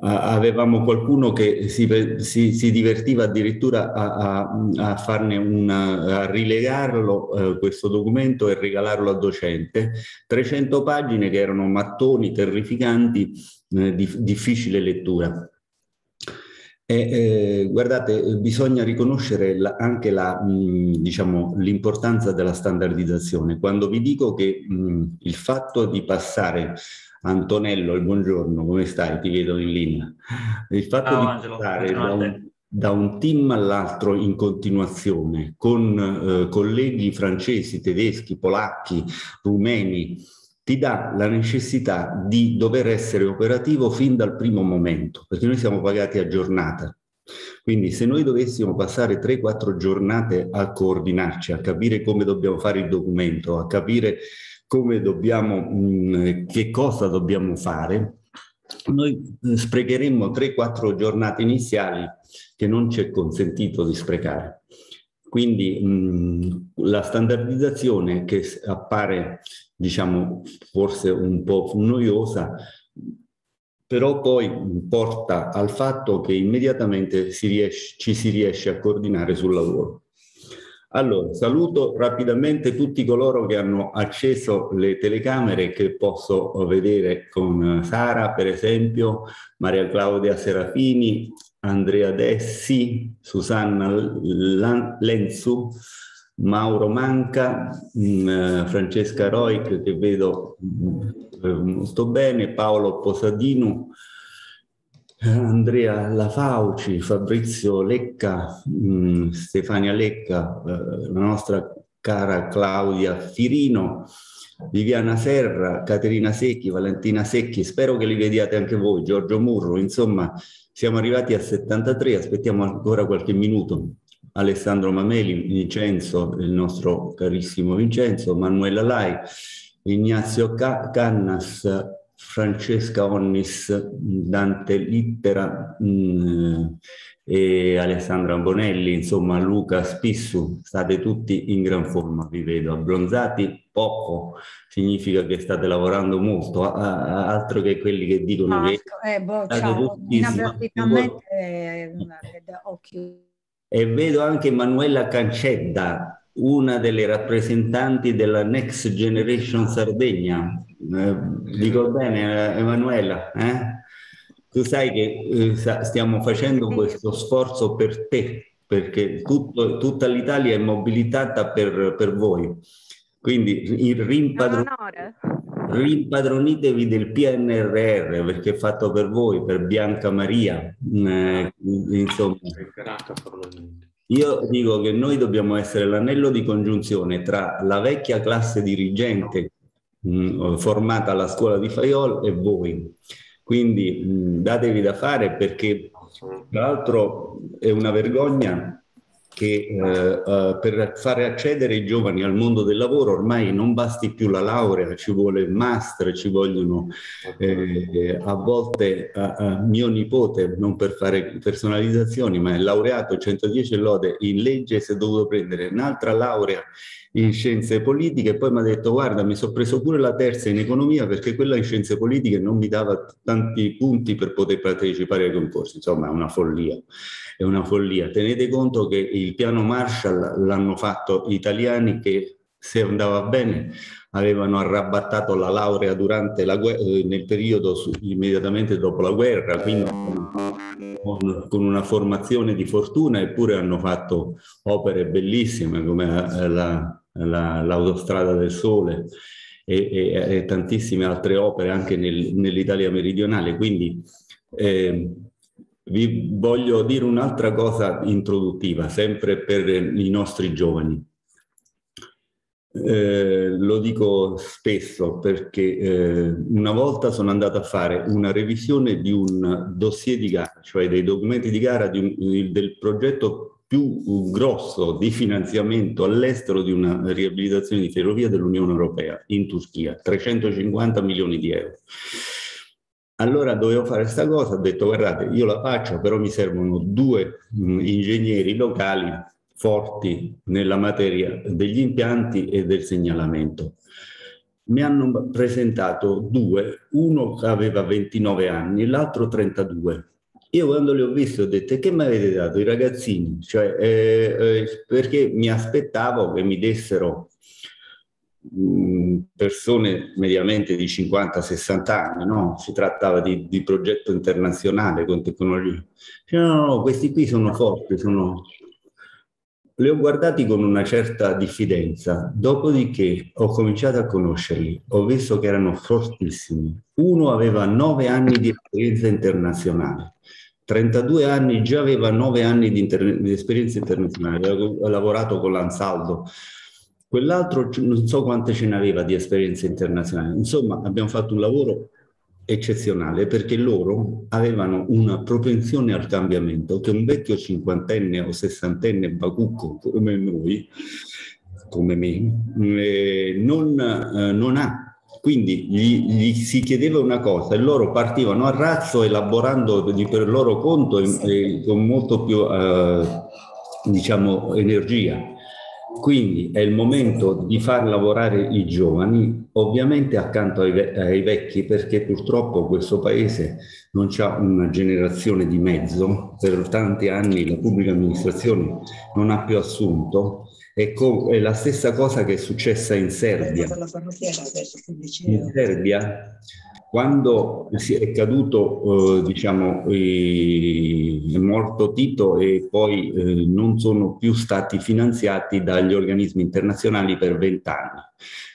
avevamo qualcuno che si, si, si divertiva addirittura a, a, a, farne una, a rilegarlo eh, questo documento e regalarlo al docente. 300 pagine che erano mattoni terrificanti, eh, di, difficile lettura. E, eh, guardate, bisogna riconoscere la, anche diciamo, l'importanza diciamo, della standardizzazione. Quando vi dico che mh, il fatto di passare Antonello, il buongiorno, come stai? Ti vedo in linea. Il fatto Ciao, di Angelo, passare da un, da un, team all'altro in continuazione con eh, colleghi francesi, tedeschi, polacchi, rumeni, ti dà la necessità di dover essere operativo fin dal primo momento, perché noi siamo pagati a giornata. Quindi se noi dovessimo passare 3-4 giornate a coordinarci, a capire come dobbiamo fare il documento, a capire come dobbiamo, mm, che cosa dobbiamo fare, noi eh, sprecheremmo 3-4 giornate iniziali che non ci è consentito di sprecare. Quindi mh, mm, la standardizzazione che appare, diciamo, forse un po' noiosa, però poi porta al fatto che immediatamente si riesce, ci si riesce a coordinare sul lavoro. Allora, saluto rapidamente tutti coloro che hanno acceso le telecamere che posso vedere con Sara, per esempio, Maria Claudia Serafini, Andrea Dessi, Susanna Lenzu, Mauro Manca, mm, Francesca Roic che vedo mm, molto bene, Paolo Posadino, Andrea Lafauci, Fabrizio Lecca, mh, mm, Stefania Lecca, eh, la nostra cara Claudia Firino, Viviana Serra, Caterina Secchi, Valentina Secchi, spero che li vediate anche voi, Giorgio Murro, insomma siamo arrivati a 73, aspettiamo ancora qualche minuto. Alessandro Mameli, Vincenzo, il nostro carissimo Vincenzo, Manuela Lai, Ignazio Cannas, Francesca Onnis, Dante Littera mh, mm, e Alessandra Bonelli, insomma Luca Spissu, state tutti in gran forma, vi vedo, abbronzati poco, significa che state lavorando molto, a, a, altro che quelli che dicono ah, che... Eh, boh, ciao, inavvertitamente eh, occhio. E vedo anche Emanuela Cancedda, una delle rappresentanti della Next Generation Sardegna, dico bene, Emanuela, eh? tu sai che eh, stiamo facendo questo sforzo per te, perché tutto, tutta l'Italia è mobilitata per, per voi. Quindi il rimpadron- rimpadronitevi del PNRR perché è fatto per voi, per Bianca Maria. Eh, insomma. Io dico che noi dobbiamo essere l'anello di congiunzione tra la vecchia classe dirigente mh, formata alla scuola di Faiol e voi. Quindi mh, datevi da fare perché tra l'altro è una vergogna che eh, uh, per fare accedere i giovani al mondo del lavoro ormai non basti più la laurea, ci vuole il master, ci vogliono eh, a volte uh, mio nipote, non per fare personalizzazioni, ma è laureato 110 lode in legge, si è dovuto prendere un'altra laurea in scienze politiche e poi mi ha detto guarda mi sono preso pure la terza in economia perché quella in scienze politiche non mi dava tanti punti per poter partecipare ai concorsi, insomma è una follia, è una follia. Tenete conto che il piano Marshall l'hanno fatto italiani che se andava bene avevano arrabattato la laurea durante la guerra, eh, nel periodo su, immediatamente dopo la guerra, quindi con, con, una formazione di fortuna, eppure hanno fatto opere bellissime come eh, la, la, l'autostrada del sole e, e, e, tantissime altre opere anche nel, nell'Italia meridionale. Quindi eh, vi voglio dire un'altra cosa introduttiva, sempre per i nostri giovani. Eh, lo dico spesso perché eh, una volta sono andato a fare una revisione di un dossier di gara, cioè dei documenti di gara di un, del progetto più grosso di finanziamento all'estero di una riabilitazione di ferrovia dell'Unione Europea in Turchia, 350 milioni di euro. Allora dovevo fare questa cosa, ho detto guardate, io la faccio, però mi servono due mh, ingegneri locali forti nella materia degli impianti e del segnalamento. mi hanno presentato due, uno aveva 29 anni, l'altro 32. Io quando li ho visti ho detto che mi avete dato i ragazzini? Cioè, eh, eh, perché mi aspettavo che mi dessero mh, persone mediamente di 50-60 anni, no? Si trattava di, di progetto internazionale con tecnologia. No, no, no, questi qui sono forti, sono li ho guardati con una certa diffidenza, dopodiché ho cominciato a conoscerli, ho visto che erano fortissimi. Uno aveva nove anni di esperienza internazionale, 32 anni, già aveva nove anni di, inter- di esperienza internazionale, aveva lavorato con l'Ansaldo. Quell'altro non so quante ce n'aveva di esperienza internazionale. Insomma, abbiamo fatto un lavoro eccezionale perché loro avevano una propensione al cambiamento che un vecchio cinquantenne o sessantenne bacucco come noi, come me, eh, non, eh, non ha. Quindi gli, gli, si chiedeva una cosa e loro partivano a razzo elaborando per loro conto e, e con molto più eh, diciamo, energia. Quindi è il momento di far lavorare i giovani, ovviamente accanto ai, ve- ai vecchi, perché purtroppo questo paese non ha una generazione di mezzo. Per tanti anni la pubblica amministrazione non ha più assunto. È, co- è la stessa cosa che è successa in Serbia. In Serbia quando è caduto, eh, diciamo, è morto Tito e poi eh, non sono più stati finanziati dagli organismi internazionali per vent'anni.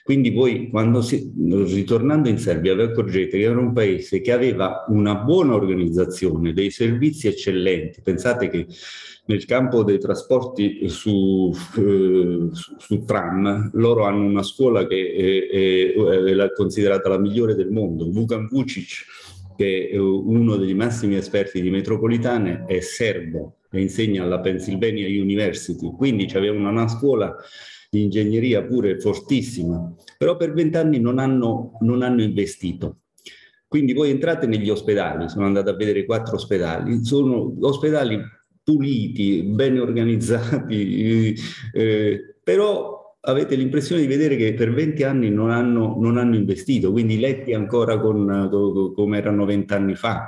Quindi voi, quando si, ritornando in Serbia, vi accorgete che era un paese che aveva una buona organizzazione, dei servizi eccellenti. Pensate che nel campo dei trasporti su, eh, su, su, tram, loro hanno una scuola che è, è, è considerata la migliore del mondo. Vukan Vucic, che è uno dei massimi esperti di metropolitane, è serbo e insegna alla Pennsylvania University. Quindi avevano una scuola di ingegneria pure fortissima, però per vent'anni non non hanno investito. Quindi voi entrate negli ospedali, sono andato a vedere quattro ospedali, sono ospedali puliti, ben organizzati, eh, però avete l'impressione di vedere che per 20 anni non hanno, non hanno investito, quindi letti ancora con, con, come erano 20 anni fa.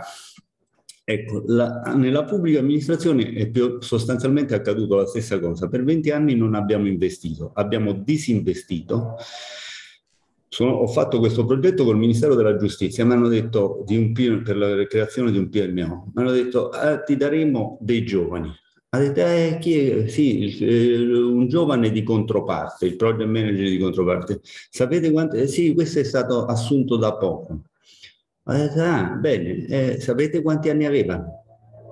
Ecco, la, nella pubblica amministrazione è più, sostanzialmente accaduto la stessa cosa. Per 20 anni non abbiamo investito, abbiamo disinvestito sono, ho fatto questo progetto col Ministero della Giustizia, mi hanno detto un, per la creazione di un PMO, mi hanno detto ah, ti daremo dei giovani. Ha detto, eh, chi è? Sì, eh, un giovane di controparte, il project manager di controparte. Sapete quanto? Eh, sì, questo è stato assunto da poco. Ha detto, ah, bene, eh, sapete quanti anni aveva?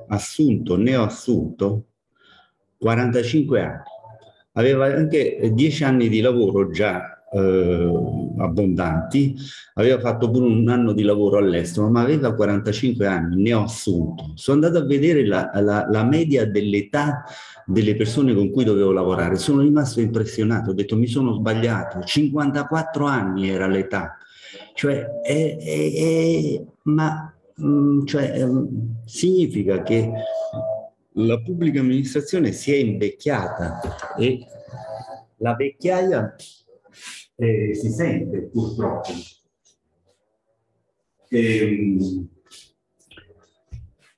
Assunto, ne ho assunto 45 anni. Aveva anche 10 anni di lavoro già eh, abbondanti, aveva fatto pure un anno di lavoro all'estero, ma aveva 45 anni, ne ho assunto. Sono andato a vedere la, la, la media dell'età delle persone con cui dovevo lavorare, sono rimasto impressionato, ho detto mi sono sbagliato, 54 anni era l'età, cioè, è, è, è, ma mm, cioè, ehm, significa che la pubblica amministrazione si è invecchiata e la vecchiaia eh, si sente purtroppo. Ehm,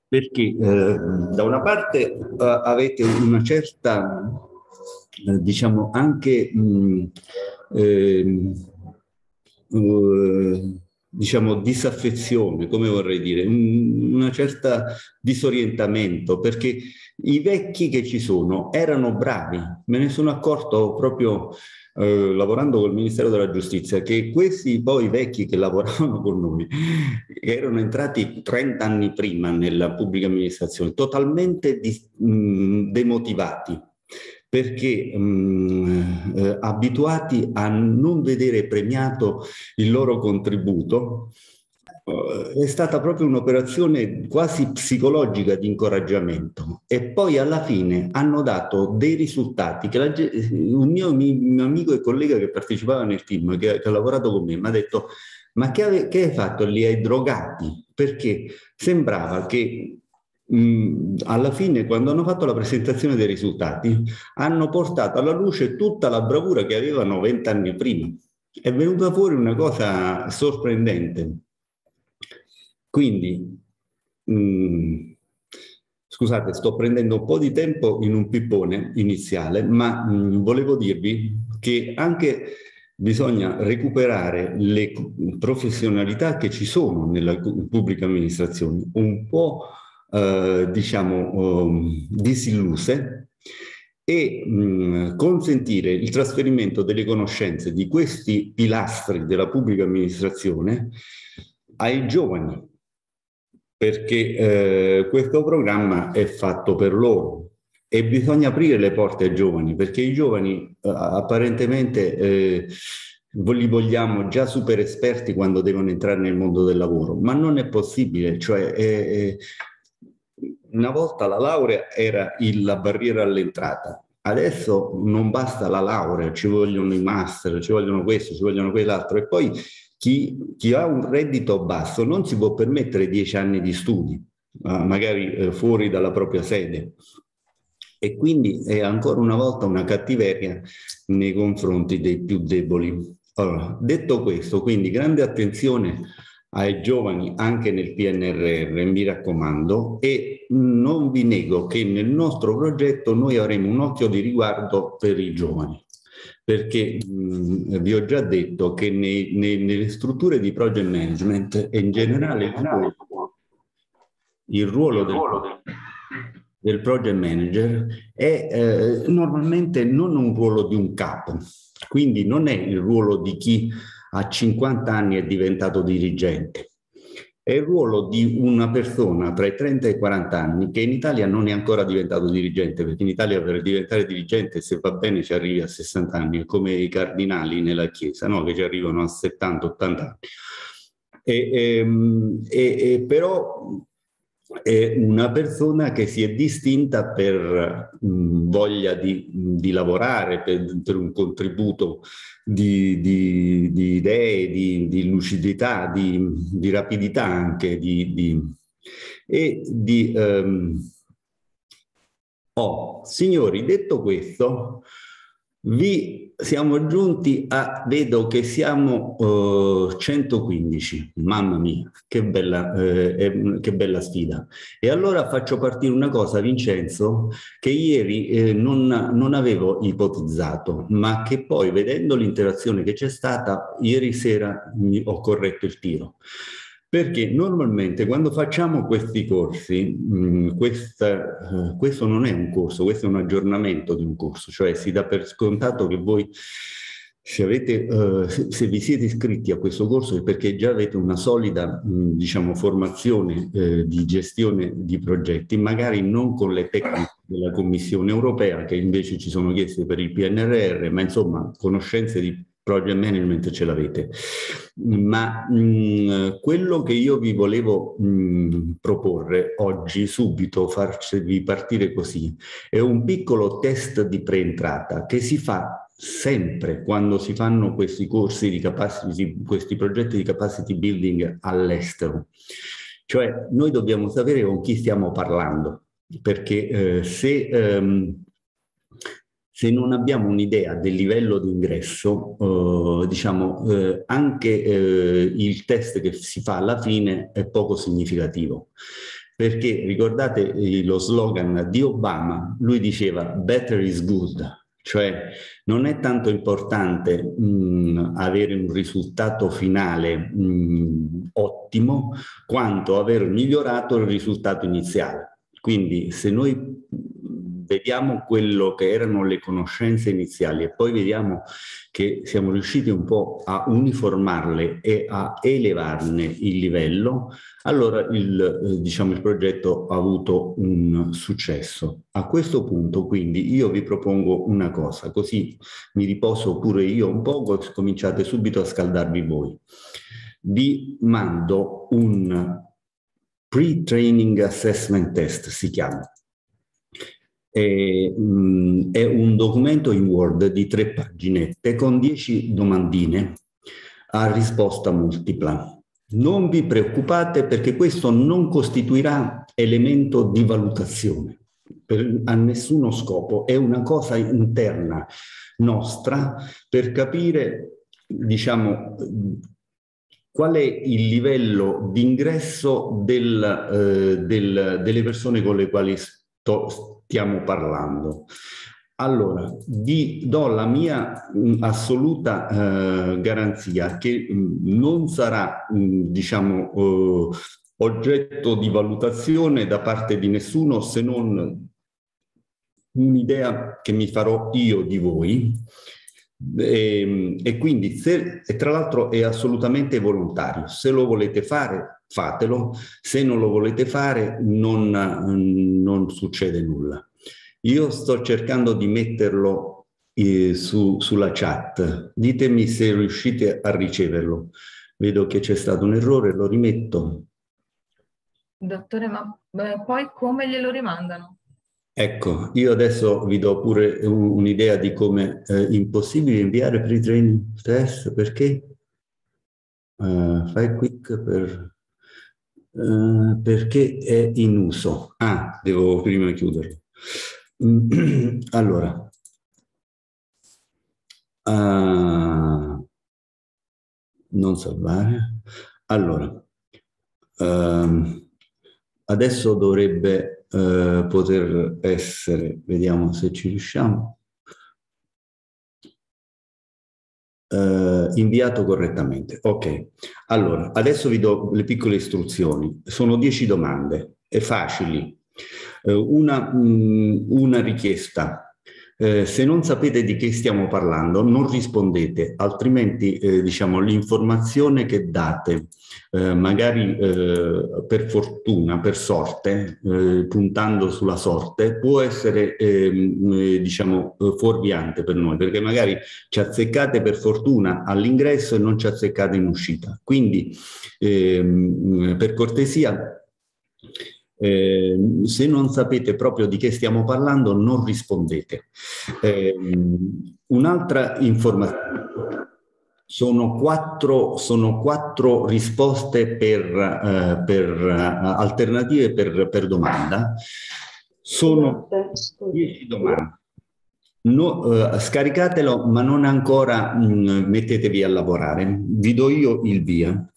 perché eh, da una parte eh, avete una certa, eh, diciamo, anche mh, eh, diciamo, disaffezione, come vorrei dire, un, una certa disorientamento, perché i vecchi che ci sono erano bravi, me ne sono accorto proprio eh, lavorando col Ministero della Giustizia, che questi poi vecchi che lavoravano con noi erano entrati 30 anni prima nella pubblica amministrazione, totalmente di, mh, demotivati perché mh, eh, abituati a non vedere premiato il loro contributo, è stata proprio un'operazione quasi psicologica di incoraggiamento e poi alla fine hanno dato dei risultati la, un mio, mio, amico e collega che partecipava nel team, che, che ha lavorato con me, mi ha detto ma che, ave, che hai fatto? Li hai drogati? Perché sembrava che alla fine, quando hanno fatto la presentazione dei risultati, hanno portato alla luce tutta la bravura che avevano vent'anni prima. è venuta fuori una cosa sorprendente. Quindi, mh, mm, scusate, sto prendendo un po' di tempo in un pippone iniziale, ma mh, mm, volevo dirvi che anche bisogna recuperare le professionalità che ci sono nella pubblica amministrazione, un po' eh, diciamo um, disilluse e mh, consentire il trasferimento delle conoscenze di questi pilastri della pubblica amministrazione ai giovani, perché eh, questo programma è fatto per loro e bisogna aprire le porte ai giovani, perché i giovani eh, apparentemente eh, li vogliamo già super esperti quando devono entrare nel mondo del lavoro, ma non è possibile, cioè eh, una volta la laurea era il, la barriera all'entrata, adesso non basta la laurea, ci vogliono i master, ci vogliono questo, ci vogliono quell'altro e poi chi, chi, ha un reddito basso non si può permettere dieci anni di studi, magari eh, fuori dalla propria sede. E quindi è ancora una volta una cattiveria nei confronti dei più deboli. Allora, detto questo, quindi grande attenzione ai giovani anche nel PNRR, mi raccomando, e non vi nego che nel nostro progetto noi avremo un occhio di riguardo per i giovani, perché mh, vi ho già detto che nei, nei, nelle strutture di project management e in generale il ruolo, il ruolo del, del project manager è eh, normalmente non un ruolo di un capo, quindi non è il ruolo di chi a 50 anni è diventato dirigente. È il ruolo di una persona tra i 30 e i 40 anni che in Italia non è ancora diventato dirigente, perché in Italia per diventare dirigente, se va bene, ci arrivi a 60 anni, è come i cardinali nella Chiesa, no? che ci arrivano a 70-80 anni. E, ehm, e, e, però è una persona che si è distinta per mh, voglia di, di lavorare, per, per, un contributo di, di, di idee, di, lucidità, di, rapidità anche, e di... Um, oh, signori, detto questo, vi siamo giunti a, vedo che siamo uh, 115, mamma mia, che bella, eh, che bella, sfida. E allora faccio partire una cosa, Vincenzo, che ieri eh, non, non, avevo ipotizzato, ma che poi vedendo l'interazione che c'è stata, ieri sera ho corretto il tiro. Perché normalmente quando facciamo questi corsi, mh, questa, uh, questo non è un corso, questo è un aggiornamento di un corso, cioè si dà per scontato che voi se, avete, uh, se, vi siete iscritti a questo corso è perché già avete una solida mh, diciamo, formazione eh, di gestione di progetti, magari non con le tecniche della Commissione europea che invece ci sono chieste per il PNRR, ma insomma conoscenze di project management ce l'avete. Ma mh, mm, quello che io vi volevo mh, mm, proporre oggi, subito, farvi partire così, è un piccolo test di preentrata che si fa sempre quando si fanno questi corsi di capacity, questi progetti di capacity building all'estero. Cioè noi dobbiamo sapere con chi stiamo parlando, perché eh, se ehm, se non abbiamo un'idea del livello di ingresso, eh, diciamo, eh, anche eh, il test che si fa alla fine è poco significativo. Perché ricordate lo slogan di Obama, lui diceva better is good, cioè non è tanto importante mh, avere un risultato finale mh, ottimo quanto aver migliorato il risultato iniziale. Quindi se noi vediamo quello che erano le conoscenze iniziali e poi vediamo che siamo riusciti un po' a uniformarle e a elevarne il livello, allora il, eh, diciamo, il progetto ha avuto un successo. A questo punto quindi io vi propongo una cosa, così mi riposo pure io un po', cominciate subito a scaldarvi voi. Vi mando un pre-training assessment test, si chiama è, mh, è un documento in Word di tre paginette con dieci domandine a risposta multipla. Non vi preoccupate perché questo non costituirà elemento di valutazione per, a nessuno scopo, è una cosa interna nostra per capire diciamo, qual è il livello d'ingresso del, eh, del, delle persone con le quali sto, stiamo parlando. Allora, vi do la mia mh, mm, assoluta eh, garanzia che mh, mm, non sarà, mh, mm, diciamo, eh, oggetto di valutazione da parte di nessuno se non un'idea che mi farò io di voi e, ehm, e quindi se, e tra l'altro è assolutamente volontario, se lo volete fare fatelo, se non lo volete fare non, non succede nulla. Io sto cercando di metterlo eh, su, sulla chat, ditemi se riuscite a riceverlo. Vedo che c'è stato un errore, lo rimetto. Dottore, ma beh, poi come glielo rimandano? Ecco, io adesso vi do pure un'idea di come è eh, impossibile inviare pre-training test perché uh, fai quick per, uh, perché è in uso. Ah, devo prima chiuderlo. allora, uh, non salvare. Allora, uh, adesso dovrebbe eh, poter essere, vediamo se ci riusciamo, eh, inviato correttamente. Ok, allora adesso vi do le piccole istruzioni. Sono dieci domande, è facili. Eh, una, mh, mm, una richiesta eh, se non sapete di che stiamo parlando, non rispondete, altrimenti eh, diciamo, l'informazione che date, eh, magari eh, per fortuna, per sorte, eh, puntando sulla sorte, può essere ehm, eh, diciamo, fuorviante per noi, perché magari ci azzeccate per fortuna all'ingresso e non ci azzeccate in uscita. Quindi, ehm, per cortesia, eh, se non sapete proprio di che stiamo parlando, non rispondete. Eh, un'altra informazione. Sono quattro, sono quattro risposte per, eh, per uh, alternative per, per, domanda. Sono dieci domande. No, uh, scaricatelo, ma non ancora mh, mm, mettetevi a lavorare. Vi do io il via.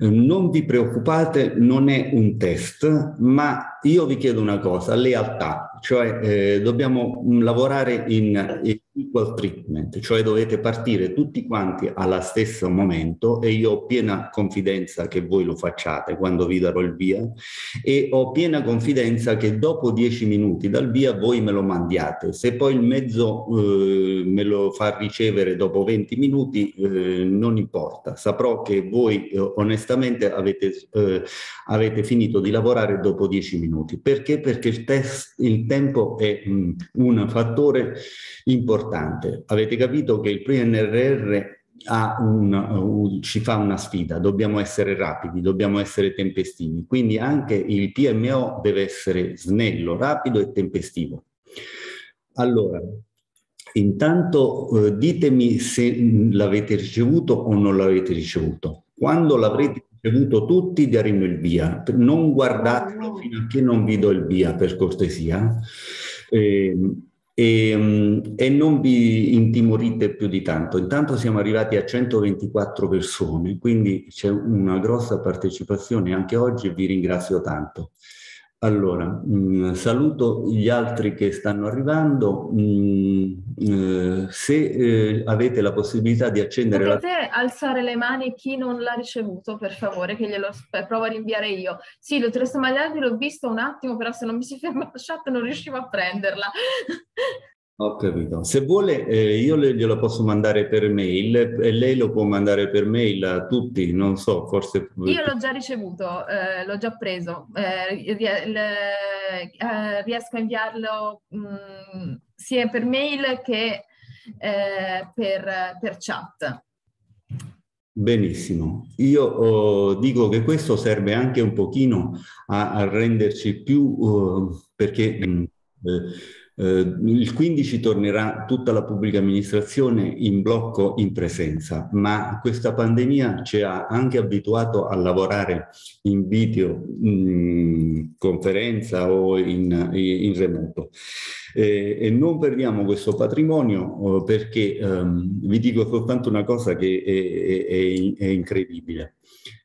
Non vi preoccupate, non è un test, ma io vi chiedo una cosa, lealtà, cioè eh, dobbiamo lavorare in, in equal treatment, cioè dovete partire tutti quanti allo stesso momento e io ho piena confidenza che voi lo facciate quando vi darò il via e ho piena confidenza che dopo dieci minuti dal via voi me lo mandiate. Se poi il mezzo eh, me lo fa ricevere dopo 20 minuti eh, non importa, saprò che voi eh, onestamente avete, eh, avete finito di lavorare dopo dieci minuti. Perché? Perché il, test, il tempo è mh, mm, un fattore importante. Avete capito che il PNRR un, ci fa una sfida, dobbiamo essere rapidi, dobbiamo essere tempestivi, quindi anche il PMO deve essere snello, rapido e tempestivo. Allora, intanto eh, ditemi se l'avete ricevuto o non l'avete ricevuto. Quando l'avrete ricevuto tutti daremo il via, non guardatelo fino a che non vi do il via per cortesia. Eh, e, ehm, e, non vi intimorite più di tanto. Intanto siamo arrivati a 124 persone, quindi c'è una grossa partecipazione anche oggi e vi ringrazio tanto. Allora, mm, saluto gli altri che stanno arrivando. Mm, eh, se eh, avete la possibilità di accendere Potete la... alzare le mani chi non l'ha ricevuto, per favore, che glielo provo a rinviare io. Sì, dottoressa Magliardi l'ho visto un attimo, però se non mi si ferma la chat non riuscivo a prenderla. Ho capito. Se vuole, eh, io le, glielo posso mandare per mail e lei lo può mandare per mail a tutti, non so, forse... Io l'ho già ricevuto, eh, l'ho già preso. Eh, eh riesco a inviarlo mh, mm, sia per mail che eh, per, per, chat. Benissimo. Io oh, dico che questo serve anche un pochino a, a renderci più... Uh, perché... Mh, mm, eh, il 15 tornerà tutta la pubblica amministrazione in blocco in presenza, ma questa pandemia ci ha anche abituato a lavorare in video, in conferenza o in, in remoto. Eh, e non perdiamo questo patrimonio eh, perché ehm, vi dico soltanto una cosa che è, è, è incredibile.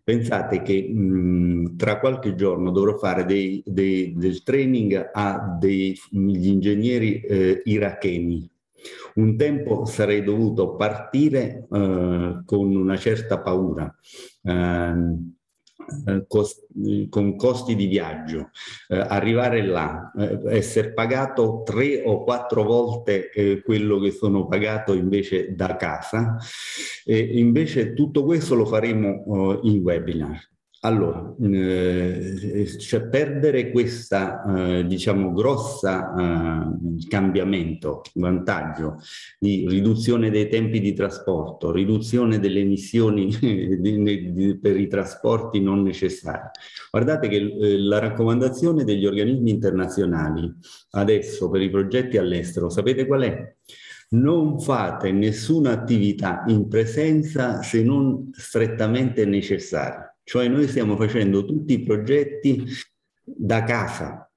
Pensate che mh, tra qualche giorno dovrò fare dei, dei, del training a degli ingegneri eh, iracheni. Un tempo sarei dovuto partire eh, con una certa paura. Eh, cost, con costi di viaggio, eh, arrivare là, eh, essere pagato tre o quattro volte eh, quello che sono pagato invece da casa, e invece tutto questo lo faremo oh, in webinar. Allora, eh, cioè perdere questa, eh, diciamo, grossa eh, cambiamento, vantaggio di riduzione dei tempi di trasporto, riduzione delle emissioni di, di, per i trasporti non necessari. Guardate che eh, la raccomandazione degli organismi internazionali adesso per i progetti all'estero, sapete qual è? non fate nessuna attività in presenza se non strettamente necessaria. Cioè noi stiamo facendo tutti i progetti da casa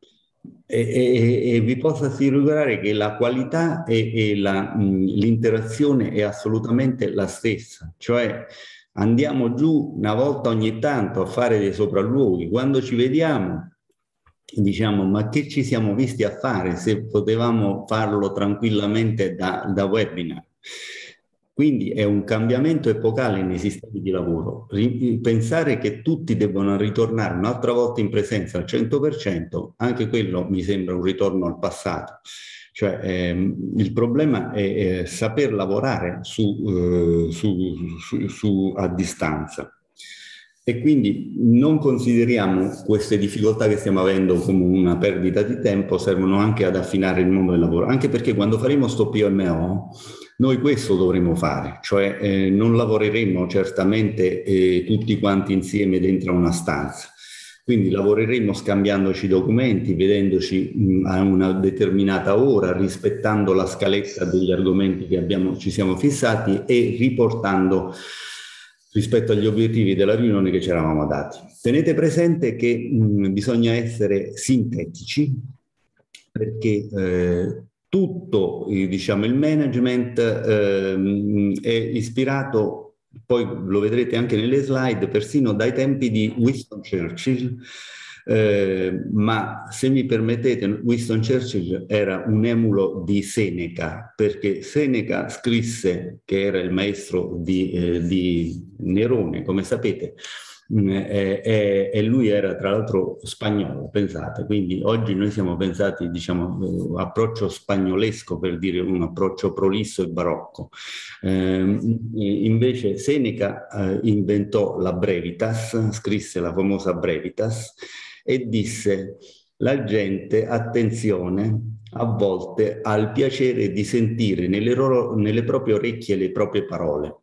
e, e, e vi posso assicurare che la qualità e, e l'interazione è assolutamente la stessa. Cioè andiamo giù una volta ogni tanto a fare dei sopralluoghi. Quando ci vediamo diciamo ma che ci siamo visti a fare se potevamo farlo tranquillamente da, da webinar quindi è un cambiamento epocale nei sistemi di lavoro. Pensare che tutti debbano ritornare un'altra volta in presenza al 100%, anche quello mi sembra un ritorno al passato. Cioè, ehm, il problema è, è, saper lavorare su, eh, su, su, su, a distanza. E quindi non consideriamo queste difficoltà che stiamo avendo come una perdita di tempo, servono anche ad affinare il mondo del lavoro, anche perché quando faremo sto PMO noi questo dovremo fare, cioè eh, non lavoreremo certamente eh, tutti quanti insieme dentro una stanza. Quindi lavoreremo scambiandoci documenti, vedendoci mh, a una determinata ora, rispettando la scaletta degli argomenti che abbiamo, ci siamo fissati e riportando rispetto agli obiettivi della riunione che ci eravamo dati. Tenete presente che mh, bisogna essere sintetici perché eh, tutto diciamo, il management eh, è ispirato, poi lo vedrete anche nelle slide, persino dai tempi di Winston Churchill, eh, ma se mi permettete, Winston Churchill era un emulo di Seneca, perché Seneca scrisse, che era il maestro di, eh, di Nerone, come sapete, e, e, e, lui era tra l'altro spagnolo, pensate, quindi oggi noi siamo pensati, diciamo, approccio spagnolesco per dire un approccio prolisso e barocco. Eh, invece Seneca eh, inventò la brevitas, scrisse la famosa brevitas e disse la gente, attenzione, a volte ha il piacere di sentire nelle, loro, nelle proprie orecchie le proprie parole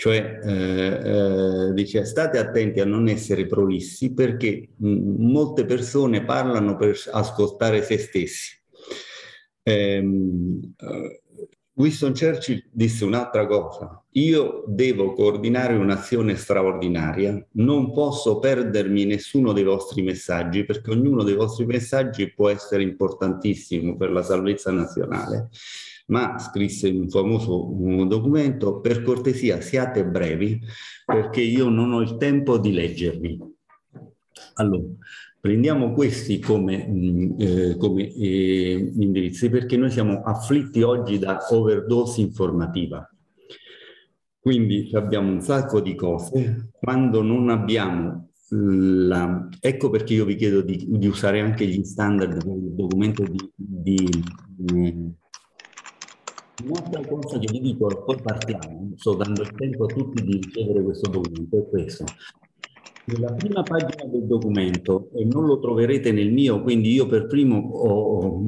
cioè, eh, eh, dice, state attenti a non essere prolissi perché mh, molte persone parlano per ascoltare se stessi. Ehm, eh, Winston Churchill disse un'altra cosa, io devo coordinare un'azione straordinaria, non posso perdermi nessuno dei vostri messaggi perché ognuno dei vostri messaggi può essere importantissimo per la salvezza nazionale ma scrisse un famoso un documento, per cortesia siate brevi perché io non ho il tempo di leggervi. Allora, prendiamo questi come, mm, eh, come eh, indirizzi perché noi siamo afflitti oggi da overdose informativa. Quindi abbiamo un sacco di cose, quando non abbiamo la... Ecco perché io vi chiedo di, di usare anche gli standard del documento di, di, di Cosa che vi dico, e poi partiamo, sto dando il tempo a tutti di ricevere questo documento, è questo. Nella prima pagina del documento, e non lo troverete nel mio, quindi io per primo ho,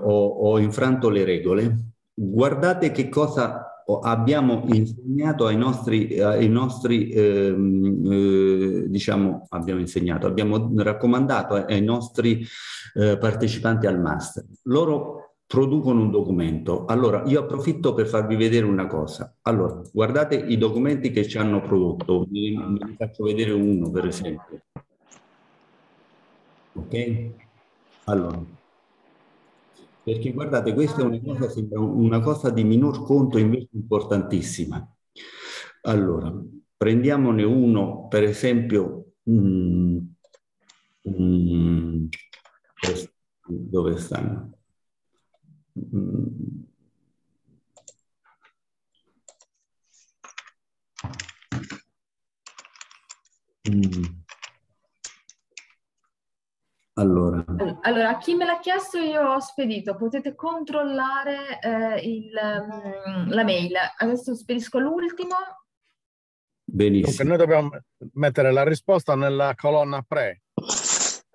ho, ho infranto le regole, guardate che cosa abbiamo insegnato ai nostri, ai nostri ehm, eh, diciamo, abbiamo insegnato, abbiamo raccomandato ai nostri eh, partecipanti al master. Loro producono un documento. Allora, io approfitto per farvi vedere una cosa. Allora, guardate i documenti che ci hanno prodotto. Vi, faccio vedere uno, per esempio. Ok? Allora, perché guardate, questa è una cosa, una cosa di minor conto invece importantissima. Allora, prendiamone uno, per esempio, mm, mm, dove stanno? Mm, mm. Allora. allora, chi me l'ha chiesto io ho spedito, potete controllare eh, il, um, la mail. Adesso spedisco l'ultimo. Benissimo. Dunque, noi dobbiamo mettere la risposta nella colonna pre.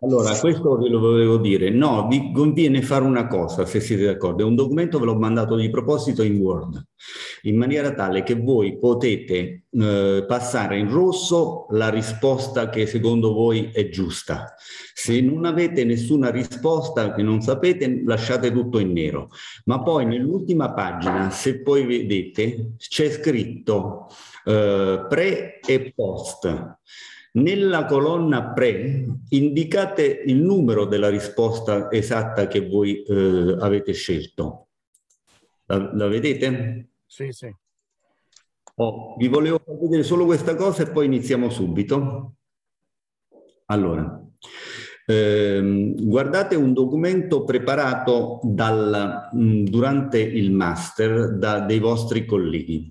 Allora, questo ve lo volevo dire. No, vi conviene fare una cosa, se siete d'accordo. È un documento, ve l'ho mandato di proposito in Word, in maniera tale che voi potete eh, passare in rosso la risposta che secondo voi è giusta. Se non avete nessuna risposta che non sapete, lasciate tutto in nero. Ma poi nell'ultima pagina, se poi vedete, c'è scritto eh, pre e post. Nella colonna pre indicate il numero della risposta esatta che voi eh, avete scelto. La, la, vedete? Sì, sì. Oh, vi volevo far vedere solo questa cosa e poi iniziamo subito. Allora, ehm, guardate un documento preparato dal, mh, durante il master da dei vostri colleghi.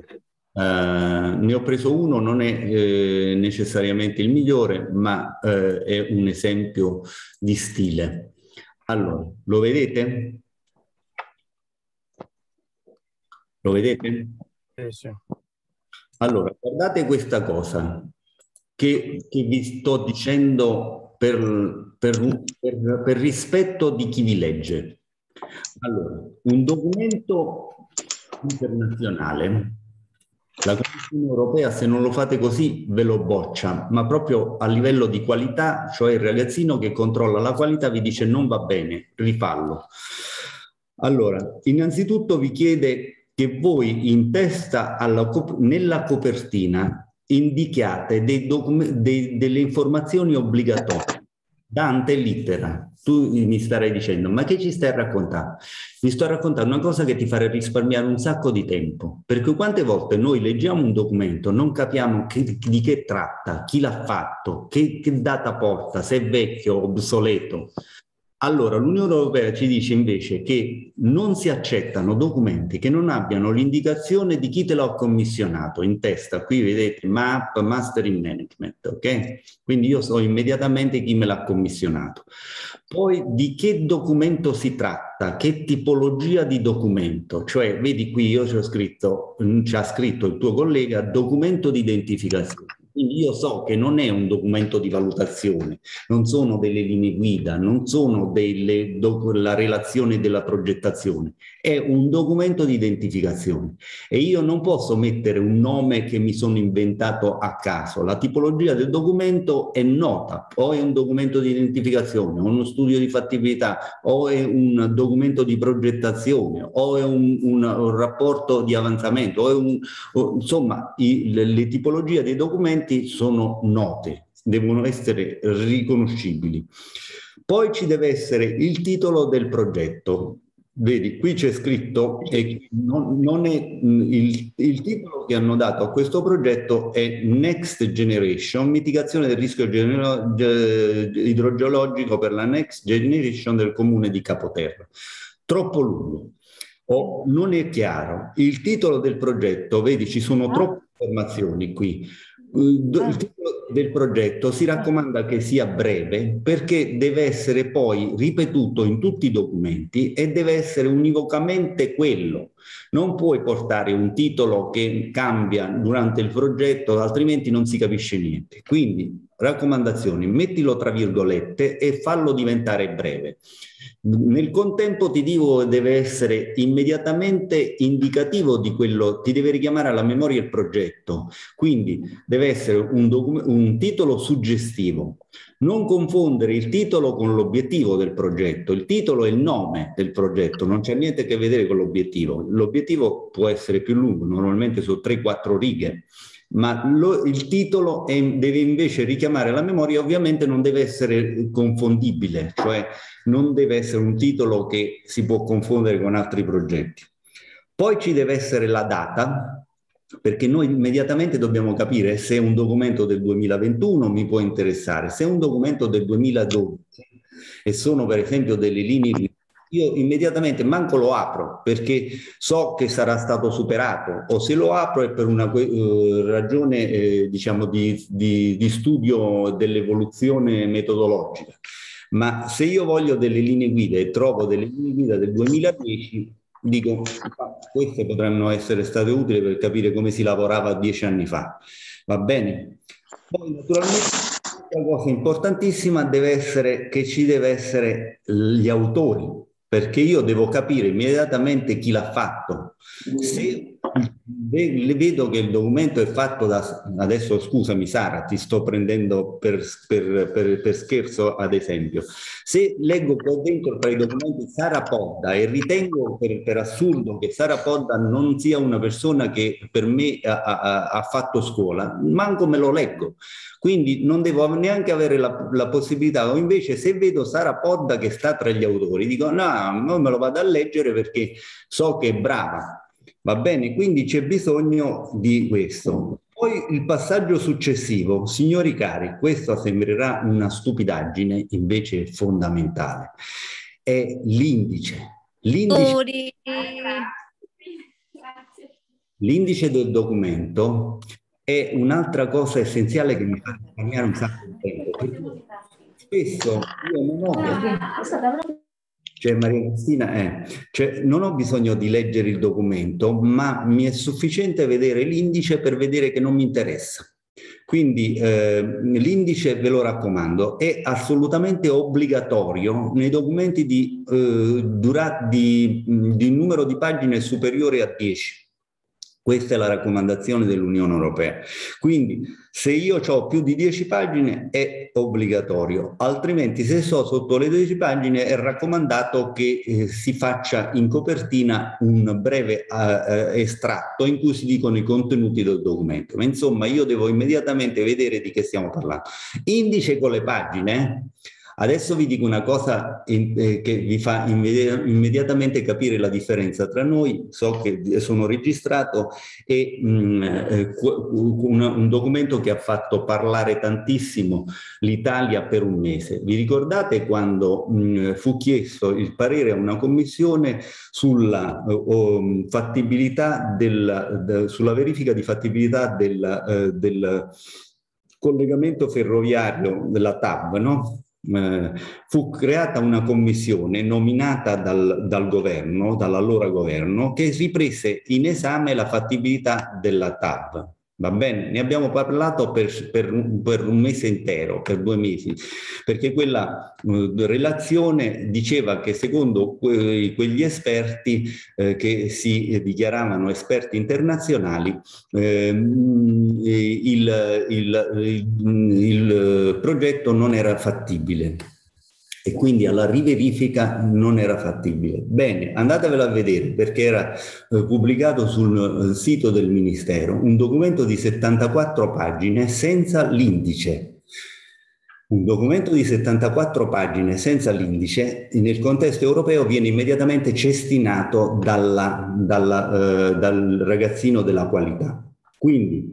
Uh, ne ho preso uno, non è eh, necessariamente il migliore, ma eh, è un esempio di stile. Allora, lo vedete? Lo vedete? Sì, sì. Allora, guardate questa cosa che, che vi sto dicendo per, per, per, per rispetto di chi vi legge. Allora, un documento internazionale la Commissione europea, se non lo fate così, ve lo boccia, ma proprio a livello di qualità, cioè il ragazzino che controlla la qualità vi dice non va bene, rifallo. Allora, innanzitutto vi chiede che voi in testa alla, nella copertina indichiate dei dei, delle informazioni obbligatorie, dante littera, tu mi starei dicendo, ma che ci stai a raccontare? Vi sto raccontando una cosa che ti farà risparmiare un sacco di tempo, perché quante volte noi leggiamo un documento, non capiamo che, di che tratta, chi l'ha fatto, che, che data porta, se è vecchio, obsoleto. Allora, l'Unione Europea ci dice invece che non si accettano documenti che non abbiano l'indicazione di chi te l'ha commissionato in testa. Qui vedete MAP, Master in Management, ok? Quindi io so immediatamente chi me l'ha commissionato. Poi di che documento si tratta, che tipologia di documento, cioè vedi qui io ci ho scritto, ci ha scritto il tuo collega documento di identificazione. Quindi io so che non è un documento di valutazione, non sono delle linee guida, non sono delle, do, la relazione della progettazione, è un documento di identificazione e io non posso mettere un nome che mi sono inventato a caso. La tipologia del documento è nota, o è un documento di identificazione, o uno studio di fattibilità, o è un documento di progettazione, o è un, un, un rapporto di avanzamento, o è un, o, insomma i, le, le tipologie dei documenti documenti sono note, devono essere riconoscibili. Poi ci deve essere il titolo del progetto. Vedi, qui c'è scritto e non, non è, il, il, titolo che hanno dato a questo progetto è Next Generation, mitigazione del rischio idrogeologico per la Next Generation del comune di Capoterra. Troppo lungo o non è chiaro. Il titolo del progetto, vedi, ci sono troppe informazioni qui. Il ah. titolo del progetto si raccomanda che sia breve perché deve essere poi ripetuto in tutti i documenti e deve essere univocamente quello. Non puoi portare un titolo che cambia durante il progetto, altrimenti non si capisce niente. Quindi, raccomandazioni, mettilo tra virgolette e fallo diventare breve. Nel contempo ti dico deve essere immediatamente indicativo di quello, ti deve richiamare alla memoria il progetto, quindi deve essere un, un titolo suggestivo. Non confondere il titolo con l'obiettivo del progetto, il titolo è il nome del progetto, non c'è niente a che vedere con l'obiettivo. L'obiettivo può essere più lungo, normalmente su 3-4 righe ma lo, il titolo è, deve invece richiamare la memoria, ovviamente non deve essere confondibile, cioè non deve essere un titolo che si può confondere con altri progetti. Poi ci deve essere la data, perché noi immediatamente dobbiamo capire se un documento del 2021 mi può interessare, se un documento del 2012 e sono per esempio delle linee io immediatamente manco lo apro perché so che sarà stato superato o se lo apro è per una uh, ragione eh, diciamo di, di, di studio dell'evoluzione metodologica. Ma se io voglio delle linee guida e trovo delle linee guida del 2010, dico queste potranno essere state utili per capire come si lavorava dieci anni fa. Va bene? Poi naturalmente una cosa importantissima deve essere che ci deve essere gli autori, perché io devo capire immediatamente chi l'ha fatto. Se vedo che il documento è fatto da... Adesso scusami Sara, ti sto prendendo per, per, per, per scherzo ad esempio. Se leggo qua dentro tra i documenti Sara Podda e ritengo per, assurdo che Sara Podda non sia una persona che per me ha, ha, ha fatto scuola, manco me lo leggo. Quindi non devo neanche avere la, la, possibilità, o invece se vedo Sara Podda che sta tra gli autori, dico no, non me lo vado a leggere perché so che è brava, Va bene, quindi c'è bisogno di questo. Poi il passaggio successivo, signori cari, questo sembrerà una stupidaggine, invece è fondamentale, è l'indice. L'indice, l'indice del documento è un'altra cosa essenziale che mi fa risparmiare un sacco di tempo. Spesso io non ho cioè Maria Cristina, eh, cioè, non ho bisogno di leggere il documento, ma mi è sufficiente vedere l'indice per vedere che non mi interessa. Quindi eh, l'indice, ve lo raccomando, è assolutamente obbligatorio nei documenti di, eh, dura, di, di numero di pagine superiore a 10 questa è la raccomandazione dell'Unione Europea. Quindi se io ho più di 10 pagine è obbligatorio, altrimenti se so sotto le 10 pagine è raccomandato che eh, si faccia in copertina un breve eh, estratto in cui si dicono i contenuti del documento. Ma insomma io devo immediatamente vedere di che stiamo parlando. Indice con le pagine Adesso vi dico una cosa eh, che vi fa immediatamente capire la differenza tra noi, so che sono registrato, e mm, eh, un, documento che ha fatto parlare tantissimo l'Italia per un mese. Vi ricordate quando mm, fu chiesto il parere a una commissione sulla uh, fattibilità del, de, sulla verifica di fattibilità del, del collegamento ferroviario della TAB, no? Eh, fu creata una commissione nominata dal, dal governo, dall'allora governo, che riprese in esame la fattibilità della TAV. Va bene? Ne abbiamo parlato per, per, per, un mese intero, per due mesi, perché quella uh, relazione diceva che secondo que, quegli esperti eh, che si dichiaravano esperti internazionali, eh, il, il, il, il progetto non era fattibile e quindi alla riverifica non era fattibile. Bene, andatevelo a vedere perché era eh, pubblicato sul eh, sito del Ministero un documento di 74 pagine senza l'indice. Un documento di 74 pagine senza l'indice nel contesto europeo viene immediatamente cestinato dalla, dalla, eh, dal ragazzino della qualità. Quindi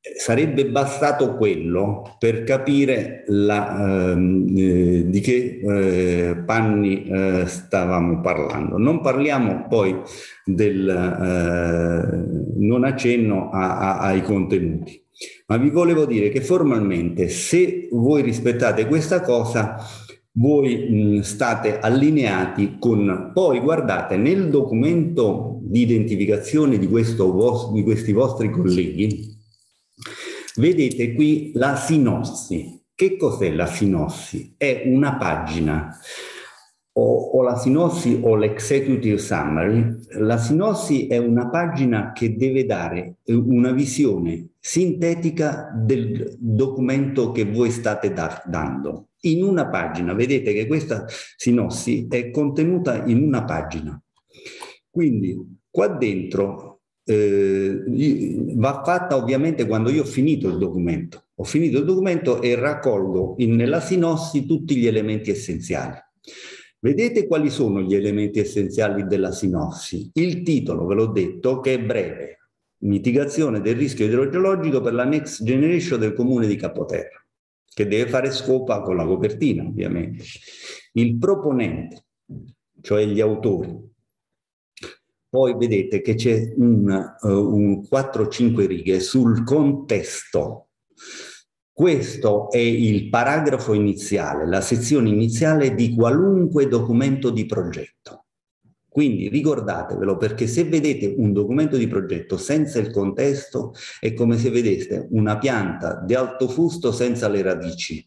sarebbe bastato quello per capire la, ehm, eh, di che eh, panni eh, stavamo parlando. Non parliamo poi del, eh, non accenno a, a, ai contenuti, ma vi volevo dire che formalmente se voi rispettate questa cosa, voi mh, state allineati con, poi guardate nel documento di identificazione di, questo, di questi vostri colleghi, Vedete qui la sinossi. Che cos'è la sinossi? È una pagina o, o, la sinossi o l'executive summary. La sinossi è una pagina che deve dare una visione sintetica del documento che voi state da, dando. In una pagina, vedete che questa sinossi è contenuta in una pagina. Quindi qua dentro eh, va fatta ovviamente quando io ho finito il documento. Ho finito il documento e raccolgo in, nella sinossi tutti gli elementi essenziali. Vedete quali sono gli elementi essenziali della sinossi? Il titolo, ve l'ho detto, che è breve. Mitigazione del rischio idrogeologico per la next generation del comune di Capoterra, che deve fare scopa con la copertina, ovviamente. Il proponente, cioè gli autori. Poi vedete che c'è un, uh, un 4-5 righe sul contesto questo è il paragrafo iniziale, la sezione iniziale di qualunque documento di progetto. Quindi ricordatevelo perché se vedete un documento di progetto senza il contesto è come se vedeste una pianta di alto fusto senza le radici,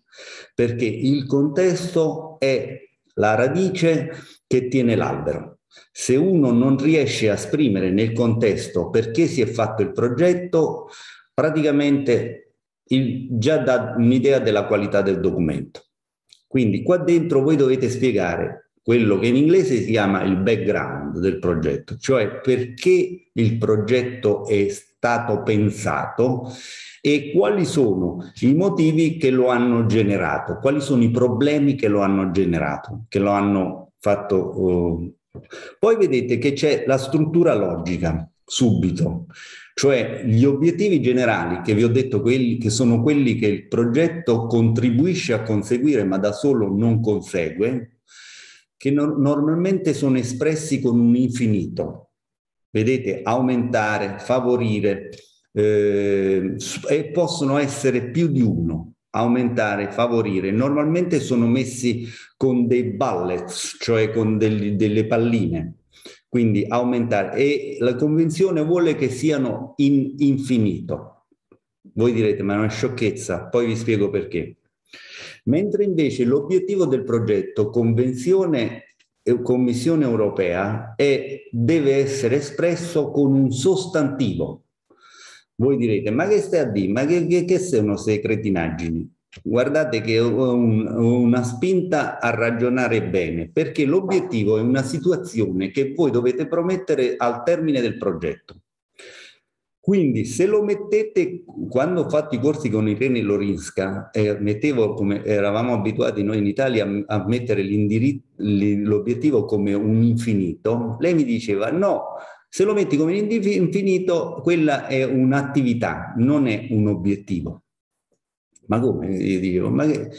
perché il contesto è la radice che tiene l'albero. Se uno non riesce a esprimere nel contesto perché si è fatto il progetto, praticamente il, già dà un'idea della qualità del documento. Quindi qua dentro voi dovete spiegare quello che in inglese si chiama il background del progetto, cioè perché il progetto è stato pensato e quali sono i motivi che lo hanno generato, quali sono i problemi che lo hanno generato, che lo hanno fatto. Uh. Poi vedete che c'è la struttura logica subito. Cioè gli obiettivi generali che vi ho detto quelli, che sono quelli che il progetto contribuisce a conseguire ma da solo non consegue, che no normalmente sono espressi con un infinito. Vedete, aumentare, favorire, eh, e possono essere più di uno, aumentare, favorire. Normalmente sono messi con dei bullets, cioè con degli, delle palline quindi aumentare e la convenzione vuole che siano in infinito. Voi direte, ma è una sciocchezza, poi vi spiego perché. Mentre invece l'obiettivo del progetto Convenzione e Commissione europea è, deve essere espresso con un sostantivo. Voi direte, ma che stai a dire? Ma che, che, che sono queste cretinaggini? guardate che ho un, una spinta a ragionare bene, perché l'obiettivo è una situazione che voi dovete promettere al termine del progetto. Quindi se lo mettete, quando ho fatto i corsi con Irene Lorinska, eh, mettevo come eravamo abituati noi in Italia a mettere l'obiettivo come un infinito, lei mi diceva no, se lo metti come infinito, quella è un'attività, non è un obiettivo. Ma come? Io dicevo, ma che...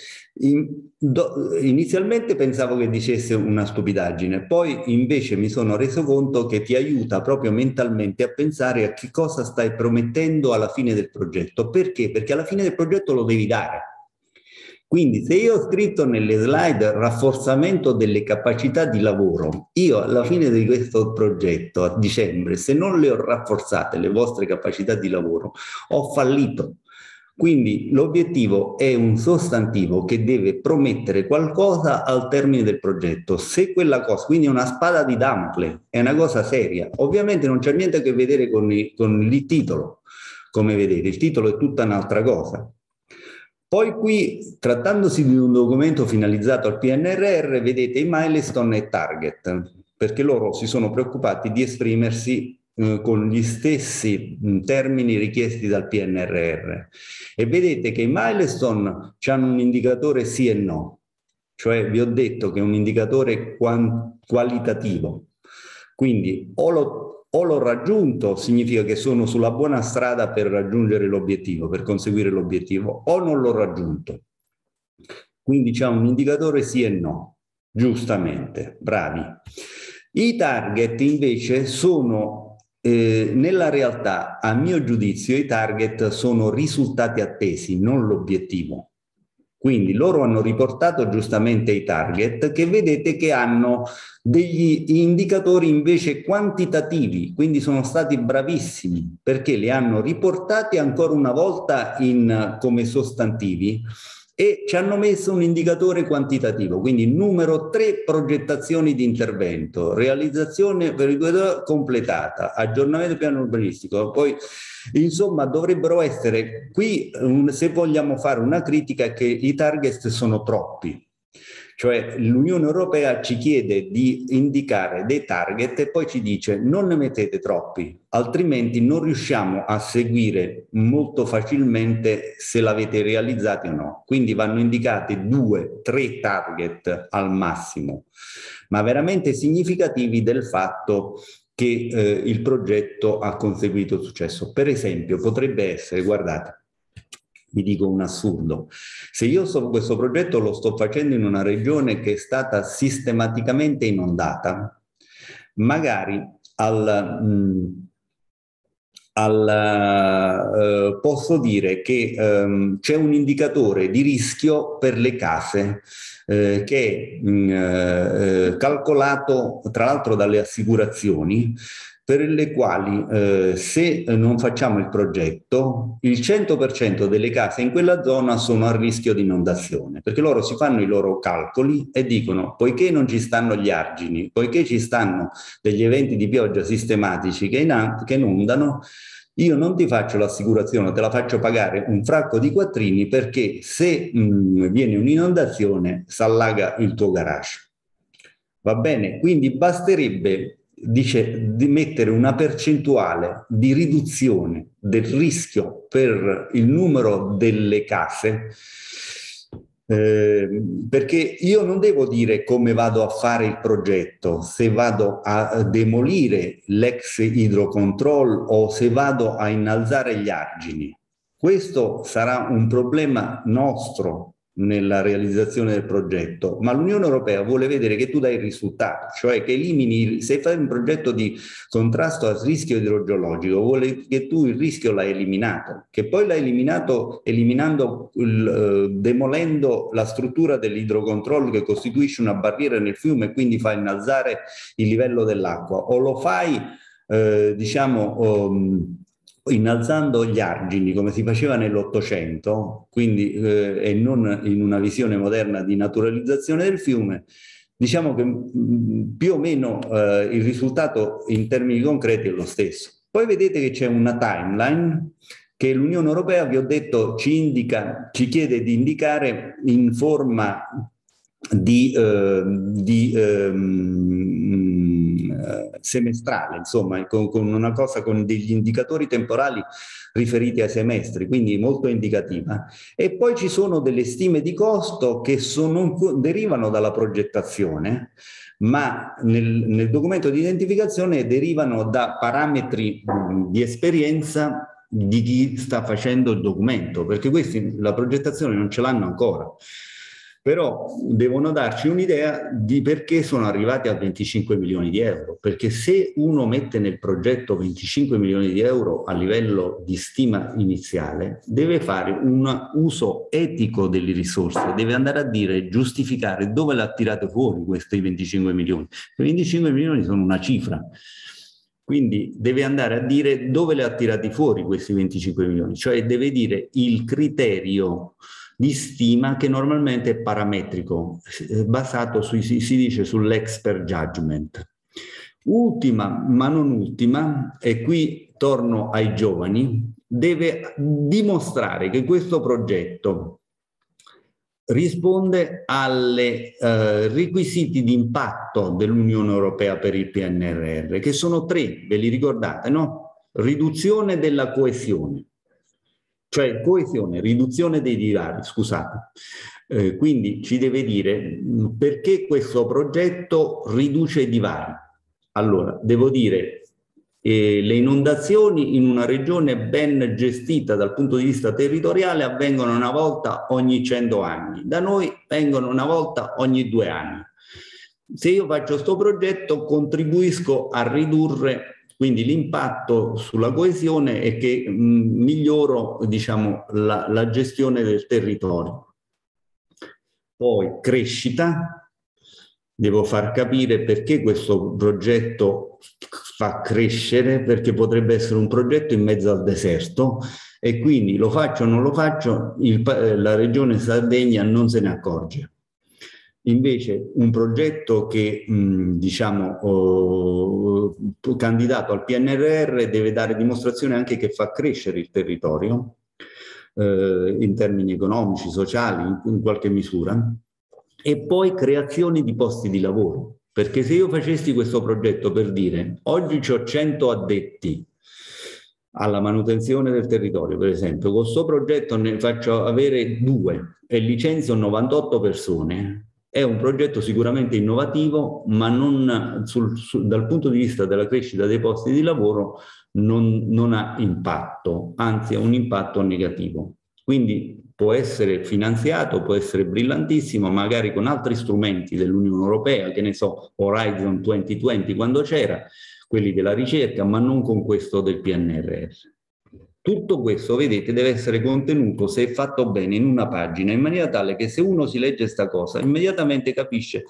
Inizialmente pensavo che dicesse una stupidaggine, poi invece mi sono reso conto che ti aiuta proprio mentalmente a pensare a che cosa stai promettendo alla fine del progetto. Perché? Perché alla fine del progetto lo devi dare. Quindi se io ho scritto nelle slide rafforzamento delle capacità di lavoro, io alla fine di questo progetto a dicembre, se non le ho rafforzate le vostre capacità di lavoro, ho fallito quindi l'obiettivo è un sostantivo che deve promettere qualcosa al termine del progetto. Se quella cosa, quindi è una spada di Damocle, è una cosa seria. Ovviamente non c'è niente a che vedere con, il, con il titolo, come vedete, il titolo è tutta un'altra cosa. Poi qui, trattandosi di un documento finalizzato al PNRR, vedete i milestone e target, perché loro si sono preoccupati di esprimersi eh, con gli stessi mh, termini richiesti dal PNRR. E vedete che i milestone hanno un indicatore sì e no, cioè vi ho detto che è un indicatore qualitativo. Quindi o l'ho, o l'ho raggiunto, significa che sono sulla buona strada per raggiungere l'obiettivo, per conseguire l'obiettivo, o non l'ho raggiunto. Quindi c'è un indicatore sì e no, giustamente, bravi. I target invece sono eh, nella realtà, a mio giudizio, i target sono risultati attesi, non l'obiettivo. Quindi loro hanno riportato giustamente i target che vedete che hanno degli indicatori invece quantitativi, quindi sono stati bravissimi perché li hanno riportati ancora una volta in, come sostantivi e ci hanno messo un indicatore quantitativo, quindi numero 3 progettazioni di intervento, realizzazione per completata, aggiornamento piano urbanistico, poi insomma dovrebbero essere qui, se vogliamo fare una critica, che i target sono troppi, Cioè l'Unione Europea ci chiede di indicare dei target e poi ci dice non ne mettete troppi, altrimenti non riusciamo a seguire molto facilmente se l'avete realizzati o no. Quindi vanno indicati due, tre target al massimo, ma veramente significativi del fatto che eh, il progetto ha conseguito successo. Per esempio, potrebbe essere, guardate, vi dico un assurdo. Se io so, questo progetto lo sto facendo in una regione che è stata sistematicamente inondata, magari al, mh, mm, al, uh, posso dire che um, c'è un indicatore di rischio per le case eh, che mh, uh, calcolato tra l'altro dalle assicurazioni per le quali eh, se non facciamo il progetto il 100% delle case in quella zona sono a rischio di inondazione, perché loro si fanno i loro calcoli e dicono poiché non ci stanno gli argini, poiché ci stanno degli eventi di pioggia sistematici che, in, che inondano, io non ti faccio l'assicurazione, te la faccio pagare un fracco di quattrini perché se mh, viene un'inondazione s'allaga il tuo garage. Va bene? Quindi basterebbe dice di mettere una percentuale di riduzione del rischio per il numero delle case eh, perché io non devo dire come vado a fare il progetto, se vado a demolire l'ex idrocontrol o se vado a innalzare gli argini. Questo sarà un problema nostro nella realizzazione del progetto, ma l'Unione Europea vuole vedere che tu dai il risultato, cioè che elimini, se fai un progetto di contrasto al rischio idrogeologico, vuole che tu il rischio l'hai eliminato, che poi l'hai eliminato eliminando, il, eh, demolendo la struttura dell'idrocontrollo che costituisce una barriera nel fiume e quindi fa innalzare il livello dell'acqua, o lo fai, eh, diciamo, um, innalzando gli argini come si faceva nell'Ottocento, quindi eh, e non in una visione moderna di naturalizzazione del fiume, diciamo che mh, mm, più o meno eh, il risultato in termini concreti è lo stesso. Poi vedete che c'è una timeline che l'Unione Europea, vi ho detto, ci, indica, ci chiede di indicare in forma di, eh, di eh, semestrale, insomma, con, con, una cosa con degli indicatori temporali riferiti ai semestri, quindi molto indicativa. E poi ci sono delle stime di costo che sono, derivano dalla progettazione, ma nel, nel documento di identificazione derivano da parametri di esperienza di chi sta facendo il documento, perché questi la progettazione non ce l'hanno ancora però devono darci un'idea di perché sono arrivati a 25 milioni di euro, perché se uno mette nel progetto 25 milioni di euro a livello di stima iniziale, deve fare un uso etico delle risorse, deve andare a dire, giustificare dove l'ha tirate fuori questi 25 milioni. I 25 milioni sono una cifra. Quindi deve andare a dire dove le ha tirati fuori questi 25 milioni, cioè deve dire il criterio di stima che normalmente è parametrico, eh, basato sui, si dice sull'expert judgment. Ultima, ma non ultima, e qui torno ai giovani, deve dimostrare che questo progetto risponde ai eh, requisiti di impatto dell'Unione Europea per il PNRR, che sono tre, ve li ricordate, no? Riduzione della coesione, cioè coesione, riduzione dei divari, scusate. Eh, quindi ci deve dire mm, perché questo progetto riduce i divari. Allora, devo dire, eh, le inondazioni in una regione ben gestita dal punto di vista territoriale avvengono una volta ogni 100 anni, da noi vengono una volta ogni due anni. Se io faccio questo progetto contribuisco a ridurre quindi l'impatto sulla coesione è che mh, miglioro diciamo, la, la gestione del territorio. Poi crescita, devo far capire perché questo progetto fa crescere, perché potrebbe essere un progetto in mezzo al deserto e quindi lo faccio o non lo faccio, il, la regione Sardegna non se ne accorge. Invece un progetto che mh, diciamo oh, candidato al PNRR deve dare dimostrazione anche che fa crescere il territorio eh, in termini economici, sociali, in, in qualche misura e poi creazione di posti di lavoro. Perché se io facessi questo progetto per dire oggi ho 100 addetti alla manutenzione del territorio, per esempio, con questo progetto ne faccio avere due e licenzio 98 persone, è un progetto sicuramente innovativo, ma non, sul, sul, dal punto di vista della crescita dei posti di lavoro non, non ha impatto, anzi ha un impatto negativo. Quindi può essere finanziato, può essere brillantissimo, magari con altri strumenti dell'Unione Europea, che ne so, Horizon 2020 quando c'era, quelli della ricerca, ma non con questo del PNRR. Tutto questo, vedete, deve essere contenuto, se fatto bene, in una pagina, in maniera tale che se uno si legge questa cosa, immediatamente capisce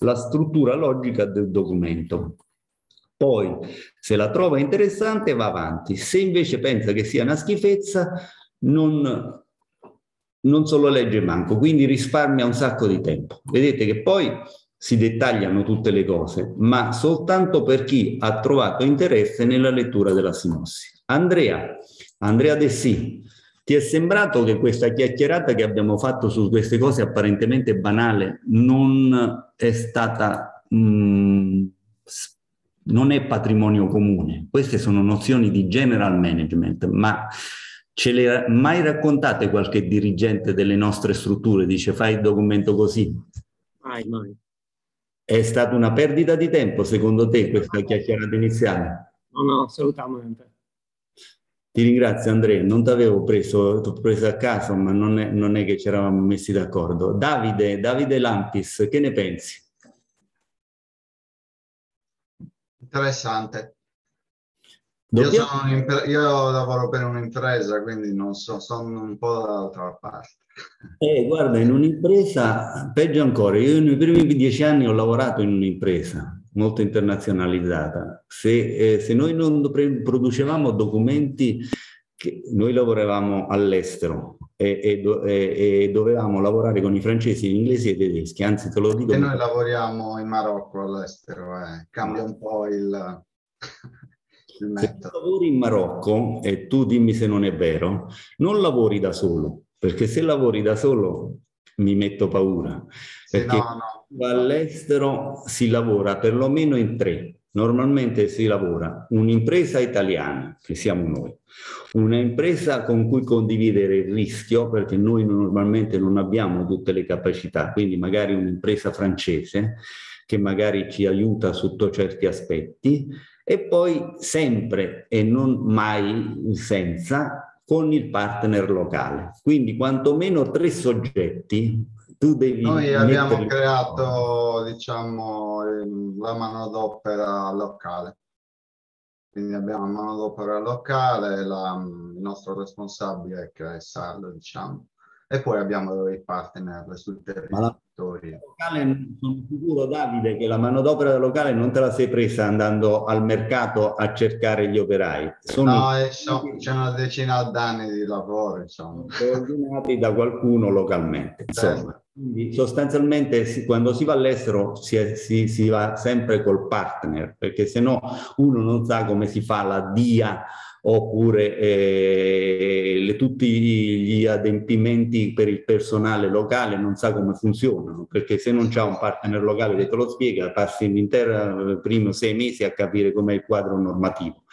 la struttura logica del documento. Poi, se la trova interessante, va avanti. Se invece pensa che sia una schifezza, non, non solo legge manco, quindi risparmia un sacco di tempo. Vedete che poi si dettagliano tutte le cose, ma soltanto per chi ha trovato interesse nella lettura della sinossi. Andrea, Andrea De Sì, ti è sembrato che questa chiacchierata che abbiamo fatto su queste cose apparentemente banale non è stata, mh, mm, non è patrimonio comune? Queste sono nozioni di general management, ma Ce le mai raccontate qualche dirigente delle nostre strutture? Dice fai il documento così? Mai, mai. È stata una perdita di tempo secondo te questa chiacchierata iniziale? No, no, assolutamente. Ti ringrazio Andrea, non ti avevo preso, preso a caso, ma non è, non è che ci eravamo messi d'accordo. Davide, Davide Lampis, che ne pensi? Interessante. Io, io, lavoro per un'impresa, quindi non so, sono un po' dall'altra parte. Eh, guarda, in un'impresa, peggio ancora, io nei primi dieci anni ho lavorato in un'impresa molto internazionalizzata. Se, eh, se noi non producevamo documenti, che noi lavoravamo all'estero e, e, e, e, dovevamo lavorare con i francesi, gli inglesi e i tedeschi, anzi te lo dico. E noi lavoriamo in Marocco all'estero, eh. cambia un po' il... Se tu lavori in Marocco, e tu dimmi se non è vero, non lavori da solo, perché se lavori da solo mi metto paura. Perché no, no. All'estero si lavora perlomeno in tre. Normalmente si lavora un'impresa italiana, che siamo noi, una impresa con cui condividere il rischio, perché noi normalmente non abbiamo tutte le capacità, quindi magari un'impresa francese che magari ci aiuta sotto certi aspetti, e poi sempre e non mai senza con il partner locale. Quindi quantomeno tre soggetti tu devi... Noi abbiamo creato, diciamo, la manodopera locale. Quindi abbiamo la manodopera locale, la, il nostro responsabile che è Sardo, diciamo e poi abbiamo dei partner sul territorio. Locale, sono sicuro Davide che la manodopera locale non te la sei presa andando al mercato a cercare gli operai. Sono no, sono, c'è una decina d'anni di lavoro, insomma. Coordinati da qualcuno localmente. Insomma. Quindi sostanzialmente quando si va all'estero si, si, si va sempre col partner, perché se no uno non sa come si fa la DIA oppure eh, le, tutti gli adempimenti per il personale locale non sa come funzionano, perché se non c'è un partner locale che te lo spiega, passi l'intero eh, primo sei mesi a capire com'è il quadro normativo.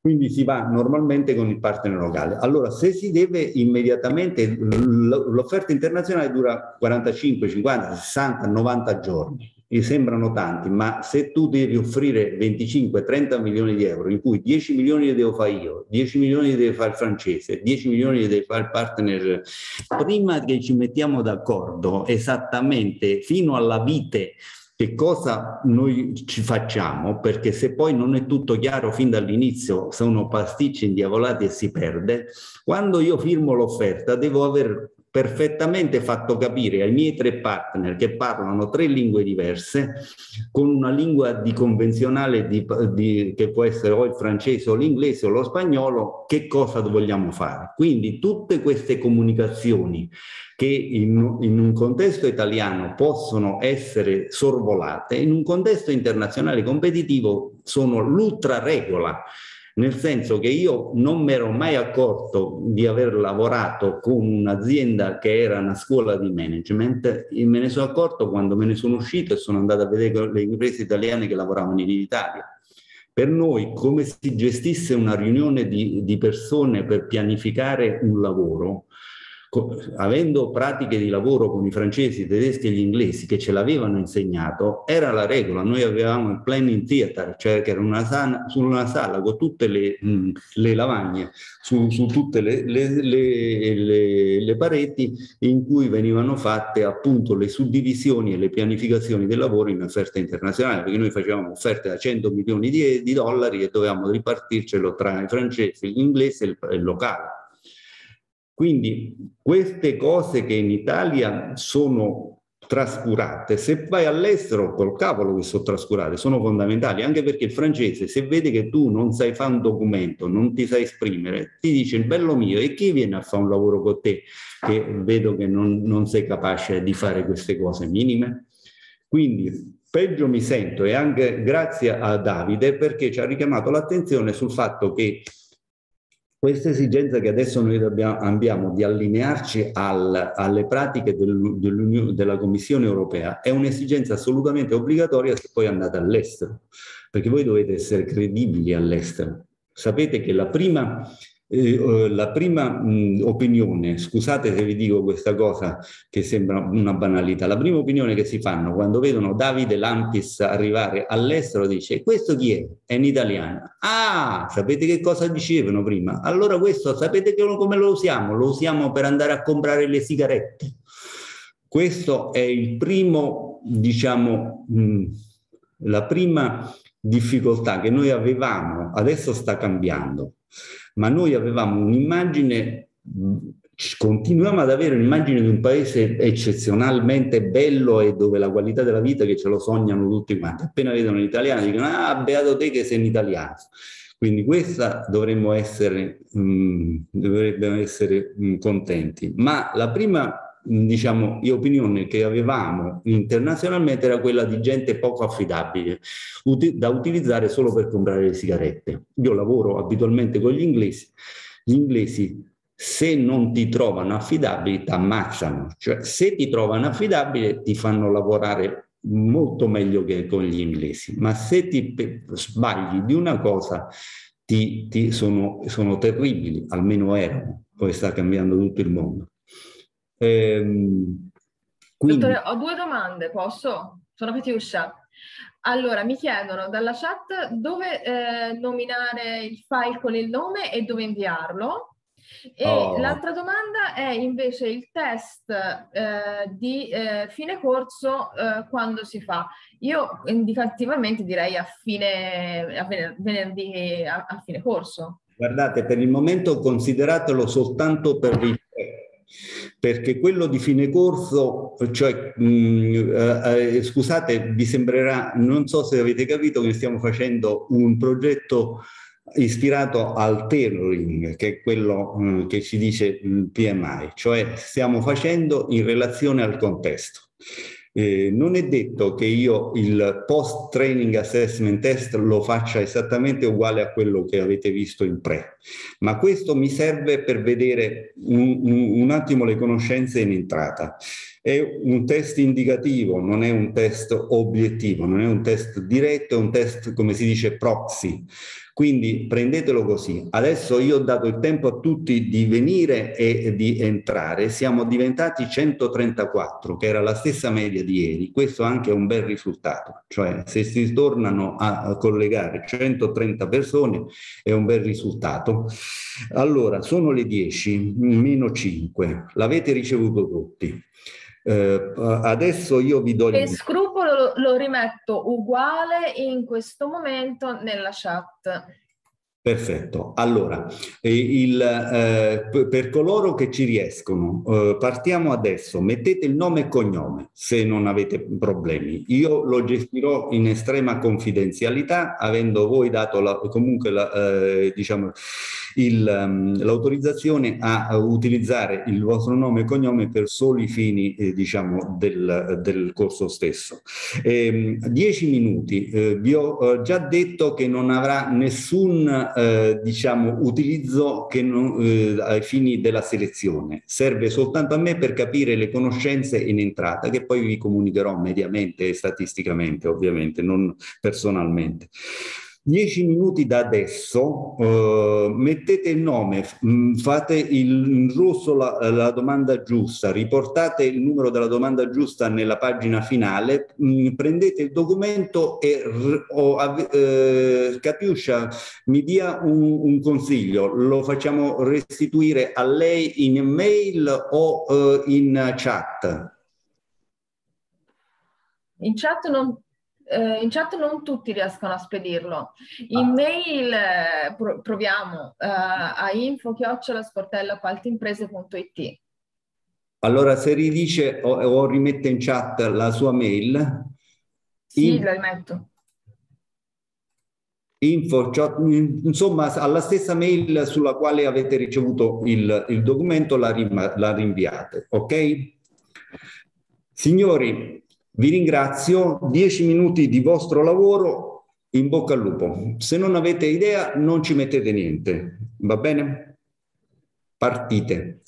Quindi si va normalmente con il partner locale. Allora, se si deve immediatamente, l'offerta internazionale dura 45, 50, 60, 90 giorni mi sembrano tanti, ma se tu devi offrire 25-30 milioni di euro, in cui 10 milioni li devo fare io, 10 milioni li deve fare il francese, 10 milioni li deve fare il partner, prima che ci mettiamo d'accordo esattamente fino alla vite che cosa noi ci facciamo, perché se poi non è tutto chiaro fin dall'inizio, sono pasticci indiavolati e si perde, quando io firmo l'offerta devo aver perfettamente fatto capire ai miei tre partner che parlano tre lingue diverse, con una lingua di convenzionale di, di, che può essere o il francese o l'inglese o lo spagnolo, che cosa vogliamo fare. Quindi tutte queste comunicazioni che in, in un contesto italiano possono essere sorvolate, in un contesto internazionale competitivo sono l'ultra regola nel senso che io non mi ero mai accorto di aver lavorato con un'azienda che era una scuola di management, e me ne sono accorto quando me ne sono uscito e sono andato a vedere le imprese italiane che lavoravano in Italia. Per noi, come si gestisse una riunione di, di persone per pianificare un lavoro, avendo pratiche di lavoro con i francesi, i tedeschi e gli inglesi che ce l'avevano insegnato, era la regola. Noi avevamo il planning theater, cioè che era una, sana, una sala con tutte le, mh, le lavagne, su, su tutte le, le, le, pareti in cui venivano fatte appunto le suddivisioni e le pianificazioni del lavoro in offerta internazionale, perché noi facevamo offerte da 100 milioni di, di dollari e dovevamo ripartircelo tra i francesi, gli inglesi e il, il locale. Quindi queste cose che in Italia sono trascurate, se vai all'estero col cavolo che sono trascurate, sono fondamentali, anche perché il francese se vede che tu non sai fare un documento, non ti sai esprimere, ti dice il bello mio e chi viene a fare un lavoro con te che vedo che non, non sei capace di fare queste cose minime? Quindi peggio mi sento e anche grazie a Davide perché ci ha richiamato l'attenzione sul fatto che questa esigenza che adesso noi dobbiamo, abbiamo di allinearci al, alle pratiche del, della Commissione europea è un'esigenza assolutamente obbligatoria se poi andate all'estero, perché voi dovete essere credibili all'estero. Sapete che la prima eh, la prima mh, opinione, scusate se vi dico questa cosa che sembra una banalità, la prima opinione che si fanno quando vedono Davide Lampis arrivare all'estero dice questo chi è? È un italiano. Ah, sapete che cosa dicevano prima? Allora questo sapete come lo usiamo? Lo usiamo per andare a comprare le sigarette. Questo è il primo, diciamo, mh, la prima difficoltà che noi avevamo, adesso sta cambiando ma noi avevamo un'immagine, continuiamo ad avere un'immagine di un paese eccezionalmente bello e dove la qualità della vita che ce lo sognano tutti quanti. Appena vedono l'italiano dicono ah, beato te che sei un italiano. Quindi questa dovremmo essere, mh, mm, dovremmo essere mh, mm, contenti. Ma la prima diciamo, opinione che avevamo internazionalmente era quella di gente poco affidabile, uti da utilizzare solo per comprare le sigarette. Io lavoro abitualmente con gli inglesi, gli inglesi se non ti trovano affidabili ti ammazzano, cioè se ti trovano affidabile ti fanno lavorare molto meglio che con gli inglesi, ma se ti sbagli di una cosa ti, ti sono, sono terribili, almeno erano, poi sta cambiando tutto il mondo. Ehm, quindi... Dottore, ho due domande, posso? Sono Petiuscia. Allora, mi chiedono dalla chat dove eh, nominare il file con il nome e dove inviarlo. E oh. l'altra domanda è invece il test eh, di eh, fine corso eh, quando si fa. Io indicativamente direi a fine a venerdì a, a, fine corso. Guardate, per il momento consideratelo soltanto per il perché quello di fine corso, cioè, mh, eh, eh, scusate, vi sembrerà, non so se avete capito che stiamo facendo un progetto ispirato al tailoring, che è quello mh, che ci dice il PMI, cioè stiamo facendo in relazione al contesto. Eh, non è detto che io il post training assessment test lo faccia esattamente uguale a quello che avete visto in pre, ma questo mi serve per vedere un, un, un attimo le conoscenze in entrata. È un test indicativo, non è un test obiettivo, non è un test diretto, è un test, come si dice, proxy. Quindi prendetelo così. Adesso io ho dato il tempo a tutti di venire e di entrare. Siamo diventati 134, che era la stessa media di ieri. Questo anche è un bel risultato. Cioè se si tornano a collegare 130 persone è un bel risultato. Allora, sono le 10 meno 5. L'avete ricevuto tutti. Eh, adesso io vi do... Il scrupolo lo, rimetto uguale in questo momento nella chat. Perfetto, allora il, eh, per coloro che ci riescono, eh, partiamo adesso, mettete il nome e cognome se non avete problemi. Io lo gestirò in estrema confidenzialità, avendo voi dato la, comunque la, eh, diciamo, l'autorizzazione a, utilizzare il vostro nome e cognome per soli fini eh, diciamo, del, del, corso stesso. Ehm, dieci minuti, eh, vi ho già detto che non avrà nessun eh, diciamo, utilizzo non, eh, ai fini della selezione. Serve soltanto a me per capire le conoscenze in entrata, che poi vi comunicherò mediamente e statisticamente, ovviamente, non personalmente. Dieci minuti da adesso, eh, mettete il nome, mm, fate il, in rosso la, la, domanda giusta, riportate il numero della domanda giusta nella pagina finale, mh, mm, prendete il documento e o, eh, Catiuscia mi dia un, un, consiglio, lo facciamo restituire a lei in mail o eh, in chat? In chat non, eh, in chat non tutti riescono a spedirlo. In ah. mail eh, pro- proviamo eh, a info-sportellappaltimprese.it. Allora se ridice o, o, rimette in chat la sua mail. Sì, in... la rimetto. Info, insomma, alla stessa mail sulla quale avete ricevuto il, il documento la, rim- la rinviate, ok? Signori, vi ringrazio, dieci minuti di vostro lavoro, in bocca al lupo. Se non avete idea non ci mettete niente, va bene? Partite.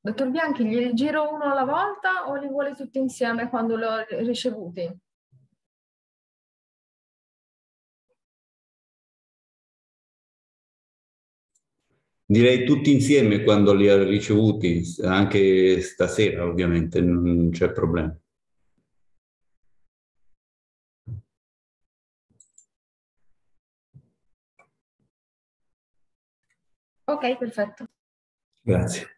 Dottor Bianchi, gli giro uno alla volta o li vuole tutti insieme quando li ho ricevuti? Direi tutti insieme quando li ha ricevuti, anche stasera ovviamente, non c'è problema. Ok, perfetto. Grazie.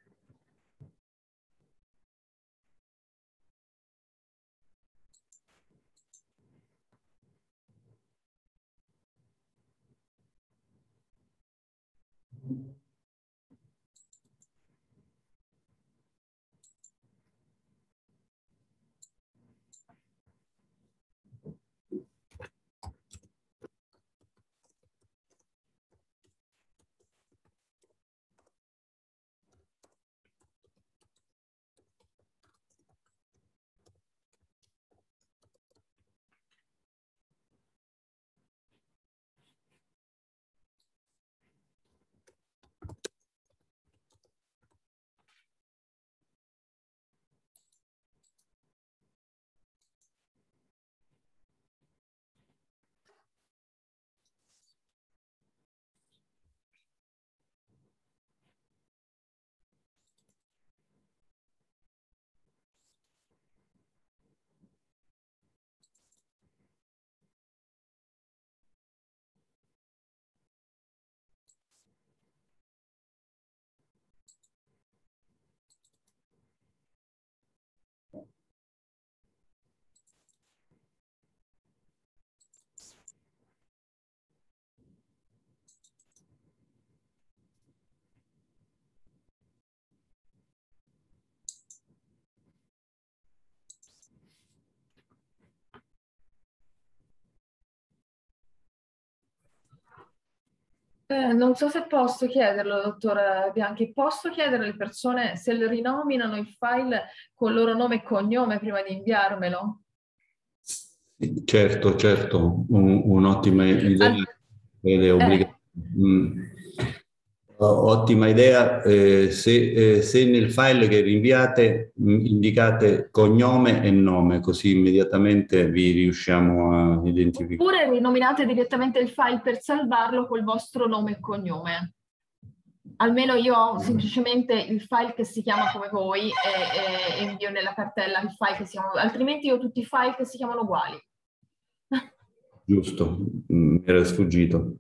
Eh, non so se posso chiederlo, dottor Bianchi, posso chiedere alle persone se rinominano il file con il loro nome e cognome prima di inviarmelo? Certo, certo, un'ottima un idea ed è obbligato. Eh. Mm. Ottima idea, eh, se, eh, se, nel file che rinviate mm, indicate cognome e nome, così immediatamente vi riusciamo a identificare. Oppure rinominate direttamente il file per salvarlo col vostro nome e cognome. Almeno io ho semplicemente il file che si chiama come voi e, e invio nella cartella il file che si chiama, altrimenti io ho tutti i file che si chiamano uguali. Giusto, mi era sfuggito.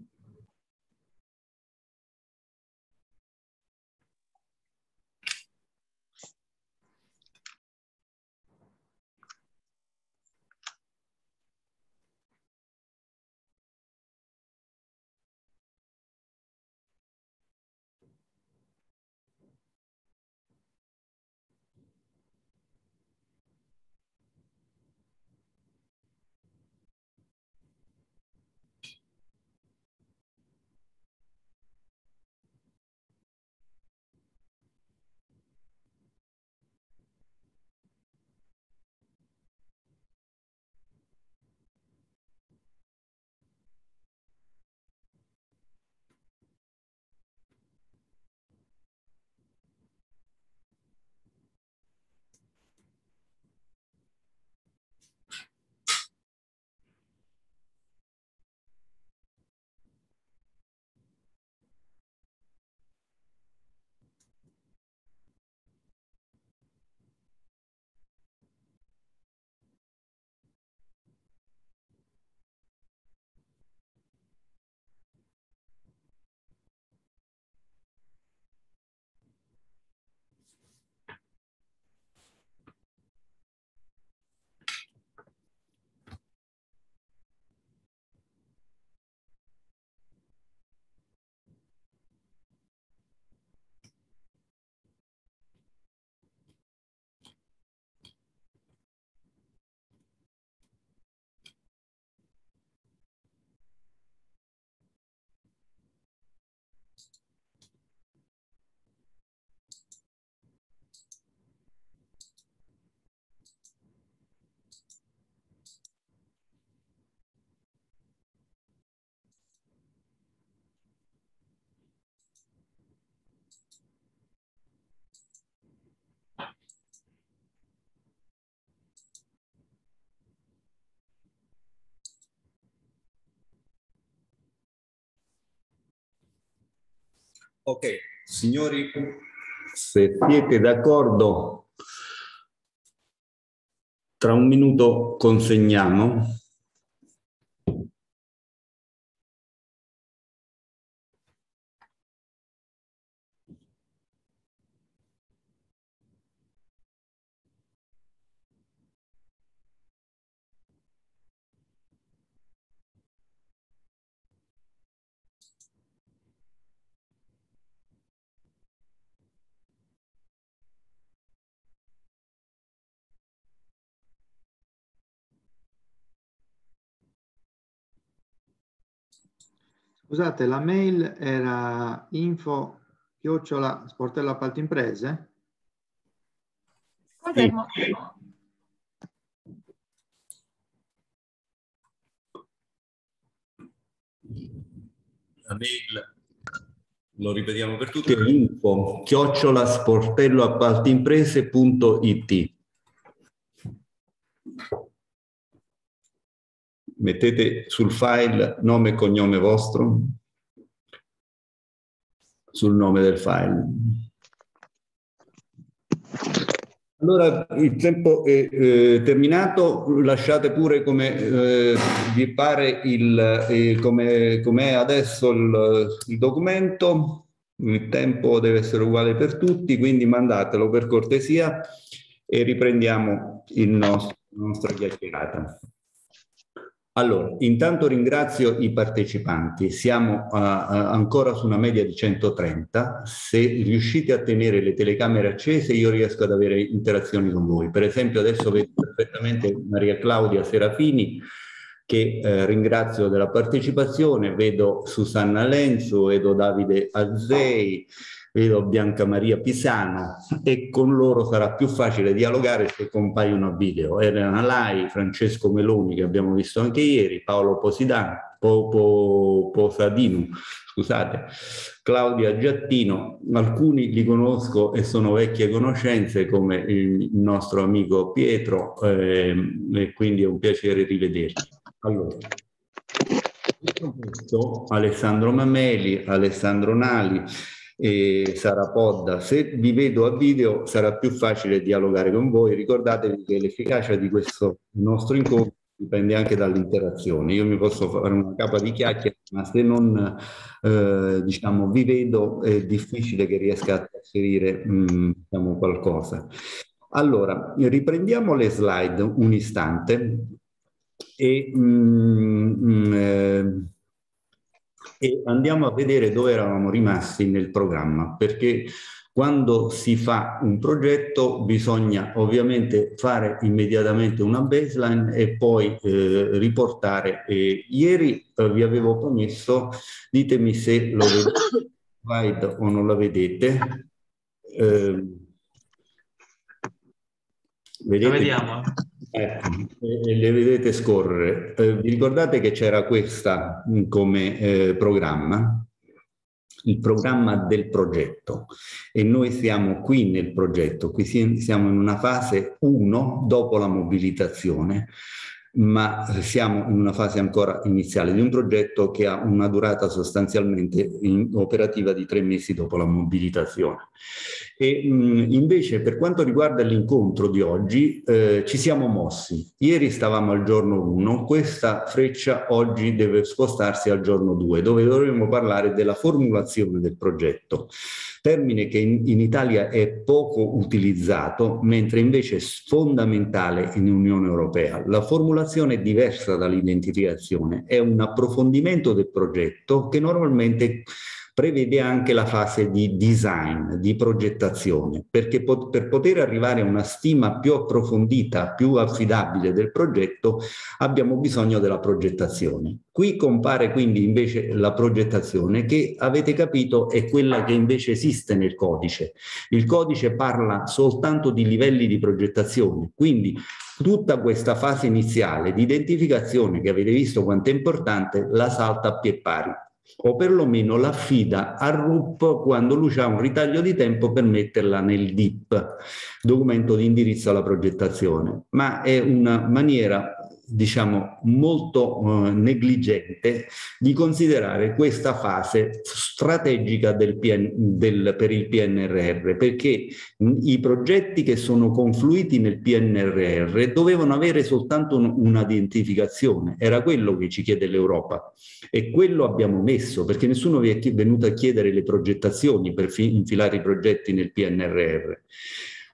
Ok, signori, se siete d'accordo, tra un minuto consegniamo. Scusate, la mail era info chiocciola sportello appalti imprese? Confermo. Sì. La mail, lo ripetiamo per tutti, è info chiocciola sportello appaltimprese.it mettete sul file nome e cognome vostro, sul nome del file. Allora il tempo è eh, terminato, lasciate pure come eh, vi pare il, il, come, è adesso il, il, documento, il tempo deve essere uguale per tutti, quindi mandatelo per cortesia e riprendiamo il nostro, la nostra chiacchierata. Allora, intanto ringrazio i partecipanti, siamo uh, ancora su una media di 130, se riuscite a tenere le telecamere accese io riesco ad avere interazioni con voi. Per esempio adesso vedo perfettamente Maria Claudia Serafini che eh, ringrazio della partecipazione, vedo Susanna Lenzo, vedo Davide Azzei, vedo Bianca Maria Pisano e con loro sarà più facile dialogare se compaiono a video. Elena Lai, Francesco Meloni che abbiamo visto anche ieri, Paolo Posidan, po, po, Posadino, scusate, Claudia Giattino, alcuni li conosco e sono vecchie conoscenze come il nostro amico Pietro eh, e quindi è un piacere rivederli. Allora, Alessandro Mameli, Alessandro Nali, e Sara Podda. Se vi vedo a video sarà più facile dialogare con voi. Ricordatevi che l'efficacia di questo nostro incontro dipende anche dall'interazione. Io mi posso fare una capa di chiacchiere, ma se non eh, diciamo, vi vedo è difficile che riesca a trasferire mm, diciamo, qualcosa. Allora, riprendiamo le slide un istante e mm, mm, eh, e andiamo a vedere dove eravamo rimasti nel programma, perché quando si fa un progetto bisogna ovviamente fare immediatamente una baseline e poi eh, riportare. Eh, ieri eh, vi avevo promesso, ditemi se lo vedete o non la vedete. Eh, vedete? La vediamo. Ecco, e le vedete scorrere. Eh, vi ricordate che c'era questa mm, come eh, programma? Il programma del progetto e noi siamo qui nel progetto, qui siamo in una fase 1 dopo la mobilitazione ma siamo in una fase ancora iniziale di un progetto che ha una durata sostanzialmente operativa di tre mesi dopo la mobilitazione. E, mh, invece per quanto riguarda l'incontro di oggi eh, ci siamo mossi. Ieri stavamo al giorno 1, questa freccia oggi deve spostarsi al giorno 2 dove dovremo parlare della formulazione del progetto termine che in, in, Italia è poco utilizzato, mentre invece è fondamentale in Unione Europea. La formulazione è diversa dall'identificazione, è un approfondimento del progetto che normalmente prevede anche la fase di design, di progettazione, perché po per poter arrivare a una stima più approfondita, più affidabile del progetto, abbiamo bisogno della progettazione. Qui compare quindi invece la progettazione che avete capito è quella che invece esiste nel codice. Il codice parla soltanto di livelli di progettazione, quindi tutta questa fase iniziale di identificazione che avete visto quanto è importante la salta a pie pari o perlomeno l'affida al RUP quando lui ha un ritaglio di tempo per metterla nel DIP, documento di indirizzo alla progettazione, ma è una maniera diciamo molto eh, negligente di considerare questa fase strategica del PN, del, per il PNRR perché i progetti che sono confluiti nel PNRR dovevano avere soltanto un, un'identificazione era quello che ci chiede l'Europa. E quello abbiamo messo perché nessuno vi è venuto a chiedere le progettazioni per infilare i progetti nel PNRR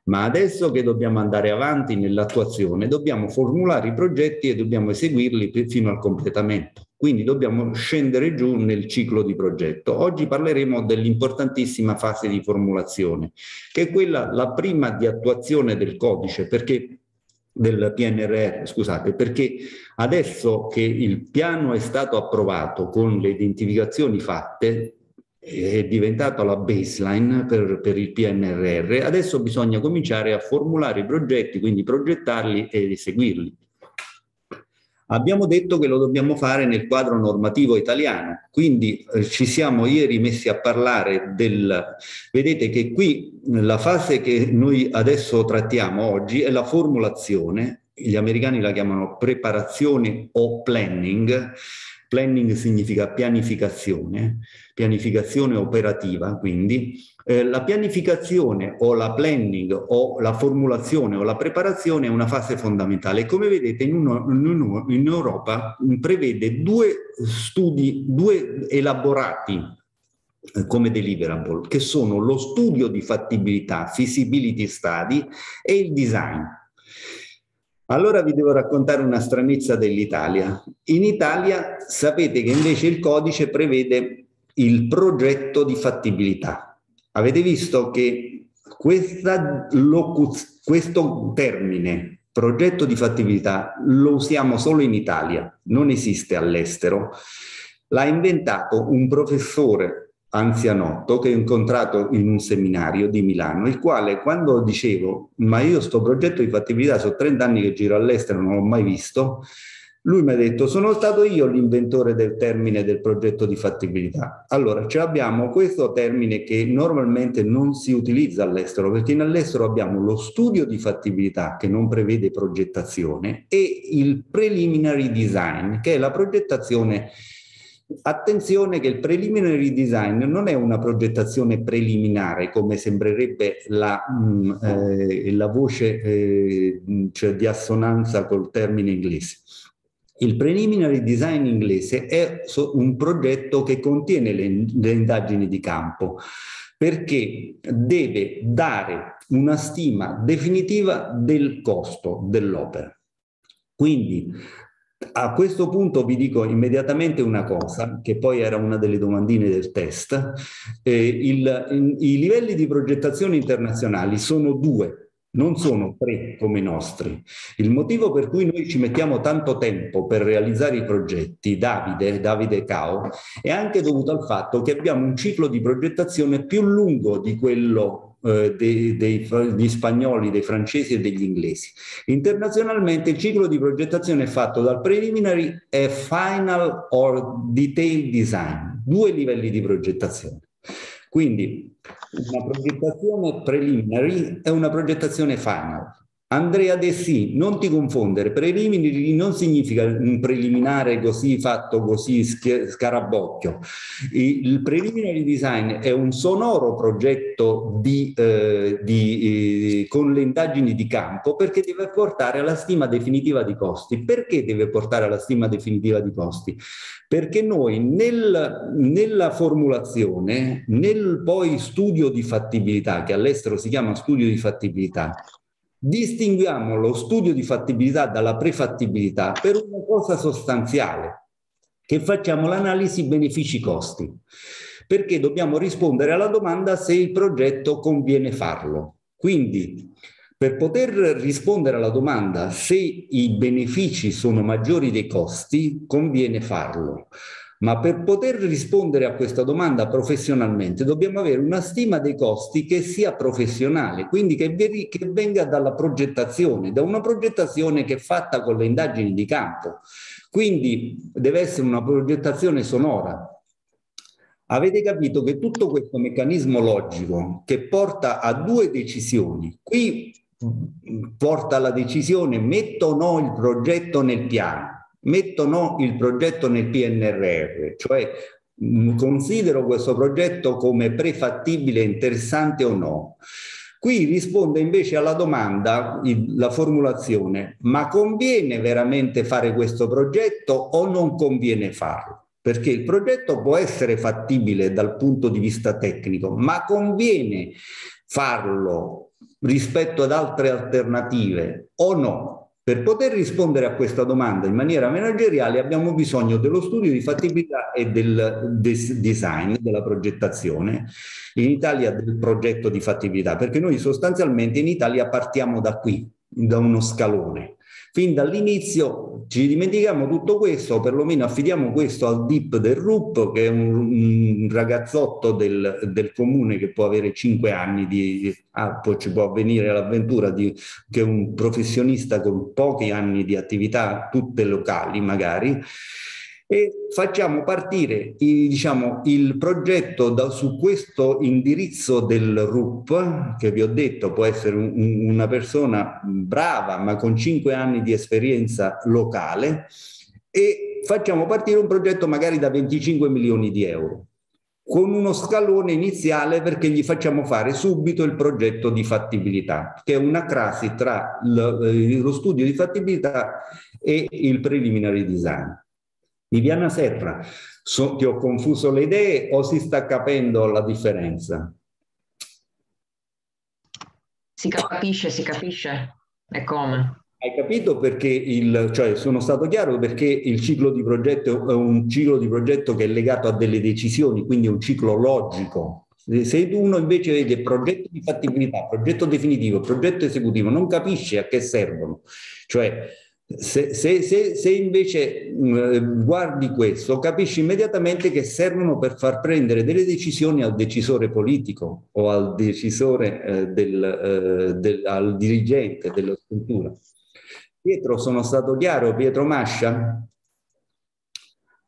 ma adesso che dobbiamo andare avanti nell'attuazione, dobbiamo formulare i progetti e dobbiamo eseguirli fino al completamento. Quindi dobbiamo scendere giù nel ciclo di progetto. Oggi parleremo dell'importantissima fase di formulazione, che è quella, la prima di attuazione del codice, perché del PNRR, scusate, perché adesso che il piano è stato approvato con le identificazioni fatte, è diventato la baseline per, per, il PNRR, adesso bisogna cominciare a formulare i progetti, quindi progettarli e eseguirli. Abbiamo detto che lo dobbiamo fare nel quadro normativo italiano, quindi eh, ci siamo ieri messi a parlare del... Vedete che qui la fase che noi adesso trattiamo oggi è la formulazione, gli americani la chiamano preparazione o planning, planning significa pianificazione, pianificazione operativa quindi, eh, la pianificazione o la planning o la formulazione o la preparazione è una fase fondamentale. Come vedete in, uno, in, in Europa prevede due studi, due elaborati eh, come deliverable, che sono lo studio di fattibilità, feasibility study e il design. Allora vi devo raccontare una stranezza dell'Italia. In Italia sapete che invece il codice prevede il progetto di fattibilità. Avete visto che questa questo termine progetto di fattibilità lo usiamo solo in Italia, non esiste all'estero. L'ha inventato un professore anzianotto che ho incontrato in un seminario di Milano, il quale quando dicevo ma io sto progetto di fattibilità, sono 30 anni che giro all'estero, non l'ho mai visto, lui mi ha detto, sono stato io l'inventore del termine del progetto di fattibilità. Allora, abbiamo questo termine che normalmente non si utilizza all'estero, perché in all'estero abbiamo lo studio di fattibilità che non prevede progettazione e il preliminary design, che è la progettazione Attenzione che il preliminary design non è una progettazione preliminare come sembrerebbe la, mh, mm, eh, la voce eh, cioè di assonanza col termine inglese. Il preliminary design inglese è un progetto che contiene le, le indagini di campo perché deve dare una stima definitiva del costo dell'opera. Quindi a questo punto vi dico immediatamente una cosa, che poi era una delle domandine del test. Eh, il, I livelli di progettazione internazionali sono due non sono tre come i nostri. Il motivo per cui noi ci mettiamo tanto tempo per realizzare i progetti, Davide, Davide Cao, è anche dovuto al fatto che abbiamo un ciclo di progettazione più lungo di quello eh, dei, dei, degli spagnoli, dei francesi e degli inglesi. Internazionalmente il ciclo di progettazione è fatto dal preliminary e final or detailed design, due livelli di progettazione. Quindi una progettazione preliminary è una progettazione final. Andrea De Sì, non ti confondere, preliminari non significa un preliminare così fatto così scarabocchio. Il preliminary design è un sonoro progetto di, eh, di, eh, con le indagini di campo perché deve portare alla stima definitiva di costi. Perché deve portare alla stima definitiva di costi? Perché noi nel, nella formulazione, nel poi studio di fattibilità, che all'estero si chiama studio di fattibilità, distinguiamo lo studio di fattibilità dalla prefattibilità per una cosa sostanziale, che facciamo l'analisi benefici-costi, perché dobbiamo rispondere alla domanda se il progetto conviene farlo. Quindi, per poter rispondere alla domanda se i benefici sono maggiori dei costi, conviene farlo. Ma per poter rispondere a questa domanda professionalmente dobbiamo avere una stima dei costi che sia professionale, quindi che, che venga dalla progettazione, da una progettazione che è fatta con le indagini di campo. Quindi deve essere una progettazione sonora, Avete capito che tutto questo meccanismo logico che porta a due decisioni, qui porta alla decisione metto o no il progetto nel piano, mettono il progetto nel PNRR, cioè mh, considero questo progetto come prefattibile, interessante o no. Qui risponde invece alla domanda la formulazione, ma conviene veramente fare questo progetto o non conviene farlo? Perché il progetto può essere fattibile dal punto di vista tecnico, ma conviene farlo rispetto ad altre alternative o no? Per poter rispondere a questa domanda in maniera manageriale abbiamo bisogno dello studio di fattibilità e del design, della progettazione, in Italia del progetto di fattibilità, perché noi sostanzialmente in Italia partiamo da qui. da uno scalone. Fin dall'inizio ci dimentichiamo tutto questo, o perlomeno affidiamo questo al DIP del RUP, che è un, un ragazzotto del, del, comune che può avere 5 anni di... Ah, poi ci può avvenire l'avventura di, che un professionista con pochi anni di attività, tutte locali magari, e facciamo partire diciamo, il progetto da, su questo indirizzo del RUP, che vi ho detto può essere un, una persona brava ma con cinque anni di esperienza locale, e facciamo partire un progetto magari da 25 milioni di euro con uno scalone iniziale perché gli facciamo fare subito il progetto di fattibilità, che è una crasi tra eh, lo studio di fattibilità e il preliminary design. Viviana Serra, so, ti ho confuso le idee o si sta capendo la differenza? Si capisce, si capisce. E come? Hai capito perché il, cioè sono stato chiaro perché il ciclo di progetto è un ciclo di progetto che è legato a delle decisioni, quindi è un ciclo logico. Se uno invece vede progetto di fattibilità, progetto definitivo, progetto esecutivo, non capisce a che servono. Cioè, se, se, se, se invece mh, guardi questo, capisci immediatamente che servono per far prendere delle decisioni al decisore politico o al decisore eh, del, eh, del, al dirigente della struttura. Pietro, sono stato chiaro? Pietro Mascia?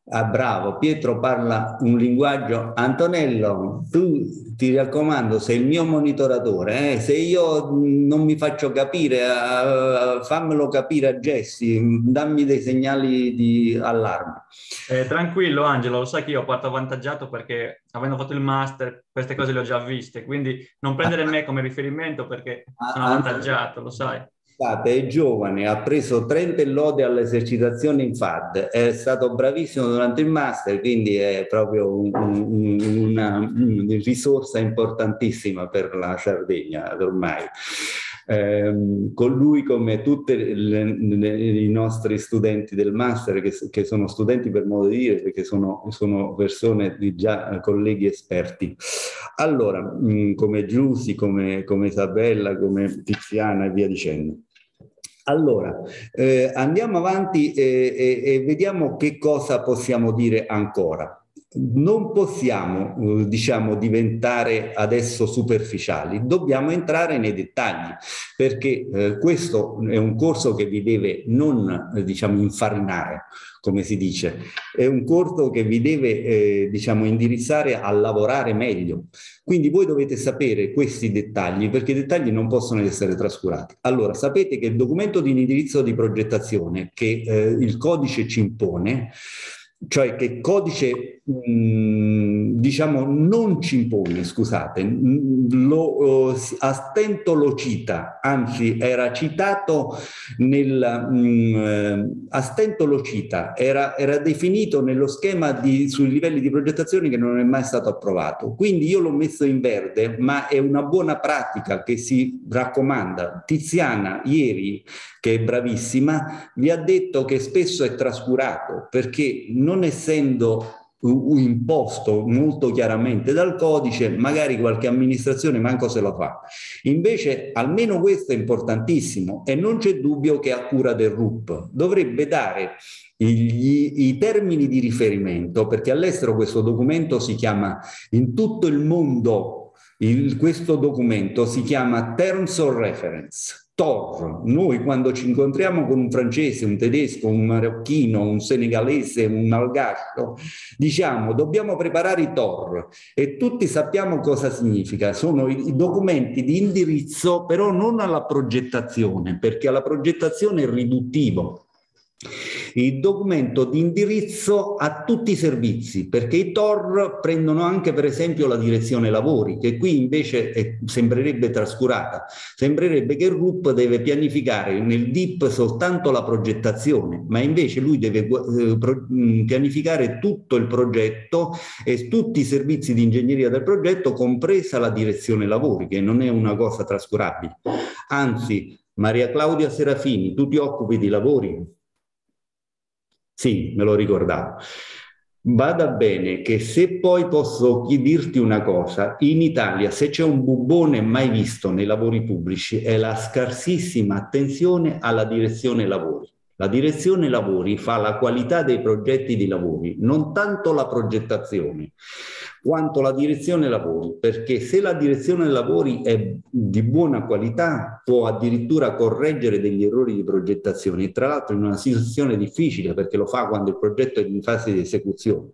Ah, bravo, Pietro parla un linguaggio. Antonello, tu ti raccomando, sei il mio monitoratore. Eh? Se io non mi faccio capire, uh, fammelo capire a gesti, dammi dei segnali di allarme. Eh, tranquillo, Angelo, lo sai che io parto avvantaggiato perché avendo fatto il master, queste cose le ho già viste. Quindi non prendere me come riferimento perché sono ah, avvantaggiato, lo sai è giovane, ha preso 30 lode all'esercitazione in FAD, è stato bravissimo durante il master, quindi è proprio un, un, una, una risorsa importantissima per la Sardegna ormai. Eh, con lui come tutti i nostri studenti del master che, che, sono studenti per modo di dire perché sono, sono persone di già colleghi esperti. Allora mh, come Giussi come, come Isabella come Tiziana e via dicendo allora, eh, andiamo avanti e, e, e, vediamo che cosa possiamo dire ancora. Non possiamo, eh, diciamo, diventare adesso superficiali, dobbiamo entrare nei dettagli, perché eh, questo è un corso che vi deve non, eh, diciamo, infarinare, come si dice, è un corso che vi deve, eh, diciamo, indirizzare a lavorare meglio. Quindi voi dovete sapere questi dettagli, perché i dettagli non possono essere trascurati. Allora, sapete che il documento di indirizzo di progettazione che eh, il codice ci impone, cioè che codice mh, diciamo non ci impone, scusate, lo, a stento lo cita, anzi era citato nel mh, a stento lo cita, era, era definito nello schema di, sui livelli di progettazione che non è mai stato approvato. Quindi io l'ho messo in verde, ma è una buona pratica che si raccomanda. Tiziana ieri che è bravissima, vi ha detto che spesso è trascurato perché non essendo imposto molto chiaramente dal codice, magari qualche amministrazione manco se la fa. Invece almeno questo è importantissimo e non c'è dubbio che a cura del RUP dovrebbe dare gli, i termini di riferimento, perché all'estero questo documento si chiama in tutto il mondo, il, questo documento si chiama Terms of Reference TOR. Noi quando ci incontriamo con un francese, un tedesco, un marocchino, un senegalese, un malgascio, diciamo dobbiamo preparare i TOR e tutti sappiamo cosa significa. Sono i, i documenti di indirizzo però non alla progettazione, perché alla progettazione è riduttivo il documento di indirizzo a tutti i servizi, perché i TOR prendono anche per esempio la direzione lavori, che qui invece è, sembrerebbe trascurata. Sembrerebbe che il RUP deve pianificare nel DIP soltanto la progettazione, ma invece lui deve eh, pro, pianificare tutto il progetto e tutti i servizi di ingegneria del progetto, compresa la direzione lavori, che non è una cosa trascurabile. Anzi, Maria Claudia Serafini, tu ti occupi di lavori? Sì, me lo ricordavo. Vada bene che se poi posso dirti una cosa, in Italia se c'è un bubbone mai visto nei lavori pubblici è la scarsissima attenzione alla direzione lavori. La direzione lavori fa la qualità dei progetti di lavori, non tanto la progettazione quanto la direzione lavori, perché se la direzione lavori è di buona qualità può addirittura correggere degli errori di progettazione, tra l'altro in una situazione difficile perché lo fa quando il progetto è in fase di esecuzione.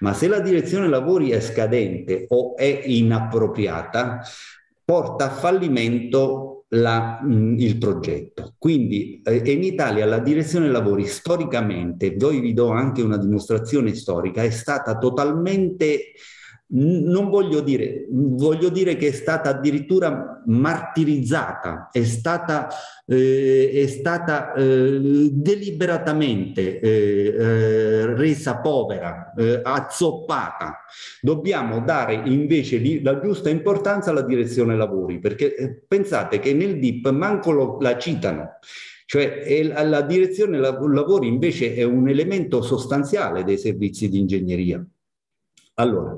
Ma se la direzione lavori è scadente o è inappropriata, porta a fallimento la, mh, il progetto. Quindi eh, in Italia la direzione lavori storicamente, voi vi do anche una dimostrazione storica, è stata totalmente non voglio dire, voglio dire che è stata addirittura martirizzata, è stata, eh, è stata eh, deliberatamente eh, eh resa povera, eh, azzoppata. Dobbiamo dare invece di, la giusta importanza alla direzione lavori, perché eh, pensate che nel DIP manco lo, la citano. Cioè la, la direzione lavori invece è un elemento sostanziale dei servizi di ingegneria. Allora,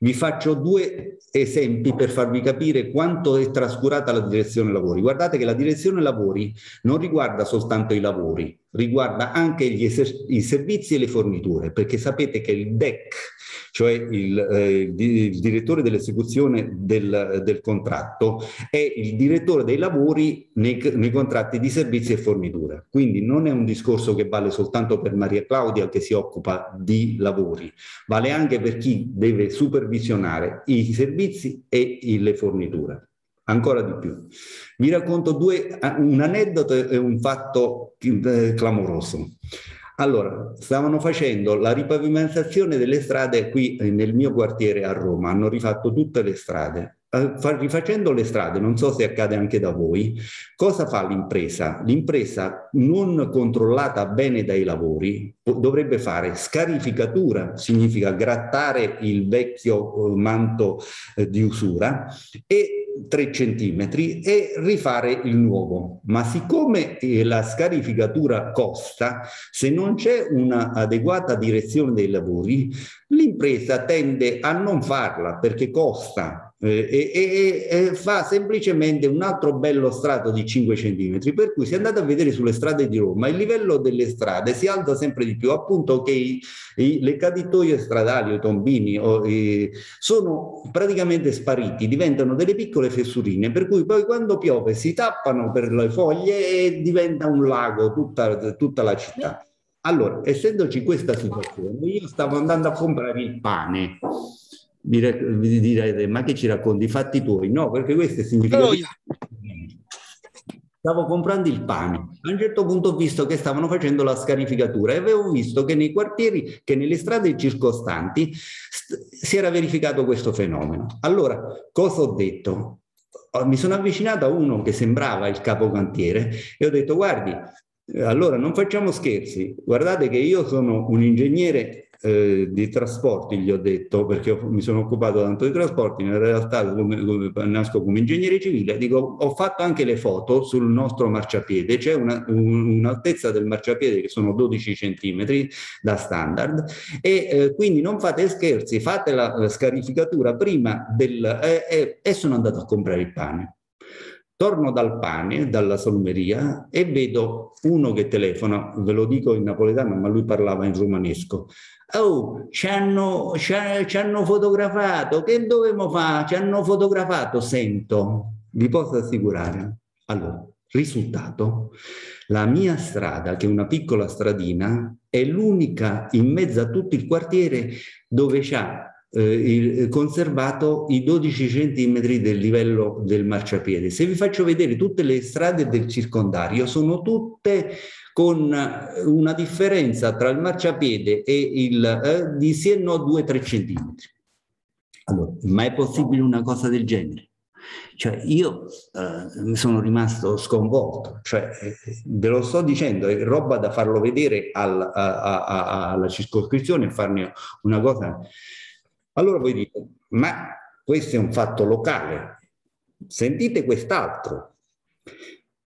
vi faccio due esempi per farvi capire quanto è trascurata la direzione lavori. Guardate che la direzione lavori non riguarda soltanto i lavori, riguarda anche gli i servizi e le forniture, perché sapete che il DEC, cioè il, eh, il direttore dell'esecuzione del, del, contratto, è il direttore dei lavori nei, nei, contratti di servizi e fornitura. Quindi non è un discorso che vale soltanto per Maria Claudia che si occupa di lavori, vale anche per chi deve supervisionare i servizi e le forniture ancora di più. Vi racconto due, un aneddoto e un fatto eh, clamoroso. Allora, stavano facendo la ripavimentazione delle strade qui eh, nel mio quartiere a Roma, hanno rifatto tutte le strade. Eh, rifacendo le strade, non so se accade anche da voi, cosa fa l'impresa? L'impresa non controllata bene dai lavori dovrebbe fare scarificatura, significa grattare il vecchio manto di usura e 3 centimetri e rifare il nuovo. Ma siccome eh, la scarificatura costa, se non c'è un'adeguata direzione dei lavori, l'impresa tende a non farla perché costa eh, e, e, fa semplicemente un altro bello strato di 5 centimetri. Per cui se andate a vedere sulle strade di Roma, il livello delle strade si alza sempre di più, appunto che i, i, le caditoie stradali, i tombini, o, i, sono praticamente spariti, diventano delle piccole fessurine, per cui poi quando piove si tappano per le foglie e diventa un lago tutta, tutta la città. Allora, essendoci questa situazione, io stavo andando a comprare il pane vi direte ma che ci racconti? I fatti tuoi? No perché questo significa oh, yeah. stavo comprando il pane. A un certo punto ho visto che stavano facendo la scarificatura e avevo visto che nei quartieri che nelle strade circostanti si era verificato questo fenomeno. Allora cosa ho detto? Mi sono avvicinato a uno che sembrava il capocantiere e ho detto guardi allora non facciamo scherzi. Guardate che io sono un ingegnere eh, di trasporti, gli ho detto, perché ho, mi sono occupato tanto di trasporti, in realtà come, come, nasco come ingegnere civile, dico, ho fatto anche le foto sul nostro marciapiede, c'è una, un, un'altezza del marciapiede che sono 12 centimetri da standard e eh, quindi non fate scherzi, fate la, la scarificatura prima del... Eh, e sono andato a comprare il pane. Torno dal pane, dalla salumeria e vedo uno che telefona, ve lo dico in napoletano, ma lui parlava in romanesco. Oh, ci hanno, ci, ci hanno fotografato, che dovevamo fare? Ci hanno fotografato, sento, vi posso assicurare. Allora, risultato, la mia strada, che è una piccola stradina, è l'unica in mezzo a tutto il quartiere dove c'ha eh, conservato i 12 centimetri del livello del marciapiede. Se vi faccio vedere tutte le strade del circondario, sono tutte con una differenza tra il marciapiede e il eh, di sì e no 2-3 centimetri. Allora, ma è possibile una cosa del genere? Cioè io eh, sono rimasto sconvolto, cioè, eh, ve lo sto dicendo, è roba da farlo vedere al, a, a, a, alla circoscrizione e farne una cosa allora voi dite, ma questo è un fatto locale. Sentite quest'altro.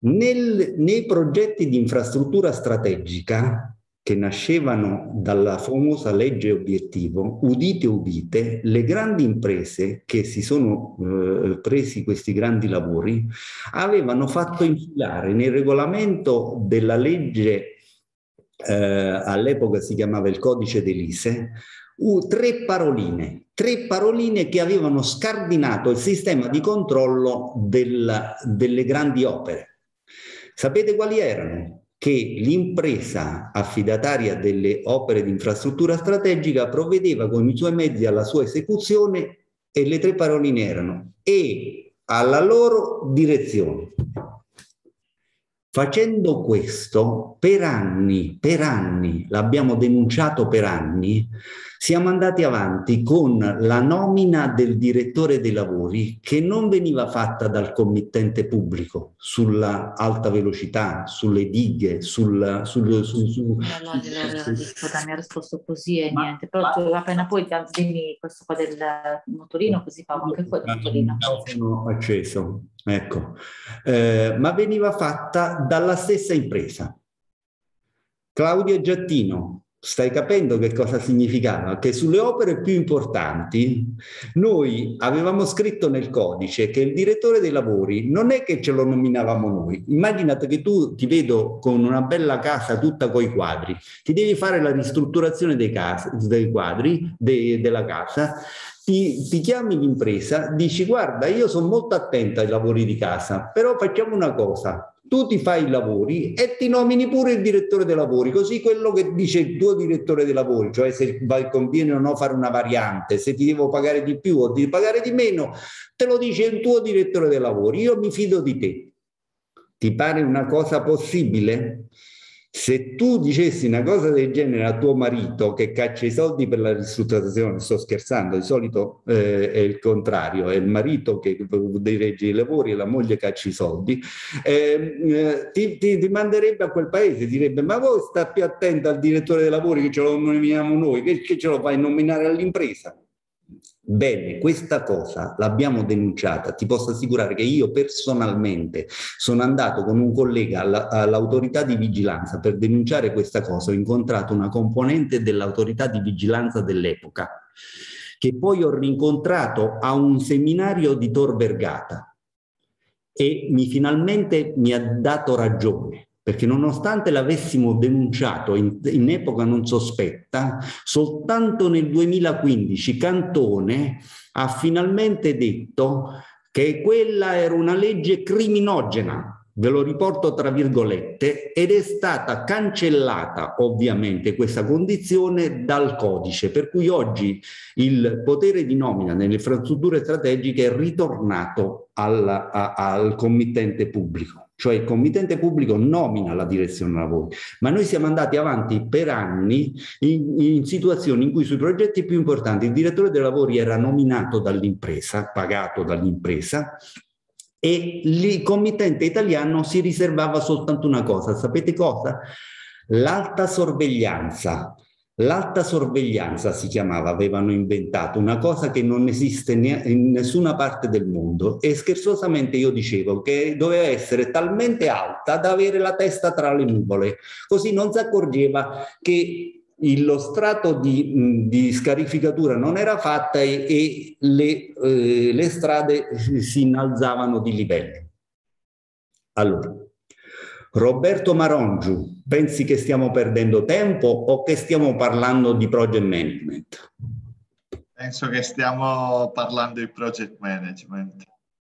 Nel, nei progetti di infrastruttura strategica che nascevano dalla famosa legge obiettivo, udite udite, le grandi imprese che si sono eh, presi questi grandi lavori avevano fatto infilare nel regolamento della legge, eh, all'epoca si chiamava il codice d'Elise, uh, tre paroline, tre paroline che avevano scardinato il sistema di controllo del, delle grandi opere. Sapete quali erano? che l'impresa affidataria delle opere di infrastruttura strategica provvedeva con i suoi mezzi alla sua esecuzione e le tre paroline erano e alla loro direzione. Facendo questo per anni, per anni, l'abbiamo denunciato per anni, siamo andati avanti con la nomina del direttore dei lavori che non veniva fatta dal committente pubblico sulla alta velocità, sulle dighe, sul... sul, sul, sul no, no, no, mi ha risposto così e ma, niente, però tu appena poi dimmi questo qua del motorino così fa anche qua il motorino. Sono acceso, ecco, eh, ma veniva fatta dalla stessa impresa. Claudio Giattino, Stai capendo che cosa significava? Che sulle opere più importanti noi avevamo scritto nel codice che il direttore dei lavori non è che ce lo nominavamo noi. Immaginate che tu ti vedo con una bella casa tutta coi quadri, ti devi fare la ristrutturazione dei, casa, dei quadri de, della casa, ti, ti, chiami l'impresa, dici guarda io sono molto attenta ai lavori di casa, però facciamo una cosa, tu ti fai i lavori e ti nomini pure il direttore dei lavori, così quello che dice il tuo direttore dei lavori, cioè se conviene o no fare una variante, se ti devo pagare di più o di pagare di meno, te lo dice il tuo direttore dei lavori, io mi fido di te. Ti pare una cosa possibile? Se tu dicessi una cosa del genere a tuo marito che caccia i soldi per la ristrutturazione, sto scherzando, di solito eh, è il contrario, è il marito che dirige i lavori e la moglie caccia i soldi, eh, eh, ti, ti, ti, manderebbe a quel paese, direbbe ma voi sta più attento al direttore dei lavori che ce lo nominiamo noi, che ce lo fai nominare all'impresa. Bene, questa cosa l'abbiamo denunciata. Ti posso assicurare che io personalmente sono andato con un collega alla, all'autorità di vigilanza per denunciare questa cosa. Ho incontrato una componente dell'autorità di vigilanza dell'epoca, che poi ho rincontrato a un seminario di Tor Vergata e mi finalmente mi ha dato ragione perché nonostante l'avessimo denunciato in, in, epoca non sospetta, soltanto nel 2015 Cantone ha finalmente detto che quella era una legge criminogena, ve lo riporto tra virgolette, ed è stata cancellata ovviamente questa condizione dal codice, per cui oggi il potere di nomina nelle infrastrutture strategiche è ritornato al, a, al committente pubblico cioè il committente pubblico nomina la direzione lavori, ma noi siamo andati avanti per anni in, in, situazioni in cui sui progetti più importanti il direttore dei lavori era nominato dall'impresa, pagato dall'impresa, e il committente italiano si riservava soltanto una cosa, sapete cosa? L'alta sorveglianza L'alta sorveglianza si chiamava, avevano inventato una cosa che non esiste in nessuna parte del mondo e scherzosamente io dicevo che doveva essere talmente alta da avere la testa tra le nuvole, così non si accorgeva che lo strato di, di scarificatura non era fatta e, e le, eh, le strade si innalzavano di livello. Allora, Roberto Marongiu, pensi che stiamo perdendo tempo o che stiamo parlando di project management? Penso che stiamo parlando di project management.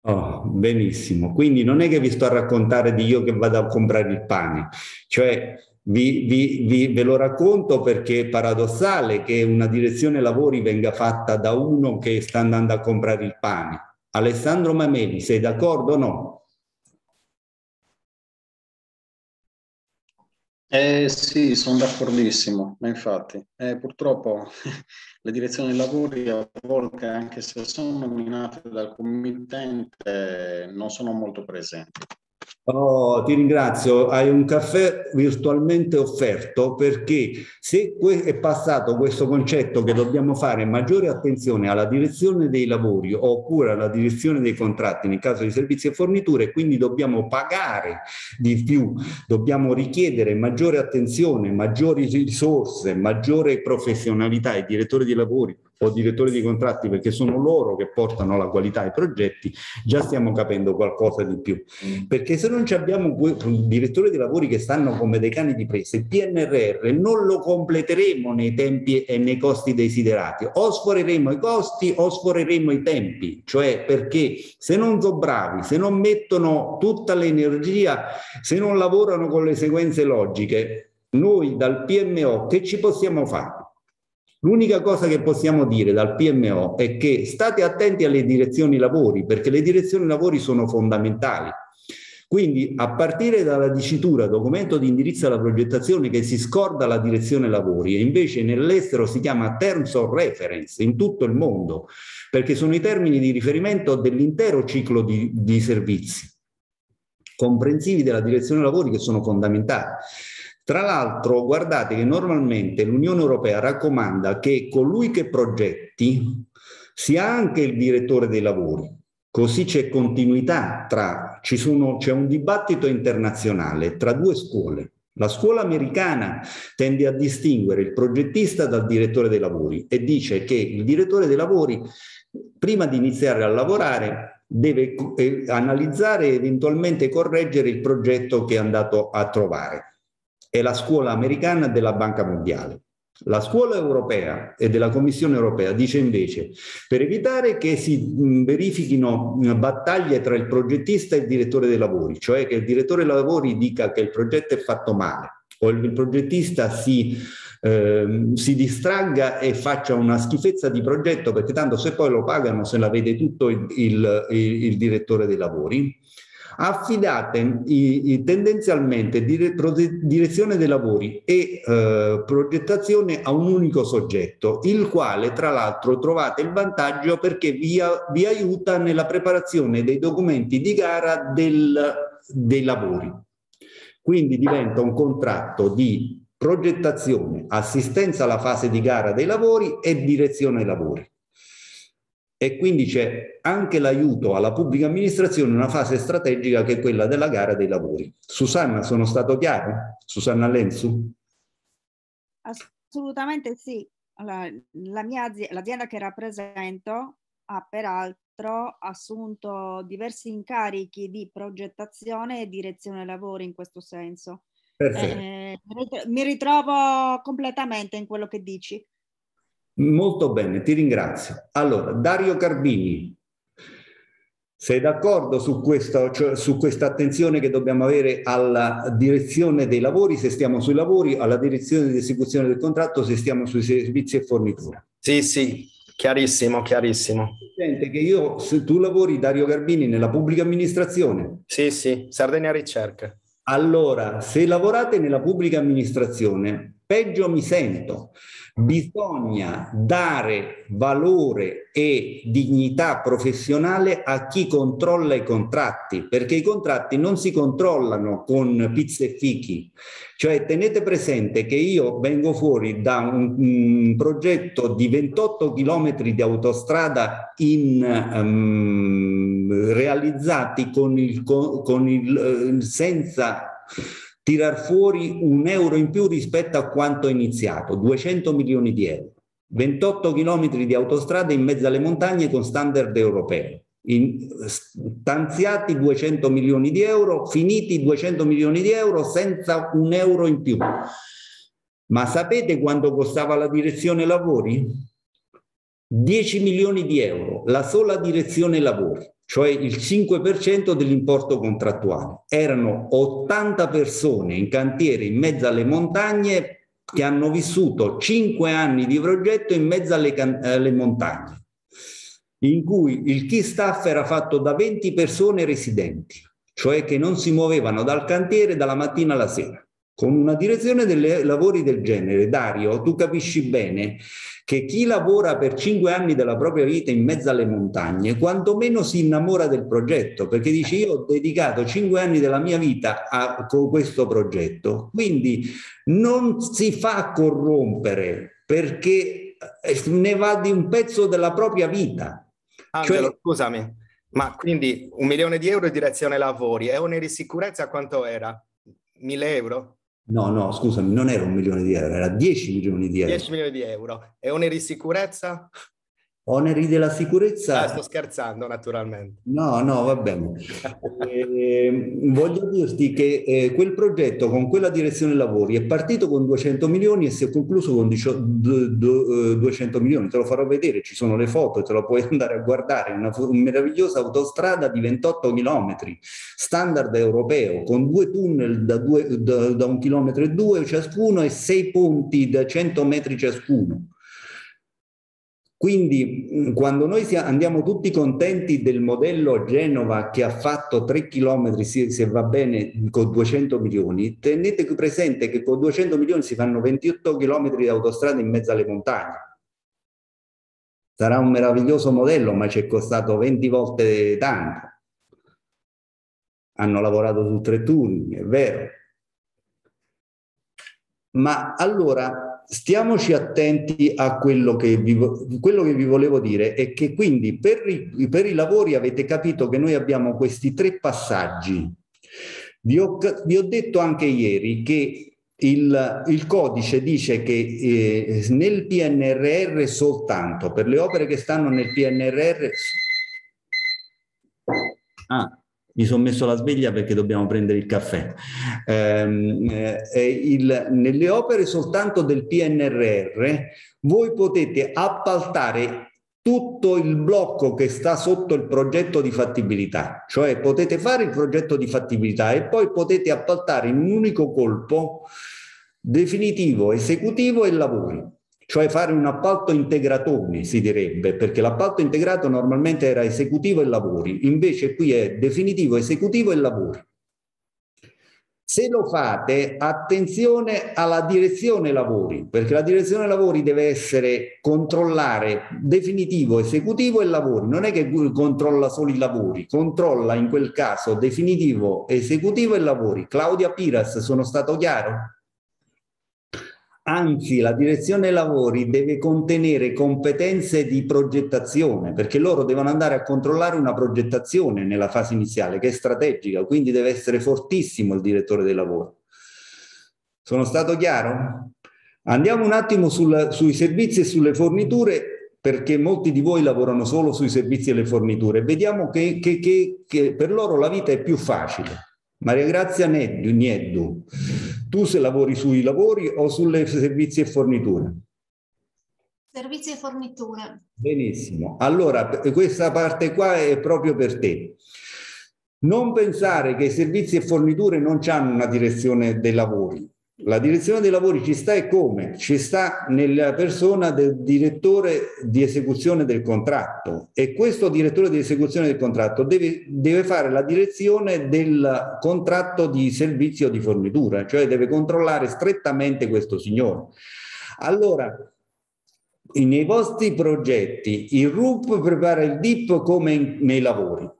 Oh, benissimo, quindi non è che vi sto a raccontare di io che vado a comprare il pane, cioè vi, vi, vi, ve lo racconto perché è paradossale che una direzione lavori venga fatta da uno che sta andando a comprare il pane. Alessandro Mameli, sei d'accordo o no? Eh, sì, sono d'accordissimo, ma infatti eh, purtroppo le direzioni dei lavori a volte, anche se sono nominate dal committente, non sono molto presenti. Oh, ti ringrazio, hai un caffè virtualmente offerto perché se è passato questo concetto che dobbiamo fare maggiore attenzione alla direzione dei lavori oppure alla direzione dei contratti nel caso di servizi e forniture, quindi dobbiamo pagare di più, dobbiamo richiedere maggiore attenzione, maggiori risorse, maggiore professionalità ai direttori di lavori o direttori di contratti perché sono loro che portano la qualità ai progetti, già stiamo capendo qualcosa di più. Perché se non abbiamo direttori di lavori che stanno come dei cani di presa, il PNRR non lo completeremo nei tempi e nei costi desiderati. O sforeremo i costi o sforeremo i tempi, cioè perché se non sono bravi, se non mettono tutta l'energia, se non lavorano con le sequenze logiche, noi dal PMO che ci possiamo fare? L'unica cosa che possiamo dire dal PMO è che state attenti alle direzioni lavori, perché le direzioni lavori sono fondamentali. Quindi a partire dalla dicitura documento di indirizzo alla progettazione che si scorda la direzione lavori e invece nell'estero si chiama terms of reference in tutto il mondo, perché sono i termini di riferimento dell'intero ciclo di, di servizi comprensivi della direzione lavori che sono fondamentali. Tra l'altro, guardate che normalmente l'Unione Europea raccomanda che colui che progetti sia anche il direttore dei lavori, così c'è continuità tra, sono, c'è un dibattito internazionale tra due scuole. La scuola americana tende a distinguere il progettista dal direttore dei lavori e dice che il direttore dei lavori, prima di iniziare a lavorare, deve eh, analizzare e eventualmente correggere il progetto che è andato a trovare è la scuola americana della Banca Mondiale. La scuola europea e della Commissione europea dice invece per evitare che si verifichino battaglie tra il progettista e il direttore dei lavori, cioè che il direttore dei lavori dica che il progetto è fatto male o il progettista si, eh, si distragga e faccia una schifezza di progetto perché tanto se poi lo pagano se la vede tutto il, il, il, direttore dei lavori, affidate i, tendenzialmente dire, direzione dei lavori e eh, progettazione a un unico soggetto, il quale tra l'altro trovate il vantaggio perché vi, vi aiuta nella preparazione dei documenti di gara del, dei lavori. Quindi diventa un contratto di progettazione, assistenza alla fase di gara dei lavori e direzione dei lavori e quindi c'è anche l'aiuto alla pubblica amministrazione in una fase strategica che è quella della gara dei lavori. Susanna, sono stato chiaro? Susanna Lenzu? Assolutamente sì. Allora, la mia azienda, l'azienda che rappresento ha peraltro assunto diversi incarichi di progettazione e direzione lavori in questo senso. Eh, mi ritrovo completamente in quello che dici. Molto bene, ti ringrazio. Allora, Dario Carbini, sei d'accordo su, questo, cioè su questa attenzione che dobbiamo avere alla direzione dei lavori, se stiamo sui lavori, alla direzione di esecuzione del contratto, se stiamo sui servizi e fornitura? Sì, sì, chiarissimo, chiarissimo. Sente che io, se tu lavori, Dario Carbini, nella pubblica amministrazione? Sì, sì, Sardegna Ricerca. Allora, se lavorate nella pubblica amministrazione, peggio mi sento Bisogna dare valore e dignità professionale a chi controlla i contratti, perché i contratti non si controllano con pizze e fichi. Cioè tenete presente che io vengo fuori da un, un progetto di 28 chilometri di autostrada in, um, realizzati con il, con il, uh, senza tirar fuori un euro in più rispetto a quanto iniziato, 200 milioni di euro, 28 chilometri di autostrade in mezzo alle montagne con standard europei. In, stanziati 200 milioni di euro, finiti 200 milioni di euro senza un euro in più. Ma sapete quanto costava la direzione lavori? 10 milioni di euro, la sola direzione lavori cioè il 5% dell'importo contrattuale. Erano 80 persone in cantiere in mezzo alle montagne che hanno vissuto 5 anni di progetto in mezzo alle, alle montagne, in cui il key staff era fatto da 20 persone residenti, cioè che non si muovevano dal cantiere dalla mattina alla sera Con una direzione dei lavori del genere, Dario, tu capisci bene che chi lavora per cinque anni della propria vita in mezzo alle montagne, quantomeno si innamora del progetto, perché dice io ho dedicato cinque anni della mia vita a questo progetto, quindi non si fa corrompere perché eh, ne va di un pezzo della propria vita. Angelo, cioè, scusami, ma quindi un milione di euro in direzione lavori e oneri sicurezza quanto era? Mille euro? No, no, scusami, non era un milione di euro, era 10 milioni di euro. 10 milioni di euro. E oneri sicurezza? Oneri della sicurezza? Ah, sto scherzando, naturalmente. No, no, va bene. eh, voglio dirti che eh, quel progetto con quella direzione lavori è partito con 200 milioni e si è concluso con 200 eh, milioni. Te lo farò vedere, ci sono le foto, te lo puoi andare a guardare. Una, una meravigliosa autostrada di 28 chilometri, standard europeo, con due tunnel da, due, da, da un chilometro e due ciascuno e sei ponti da 100 metri ciascuno quindi mm, quando noi andiamo tutti contenti del modello Genova che ha fatto 3 km se, va bene con 200 milioni, tenete presente che con 200 milioni si fanno 28 km di autostrada in mezzo alle montagne. Sarà un meraviglioso modello, ma ci è costato 20 volte tanto. Hanno lavorato su tre turni, è vero. Ma allora stiamoci attenti a quello che, vi, quello che vi volevo dire è che quindi per i, per i lavori avete capito che noi abbiamo questi tre passaggi. Vi ho, vi ho detto anche ieri che il, il, codice dice che eh, nel PNRR soltanto, per le opere che stanno nel PNRR... Ah, mi sono messo la sveglia perché dobbiamo prendere il caffè. Ehm, eh, il, nelle opere soltanto del PNRR voi potete appaltare tutto il blocco che sta sotto il progetto di fattibilità, cioè potete fare il progetto di fattibilità e poi potete appaltare in un unico colpo definitivo, esecutivo e lavori cioè fare un appalto integratore, si direbbe, perché l'appalto integrato normalmente era esecutivo e lavori, invece qui è definitivo, esecutivo e lavori. Se lo fate, attenzione alla direzione lavori, perché la direzione lavori deve essere controllare definitivo, esecutivo e lavori. Non è che controlla solo i lavori, controlla in quel caso definitivo, esecutivo e lavori. Claudia Piras, sono stato chiaro? Anzi, la direzione lavori deve contenere competenze di progettazione, perché loro devono andare a controllare una progettazione nella fase iniziale, che è strategica, quindi deve essere fortissimo il direttore dei lavori. Sono stato chiaro? Andiamo un attimo sul, sui servizi e sulle forniture, perché molti di voi lavorano solo sui servizi e le forniture. Vediamo che, che, che, che per loro la vita è più facile. Maria Grazia Nieddu, tu se lavori sui lavori o sulle servizi e forniture? Servizi e forniture. Benissimo. Allora, questa parte qua è proprio per te. Non pensare che i servizi e forniture non hanno una direzione dei lavori. La direzione dei lavori ci sta e come? Ci sta nella persona del direttore di esecuzione del contratto e questo direttore di esecuzione del contratto deve, deve fare la direzione del contratto di servizio di fornitura, cioè deve controllare strettamente questo signore. Allora, nei vostri progetti il RUP prepara il DIP come nei lavori.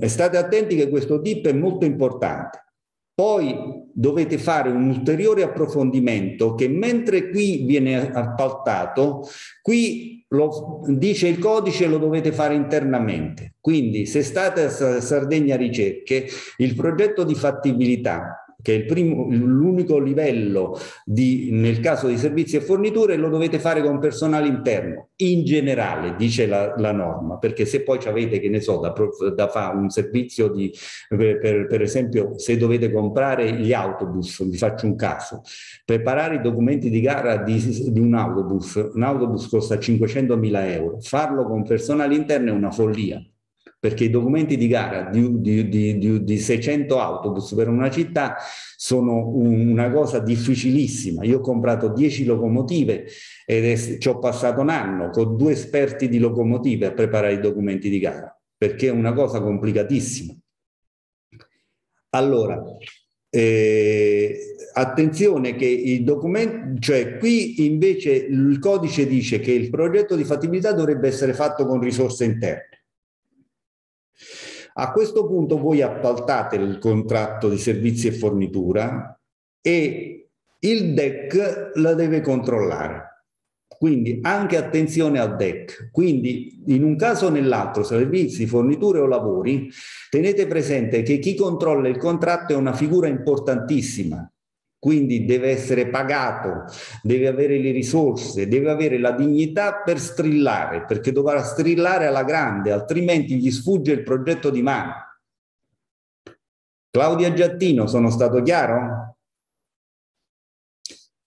State attenti che questo DIP è molto importante poi dovete fare un ulteriore approfondimento che mentre qui viene appaltato, qui lo dice il codice lo dovete fare internamente. Quindi se state a Sardegna Ricerche, il progetto di fattibilità che è il primo, l'unico livello di, nel caso di servizi e forniture, lo dovete fare con personale interno, in generale, dice la, la norma, perché se poi avete, che ne so, da, da fare un servizio di, per, per, esempio, se dovete comprare gli autobus, vi faccio un caso, preparare i documenti di gara di, di un autobus, un autobus costa 500 mila euro, farlo con personale interno è una follia perché i documenti di gara di, di, di, di 600 autobus per una città sono una cosa difficilissima. Io ho comprato 10 locomotive e ci ho passato un anno con due esperti di locomotive a preparare i documenti di gara, perché è una cosa complicatissima. Allora, eh, attenzione che il documento, cioè qui invece il codice dice che il progetto di fattibilità dovrebbe essere fatto con risorse interne. A questo punto voi appaltate il contratto di servizi e fornitura e il DEC la deve controllare. Quindi anche attenzione al DEC. Quindi in un caso o nell'altro, servizi, forniture o lavori, tenete presente che chi controlla il contratto è una figura importantissima. Quindi deve essere pagato, deve avere le risorse, deve avere la dignità per strillare, perché dovrà strillare alla grande, altrimenti gli sfugge il progetto di mano. Claudia Giattino, sono stato chiaro?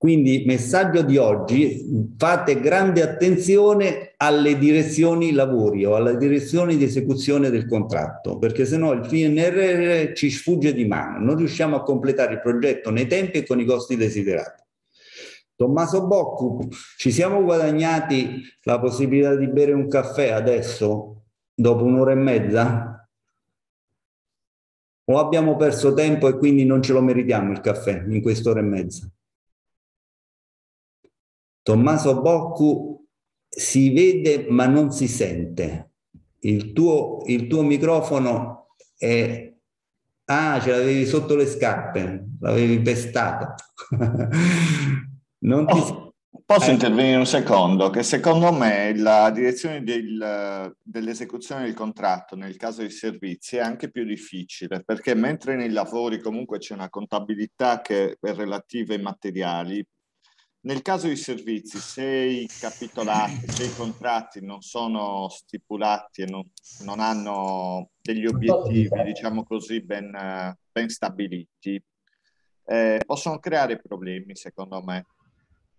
Quindi messaggio di oggi, fate grande attenzione alle direzioni lavori o alle direzioni di esecuzione del contratto, perché se no il PNRR ci sfugge di mano, non riusciamo a completare il progetto nei tempi e con i costi desiderati. Tommaso Boccu, ci siamo guadagnati la possibilità di bere un caffè adesso, dopo un'ora e mezza? O abbiamo perso tempo e quindi non ce lo meritiamo il caffè in quest'ora e mezza? Tommaso Boccu si vede ma non si sente. Il tuo, il tuo microfono è... Ah, ce l'avevi sotto le scarpe, l'avevi pestato. non ti... Oh, posso eh. intervenire un secondo? Che secondo me la direzione del, dell'esecuzione del contratto nel caso dei servizi è anche più difficile perché mentre nei lavori comunque c'è una contabilità che è relativa ai materiali, nel caso dei servizi, se i capitolati, se i contratti non sono stipulati e non, non hanno degli obiettivi, diciamo così, ben, ben stabiliti, eh, possono creare problemi, secondo me.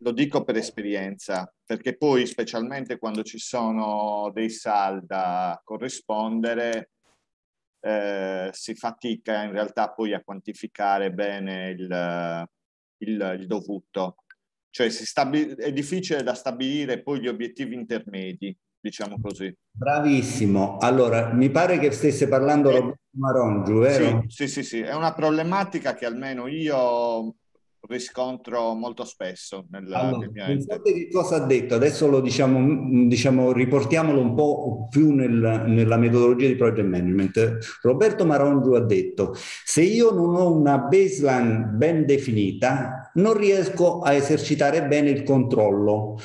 Lo dico per esperienza, perché poi, specialmente quando ci sono dei saldi da corrispondere, eh, si fatica in realtà poi a quantificare bene il, il, il dovuto cioè è difficile da stabilire poi gli obiettivi intermedi, diciamo così. Bravissimo. Allora, mi pare che stesse parlando eh, Roberto Marongiu, vero? Sì, sì, sì, sì, è una problematica che almeno io riscontro molto spesso nella, allora, nel che cosa ha detto, adesso lo diciamo, diciamo riportiamolo un po' più nel, nella metodologia di project management. Roberto Marongiu ha detto, se io non ho una baseline ben definita, non riesco a esercitare bene il controllo.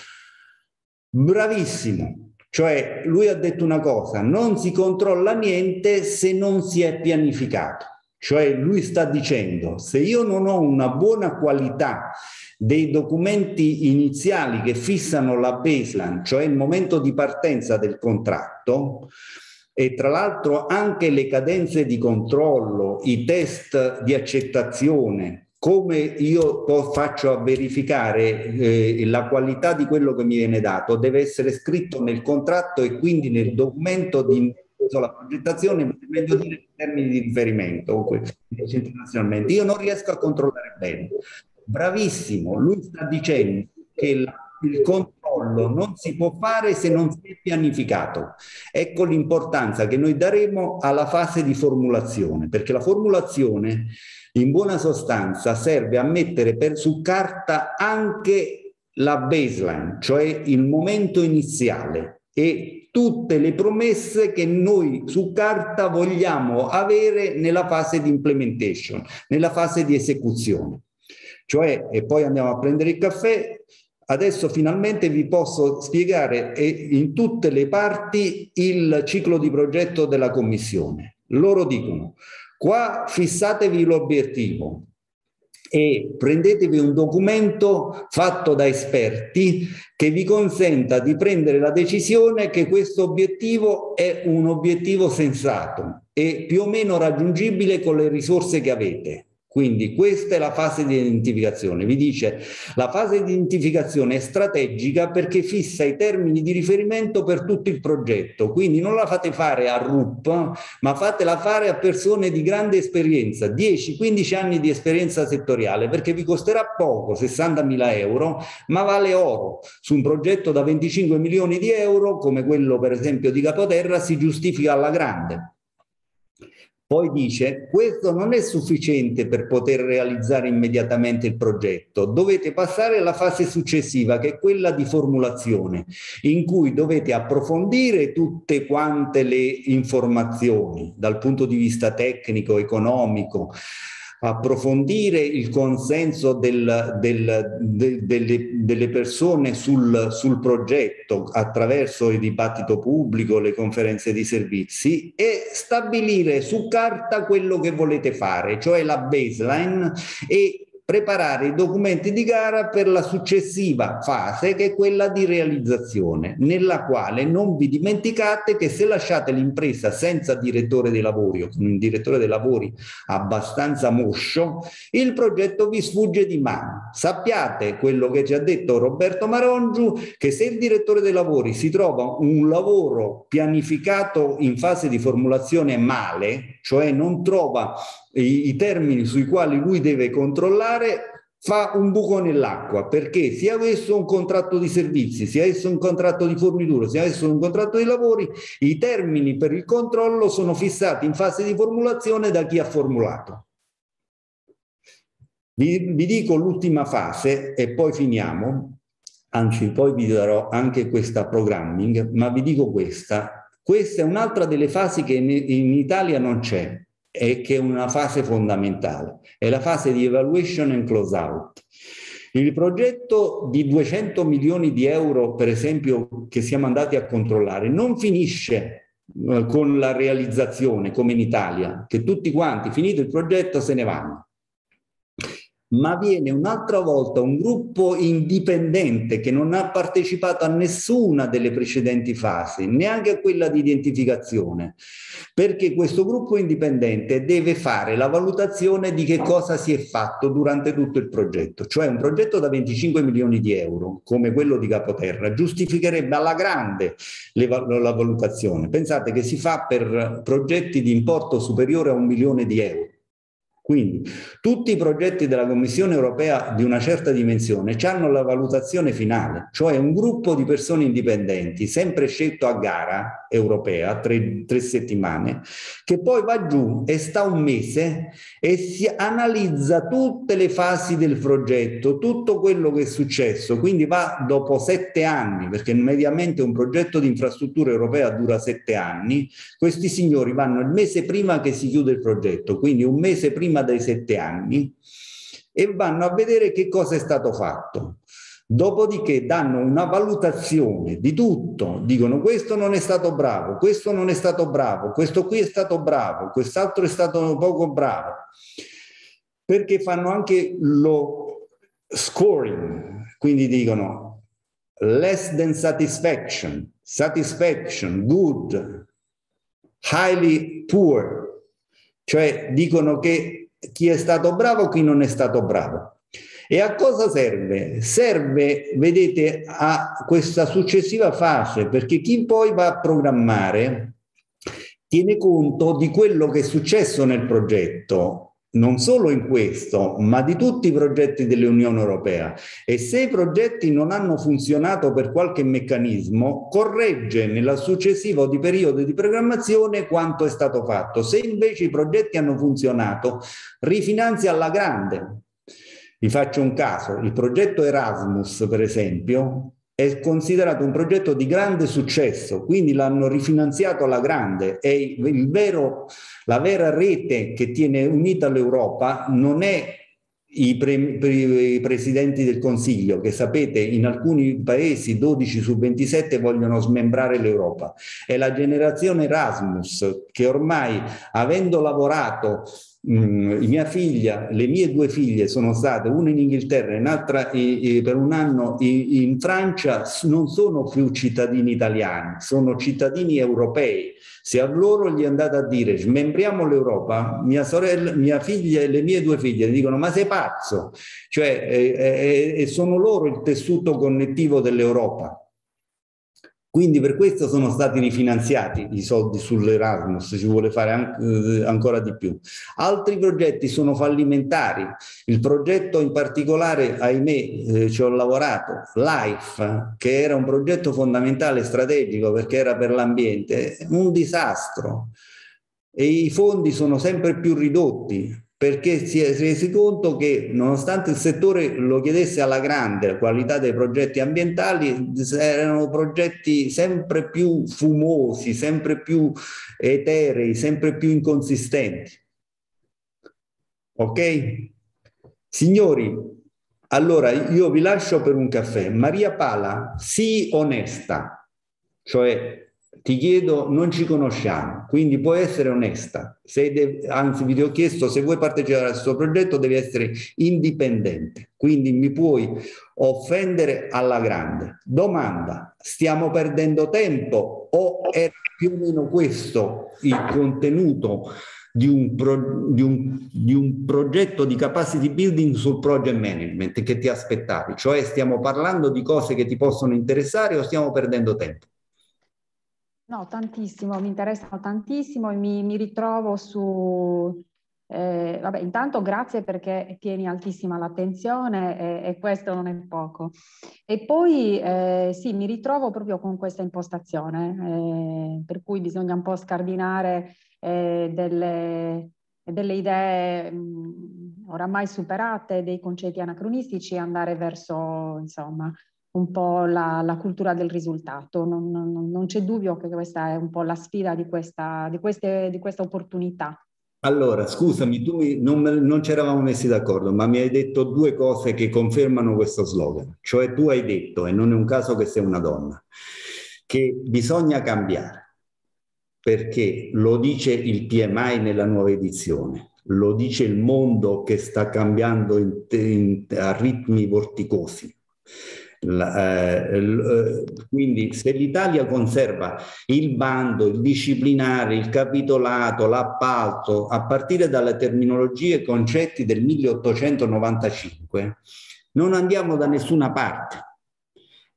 Bravissimo. Cioè, lui ha detto una cosa, non si controlla niente se non si è pianificato. Cioè lui sta dicendo, se io non ho una buona qualità dei documenti iniziali che fissano la baseline, cioè il momento di partenza del contratto, e tra l'altro anche le cadenze di controllo, i test di accettazione, come io faccio a verificare eh, la qualità di quello che mi viene dato, deve essere scritto nel contratto e quindi nel documento di la progettazione, ma meglio dire in termini di riferimento, internazionalmente. Io non riesco a controllare bene. Bravissimo, lui sta dicendo che la, il controllo non si può fare se non si è pianificato. Ecco l'importanza che noi daremo alla fase di formulazione, perché la formulazione in buona sostanza serve a mettere per, su carta anche la baseline, cioè il momento iniziale e tutte le promesse che noi su carta vogliamo avere nella fase di implementation, nella fase di esecuzione. Cioè, e poi andiamo a prendere il caffè, adesso finalmente vi posso spiegare in tutte le parti il ciclo di progetto della Commissione. Loro dicono, qua fissatevi l'obiettivo, e prendetevi un documento fatto da esperti che vi consenta di prendere la decisione che questo obiettivo è un obiettivo sensato e più o meno raggiungibile con le risorse che avete. Quindi questa è la fase di identificazione. Vi dice la fase di identificazione è strategica perché fissa i termini di riferimento per tutto il progetto. Quindi non la fate fare a RUP, ma fatela fare a persone di grande esperienza, 10-15 anni di esperienza settoriale, perché vi costerà poco, 60 mila euro, ma vale oro. Su un progetto da 25 milioni di euro, come quello per esempio di Capoterra, si giustifica alla grande. Poi dice, questo non è sufficiente per poter realizzare immediatamente il progetto, dovete passare alla fase successiva che è quella di formulazione, in cui dovete approfondire tutte quante le informazioni dal punto di vista tecnico, economico, approfondire il consenso del, del, de, delle, delle, persone sul, sul, progetto attraverso il dibattito pubblico, le conferenze di servizi e stabilire su carta quello che volete fare, cioè la baseline e preparare i documenti di gara per la successiva fase che è quella di realizzazione, nella quale non vi dimenticate che se lasciate l'impresa senza direttore dei lavori o con un direttore dei lavori abbastanza moscio, il progetto vi sfugge di mano. Sappiate quello che ci ha detto Roberto Marongiu, che se il direttore dei lavori si trova un lavoro pianificato in fase di formulazione male, cioè non trova i, i termini sui quali lui deve controllare, fa un buco nell'acqua perché sia esso un contratto di servizi, sia esso un contratto di fornitura, sia esso un contratto di lavori, i termini per il controllo sono fissati in fase di formulazione da chi ha formulato. Vi, vi dico l'ultima fase e poi finiamo, anzi poi vi darò anche questa programming, ma vi dico questa. Questa è un'altra delle fasi che in, in Italia non c'è e che è una fase fondamentale, è la fase di evaluation and close out. Il progetto di 200 milioni di euro, per esempio, che siamo andati a controllare, non finisce eh, con la realizzazione come in Italia, che tutti quanti, finito il progetto, se ne vanno ma viene un'altra volta un gruppo indipendente che non ha partecipato a nessuna delle precedenti fasi, neanche a quella di identificazione, perché questo gruppo indipendente deve fare la valutazione di che cosa si è fatto durante tutto il progetto, cioè un progetto da 25 milioni di euro, come quello di Capoterra, giustificherebbe alla grande le, la valutazione. Pensate che si fa per progetti di importo superiore a un milione di euro quindi tutti i progetti della Commissione europea di una certa dimensione hanno la valutazione finale, cioè un gruppo di persone indipendenti, sempre scelto a gara europea, tre, tre settimane, che poi va giù e sta un mese e si analizza tutte le fasi del progetto, tutto quello che è successo, quindi va dopo sette anni, perché mediamente un progetto di infrastruttura europea dura sette anni, questi signori vanno il mese prima che si chiude il progetto, quindi un mese prima prima dei sette anni e vanno a vedere che cosa è stato fatto. Dopodiché danno una valutazione di tutto, dicono questo non è stato bravo, questo non è stato bravo, questo qui è stato bravo, quest'altro è stato poco bravo, perché fanno anche lo scoring, quindi dicono less than satisfaction, satisfaction, good, highly poor, cioè dicono che chi è stato bravo, chi non è stato bravo. E a cosa serve? Serve, vedete, a questa successiva fase, perché chi poi va a programmare tiene conto di quello che è successo nel progetto, non solo in questo, ma di tutti i progetti dell'Unione Europea. E se i progetti non hanno funzionato per qualche meccanismo, corregge nella successiva di periodo di programmazione quanto è stato fatto. Se invece i progetti hanno funzionato, rifinanzia alla grande. Vi faccio un caso, il progetto Erasmus, per esempio, è considerato un progetto di grande successo, quindi l'hanno rifinanziato alla grande. E il vero, la vera rete che tiene unita l'Europa non è i, pre, i, presidenti del Consiglio, che sapete in alcuni paesi 12 su 27 vogliono smembrare l'Europa, è la generazione Erasmus che ormai avendo lavorato Mm, mia figlia, le mie due figlie sono state, una in Inghilterra e un'altra per un anno in Francia, non sono più cittadini italiani, sono cittadini europei. Se a loro gli andate a dire smembriamo l'Europa, mia sorella, mia figlia e le mie due figlie dicono ma sei pazzo, cioè eh, eh, sono loro il tessuto connettivo dell'Europa. Quindi per questo sono stati rifinanziati i soldi sull'Erasmus, ci vuole fare an eh, ancora di più. Altri progetti sono fallimentari. Il progetto in particolare, ahimè, eh, ci ho lavorato, LIFE, che era un progetto fondamentale strategico perché era per l'ambiente, un disastro e i fondi sono sempre più ridotti perché si è resi conto che nonostante il settore lo chiedesse alla grande la qualità dei progetti ambientali, erano progetti sempre più fumosi, sempre più eterei, sempre più inconsistenti. Ok? Signori, allora io vi lascio per un caffè. Maria Pala, sii onesta, cioè ti chiedo, non ci conosciamo, quindi puoi essere onesta. De- anzi, vi ho chiesto se vuoi partecipare al suo progetto, devi essere indipendente. Quindi mi puoi offendere alla grande. Domanda: stiamo perdendo tempo o è più o meno questo il contenuto di un, pro- di, un, di un progetto di capacity building sul project management che ti aspettavi? Cioè, stiamo parlando di cose che ti possono interessare o stiamo perdendo tempo? No, tantissimo, mi interessano tantissimo e mi, mi ritrovo su... Eh, vabbè, intanto grazie perché tieni altissima l'attenzione e, e questo non è poco. E poi eh, sì, mi ritrovo proprio con questa impostazione, eh, per cui bisogna un po' scardinare eh, delle, delle idee mh, oramai superate, dei concetti anacronistici e andare verso, insomma, un po' la, la cultura del risultato. Non, non, non, c'è dubbio che questa è un po' la sfida di questa, di queste, di questa opportunità. Allora, scusami, tu non, non ci eravamo messi d'accordo, ma mi hai detto due cose che confermano questo slogan. Cioè tu hai detto, e non è un caso che sei una donna, che bisogna cambiare, perché lo dice il PMI nella nuova edizione, lo dice il mondo che sta cambiando in, in, a ritmi vorticosi la, eh, eh, quindi se l'Italia conserva il bando, il disciplinare, il capitolato, l'appalto a partire dalle terminologie e concetti del 1895, non andiamo da nessuna parte.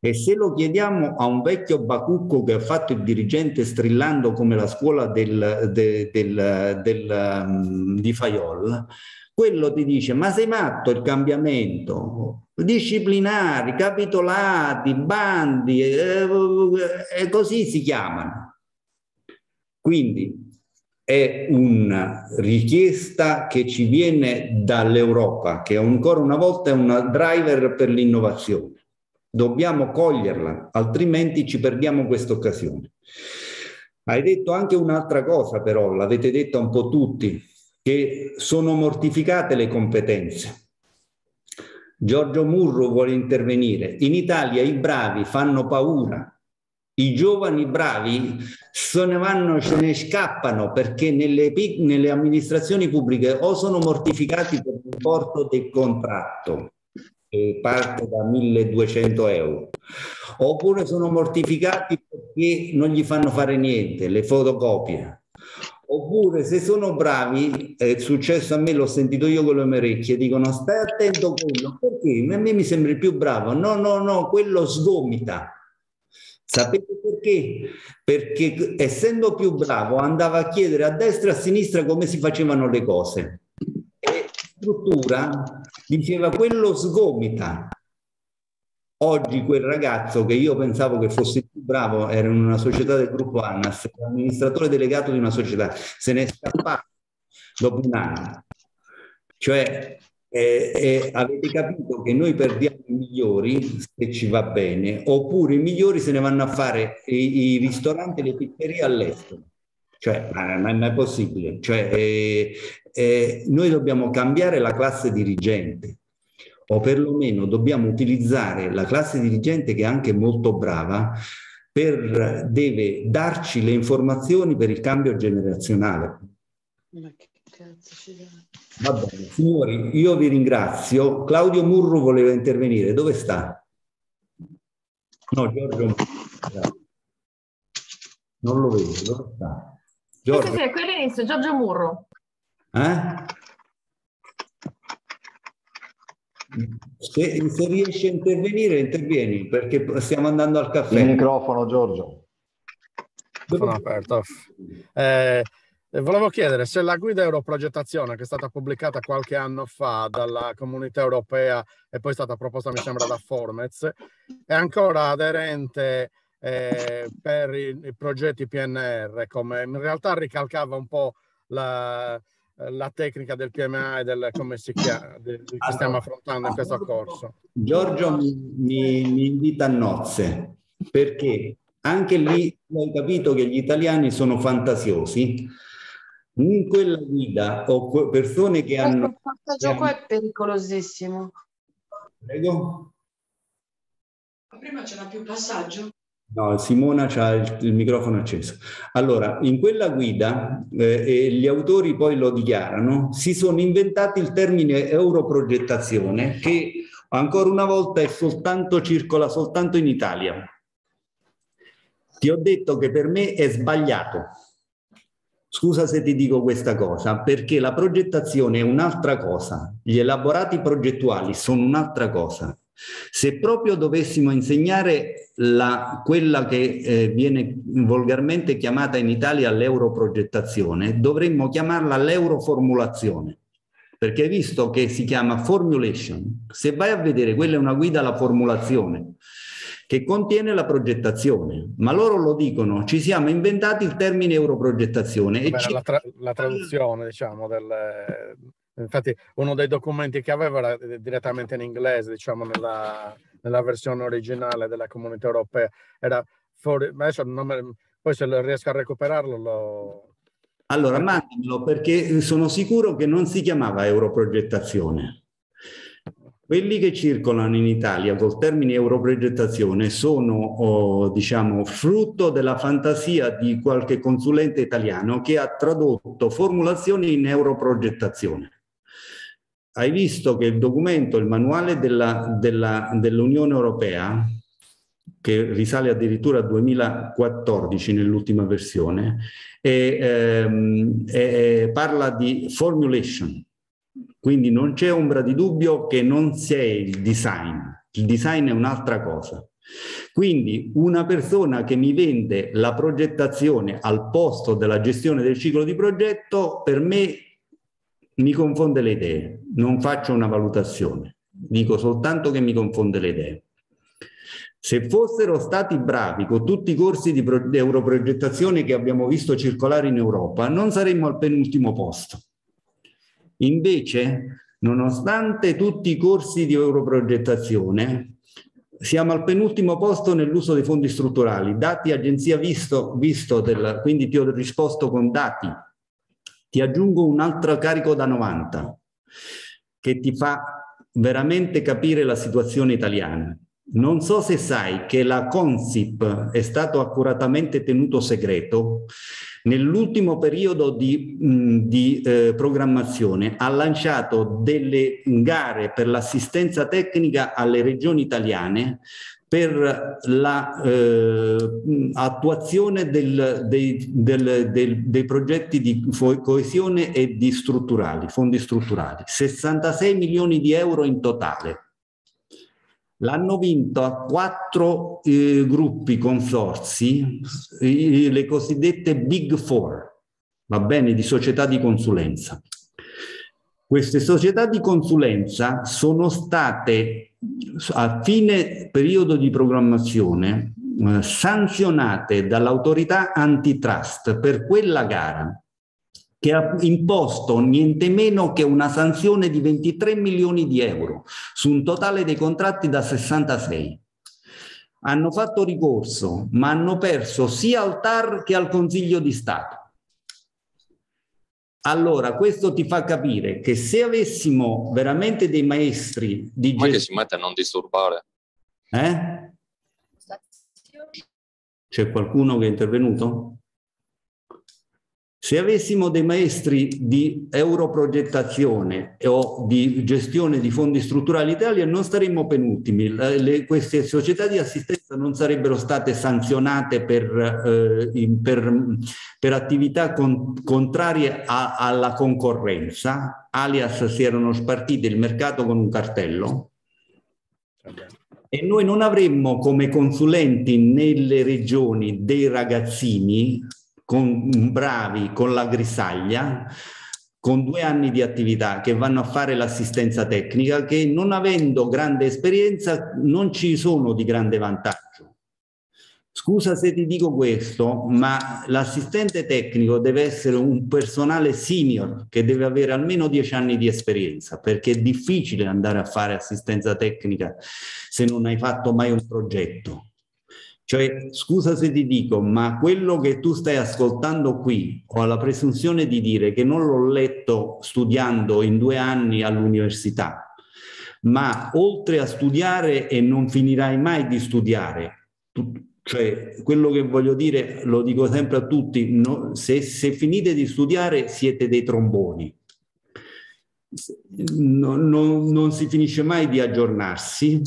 E se lo chiediamo a un vecchio bacucco che ha fatto il dirigente strillando come la scuola del, del, del, del um, di Fayol, quello ti dice ma sei matto il cambiamento disciplinari, capitolati, bandi, eh, eh, così si chiamano. Quindi è una richiesta che ci viene dall'Europa, che ancora una volta è una driver per l'innovazione. Dobbiamo coglierla, altrimenti ci perdiamo questa occasione. Hai detto anche un'altra cosa, però, l'avete detta un po' tutti, che sono mortificate le competenze. Giorgio Murro vuole intervenire. In Italia i bravi fanno paura. I giovani bravi se ne vanno, se ne scappano perché nelle, nelle amministrazioni pubbliche o sono mortificati per l'importo del contratto, che parte da 1200 euro, oppure sono mortificati perché non gli fanno fare niente, le fotocopie Oppure se sono bravi, è successo a me, l'ho sentito io con le mie orecchie, dicono stai attento a quello, perché a me mi sembri più bravo. No, no, no, quello sgomita. Sapete perché? Perché essendo più bravo andava a chiedere a destra e a sinistra come si facevano le cose. E struttura diceva quello sgomita. Oggi quel ragazzo che io pensavo che fosse più bravo era in una società del gruppo Annas, amministratore delegato di una società, se ne è scappato dopo un anno. Cioè, eh, eh, avete capito che noi perdiamo i migliori se ci va bene, oppure i migliori se ne vanno a fare i, i ristoranti e le pizzerie all'estero. Cioè, ma, ma è possibile. Cioè, eh, eh, noi dobbiamo cambiare la classe dirigente o perlomeno dobbiamo utilizzare la classe dirigente che è anche molto brava per, deve darci le informazioni per il cambio generazionale. Ma che cazzo ci dà? Va bene, signori, io vi ringrazio. Claudio Murro voleva intervenire, dove sta? No, Giorgio. Non lo vedo, dove sta? Giorgio. Sì, sì, sì, qui all'inizio, Giorgio Murro. Eh? Se, se, riesci a intervenire, intervieni perché stiamo andando al caffè. Il microfono, Giorgio. Sono aperto. Eh, volevo chiedere se la guida Europrogettazione, che è stata pubblicata qualche anno fa dalla comunità europea e poi è stata proposta, mi sembra, da Formez, è ancora aderente eh, per i, i, progetti PNR, come in realtà ricalcava un po' la, la tecnica del PMA e del come si chiama, del, che stiamo affrontando in questo corso. Giorgio mi, mi, mi invita a nozze perché anche lì hai capito che gli italiani sono fantasiosi. In quella guida ho persone che hanno... Il passaggio è pericolosissimo. Prego? Prima c'era più passaggio. No, Simona ha il, il, microfono acceso. Allora, in quella guida, eh, e gli autori poi lo dichiarano, si sono inventati il termine europrogettazione che ancora una volta soltanto, circola soltanto in Italia. Ti ho detto che per me è sbagliato. Scusa se ti dico questa cosa, perché la progettazione è un'altra cosa, gli elaborati progettuali sono un'altra cosa. Se proprio dovessimo insegnare la, quella che eh, viene volgarmente chiamata in Italia l'europrogettazione, dovremmo chiamarla l'euroformulazione, perché visto che si chiama formulation. Se vai a vedere, quella è una guida alla formulazione che contiene la progettazione, ma loro lo dicono, ci siamo inventati il termine europrogettazione. Beh, ci... la, tra la, traduzione, diciamo, del, infatti uno dei documenti che avevo era direttamente in inglese, diciamo, nella, nella versione originale della comunità europea, era fuori, me, poi se riesco a recuperarlo lo... Allora, mandamelo perché sono sicuro che non si chiamava europrogettazione. Quelli che circolano in Italia col termine europrogettazione sono, oh, diciamo, frutto della fantasia di qualche consulente italiano che ha tradotto formulazioni in europrogettazione. Hai visto che il documento, il manuale della, della, dell'Unione Europea, che risale addirittura al 2014 nell'ultima versione, e, ehm, e, parla di formulation, quindi non c'è ombra di dubbio che non sia il design, il design è un'altra cosa. Quindi una persona che mi vende la progettazione al posto della gestione del ciclo di progetto, per me mi confonde le idee, non faccio una valutazione, dico soltanto che mi confonde le idee. Se fossero stati bravi con tutti i corsi di, di europrogettazione che abbiamo visto circolare in Europa, non saremmo al penultimo posto Invece, nonostante tutti i corsi di europrogettazione, siamo al penultimo posto nell'uso dei fondi strutturali. Dati agenzia visto, visto del, quindi ti ho risposto con dati. Ti aggiungo un altro carico da 90 che ti fa veramente capire la situazione italiana. Non so se sai che la Consip è stato accuratamente tenuto segreto Nell'ultimo periodo di, di eh, programmazione ha lanciato delle gare per l'assistenza tecnica alle regioni italiane per l'attuazione la, eh, dei, del, del, dei progetti di coesione e di strutturali, fondi strutturali. 66 milioni di euro in totale L'hanno vinto a quattro eh, gruppi consorsi, le cosiddette Big Four, va bene, di società di consulenza. Queste società di consulenza sono state a fine periodo di programmazione eh, sanzionate dall'autorità antitrust per quella gara che ha imposto niente meno che una sanzione di 23 milioni di euro su un totale dei contratti da 66. Hanno fatto ricorso, ma hanno perso sia al TAR che al Consiglio di Stato. Allora, questo ti fa capire che se avessimo veramente dei maestri di gestione... che si mette a non disturbare. Eh? C'è qualcuno che è intervenuto? Se avessimo dei maestri di europrogettazione o di gestione di fondi strutturali in Italia non staremmo penultimi, le, queste società di assistenza non sarebbero state sanzionate per, eh, per, per attività con, contrarie a, alla concorrenza, alias si erano spartite il mercato con un cartello. E noi non avremmo come consulenti nelle regioni dei ragazzini con bravi con la grisaglia, con due anni di attività che vanno a fare l'assistenza tecnica, che non avendo grande esperienza non ci sono di grande vantaggio. Scusa se ti dico questo, ma l'assistente tecnico deve essere un personale senior che deve avere almeno dieci anni di esperienza, perché è difficile andare a fare assistenza tecnica se non hai fatto mai un progetto. Cioè, scusa se ti dico, ma quello che tu stai ascoltando qui, ho la presunzione di dire che non l'ho letto studiando in due anni all'università, ma oltre a studiare e non finirai mai di studiare, tu, cioè, quello che voglio dire, lo dico sempre a tutti, no, se, se, finite di studiare siete dei tromboni. No, no, non si finisce mai di aggiornarsi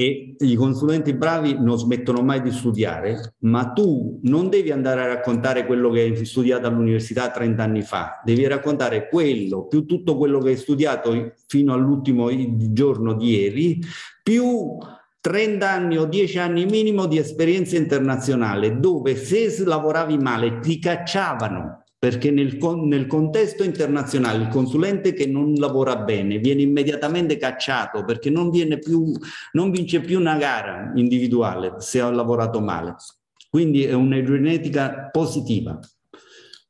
e i consulenti bravi non smettono mai di studiare, ma tu non devi andare a raccontare quello che hai studiato all'università 30 anni fa, devi raccontare quello più tutto quello che hai studiato fino all'ultimo giorno di ieri, più 30 anni o 10 anni minimo di esperienza internazionale, dove se lavoravi male ti cacciavano, perché nel, nel, contesto internazionale il consulente che non lavora bene viene immediatamente cacciato perché non, più, non vince più una gara individuale se ha lavorato male. Quindi è una genetica positiva.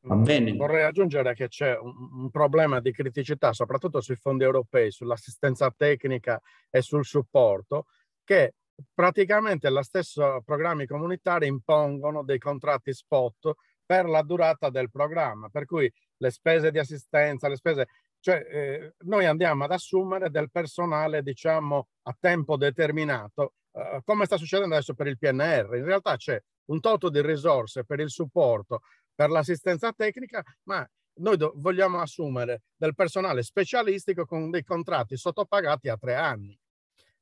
Va mm, bene. Vorrei aggiungere che c'è un, un, problema di criticità, soprattutto sui fondi europei, sull'assistenza tecnica e sul supporto, che praticamente lo stesso programmi comunitari impongono dei contratti spot per la durata del programma, per cui le spese di assistenza, le spese, cioè eh, noi andiamo ad assumere del personale, diciamo, a tempo determinato, eh, come sta succedendo adesso per il PNR. In realtà c'è un toto di risorse per il supporto, per l'assistenza tecnica, ma noi vogliamo assumere del personale specialistico con dei contratti sottopagati a tre anni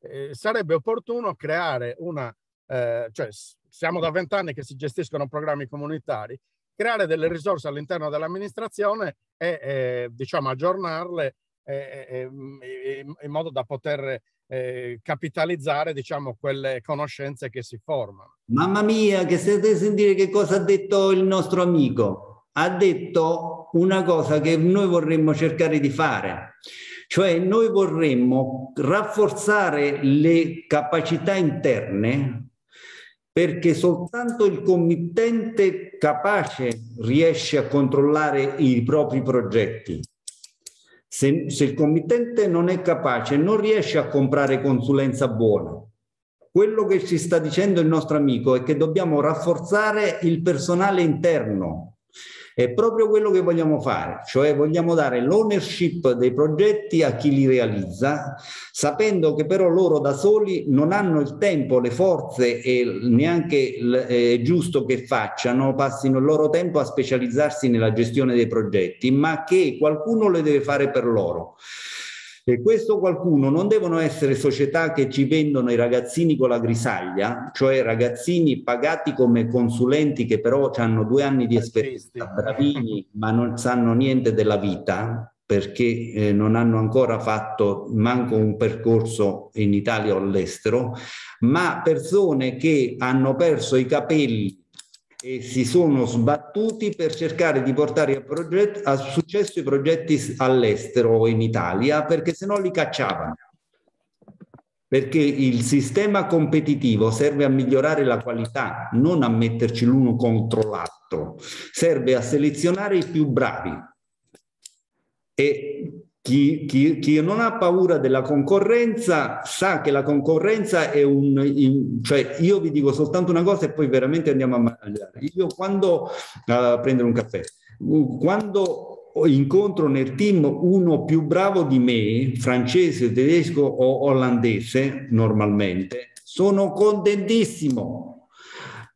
eh, sarebbe opportuno creare una, eh, cioè siamo da vent'anni che si gestiscono programmi comunitari, creare delle risorse all'interno dell'amministrazione e eh, diciamo aggiornarle in modo da poter eh, capitalizzare diciamo quelle conoscenze che si formano. Mamma mia, che state a sentire che cosa ha detto il nostro amico. Ha detto una cosa che noi vorremmo cercare di fare. Cioè noi vorremmo rafforzare le capacità interne perché soltanto il committente capace riesce a controllare i propri progetti. Se, se, il committente non è capace, non riesce a comprare consulenza buona. Quello che ci sta dicendo il nostro amico è che dobbiamo rafforzare il personale interno, è proprio quello che vogliamo fare, cioè vogliamo dare l'ownership dei progetti a chi li realizza, sapendo che però loro da soli non hanno il tempo, le forze e neanche è giusto che facciano, passino il loro tempo a specializzarsi nella gestione dei progetti, ma che qualcuno le deve fare per loro. E questo qualcuno non devono essere società che ci vendono i ragazzini con la grisaglia, cioè ragazzini pagati come consulenti che però hanno due anni di esperienza, bravini, ma non sanno niente della vita, perché eh, non hanno ancora fatto manco un percorso in Italia o all'estero, ma persone che hanno perso i capelli e si sono sbattuti per cercare di portare a, proget- a successo i progetti all'estero o in Italia perché se no li cacciavano. Perché il sistema competitivo serve a migliorare la qualità, non a metterci l'uno contro l'altro, serve a selezionare i più bravi. E chi, chi, chi, non ha paura della concorrenza sa che la concorrenza è un... In, cioè io vi dico soltanto una cosa e poi veramente andiamo a mangiare. Io quando... a prendere un caffè. Quando incontro nel team uno più bravo di me, francese, tedesco o olandese, normalmente, sono contentissimo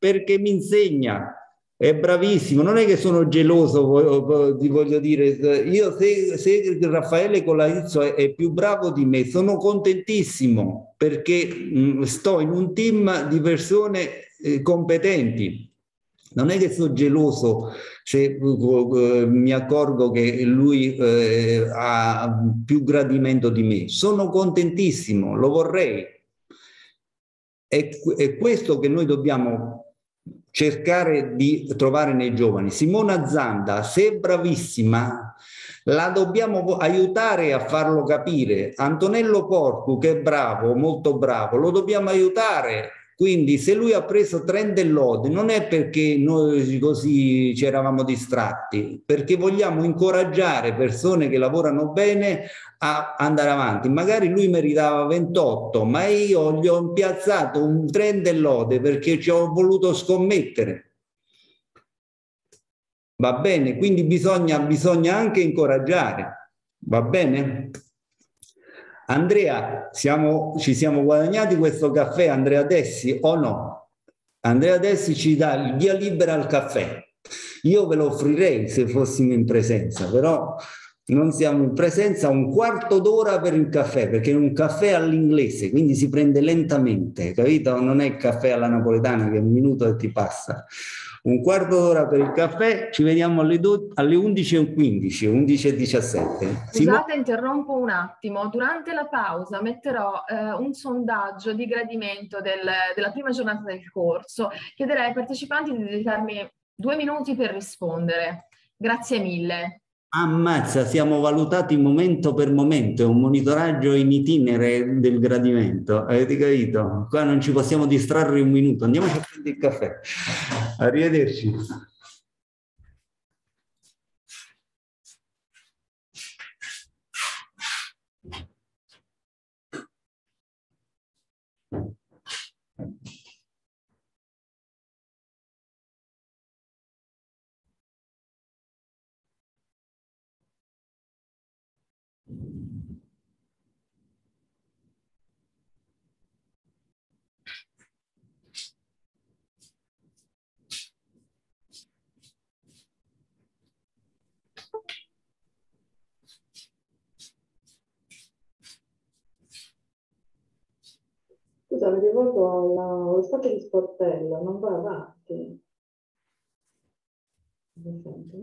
perché mi insegna è bravissimo, non è che sono geloso, ti voglio dire, io se, se Raffaele Colaizzo è, più bravo di me, sono contentissimo perché mh, sto in un team di persone eh, competenti. Non è che sono geloso se uh, mi accorgo che lui uh, ha più gradimento di me, sono contentissimo, lo vorrei. È, è questo che noi dobbiamo cercare di trovare nei giovani. Simona Zanda, se è bravissima, la dobbiamo aiutare a farlo capire. Antonello Porcu, che è bravo, molto bravo, lo dobbiamo aiutare Quindi se lui ha preso trend e lode non è perché noi così ci eravamo distratti, perché vogliamo incoraggiare persone che lavorano bene a andare avanti. Magari lui meritava 28, ma io gli ho piazzato un trend e lode perché ci ho voluto scommettere. Va bene, quindi bisogna, bisogna anche incoraggiare. Va bene? Andrea, siamo, ci siamo guadagnati questo caffè, Andrea Dessi, o no? Andrea Dessi ci dà il via libera al caffè. Io ve lo offrirei se fossimo in presenza, però non siamo in presenza un quarto d'ora per il caffè, perché è un caffè all'inglese, quindi si prende lentamente, capito? Non è il caffè alla napoletana che è un minuto e ti passa un quarto d'ora per il caffè, ci vediamo alle, do- alle 11.15, 11.17. Scusate, interrompo un attimo. Durante la pausa metterò eh, un sondaggio di gradimento del, della prima giornata del corso. Chiederei ai partecipanti di dedicarmi due minuti per rispondere. Grazie mille. Ammazza, siamo valutati momento per momento, è un monitoraggio in itinere del gradimento, avete capito? Qua non ci possiamo distrarre un minuto, andiamoci a prendere il caffè. Arrivederci. Scusa, mi rivolgo allo stato di sportello, non va avanti. Mi sento?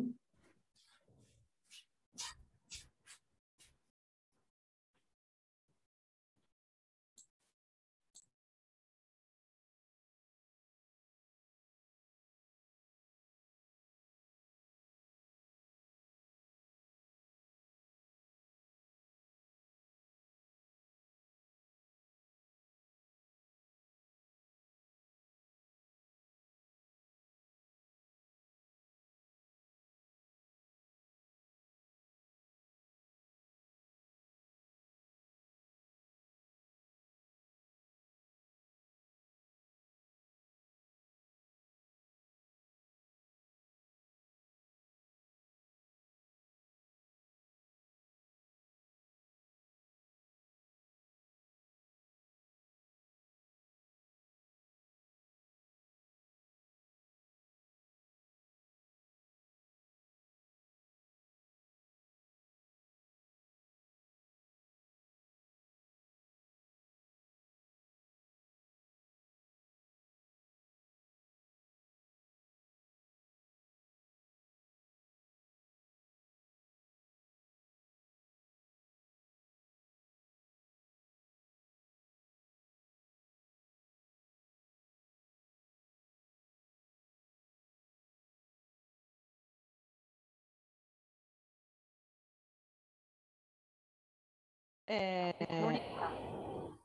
Eh,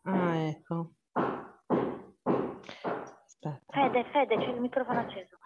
Ah, ecco. Aspetta. Fede, Fede, c'è il microfono acceso.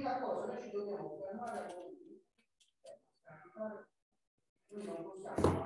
L'unica cosa, noi ci dobbiamo fermare a noi non possiamo se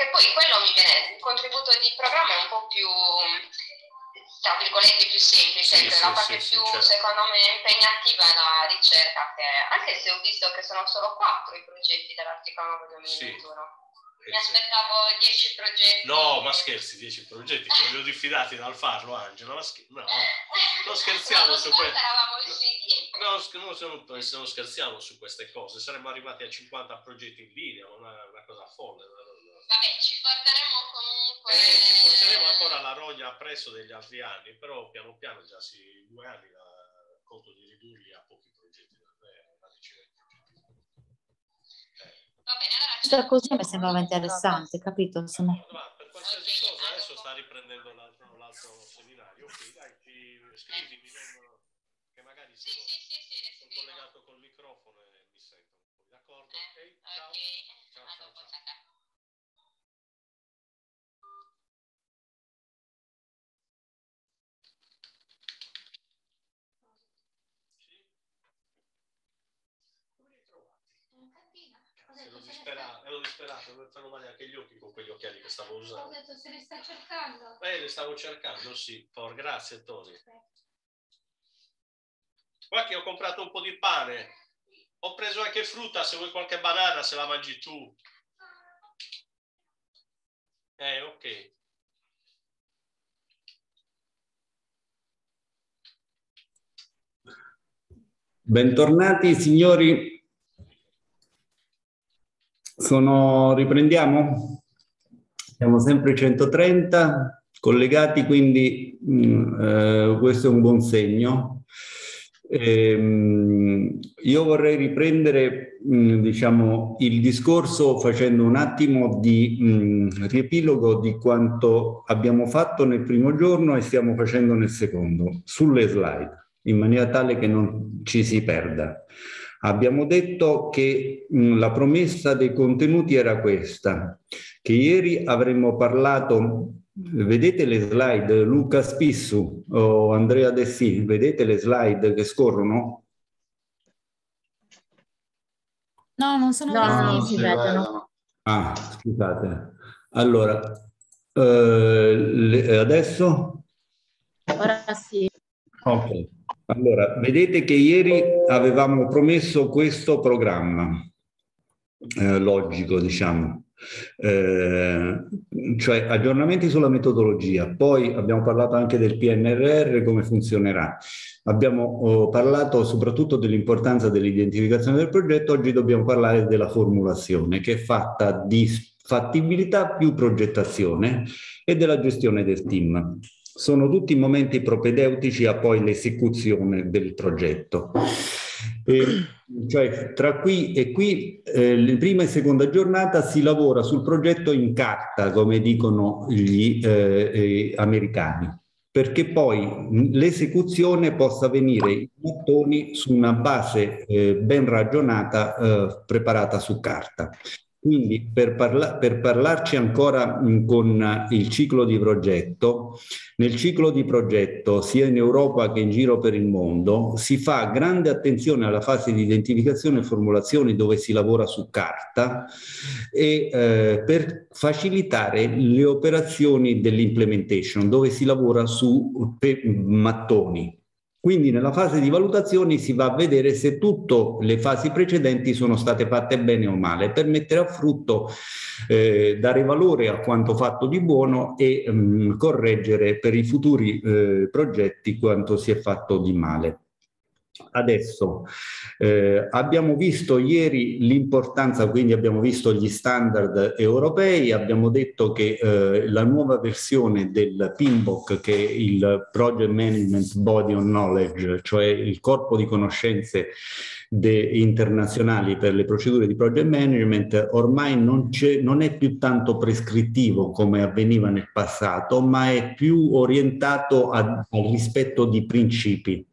perché poi quello mi viene, il contributo di programma è un po' più, tra virgolette, più semplice, Sì, ecco, sì, la parte sì, più, certo. secondo me, impegnativa è la ricerca, che, anche se ho visto che sono solo quattro i progetti dell'articolo 9 2021. Mi aspettavo 10 progetti. No, ma scherzi, 10 progetti, che li ho diffidati dal farlo, Angela, ma scher- no, non scherziamo su questo. No, no, non, scherziamo su queste cose, saremmo arrivati a 50 progetti in linea, una, una cosa folle. una- Vabbè, ci porteremo comunque... Eh, ci porteremo ancora la rogna appresso degli altri anni, però piano piano già si due anni la, conto di ridurli a pochi progetti davvero, una decina di progetti. Va bene, allora Già così mi sembrava interessante, capito? Sono... Per qualsiasi cosa adesso sta riprendendo l'altro, l'altro seminario, ok, dai, ti, scrivimi, non- che magari sono, sono collegato col microfono e mi sentono. D'accordo? Ok, ciao. Ciao, ciao, ciao. Ero disperato, ero disperato, mi fanno male anche gli occhi con quegli occhiali che stavo Ho usando. detto se li stai cercando. Eh, le stavo cercando, sì. For, grazie, Tony. Guarda che ho comprato un po' di pane. Ho preso anche frutta, se vuoi qualche banana, se la mangi tu. Eh, ok. Bentornati signori. Sono, riprendiamo? Siamo sempre 130 collegati, quindi mh, eh, questo è un buon segno. Ehm, io vorrei riprendere mh, diciamo, il discorso facendo un attimo di mh, riepilogo di quanto abbiamo fatto nel primo giorno e stiamo facendo nel secondo, sulle slide, in maniera tale che non ci si perda. Abbiamo detto che mh, la promessa dei contenuti era questa, che ieri avremmo parlato, vedete le slide, Luca Spissu o Andrea Dessi, vedete le slide che scorrono? No, non sono No, visibili, vedono. Ah, scusate. Allora, eh, le- adesso? Ora sì. Ok. Allora, vedete che ieri avevamo promesso questo programma eh, logico, diciamo, eh, cioè aggiornamenti sulla metodologia. Poi abbiamo parlato anche del PNRR, come funzionerà. Abbiamo oh, parlato soprattutto dell'importanza dell'identificazione del progetto, oggi dobbiamo parlare della formulazione che è fatta di fattibilità più progettazione e della gestione del team sono tutti momenti propedeutici a poi l'esecuzione del progetto. E, cioè tra qui e qui, eh, prima e seconda giornata, si lavora sul progetto in carta, come dicono gli eh, eh, americani, perché poi l'esecuzione possa avvenire in mattoni su una base eh, ben ragionata, eh, preparata su carta. Quindi per, parla- per parlarci ancora mh, con il ciclo di progetto, nel ciclo di progetto sia in Europa che in giro per il mondo si fa grande attenzione alla fase di identificazione e formulazione dove si lavora su carta e eh, per facilitare le operazioni dell'implementation dove si lavora su pe- mattoni quindi nella fase di valutazione si va a vedere se tutte le fasi precedenti sono state fatte bene o male per mettere a frutto, eh, dare valore a quanto fatto di buono e mh, mm, correggere per i futuri eh, progetti quanto si è fatto di male. Adesso. Eh, abbiamo visto ieri l'importanza, quindi abbiamo visto gli standard europei, abbiamo detto che eh, la nuova versione del PIMBOK, che è il Project Management Body of Knowledge, cioè il corpo di conoscenze internazionali per le procedure di project management, ormai non, non è più tanto prescrittivo come avveniva nel passato, ma è più orientato al rispetto di principi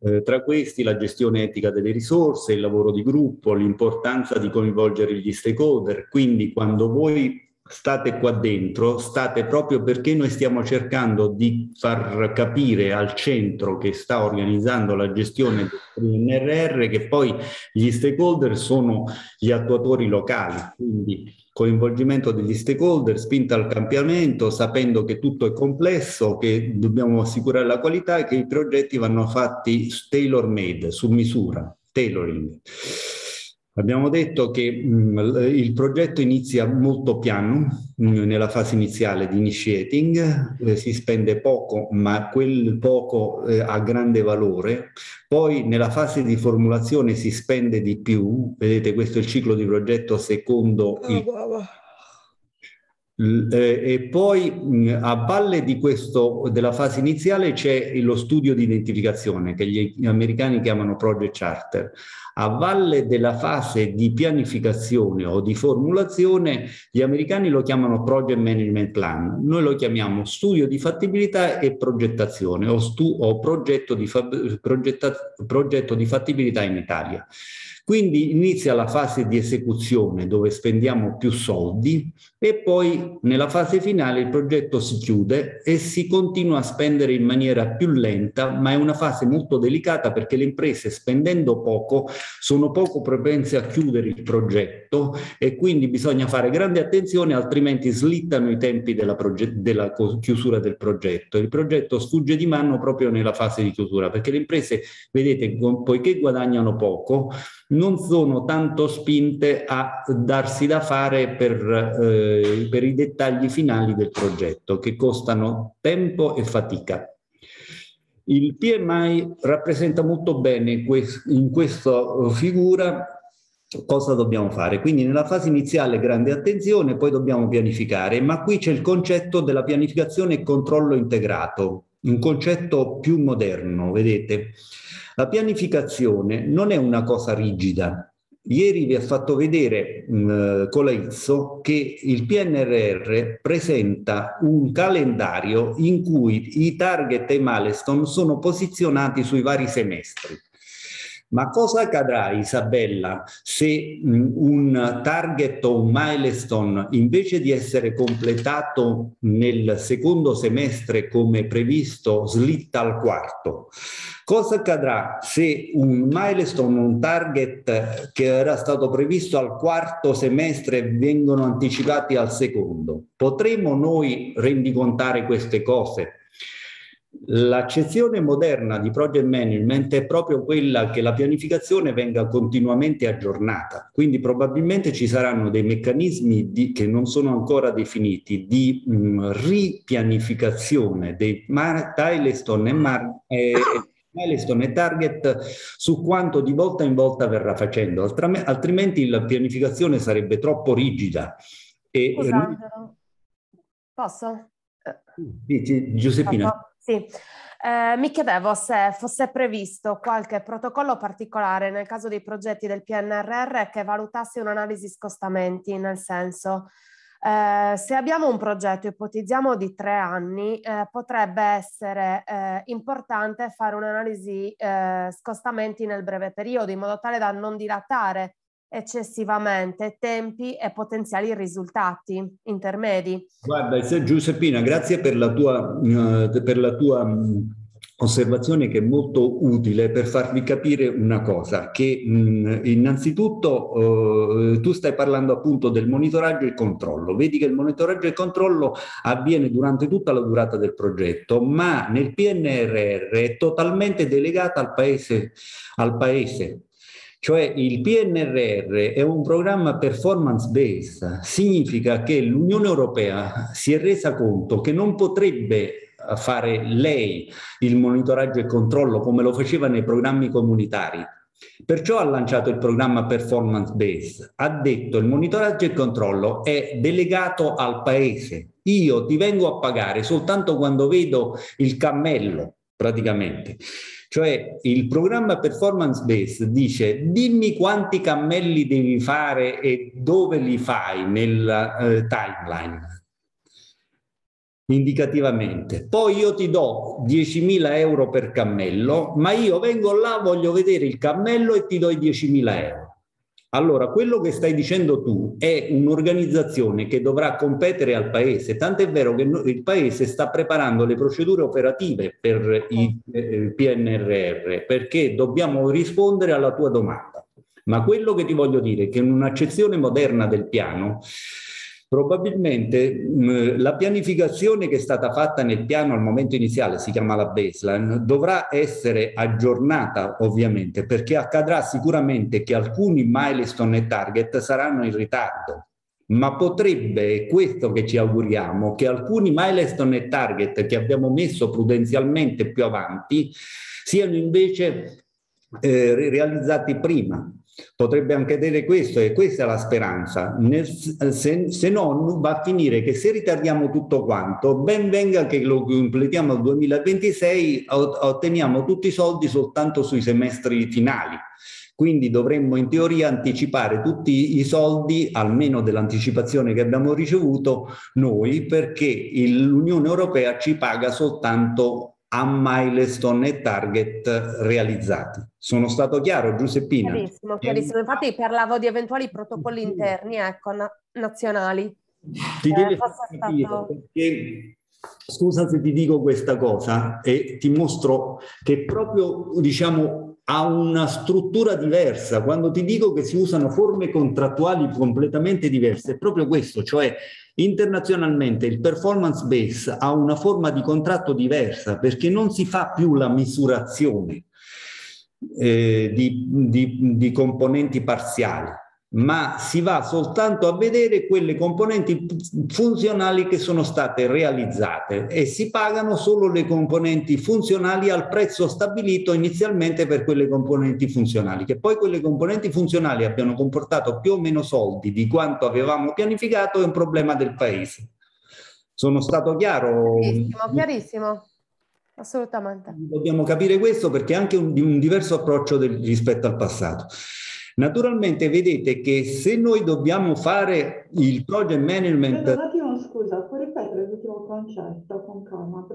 eh, tra questi la gestione etica delle risorse, il lavoro di gruppo, l'importanza di coinvolgere gli stakeholder. Quindi quando voi state qua dentro, state proprio perché noi stiamo cercando di far capire al centro che sta organizzando la gestione del PNRR che poi gli stakeholder sono gli attuatori locali, quindi coinvolgimento degli stakeholder, spinta al cambiamento, sapendo che tutto è complesso, che dobbiamo assicurare la qualità e che i progetti vanno fatti tailor made, su misura, tailoring. Abbiamo detto che mh, il progetto inizia molto piano mh, nella fase iniziale di initiating, eh, si spende poco, ma quel poco eh, ha grande valore. Poi nella fase di formulazione si spende di più, vedete questo è il ciclo di progetto secondo oh, il, eh, e poi a valle di questo, della fase iniziale c'è lo studio di identificazione che gli americani chiamano Project Charter. A valle della fase di pianificazione o di formulazione, gli americani lo chiamano Project Management Plan, noi lo chiamiamo studio di fattibilità e progettazione o, stu- o progetto, di fa- progetta- progetto di fattibilità in Italia. Quindi inizia la fase di esecuzione dove spendiamo più soldi e poi nella fase finale il progetto si chiude e si continua a spendere in maniera più lenta, ma è una fase molto delicata perché le imprese spendendo poco sono poco propense a chiudere il progetto e quindi bisogna fare grande attenzione altrimenti slittano i tempi della, della chiusura del progetto. Il progetto sfugge di mano proprio nella fase di chiusura perché le imprese, vedete, poiché guadagnano poco, non sono tanto spinte a darsi da fare per, eh, per i dettagli finali del progetto, che costano tempo e fatica. Il PMI rappresenta molto bene in questa figura cosa dobbiamo fare. Quindi nella fase iniziale grande attenzione, poi dobbiamo pianificare, ma qui c'è il concetto della pianificazione e controllo integrato, un concetto più moderno, vedete? La pianificazione non è una cosa rigida. Ieri vi ha fatto vedere mh, eh, Colaizzo che il PNRR presenta un calendario in cui i target e i milestone sono posizionati sui vari semestri. Ma cosa accadrà, Isabella, se un target o un milestone, invece di essere completato nel secondo semestre come previsto, slitta al quarto? Cosa accadrà se un milestone, un target che era stato previsto al quarto semestre vengono anticipati al secondo? Potremo noi rendicontare queste cose? L'accezione moderna di project management è proprio quella che la pianificazione venga continuamente aggiornata, quindi probabilmente ci saranno dei meccanismi di, che non sono ancora definiti di mh, ripianificazione dei milestone e, mar, eh, milestone e target su quanto di volta in volta verrà facendo, altrimenti la pianificazione sarebbe troppo rigida. E, Scusa, posso? Giuseppina. Sì. Eh, mi chiedevo se fosse previsto qualche protocollo particolare nel caso dei progetti del PNRR che valutasse un'analisi scostamenti, nel senso eh, se abbiamo un progetto, ipotizziamo di tre anni, eh, potrebbe essere eh, importante fare un'analisi eh, scostamenti nel breve periodo in modo tale da non dilatare eccessivamente tempi e potenziali risultati intermedi. Guarda, Giuseppina, grazie per la tua, uh, per la tua um, osservazione che è molto utile per farvi capire una cosa, che mh, innanzitutto uh, tu stai parlando appunto del monitoraggio e controllo. Vedi che il monitoraggio e controllo avviene durante tutta la durata del progetto, ma nel PNRR è totalmente delegata al paese, al paese cioè il PNRR è un programma performance based, significa che l'Unione Europea si è resa conto che non potrebbe fare lei il monitoraggio e controllo come lo faceva nei programmi comunitari. Perciò ha lanciato il programma performance based. Ha detto il monitoraggio e controllo è delegato al paese. Io ti vengo a pagare soltanto quando vedo il cammello, praticamente. Cioè il programma performance based dice dimmi quanti cammelli devi fare e dove li fai nel eh, timeline indicativamente. Poi io ti do 10.000 euro per cammello, ma io vengo là, voglio vedere il cammello e ti do i 10.000 euro. Allora, quello che stai dicendo tu è un'organizzazione che dovrà competere al Paese, tant'è vero che il Paese sta preparando le procedure operative per il eh, PNRR, perché dobbiamo rispondere alla tua domanda. Ma quello che ti voglio dire è che in un'accezione moderna del piano Probabilmente mh, la pianificazione che è stata fatta nel piano al momento iniziale, si chiama la baseline, dovrà essere aggiornata ovviamente perché accadrà sicuramente che alcuni milestone e target saranno in ritardo. Ma potrebbe, è questo che ci auguriamo, che alcuni milestone e target che abbiamo messo prudenzialmente più avanti siano invece eh, realizzati prima Potrebbe anche accadere questo e questa è la speranza. Nel, se, se, no va a finire che se ritardiamo tutto quanto, ben venga che lo completiamo al 2026, otteniamo tutti i soldi soltanto sui semestri finali. Quindi dovremmo in teoria anticipare tutti i soldi, almeno dell'anticipazione che abbiamo ricevuto noi, perché l'Unione Europea ci paga soltanto a milestone e target realizzati. Sono stato chiaro, Giuseppina? Chiarissimo, chiarissimo. Infatti parlavo di eventuali protocolli interni, ecco, na- nazionali. Ti eh, stato... perché, scusa se ti dico questa cosa e ti mostro che proprio, diciamo, ha una struttura diversa. Quando ti dico che si usano forme contrattuali completamente diverse, è proprio questo, cioè internazionalmente il performance base ha una forma di contratto diversa perché non si fa più la misurazione eh, di, di, di componenti parziali ma si va soltanto a vedere quelle componenti funzionali che sono state realizzate e si pagano solo le componenti funzionali al prezzo stabilito inizialmente per quelle componenti funzionali, che poi quelle componenti funzionali abbiano comportato più o meno soldi di quanto avevamo pianificato è un problema del paese. Sono stato chiaro? Chiarissimo, chiarissimo. Assolutamente. Dobbiamo capire questo perché è anche un, un diverso approccio del, rispetto al passato. Naturalmente vedete che se noi dobbiamo fare il project management... Un attimo, scusa, puoi ripetere l'ultimo concetto con calma?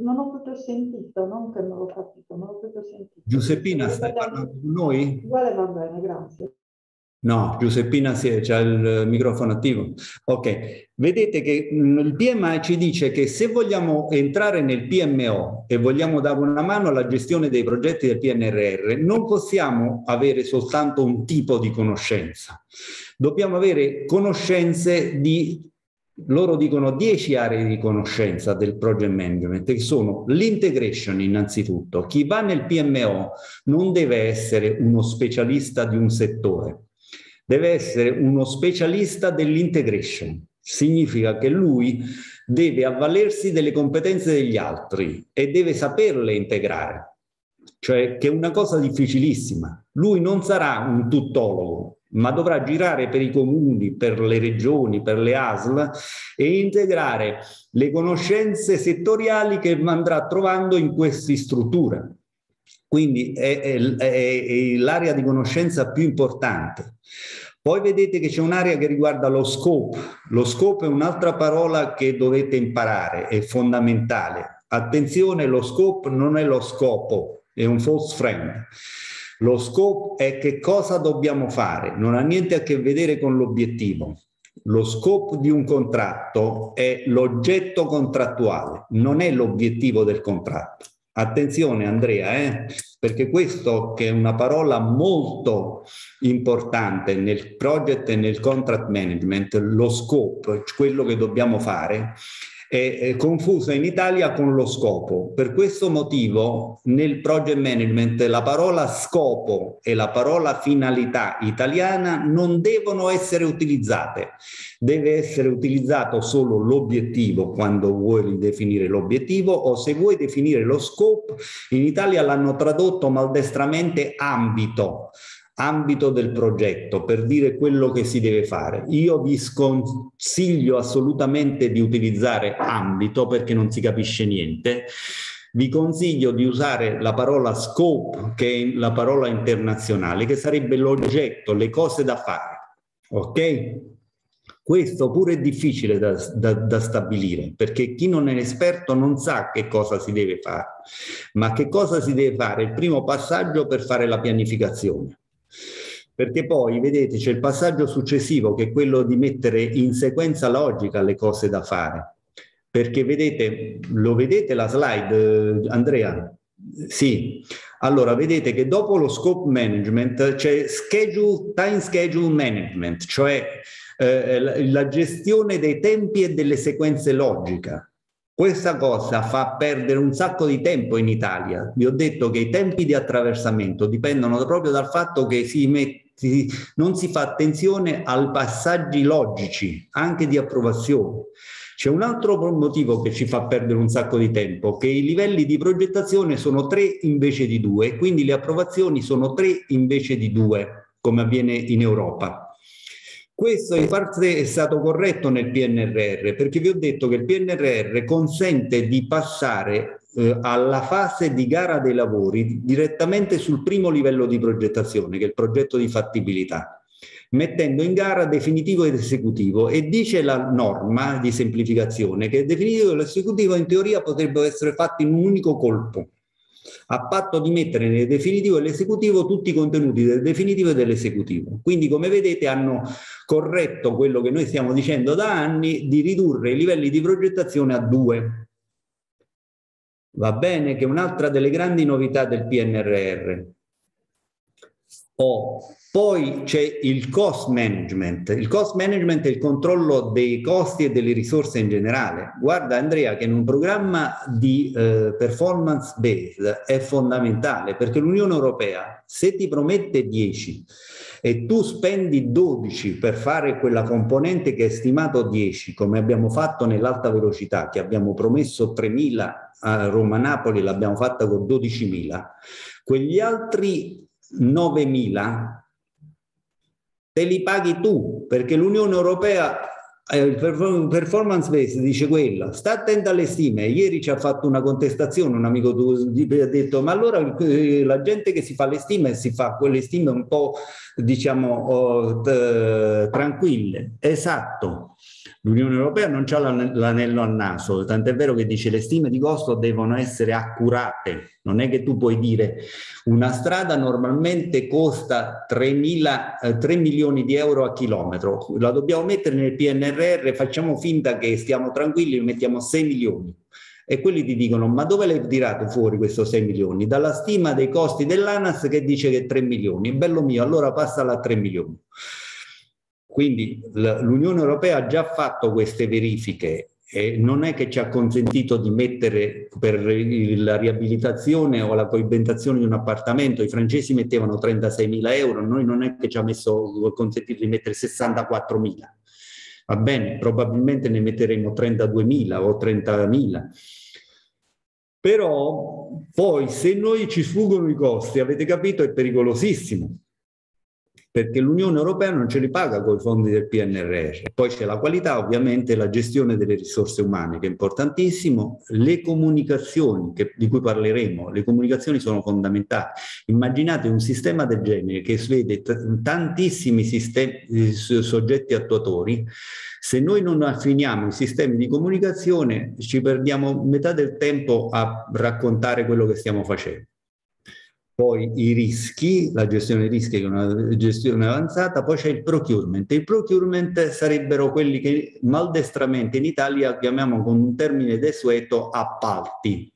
Non ho proprio sentito, non che non l'ho capito, non ho proprio sentito. Giuseppina, stai parlando con noi? Uguale va bene, grazie. No, Giuseppina sì, c'ha il microfono attivo. Ok, vedete che mm, il PMI ci dice che se vogliamo entrare nel PMO e vogliamo dare una mano alla gestione dei progetti del PNRR, non possiamo avere soltanto un tipo di conoscenza. Dobbiamo avere conoscenze di loro dicono 10 aree di conoscenza del project management che sono l'integration innanzitutto. Chi va nel PMO non deve essere uno specialista di un settore, deve essere uno specialista dell'integration. Significa che lui deve avvalersi delle competenze degli altri e deve saperle integrare. Cioè che è una cosa difficilissima. Lui non sarà un tuttologo, ma dovrà girare per i comuni, per le regioni, per le ASL e integrare le conoscenze settoriali che andrà trovando in queste strutture. Quindi è, è, è, è l'area di conoscenza più importante. Poi vedete che c'è un'area che riguarda lo scope. Lo scope è un'altra parola che dovete imparare, è fondamentale. Attenzione, lo scope non è lo scopo, è un false friend. Lo scope è che cosa dobbiamo fare, non ha niente a che vedere con l'obiettivo. Lo scopo di un contratto è l'oggetto contrattuale, non è l'obiettivo del contratto. Attenzione Andrea, eh? perché questo che è una parola molto importante nel project e nel contract management, lo scope, quello che dobbiamo fare, è, confusa in Italia con lo scopo. Per questo motivo nel project management la parola scopo e la parola finalità italiana non devono essere utilizzate. Deve essere utilizzato solo l'obiettivo quando vuoi definire l'obiettivo o se vuoi definire lo scope, in Italia l'hanno tradotto maldestramente ambito ambito del progetto per dire quello che si deve fare. Io vi sconsiglio assolutamente di utilizzare ambito perché non si capisce niente. Vi consiglio di usare la parola scope, che è la parola internazionale, che sarebbe l'oggetto, le cose da fare. Ok? Questo pure è difficile da, da, da, stabilire perché chi non è esperto non sa che cosa si deve fare, ma che cosa si deve fare? Il primo passaggio per fare la pianificazione perché poi vedete c'è il passaggio successivo che è quello di mettere in sequenza logica le cose da fare. Perché vedete, lo vedete la slide, Andrea? Sì, allora vedete che dopo lo scope management c'è schedule, time schedule management, cioè eh, la gestione dei tempi e delle sequenze logica. Questa cosa fa perdere un sacco di tempo in Italia. Vi ho detto che i tempi di attraversamento dipendono proprio dal fatto che si metti, non si fa attenzione ai passaggi logici, anche di approvazione. C'è un altro motivo che ci fa perdere un sacco di tempo, che i livelli di progettazione sono tre invece di due, quindi le approvazioni sono tre invece di due, come avviene in Europa. Questo in parte è stato corretto nel PNRR perché vi ho detto che il PNRR consente di passare eh, alla fase di gara dei lavori direttamente sul primo livello di progettazione che è il progetto di fattibilità mettendo in gara definitivo ed esecutivo. E dice la norma di semplificazione che il definitivo e l'esecutivo in teoria potrebbero essere fatti in un unico colpo a patto di mettere nel definitivo e l'esecutivo tutti i contenuti del definitivo e dell'esecutivo. Quindi come vedete hanno corretto quello che noi stiamo dicendo da anni di ridurre i livelli di progettazione a due. Va bene che un'altra delle grandi novità del PNRR. Oh, poi c'è il cost management. Il cost management è il controllo dei costi e delle risorse in generale. Guarda Andrea che in un programma di eh, performance based è fondamentale perché l'Unione Europea se ti promette 10 e tu spendi 12 per fare quella componente che è stimato 10, come abbiamo fatto nell'alta velocità, che abbiamo promesso 3.000 a Roma-Napoli, l'abbiamo fatta con 12.000, quegli altri 9.000 te li paghi tu, perché l'Unione Europea eh, il performance based dice quella, sta attenta alle stime. Ieri ci ha fatto una contestazione, un amico tuo ha detto: Ma allora eh, la gente che si fa le stime si fa quelle stime un po' diciamo oh, tranquille. Esatto, L'Unione Europea non ha l'anello al naso, tant'è vero che dice le stime di costo devono essere accurate. Non è che tu puoi dire una strada normalmente costa 3, 3 milioni di euro a chilometro, la dobbiamo mettere nel PNRR, facciamo finta che stiamo tranquilli, mettiamo 6 milioni. E quelli ti dicono, ma dove l'hai tirato fuori questo 6 milioni? Dalla stima dei costi dell'ANAS che dice che 3 milioni. Bello mio, allora passala a 3 milioni. Quindi l'Unione Europea ha già fatto queste verifiche e non è che ci ha consentito di mettere per la riabilitazione o la coibentazione di un appartamento, i francesi mettevano 36 mila euro, noi non è che ci ha messo consentito di mettere 64 mila. Va bene, probabilmente ne metteremo 32 mila o 30 mila. Però poi se noi ci sfuggono i costi, avete capito, è pericolosissimo perché l'Unione Europea non ce li paga con i fondi del PNRR. Poi c'è la qualità, ovviamente la gestione delle risorse umane, che è importantissimo, le comunicazioni, che, di cui parleremo, le comunicazioni sono fondamentali. Immaginate un sistema del genere che svede tantissimi sistemi, eh, soggetti attuatori, se noi non affiniamo i sistemi di comunicazione ci perdiamo metà del tempo a raccontare quello che stiamo facendo poi i rischi, la gestione dei rischi che è una gestione avanzata, poi c'è il procurement. Il procurement sarebbero quelli che maldestramente in Italia chiamiamo con un termine desueto appalti.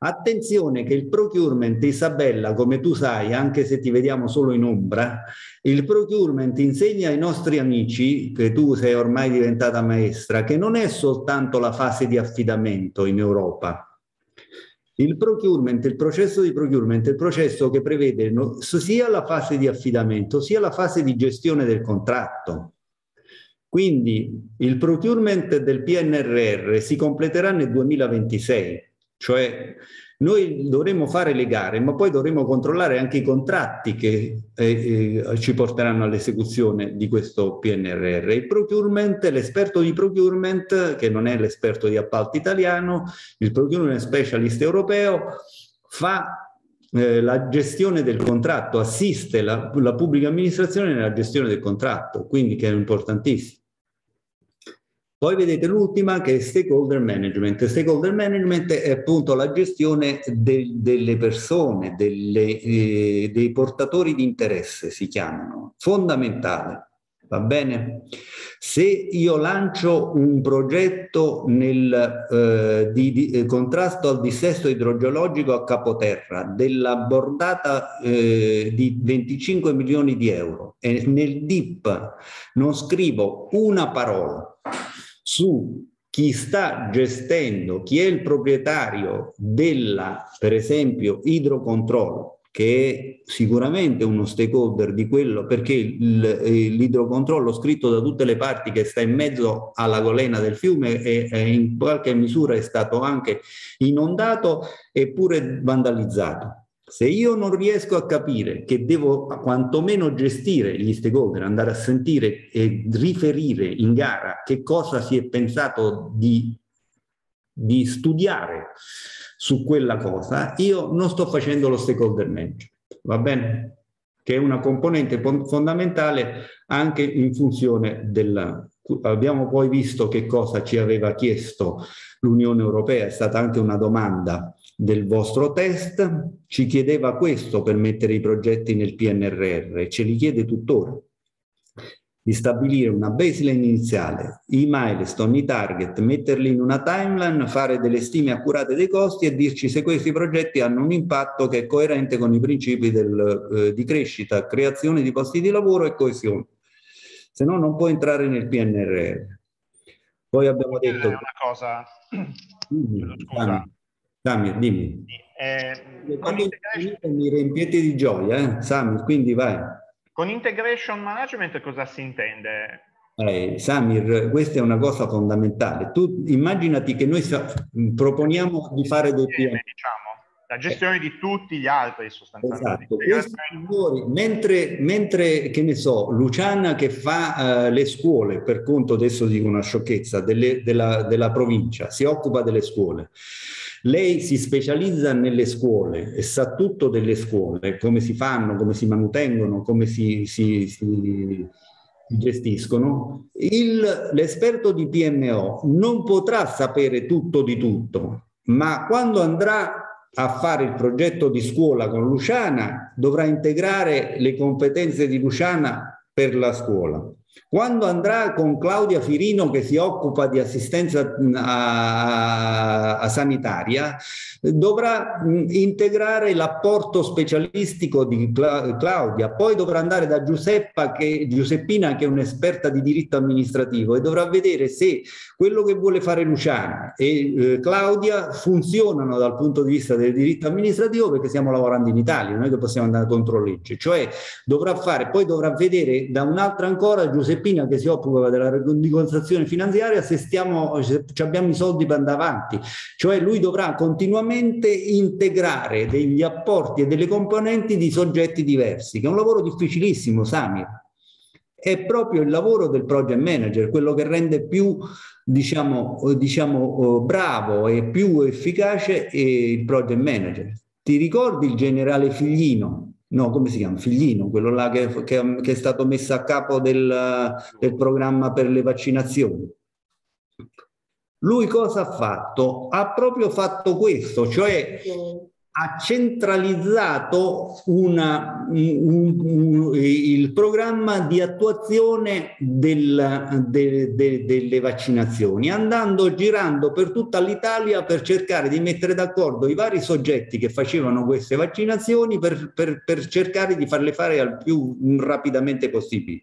Attenzione che il procurement, Isabella, come tu sai, anche se ti vediamo solo in ombra, il procurement insegna ai nostri amici, che tu sei ormai diventata maestra, che non è soltanto la fase di affidamento in Europa, il procurement, il processo di procurement è il processo che prevede sia la fase di affidamento sia la fase di gestione del contratto. Quindi il procurement del PNRR si completerà nel 2026, cioè noi dovremo fare le gare, ma poi dovremo controllare anche i contratti che eh, eh, ci porteranno all'esecuzione di questo PNRR. Il procurement, l'esperto di procurement, che non è l'esperto di appalto italiano, il procurement specialist europeo, fa eh, la gestione del contratto, assiste la, la pubblica amministrazione nella gestione del contratto, quindi che è importantissimo. Poi vedete l'ultima che è stakeholder management. Stakeholder management è appunto la gestione de delle persone, delle, eh, dei portatori di interesse, si chiamano. Fondamentale. Va bene? Se io lancio un progetto nel eh, di, di, eh, contrasto al dissesto idrogeologico a capoterra della bordata eh, di 25 milioni di euro e nel DIP non scrivo una parola su chi sta gestendo, chi è il proprietario della, per esempio, idrocontrollo, che è sicuramente uno stakeholder di quello, perché l'idrocontrollo scritto da tutte le parti che sta in mezzo alla golena del fiume e, in qualche misura è stato anche inondato eppure vandalizzato. Se io non riesco a capire che devo quantomeno gestire gli stakeholder, andare a sentire e riferire in gara che cosa si è pensato di, di studiare su quella cosa, io non sto facendo lo stakeholder management, va bene? Che è una componente fondamentale anche in funzione della... Abbiamo poi visto che cosa ci aveva chiesto l'Unione Europea, è stata anche una domanda del vostro test, ci chiedeva questo per mettere i progetti nel PNRR e ce li chiede tuttora di stabilire una baseline iniziale, i milestone, i target, metterli in una timeline, fare delle stime accurate dei costi e dirci se questi progetti hanno un impatto che è coerente con i principi del, eh, di crescita, creazione di posti di lavoro e coesione. Se no non può entrare nel PNRR. Poi abbiamo detto... Una cosa... Scusa. Samir, dimmi. Eh, Quando integration... mi riempiete di gioia, eh? Samir, quindi vai. Con integration management cosa si intende? Eh, Samir, questa è una cosa fondamentale. Tu immaginati che noi proponiamo di fare dei piani. Diciamo, la gestione eh. di tutti gli altri sostanzialmente. Esatto. mentre, mentre, che ne so, Luciana che fa uh, le scuole, per conto adesso dico una sciocchezza, delle, della, della provincia, si occupa delle scuole. Lei si specializza nelle scuole e sa tutto delle scuole, come si fanno, come si manutengono, come si, si, si gestiscono. Il, l'esperto di PMO non potrà sapere tutto di tutto, ma quando andrà a fare il progetto di scuola con Luciana dovrà integrare le competenze di Luciana per la scuola. Quando andrà con Claudia Firino che si occupa di assistenza a, a sanitaria, dovrà integrare l'apporto specialistico di Claudia, poi dovrà andare da Giuseppa che, Giuseppina che è un'esperta di diritto amministrativo e dovrà vedere se quello che vuole fare Luciana e eh, Claudia funzionano dal punto di vista del diritto amministrativo perché stiamo lavorando in Italia, non è che possiamo andare contro legge, cioè dovrà fare, poi dovrà vedere da un'altra ancora Giuseppina che si occupa della rendicontazione finanziaria se, stiamo, se abbiamo i soldi per andare avanti, cioè lui dovrà continuamente integrare degli apporti e delle componenti di soggetti diversi, che è un lavoro difficilissimo, Samir. È proprio il lavoro del project manager, quello che rende più diciamo, diciamo oh, bravo e più efficace il project manager. Ti ricordi il generale Figlino? No, come si chiama? Figlino, quello là che, che, che è stato messo a capo del, del, programma per le vaccinazioni. Lui cosa ha fatto? Ha proprio fatto questo, cioè ha centralizzato una, un, un, il programma di attuazione del, de, de, delle vaccinazioni, andando girando per tutta l'Italia per cercare di mettere d'accordo i vari soggetti che facevano queste vaccinazioni per, per, per cercare di farle fare al più rapidamente possibile.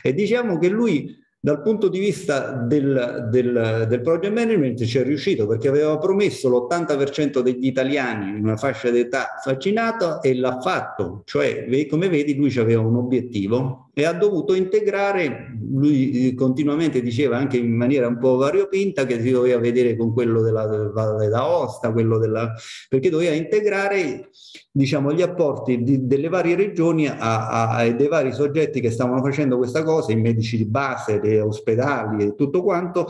E diciamo che lui dal punto di vista del, del, del project management ci è riuscito perché aveva promesso l'80% degli italiani in una fascia d'età vaccinata e l'ha fatto, cioè come vedi lui aveva un obiettivo e ha dovuto integrare, lui continuamente diceva anche in maniera un po' variopinta che si doveva vedere con quello della Valle d'Aosta, quello della, perché doveva integrare diciamo, gli apporti di, delle varie regioni e dei vari soggetti che stavano facendo questa cosa, i medici di base, ospedali e tutto quanto,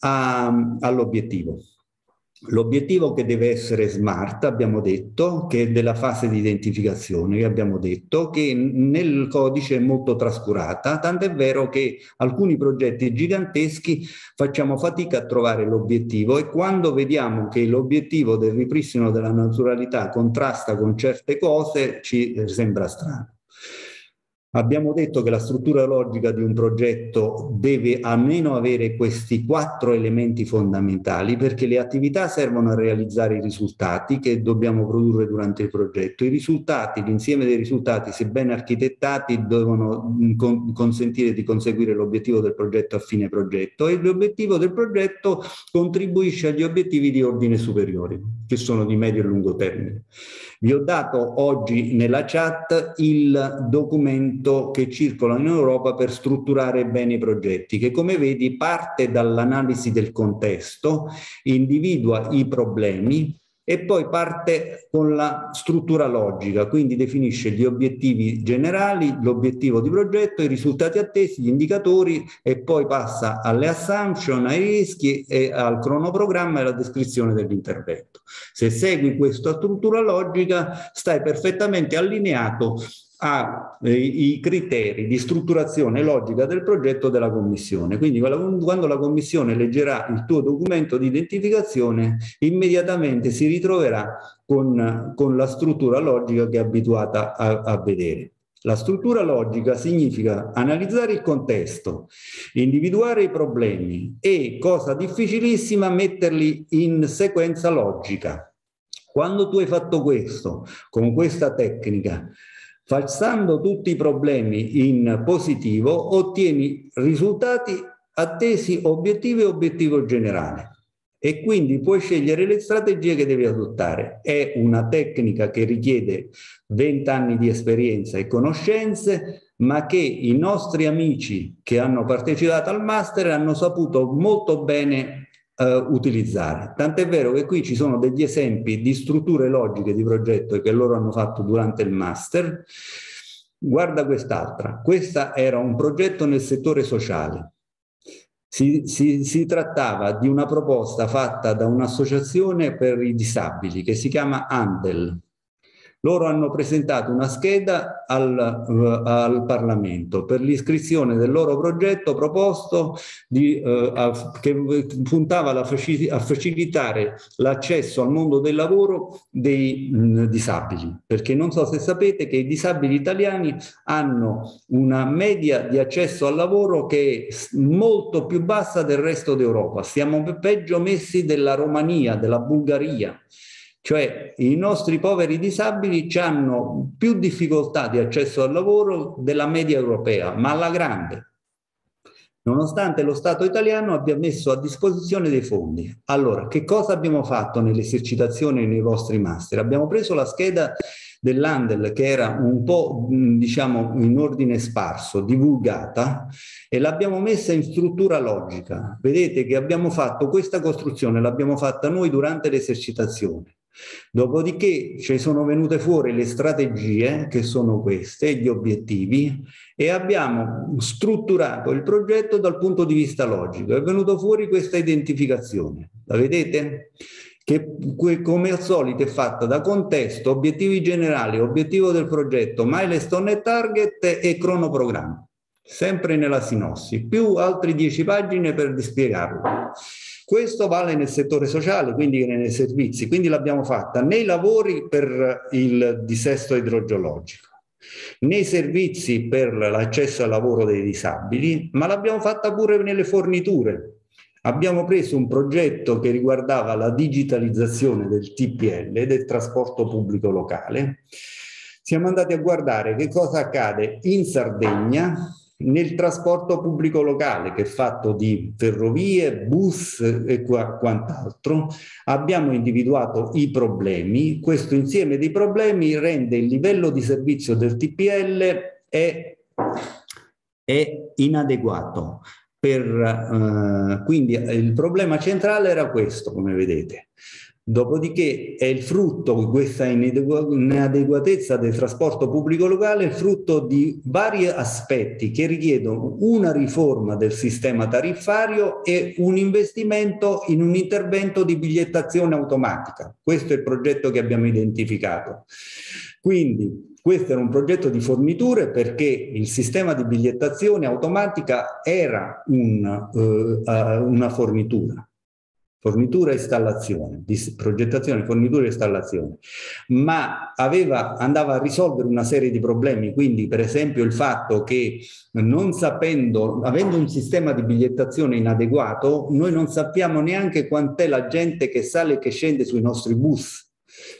all'obiettivo. L'obiettivo che deve essere smart, abbiamo detto, che è della fase di identificazione, abbiamo detto che nel codice è molto trascurata, tant'è vero che alcuni progetti giganteschi facciamo fatica a trovare l'obiettivo e quando vediamo che l'obiettivo del ripristino della naturalità contrasta con certe cose ci sembra strano. Abbiamo detto che la struttura logica di un progetto deve almeno avere questi quattro elementi fondamentali perché le attività servono a realizzare i risultati che dobbiamo produrre durante il progetto. I risultati, l'insieme dei risultati, se ben architettati, devono mm, con consentire di conseguire l'obiettivo del progetto a fine progetto e l'obiettivo del progetto contribuisce agli obiettivi di ordine superiore, che sono di medio e lungo termine. Vi ho dato oggi nella chat il documento che circola in Europa per strutturare bene i progetti, che come vedi parte dall'analisi del contesto, individua i problemi, e poi parte con la struttura logica, quindi definisce gli obiettivi generali, l'obiettivo di progetto, i risultati attesi, gli indicatori e poi passa alle assumption, ai rischi e al cronoprogramma e alla descrizione dell'intervento. Se segui questa struttura logica stai perfettamente allineato ha eh, i criteri di strutturazione logica del progetto della commissione. Quindi quando la commissione leggerà il tuo documento di identificazione, immediatamente si ritroverà con, con la struttura logica che è abituata a, a vedere. La struttura logica significa analizzare il contesto, individuare i problemi e, cosa difficilissima, metterli in sequenza logica. Quando tu hai fatto questo, con questa tecnica, Falsando tutti i problemi in positivo ottieni risultati attesi obiettivo e obiettivo generale e quindi puoi scegliere le strategie che devi adottare. È una tecnica che richiede 20 anni di esperienza e conoscenze, ma che i nostri amici che hanno partecipato al master hanno saputo molto bene eh, utilizzare. Tant'è vero che qui ci sono degli esempi di strutture logiche di progetto che loro hanno fatto durante il master. Guarda quest'altra. Questa era un progetto nel settore sociale. Si, si, si, trattava di una proposta fatta da un'associazione per i disabili che si chiama Andel. Loro hanno presentato una scheda al, al Parlamento per l'iscrizione del loro progetto proposto di, eh, a, che puntava alla, a facilitare l'accesso al mondo del lavoro dei mh, disabili, perché non so se sapete che i disabili italiani hanno una media di accesso al lavoro che è molto più bassa del resto d'Europa. Siamo peggio messi della Romania, della Bulgaria. Cioè i nostri poveri disabili hanno più difficoltà di accesso al lavoro della media europea, ma alla grande nonostante lo Stato italiano abbia messo a disposizione dei fondi. Allora, che cosa abbiamo fatto nelle esercitazioni nei vostri master? Abbiamo preso la scheda dell'Andel che era un po' diciamo in ordine sparso, divulgata e l'abbiamo messa in struttura logica. Vedete che abbiamo fatto questa costruzione, l'abbiamo fatta noi durante l'esercitazione. Dopodiché ci sono venute fuori le strategie, che sono queste, gli obiettivi, e abbiamo strutturato il progetto dal punto di vista logico. È venuto fuori questa identificazione. La vedete? Che come al solito è fatta da contesto, obiettivi generali, obiettivo del progetto, milestone e target e cronoprogramma. Sempre nella sinossi, più altre dieci pagine per dispiegarlo. Questo vale nel settore sociale, quindi nei servizi, quindi l'abbiamo fatta nei lavori per il dissesto idrogeologico, nei servizi per l'accesso al lavoro dei disabili, ma l'abbiamo fatta pure nelle forniture. Abbiamo preso un progetto che riguardava la digitalizzazione del TPL, del trasporto pubblico locale. Siamo andati a guardare che cosa accade in Sardegna, nel trasporto pubblico locale, che è fatto di ferrovie, bus e quant'altro, abbiamo individuato i problemi. Questo insieme di problemi rende il livello di servizio del TPL è, è inadeguato. Per, eh, quindi il problema centrale era questo, come vedete. Dopodiché è il frutto, questa inadeguatezza del trasporto pubblico locale, il frutto di vari aspetti che richiedono una riforma del sistema tariffario e un investimento in un intervento di bigliettazione automatica. Questo è il progetto che abbiamo identificato. Quindi questo era un progetto di forniture perché il sistema di bigliettazione automatica era un, uh, una fornitura fornitura e installazione, di progettazione, fornitura e installazione, ma aveva, andava a risolvere una serie di problemi, quindi per esempio il fatto che non sapendo, avendo un sistema di bigliettazione inadeguato, noi non sappiamo neanche quant'è la gente che sale e che scende sui nostri bus.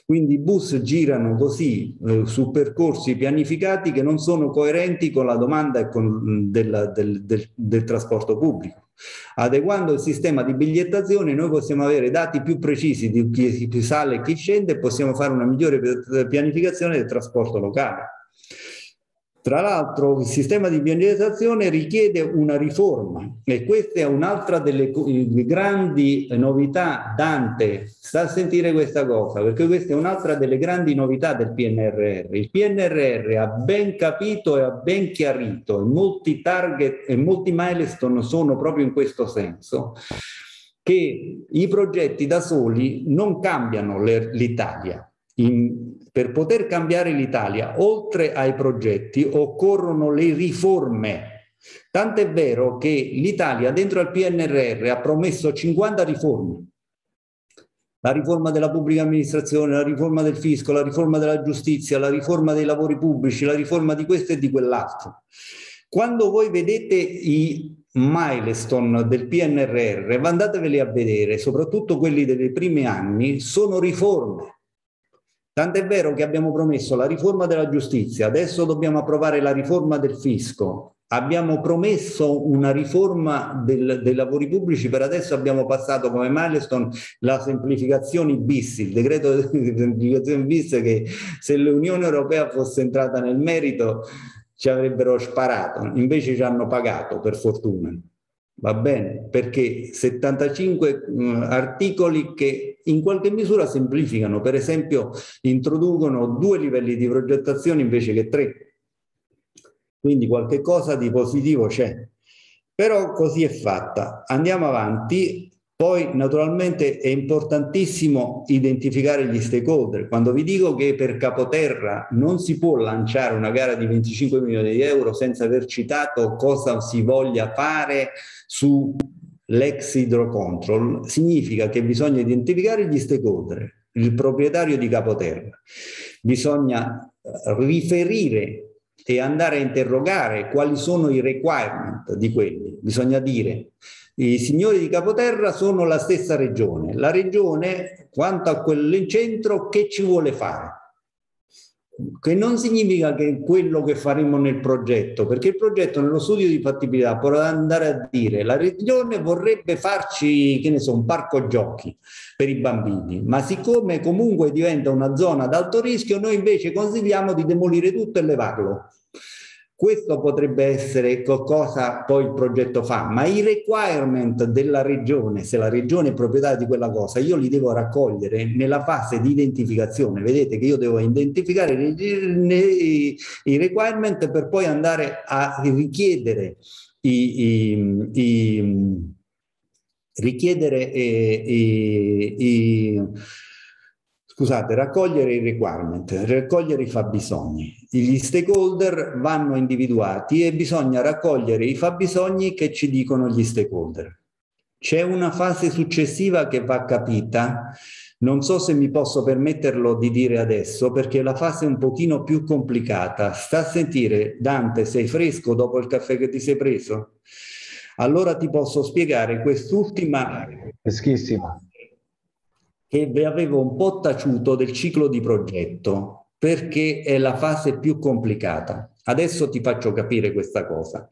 Quindi i bus girano così eh, su percorsi pianificati che non sono coerenti con la domanda e con, del, del, del, del trasporto pubblico. Adeguando il sistema di bigliettazione noi possiamo avere dati più precisi di chi sale e chi scende e possiamo fare una migliore pianificazione del trasporto locale. Tra l'altro il sistema di pianizzazione richiede una riforma e questa è un'altra delle grandi novità. Dante, sta a sentire questa cosa, perché questa è un'altra delle grandi novità del PNRR. Il PNRR ha ben capito e ha ben chiarito, e molti target e molti milestone sono proprio in questo senso, che i progetti da soli non cambiano l'Italia, in, per poter cambiare l'Italia, oltre ai progetti, occorrono le riforme. Tant'è vero che l'Italia dentro al PNRR ha promesso 50 riforme. La riforma della pubblica amministrazione, la riforma del fisco, la riforma della giustizia, la riforma dei lavori pubblici, la riforma di questo e di quell'altro. Quando voi vedete i milestone del PNRR, andateveli a vedere, soprattutto quelli dei primi anni, sono riforme Tant'è vero che abbiamo promesso la riforma della giustizia, adesso dobbiamo approvare la riforma del fisco, abbiamo promesso una riforma del, dei lavori pubblici, per adesso abbiamo passato come milestone la semplificazione bis, il decreto di semplificazione bis che se l'Unione Europea fosse entrata nel merito ci avrebbero sparato, invece ci hanno pagato per fortuna va bene? Perché 75 mh, articoli che in qualche misura semplificano, per esempio introducono due livelli di progettazione invece che tre. Quindi qualche cosa di positivo c'è. Però così è fatta. Andiamo avanti. Poi naturalmente è importantissimo identificare gli stakeholder. Quando vi dico che per Capoterra non si può lanciare una gara di 25 milioni di euro senza aver citato cosa si voglia fare sull'ex hydrocontrol, significa che bisogna identificare gli stakeholder, il proprietario di Capoterra. Bisogna riferire e andare a interrogare quali sono i requirement di quelli. Bisogna dire i signori di Capoterra sono la stessa regione. La regione, quanto a quell'incentro, che ci vuole fare? Che non significa che quello che faremo nel progetto, perché il progetto nello studio di fattibilità può andare a dire la regione vorrebbe farci, che ne so, un parco giochi per i bambini, ma siccome comunque diventa una zona ad alto rischio, noi invece consigliamo di demolire tutto e levarlo questo potrebbe essere cosa poi il progetto fa, ma i requirement della regione, se la regione è proprietaria di quella cosa, io li devo raccogliere nella fase di identificazione. Vedete che io devo identificare i, i requirement per poi andare a richiedere i, i, i richiedere eh, i, scusate, raccogliere i requirement, raccogliere i fabbisogni. Gli stakeholder vanno individuati e bisogna raccogliere i fabbisogni che ci dicono gli stakeholder. C'è una fase successiva che va capita, non so se mi posso permetterlo di dire adesso perché la fase è un pochino più complicata. Sta a sentire, Dante, sei fresco dopo il caffè che ti sei preso? Allora ti posso spiegare quest'ultima... Freschissima che avevo un po' taciuto del ciclo di progetto perché è la fase più complicata. Adesso ti faccio capire questa cosa.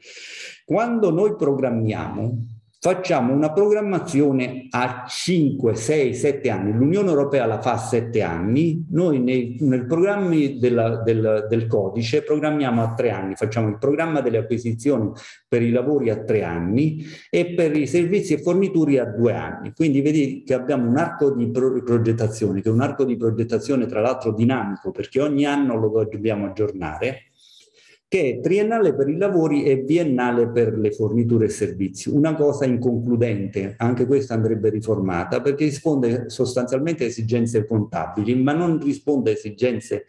Quando noi programmiamo, facciamo una programmazione a 5, 6, 7 anni. L'Unione Europea la fa a 7 anni, noi nei, nel programma della, del, del, codice programmiamo a 3 anni, facciamo il programma delle acquisizioni per i lavori a 3 anni e per i servizi e forniture a 2 anni. Quindi vedi che abbiamo un arco di pro progettazione, che è un arco di progettazione tra l'altro dinamico, perché ogni anno lo dobbiamo aggiornare che è triennale per i lavori e biennale per le forniture e servizi. Una cosa inconcludente, anche questa andrebbe riformata, perché risponde sostanzialmente a esigenze contabili, ma non risponde a esigenze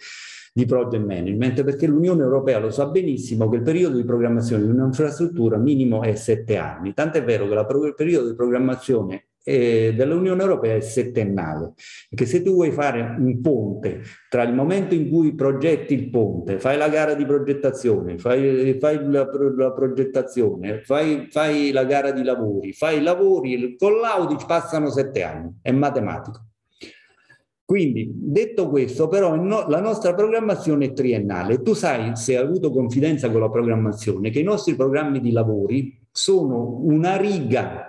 di project management, perché l'Unione Europea lo sa benissimo che il periodo di programmazione di un'infrastruttura minimo è sette anni. Tant'è vero che il periodo di programmazione dell'Unione Europea è settennale, perché se tu vuoi fare un ponte tra il momento in cui progetti il ponte, fai la gara di progettazione, fai, fai la, la, progettazione, fai, fai, la gara di lavori, fai i lavori, con l'Audi passano sette anni, è matematico. Quindi, detto questo, però, no, la nostra programmazione è triennale. Tu sai, se hai avuto confidenza con la programmazione, che i nostri programmi di lavori sono una riga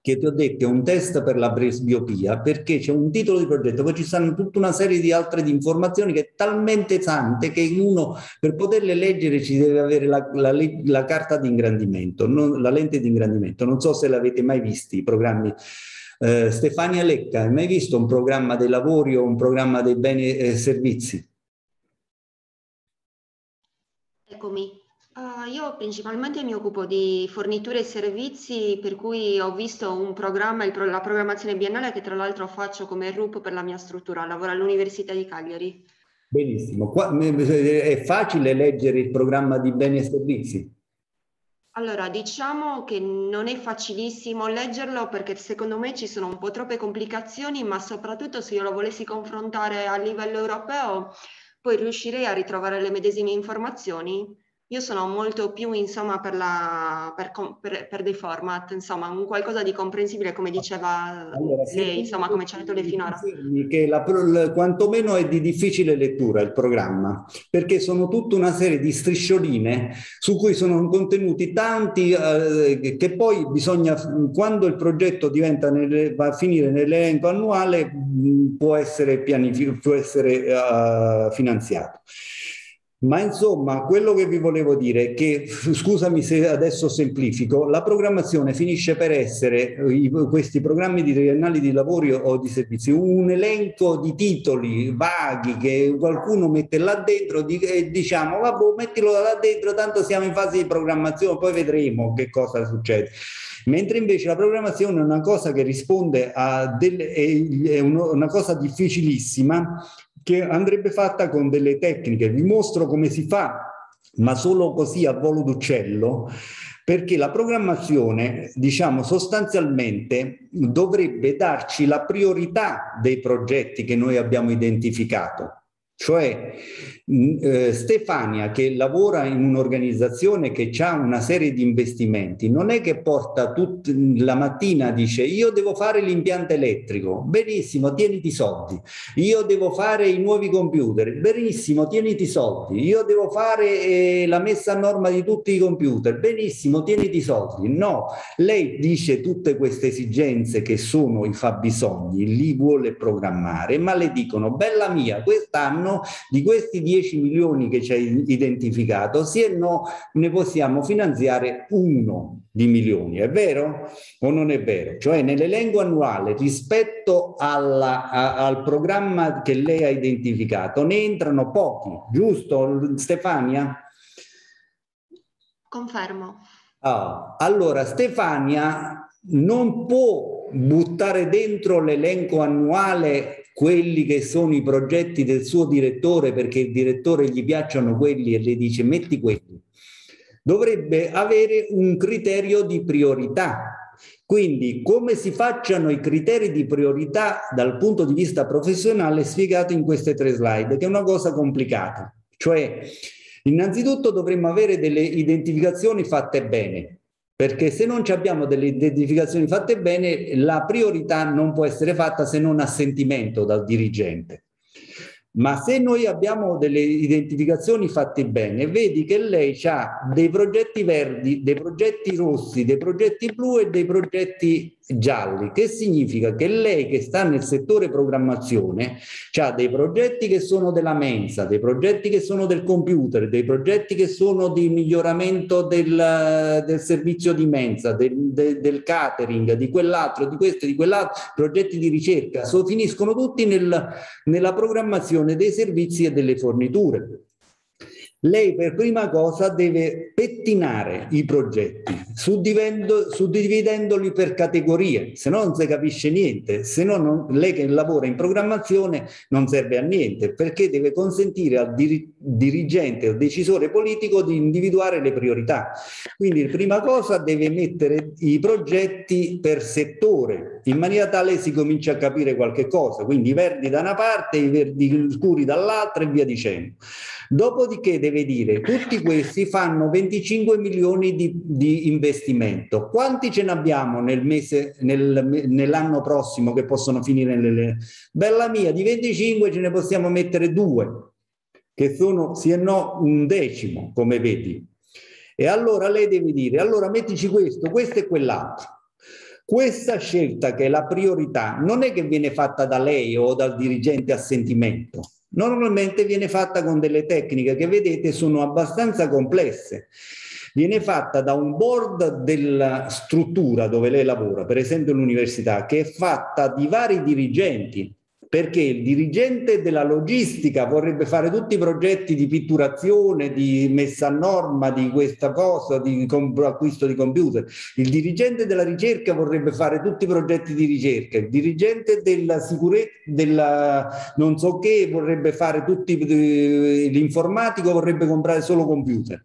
che ti ho detto è un test per la presbiopia perché c'è un titolo di progetto, poi ci stanno tutta una serie di altre di informazioni che è talmente tante che uno per poterle leggere ci deve avere la, la, la carta di ingrandimento, non, la lente di ingrandimento. Non so se l'avete mai visti i programmi. Eh, Stefania Lecca, hai mai visto un programma dei lavori o un programma dei beni e servizi? Eccomi. Uh, io principalmente mi occupo di forniture e servizi, per cui ho visto un programma, pro- la programmazione biennale che tra l'altro faccio come RUP per la mia struttura, lavoro all'Università di Cagliari. Benissimo, Qua, è facile leggere il programma di beni e servizi? Allora, diciamo che non è facilissimo leggerlo perché secondo me ci sono un po' troppe complicazioni, ma soprattutto se io lo volessi confrontare a livello europeo, poi riuscirei a ritrovare le medesime informazioni io sono molto più, insomma, per, la, per, per, per, dei format, insomma, un qualcosa di comprensibile, come diceva allora, lei, insomma, come ci ha detto lei finora. Che la, quantomeno è di difficile lettura il programma, perché sono tutta una serie di striscioline su cui sono contenuti tanti eh, che poi bisogna, quando il progetto diventa nelle, va a finire nell'elenco annuale, può essere, pianific- può essere uh, finanziato. Ma insomma, quello che vi volevo dire è che, scusami se adesso semplifico, la programmazione finisce per essere, i, questi programmi di triennali di lavori o di servizi, un elenco di titoli vaghi che qualcuno mette là dentro e diciamo, vabbè, mettilo là dentro, tanto siamo in fase di programmazione, poi vedremo che cosa succede. mentre invece la programmazione è una cosa che risponde a delle, è una cosa difficilissima che andrebbe fatta con delle tecniche. Vi mostro come si fa, ma solo così a volo d'uccello, perché la programmazione, diciamo sostanzialmente, dovrebbe darci la priorità dei progetti che noi abbiamo identificato. Cioè eh, Stefania che lavora in un'organizzazione che ha una serie di investimenti, non è che porta tut- la mattina dice io devo fare l'impianto elettrico, benissimo, tieniti soldi, io devo fare i nuovi computer, benissimo, tieniti soldi, io devo fare eh, la messa a norma di tutti i computer, benissimo, tieniti soldi. No, lei dice tutte queste esigenze che sono i fabbisogni, li vuole programmare, ma le dicono, bella mia, quest'anno anno di questi 10 milioni che ci hai identificato, sì e no ne possiamo finanziare uno di milioni, è vero o non è vero? Cioè nell'elenco annuale rispetto alla, a, al programma che lei ha identificato ne entrano pochi, giusto Stefania? Confermo. Oh, allora Stefania non può buttare dentro l'elenco annuale quelli che sono i progetti del suo direttore perché il direttore gli piacciono quelli e le dice metti quelli. Dovrebbe avere un criterio di priorità. Quindi come si facciano i criteri di priorità dal punto di vista professionale spiegato in queste tre slide, che è una cosa complicata. Cioè, innanzitutto dovremmo avere delle identificazioni fatte bene perché se non abbiamo delle identificazioni fatte bene, la priorità non può essere fatta se non a sentimento dal dirigente. Ma se noi abbiamo delle identificazioni fatte bene, vedi che lei ha dei progetti verdi, dei progetti rossi, dei progetti blu e dei progetti gialli, che significa che lei che sta nel settore programmazione ha dei progetti che sono della mensa, dei progetti che sono del computer, dei progetti che sono di miglioramento del, del servizio di mensa, del, del, del, catering, di quell'altro, di questo, di quell'altro, progetti di ricerca, so, finiscono tutti nel, nella programmazione dei servizi e delle forniture lei per prima cosa deve pettinare i progetti, suddividendoli per categorie, se no non si capisce niente, se no non, lei che lavora in programmazione non serve a niente, perché deve consentire al dir dirigente, al decisore politico di individuare le priorità. Quindi prima cosa deve mettere i progetti per settore, in maniera tale si comincia a capire qualche cosa, quindi i verdi da una parte, i verdi scuri dall'altra e via dicendo. Dopodiché deve dire, tutti questi fanno 25 milioni di, di investimento. Quanti ce ne abbiamo nel mese, nel, nell'anno prossimo che possono finire nelle... Bella mia, di 25 ce ne possiamo mettere due, che sono sì e no un decimo, come vedi. E allora lei deve dire, allora mettici questo, questo e quell'altro. Questa scelta che è la priorità non è che viene fatta da lei o dal dirigente a sentimento, Normalmente viene fatta con delle tecniche che vedete sono abbastanza complesse. Viene fatta da un board della struttura dove lei lavora, per esempio l'università, che è fatta di vari dirigenti perché il dirigente della logistica vorrebbe fare tutti i progetti di pitturazione, di messa a norma di questa cosa, di acquisto di computer. Il dirigente della ricerca vorrebbe fare tutti i progetti di ricerca. Il dirigente della sicurezza, della non so che, vorrebbe fare tutti, eh, l'informatico vorrebbe comprare solo computer.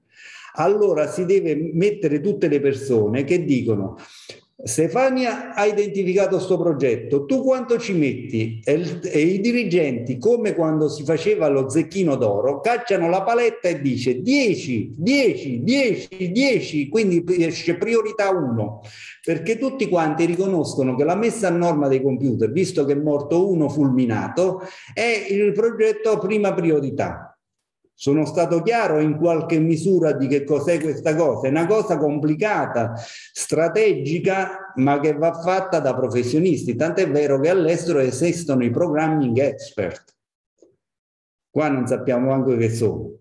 Allora si deve mettere tutte le persone che dicono Stefania ha identificato questo progetto, tu quanto ci metti? E, e, i dirigenti, come quando si faceva lo zecchino d'oro, cacciano la paletta e dice 10, 10, 10, 10, quindi esce priorità 1, perché tutti quanti riconoscono che la messa a norma dei computer, visto che è morto uno fulminato, è il progetto prima priorità. Sono stato chiaro in qualche misura di che cos'è questa cosa? È una cosa complicata, strategica, ma che va fatta da professionisti. Tant'è vero che all'estero esistono i programming expert. Qua non sappiamo anche che sono.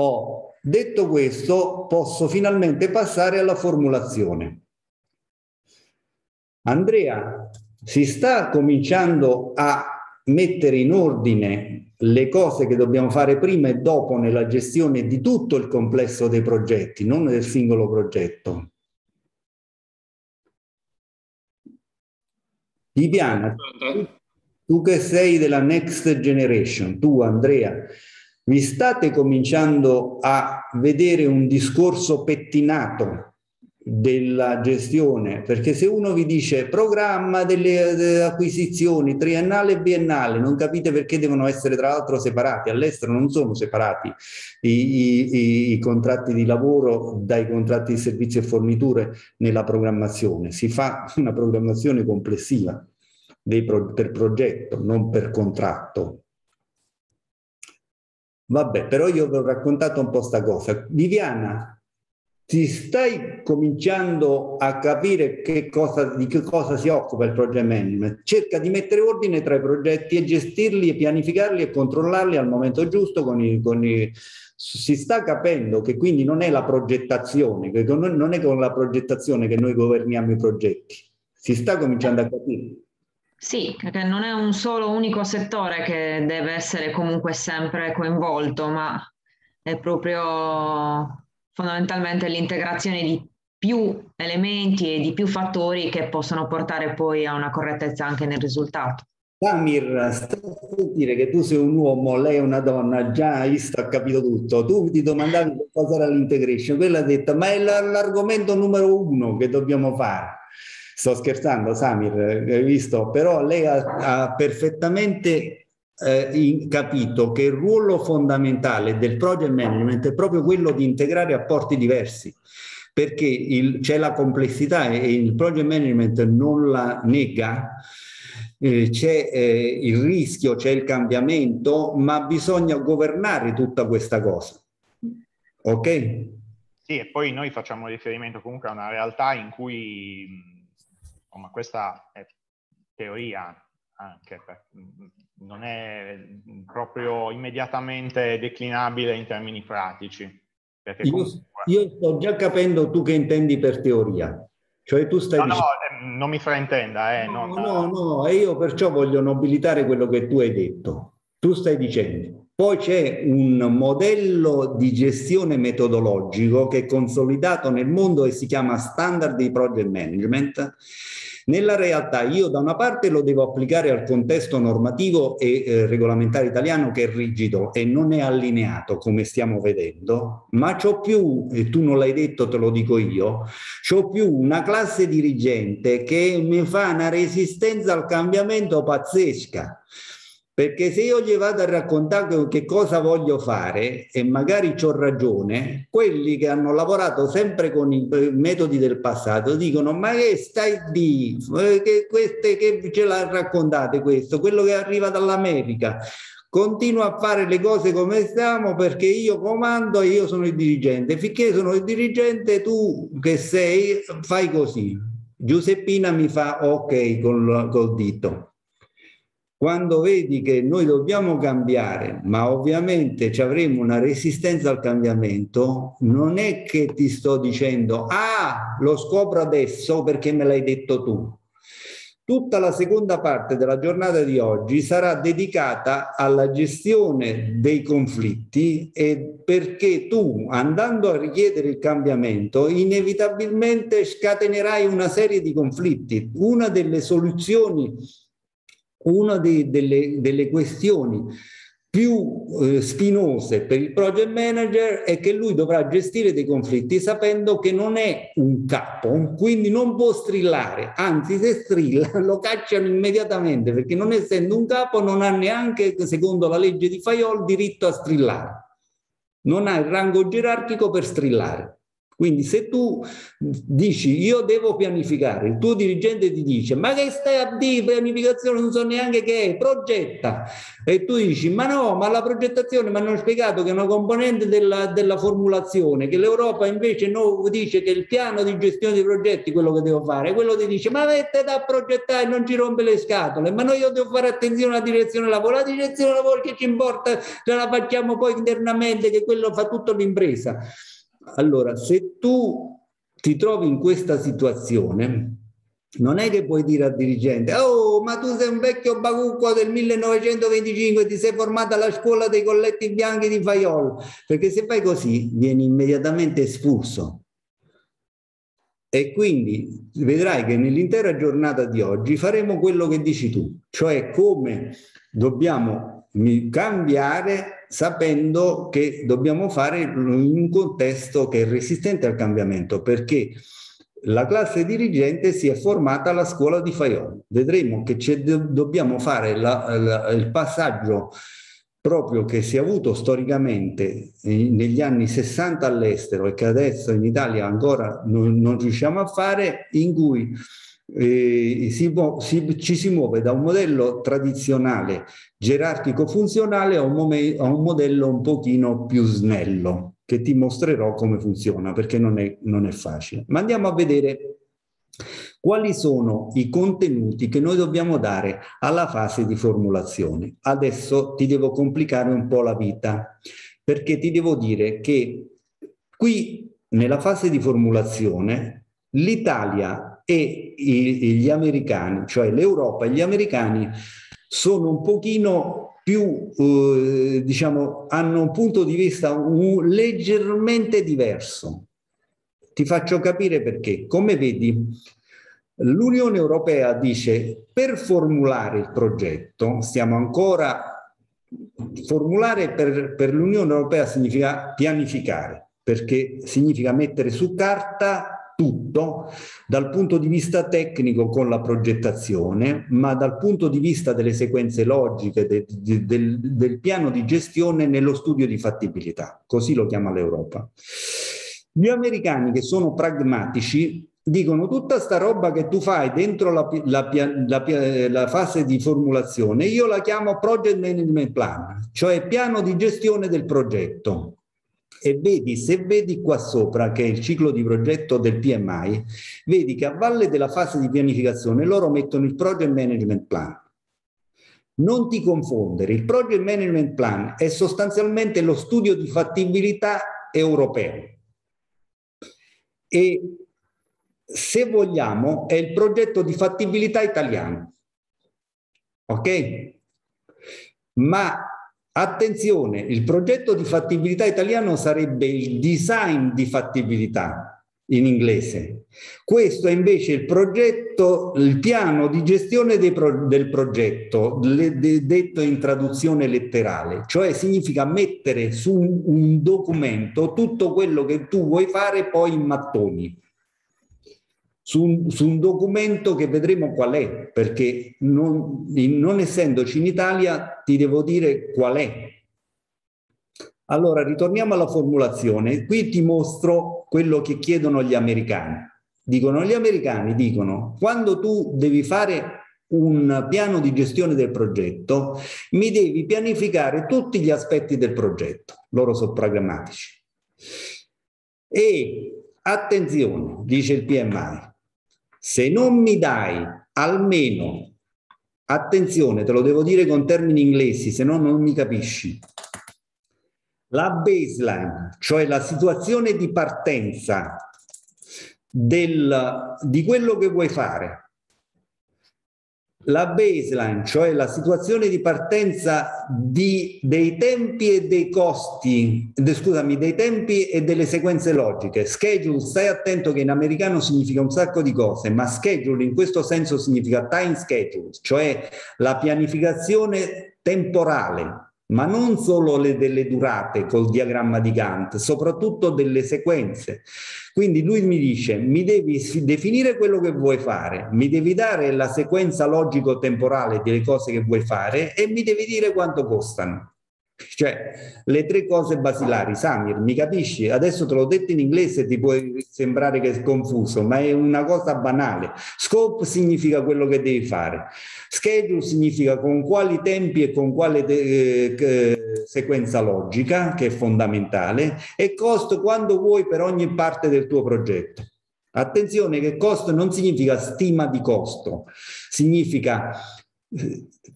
Ho detto questo, posso finalmente passare alla formulazione. Andrea, si sta cominciando a mettere in ordine le cose che dobbiamo fare prima e dopo nella gestione di tutto il complesso dei progetti, non del singolo progetto. Viviana, tu che sei della Next Generation, tu Andrea, vi state cominciando a vedere un discorso pettinato della gestione, perché se uno vi dice programma delle, delle, acquisizioni triennale e biennale, non capite perché devono essere tra l'altro separati, all'estero non sono separati i, i, i contratti di lavoro dai contratti di servizi e forniture nella programmazione, si fa una programmazione complessiva pro, per progetto, non per contratto. Vabbè, però io vi ho raccontato un po' sta cosa. Viviana, ti stai cominciando a capire che cosa, di che cosa si occupa il project management. Cerca di mettere ordine tra i progetti e gestirli e pianificarli e controllarli al momento giusto con i, con i si sta capendo che quindi non è la progettazione, che non è con la progettazione che noi governiamo i progetti. Si sta cominciando a capire. Sì, perché non è un solo unico settore che deve essere comunque sempre coinvolto, ma è proprio fondamentalmente l'integrazione di più elementi e di più fattori che possono portare poi a una correttezza anche nel risultato. Samir, sta a dire che tu sei un uomo, lei è una donna, già io sto capito tutto. Tu ti domandavi cosa era l'integration, quella ha detto, ma è l'argomento numero uno che dobbiamo fare. Sto scherzando, Samir, hai visto? Però lei ha, ha perfettamente eh, capito che il ruolo fondamentale del project management è proprio quello di integrare apporti diversi perché c'è la complessità e il project management non la nega, eh, c'è eh, il rischio, c'è il cambiamento, ma bisogna governare tutta questa cosa. Ok? Sì, e poi noi facciamo riferimento comunque a una realtà in cui, insomma, questa è teoria anche, per, non è proprio immediatamente declinabile in termini pratici. Io, comunque... io, sto già capendo tu che intendi per teoria. Cioè tu stai no, dicendo... no, eh, non mi fraintenda. Eh, no, non... no, no, e io perciò voglio nobilitare quello che tu hai detto. Tu stai dicendo. Poi c'è un modello di gestione metodologico che è consolidato nel mondo e si chiama Standard di Project Management nella realtà io da una parte lo devo applicare al contesto normativo e eh, regolamentare italiano che è rigido e non è allineato come stiamo vedendo, ma c'ho più, e tu non l'hai detto, te lo dico io, c'ho più una classe dirigente che mi fa una resistenza al cambiamento pazzesca perché se io gli vado a raccontare che cosa voglio fare e magari ho ragione, quelli che hanno lavorato sempre con i metodi del passato dicono ma che stai di, che, queste, che ce l'ha raccontate questo, quello che arriva dall'America. Continua a fare le cose come stiamo perché io comando e io sono il dirigente. Finché sono il dirigente, tu che sei, fai così. Giuseppina mi fa ok col, col dito quando vedi che noi dobbiamo cambiare, ma ovviamente ci avremo una resistenza al cambiamento, non è che ti sto dicendo, ah, lo scopro adesso perché me l'hai detto tu. Tutta la seconda parte della giornata di oggi sarà dedicata alla gestione dei conflitti e perché tu, andando a richiedere il cambiamento, inevitabilmente scatenerai una serie di conflitti. Una delle soluzioni una dei, delle, delle, questioni più eh, spinose per il project manager è che lui dovrà gestire dei conflitti sapendo che non è un capo, quindi non può strillare, anzi se strilla lo cacciano immediatamente perché non essendo un capo non ha neanche, secondo la legge di Fayol, diritto a strillare. Non ha il rango gerarchico per strillare. Quindi se tu dici io devo pianificare, il tuo dirigente ti dice ma che stai a dire pianificazione? Non so neanche che è, progetta e tu dici ma no, ma la progettazione mi hanno spiegato che è una componente della, della formulazione, che l'Europa invece no, dice che il piano di gestione dei progetti è quello che devo fare, quello ti dice ma avete da progettare non ci rompe le scatole, ma noi io devo fare attenzione alla direzione lavoro, la direzione lavoro che ci importa? Ce la facciamo poi internamente che quello fa tutto l'impresa. Allora, se tu ti trovi in questa situazione, non è che puoi dire al dirigente, oh, ma tu sei un vecchio bacucco del 1925 e ti sei formato alla scuola dei colletti bianchi di Faiol, perché se fai così vieni immediatamente espulso. E quindi vedrai che nell'intera giornata di oggi faremo quello che dici tu, cioè come dobbiamo cambiare sapendo che dobbiamo fare in un contesto che è resistente al cambiamento, perché la classe dirigente si è formata alla scuola di Fayol. Vedremo che dobbiamo fare la, la, il passaggio proprio che si è avuto storicamente negli anni 60 all'estero e che adesso in Italia ancora non, non riusciamo a fare, in cui eh, si, si, ci si muove da un modello tradizionale gerarchico funzionale a un, a un, modello un pochino più snello che ti mostrerò come funziona perché non è, non è facile. Ma andiamo a vedere quali sono i contenuti che noi dobbiamo dare alla fase di formulazione? Adesso ti devo complicare un po' la vita, perché ti devo dire che qui nella fase di formulazione l'Italia e gli americani, cioè l'Europa e gli americani, sono un pochino più, eh, diciamo, hanno un punto di vista un, leggermente diverso. Ti faccio capire perché. Come vedi, L'Unione Europea dice per formulare il progetto, stiamo ancora, formulare per, per l'Unione Europea significa pianificare, perché significa mettere su carta tutto dal punto di vista tecnico con la progettazione, ma dal punto di vista delle sequenze logiche, de, de, del, del piano di gestione nello studio di fattibilità, così lo chiama l'Europa. Gli americani che sono pragmatici dicono tutta sta roba che tu fai dentro la, la, la, la, fase di formulazione, io la chiamo Project Management Plan, cioè piano di gestione del progetto. E vedi, se vedi qua sopra, che è il ciclo di progetto del PMI, vedi che a valle della fase di pianificazione loro mettono il Project Management Plan. Non ti confondere, il Project Management Plan è sostanzialmente lo studio di fattibilità europeo. E se vogliamo, è il progetto di fattibilità italiano. Ok? Ma attenzione, il progetto di fattibilità italiano sarebbe il design di fattibilità in inglese. Questo è invece il progetto, il piano di gestione pro, del progetto, le, de, detto in traduzione letterale, cioè significa mettere su un, un documento tutto quello che tu vuoi fare poi in mattoni su un, su un, documento che vedremo qual è, perché non, non essendoci in Italia ti devo dire qual è. Allora, ritorniamo alla formulazione. Qui ti mostro quello che chiedono gli americani. Dicono, gli americani dicono, quando tu devi fare un piano di gestione del progetto, mi devi pianificare tutti gli aspetti del progetto. Loro sono pragmatici. E attenzione, dice il PMI, se non mi dai almeno, attenzione, te lo devo dire con termini inglesi, se no non mi capisci, la baseline, cioè la situazione di partenza del, di quello che vuoi fare, la baseline, cioè la situazione di partenza di, dei tempi e dei costi, de, scusami, dei tempi e delle sequenze logiche. Schedule, stai attento che in americano significa un sacco di cose, ma schedule in questo senso significa time schedule, cioè la pianificazione temporale ma non solo le, delle durate col diagramma di Gantt, soprattutto delle sequenze. Quindi lui mi dice, mi devi definire quello che vuoi fare, mi devi dare la sequenza logico-temporale delle cose che vuoi fare e mi devi dire quanto costano. Cioè, le tre cose basilari, Samir, mi capisci? Adesso te l'ho detto in inglese, ti può sembrare che è confuso, ma è una cosa banale. Scope significa quello che devi fare. Schedule significa con quali tempi e con quale de- eh, sequenza logica, che è fondamentale, e costo quando vuoi per ogni parte del tuo progetto. Attenzione che costo non significa stima di costo, significa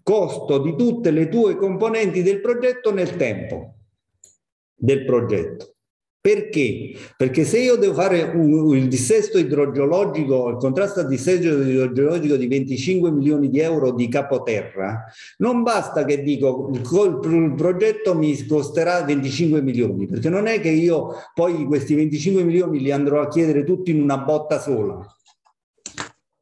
costo di tutte le tue componenti del progetto nel tempo del progetto. Perché? Perché se io devo fare il dissesto idrogeologico, il contrasto al dissesto idrogeologico di 25 milioni di euro di capoterra, non basta che dico il progetto mi costerà 25 milioni, perché non è che io poi questi 25 milioni li andrò a chiedere tutti in una botta sola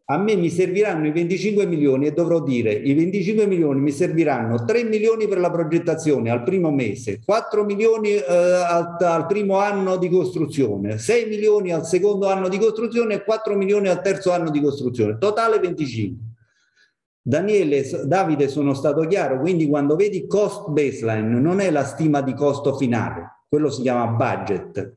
a me mi serviranno i 25 milioni e dovrò dire i 25 milioni mi serviranno 3 milioni per la progettazione al primo mese, 4 milioni eh, al, al, primo anno di costruzione, 6 milioni al secondo anno di costruzione e 4 milioni al terzo anno di costruzione, totale 25. Daniele, Davide sono stato chiaro, quindi quando vedi cost baseline non è la stima di costo finale, quello si chiama budget,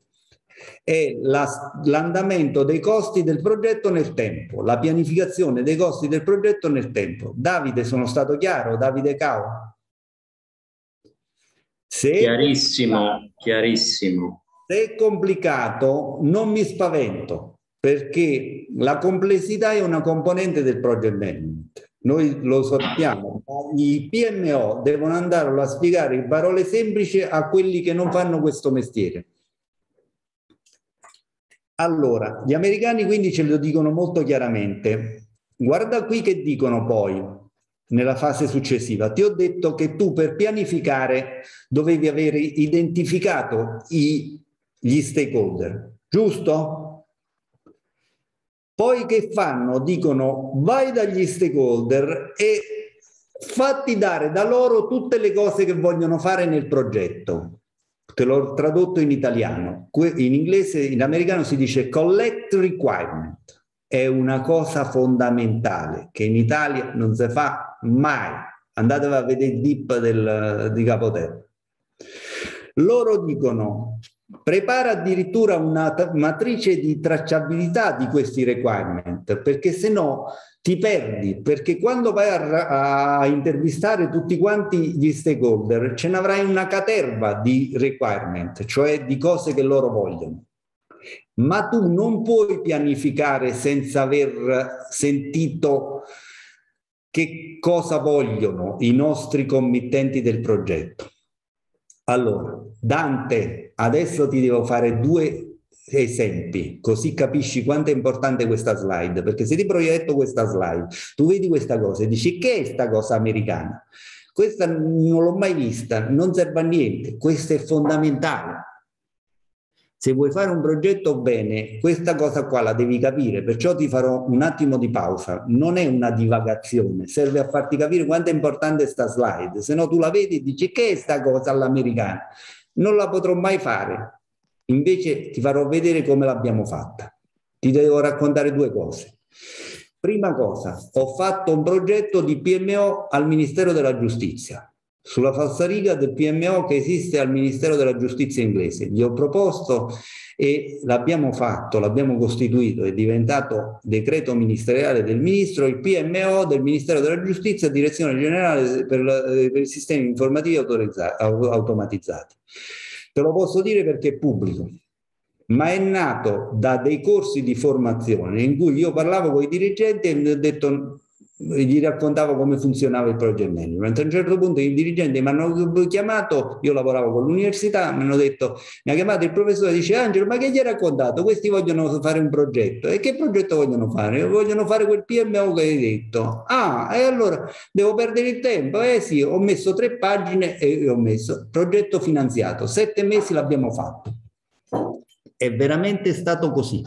è la, l'andamento dei costi del progetto nel tempo, la pianificazione dei costi del progetto nel tempo. Davide, sono stato chiaro? Davide Cao? Se chiarissimo, chiarissimo. Se è complicato, non mi spavento, perché la complessità è una componente del project management. Noi lo sappiamo, i PMO devono andare a spiegare in parole semplici a quelli che non fanno questo mestiere allora, gli americani quindi ce lo dicono molto chiaramente. Guarda qui che dicono poi nella fase successiva. Ti ho detto che tu per pianificare dovevi avere identificato i, gli stakeholder, giusto? Poi che fanno? Dicono vai dagli stakeholder e fatti dare da loro tutte le cose che vogliono fare nel progetto te l'ho tradotto in italiano. In inglese, in americano si dice collect requirement. È una cosa fondamentale che in Italia non si fa mai. Andatevi a vedere il dip del, di Capoterra. Loro dicono prepara addirittura una matrice di tracciabilità di questi requirement perché se no ti perdi perché quando vai a, a, intervistare tutti quanti gli stakeholder ce n'avrai una caterva di requirement, cioè di cose che loro vogliono. Ma tu non puoi pianificare senza aver sentito che cosa vogliono i nostri committenti del progetto. Allora, Dante, adesso ti devo fare due esempi, così capisci quanto è importante questa slide, perché se ti proietto questa slide, tu vedi questa cosa e dici che è questa cosa americana? Questa non l'ho mai vista, non serve a niente, questo è fondamentale. Se vuoi fare un progetto bene, questa cosa qua la devi capire, perciò ti farò un attimo di pausa. Non è una divagazione, serve a farti capire quanto è importante questa slide, se no tu la vedi e dici che è questa cosa all'americana? Non la potrò mai fare, Invece ti farò vedere come l'abbiamo fatta. Ti devo raccontare due cose. Prima cosa, ho fatto un progetto di PMO al Ministero della Giustizia, sulla falsariga del PMO che esiste al Ministero della Giustizia inglese. Gli ho proposto e l'abbiamo fatto, l'abbiamo costituito, è diventato decreto ministeriale del ministro, il PMO del Ministero della Giustizia, Direzione Generale per, per i sistemi informativi automatizzati. Te lo posso dire perché è pubblico, ma è nato da dei corsi di formazione in cui io parlavo con i dirigenti e mi ho detto gli raccontavo come funzionava il project management. A un certo punto i dirigenti mi hanno chiamato, io lavoravo con l'università, mi hanno detto, mi ha chiamato il professore dice Angelo, ma che gli hai raccontato? Questi vogliono fare un progetto. E che progetto vogliono fare? Vogliono fare quel PMO che hai detto. Ah, e allora devo perdere il tempo? Eh sì, ho messo tre pagine e ho messo progetto finanziato. Sette mesi l'abbiamo fatto. È veramente stato così.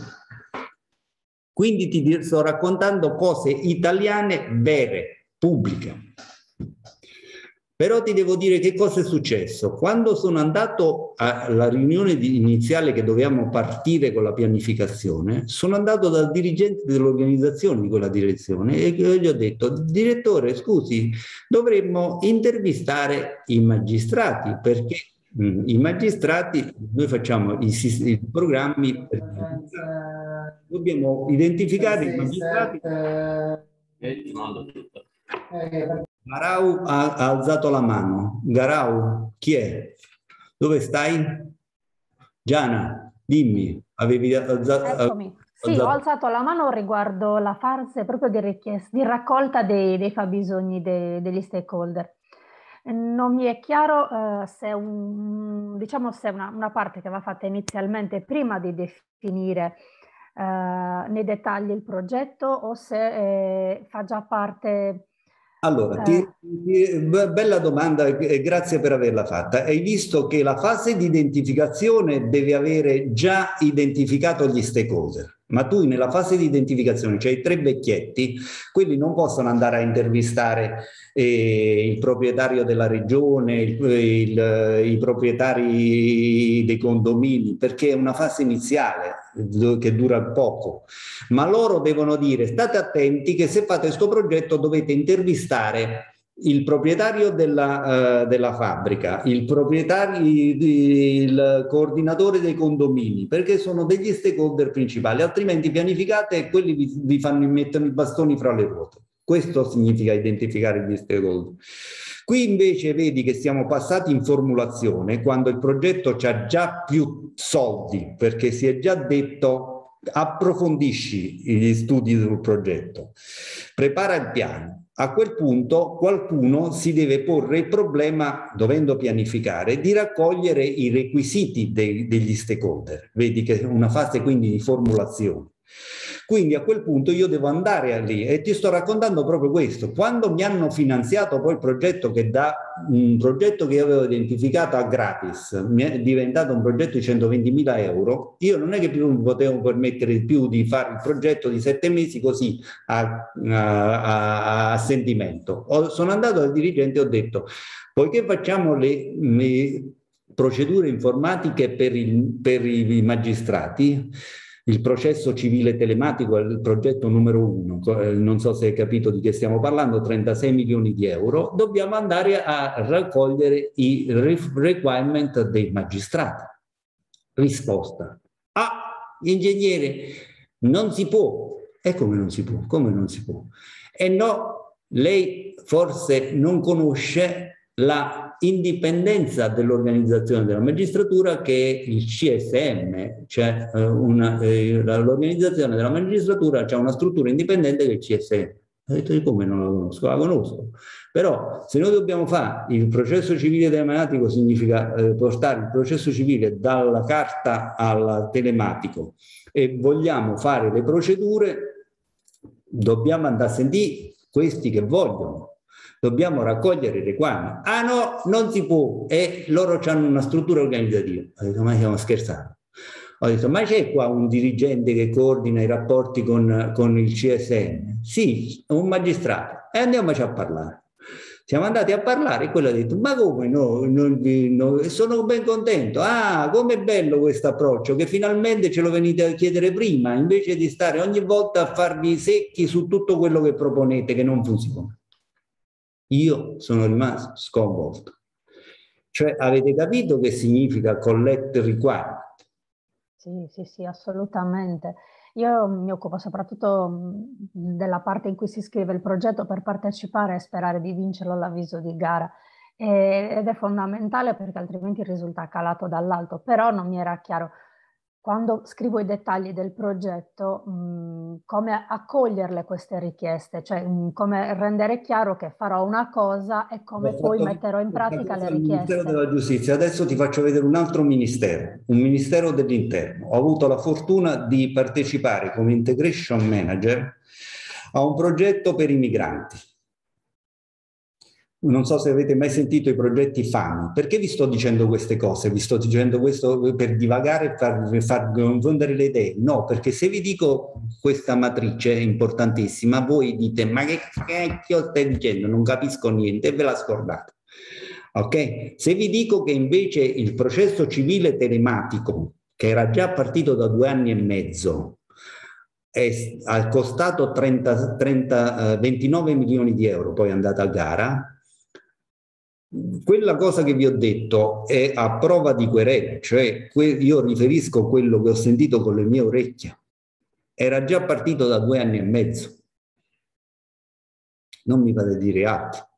Quindi ti sto raccontando cose italiane vere, pubbliche. Però ti devo dire che cosa è successo. Quando sono andato alla riunione iniziale che dovevamo partire con la pianificazione, sono andato dal dirigente dell'organizzazione di quella direzione e gli ho detto, direttore, scusi, dovremmo intervistare i magistrati perché i magistrati, noi facciamo i, i programmi per dobbiamo identificare i magistrati. Garau ha, ha alzato la mano. Garau, chi è? Dove stai? Giana, dimmi, avevi alzato... Eccomi. Sì, ho alzato la mano riguardo la fase proprio di, richiesta, di raccolta dei, dei fabbisogni dei, degli stakeholder. Non mi è chiaro eh, se, un, diciamo, se una, una, parte che va fatta inizialmente prima di definire eh, nei dettagli il progetto o se eh, fa già parte allora, ti, Eh. ti- be- bella domanda e grazie per averla fatta. Hai visto che la fase di identificazione deve avere già identificato gli stakeholder, ma tu nella fase di identificazione c'hai tre vecchietti, quelli non possono andare a intervistare eh, il proprietario della regione, il- il- i proprietari dei condomini, perché è una fase iniziale che dura poco. Ma loro devono dire state attenti che se fate questo progetto dovete intervistare il proprietario della, eh, della fabbrica, il proprietario, il coordinatore dei condomini, perché sono degli stakeholder principali, altrimenti pianificate e quelli vi, vi fanno mettono i bastoni fra le ruote. Questo significa identificare gli stakeholder. Qui invece vedi che siamo passati in formulazione quando il progetto ha già più soldi, perché si è già detto approfondisci gli studi sul progetto, prepara il piano. A quel punto qualcuno si deve porre il problema, dovendo pianificare, di raccogliere i requisiti dei- degli stakeholder. Vedi che è una fase quindi di formulazione. Quindi a quel punto io devo andare lì e ti sto raccontando proprio questo. Quando mi hanno finanziato poi il progetto che da un progetto che io avevo identificato a gratis, mi è diventato un progetto di 120.000 euro, io non è che più potevo permettere più di fare il progetto di sette mesi così a, a- a- a sentimento. Ho- sono andato al dirigente e ho detto, poiché facciamo le, le procedure informatiche per, il- per i magistrati, il processo civile telematico è il progetto numero uno, eh, non so se hai capito di che stiamo parlando, 36 milioni di euro, dobbiamo andare a raccogliere i re- requirement dei magistrati. Risposta. Ah, ingegnere, non si può. E come non si può? Come non si può? E no, lei forse non conosce la indipendenza dell'organizzazione della magistratura che il CSM, cioè eh, una- eh, l'organizzazione della magistratura c'è una struttura indipendente che è il CSM. Ho detto di come non la conosco? La conosco. Però se noi dobbiamo fare il processo civile telematico significa eh, portare il processo civile dalla carta al telematico e vogliamo fare le procedure, dobbiamo andare a sentire questi che vogliono. Dobbiamo raccogliere i requirement. Ah no, non si può. E loro hanno una struttura organizzativa. Ho detto, ma stiamo scherzando. Ho detto, ma c'è qua un dirigente che coordina i rapporti con, con il CSM? Sì, un magistrato. E andiamoci a parlare. Siamo andati a parlare e quello ha detto, ma come no? Non no? Sono ben contento. Ah, com'è bello questo approccio, che finalmente ce lo venite a chiedere prima, invece di stare ogni volta a farvi secchi su tutto quello che proponete che non funziona. Io sono rimasto sconvolto. Cioè, avete capito che significa collect requirement? Sì, sì, sì, assolutamente. Io mi occupo soprattutto della parte in cui si scrive il progetto per partecipare e sperare di vincerlo all'avviso di gara. Ed è fondamentale perché altrimenti risulta calato dall'alto. Però non mi era chiaro quando scrivo i dettagli del progetto mh, come accoglierle queste richieste, cioè mh, come rendere chiaro che farò una cosa e come poi metterò in pratica le al Ministero richieste. della Giustizia. Adesso ti faccio vedere un altro ministero, un ministero dell'interno. Ho avuto la fortuna di partecipare come integration manager a un progetto per i migranti. Non so se avete mai sentito i progetti FAMI. Perché vi sto dicendo queste cose? Vi sto dicendo questo per divagare e far, far confondere le idee? No, perché se vi dico questa matrice importantissima, voi dite ma che cacchio stai dicendo? Non capisco niente e ve la scordate. Ok? Se vi dico che invece il processo civile telematico, che era già partito da due anni e mezzo, è, ha costato 30, 30, eh, 29 milioni di euro, poi è andata a gara, quella cosa che vi ho detto è a prova di querela, cioè io riferisco quello che ho sentito con le mie orecchie. Era già partito da due anni e mezzo. Non mi fate dire altro.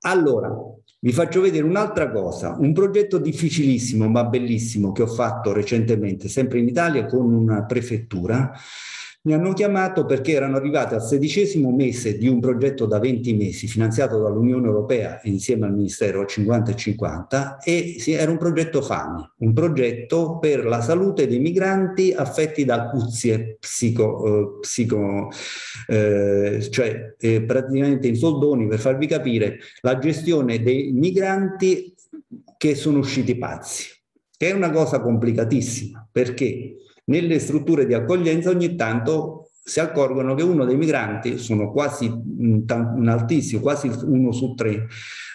Allora, vi faccio vedere un'altra cosa, un progetto difficilissimo ma bellissimo che ho fatto recentemente, sempre in Italia, con una prefettura, Mi hanno chiamato perché erano arrivati al sedicesimo mese di un progetto da 20 mesi finanziato dall'Unione Europea insieme al Ministero 50 e 50 e era un progetto FAMI, un progetto per la salute dei migranti affetti da acuzie psico, eh, psico eh, cioè eh, praticamente in soldoni per farvi capire la gestione dei migranti che sono usciti pazzi, che è una cosa complicatissima perché nelle strutture di accoglienza ogni tanto si accorgono che uno dei migranti, sono quasi un, altissimo, quasi uno su tre,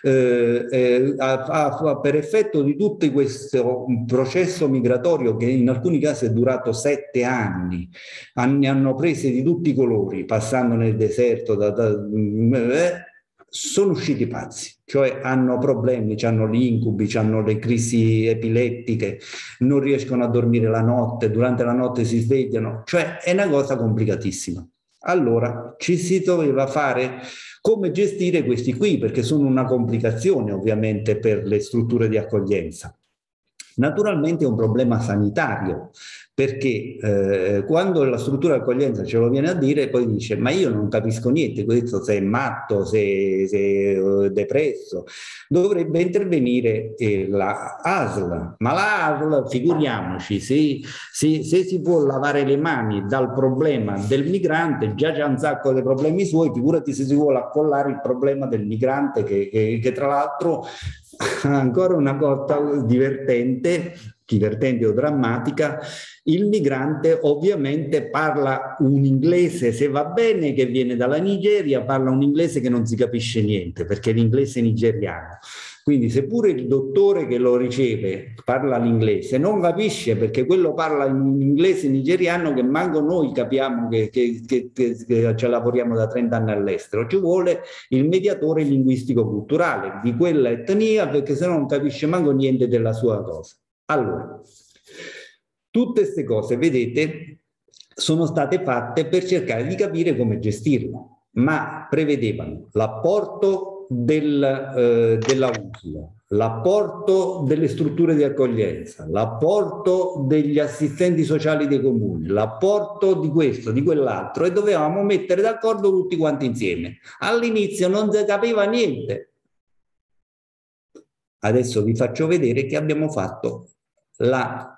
eh, eh, ha, ha, per effetto di tutto questo processo migratorio che in alcuni casi è durato sette anni, ne hanno prese di tutti i colori, passando nel deserto, da, da, eh, sono usciti pazzi, cioè hanno problemi, hanno gli incubi, hanno le crisi epilettiche, non riescono a dormire la notte, durante la notte si svegliano, cioè è una cosa complicatissima. Allora ci si doveva fare come gestire questi qui, perché sono una complicazione ovviamente per le strutture di accoglienza. Naturalmente è un problema sanitario, perché eh, quando la struttura d'accoglienza ce lo viene a dire poi dice ma io non capisco niente, questo se è matto, se, è uh, depresso, dovrebbe intervenire eh, la ASL, ma la ASL figuriamoci, se, se, se, si può lavare le mani dal problema del migrante, già c'è un sacco di problemi suoi, figurati se si vuole accollare il problema del migrante che, che, che tra l'altro ancora una cosa divertente divertente o drammatica, il migrante ovviamente parla un inglese, se va bene, che viene dalla Nigeria, parla un inglese che non si capisce niente, perché è l'inglese nigeriano. Quindi seppure il dottore che lo riceve parla l'inglese, non capisce perché quello parla un inglese nigeriano che manco noi capiamo che, che, che, che ce lavoriamo da 30 anni all'estero. Ci vuole il mediatore linguistico-culturale di quella etnia perché se no non capisce manco niente della sua cosa. Allora, tutte queste cose, vedete, sono state fatte per cercare di capire come gestirlo, ma prevedevano l'apporto del, eh, della l'apporto delle strutture di accoglienza, l'apporto degli assistenti sociali dei comuni, l'apporto di questo, di quell'altro e dovevamo mettere d'accordo tutti quanti insieme. All'inizio non si capiva niente. Adesso vi faccio vedere che abbiamo fatto la,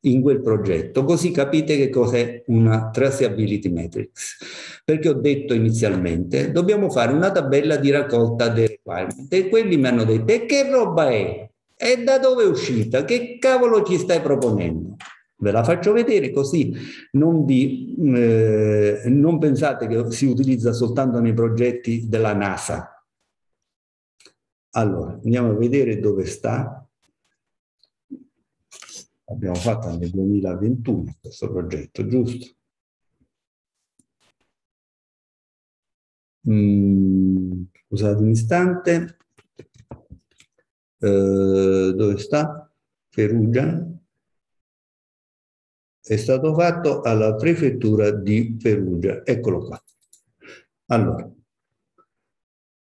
in quel progetto, così capite che cos'è una traceability matrix. Perché ho detto inizialmente, dobbiamo fare una tabella di raccolta dei requirement e quelli mi hanno detto, e che roba è? E da dove è uscita? Che cavolo ci stai proponendo? Ve la faccio vedere così non, vi, eh, non pensate che si utilizza soltanto nei progetti della NASA. Allora, andiamo a vedere dove sta abbiamo fatto nel 2021 questo progetto, giusto? Mm, scusate un istante, eh, dove sta? Perugia. È stato fatto alla prefettura di Perugia, eccolo qua. Allora,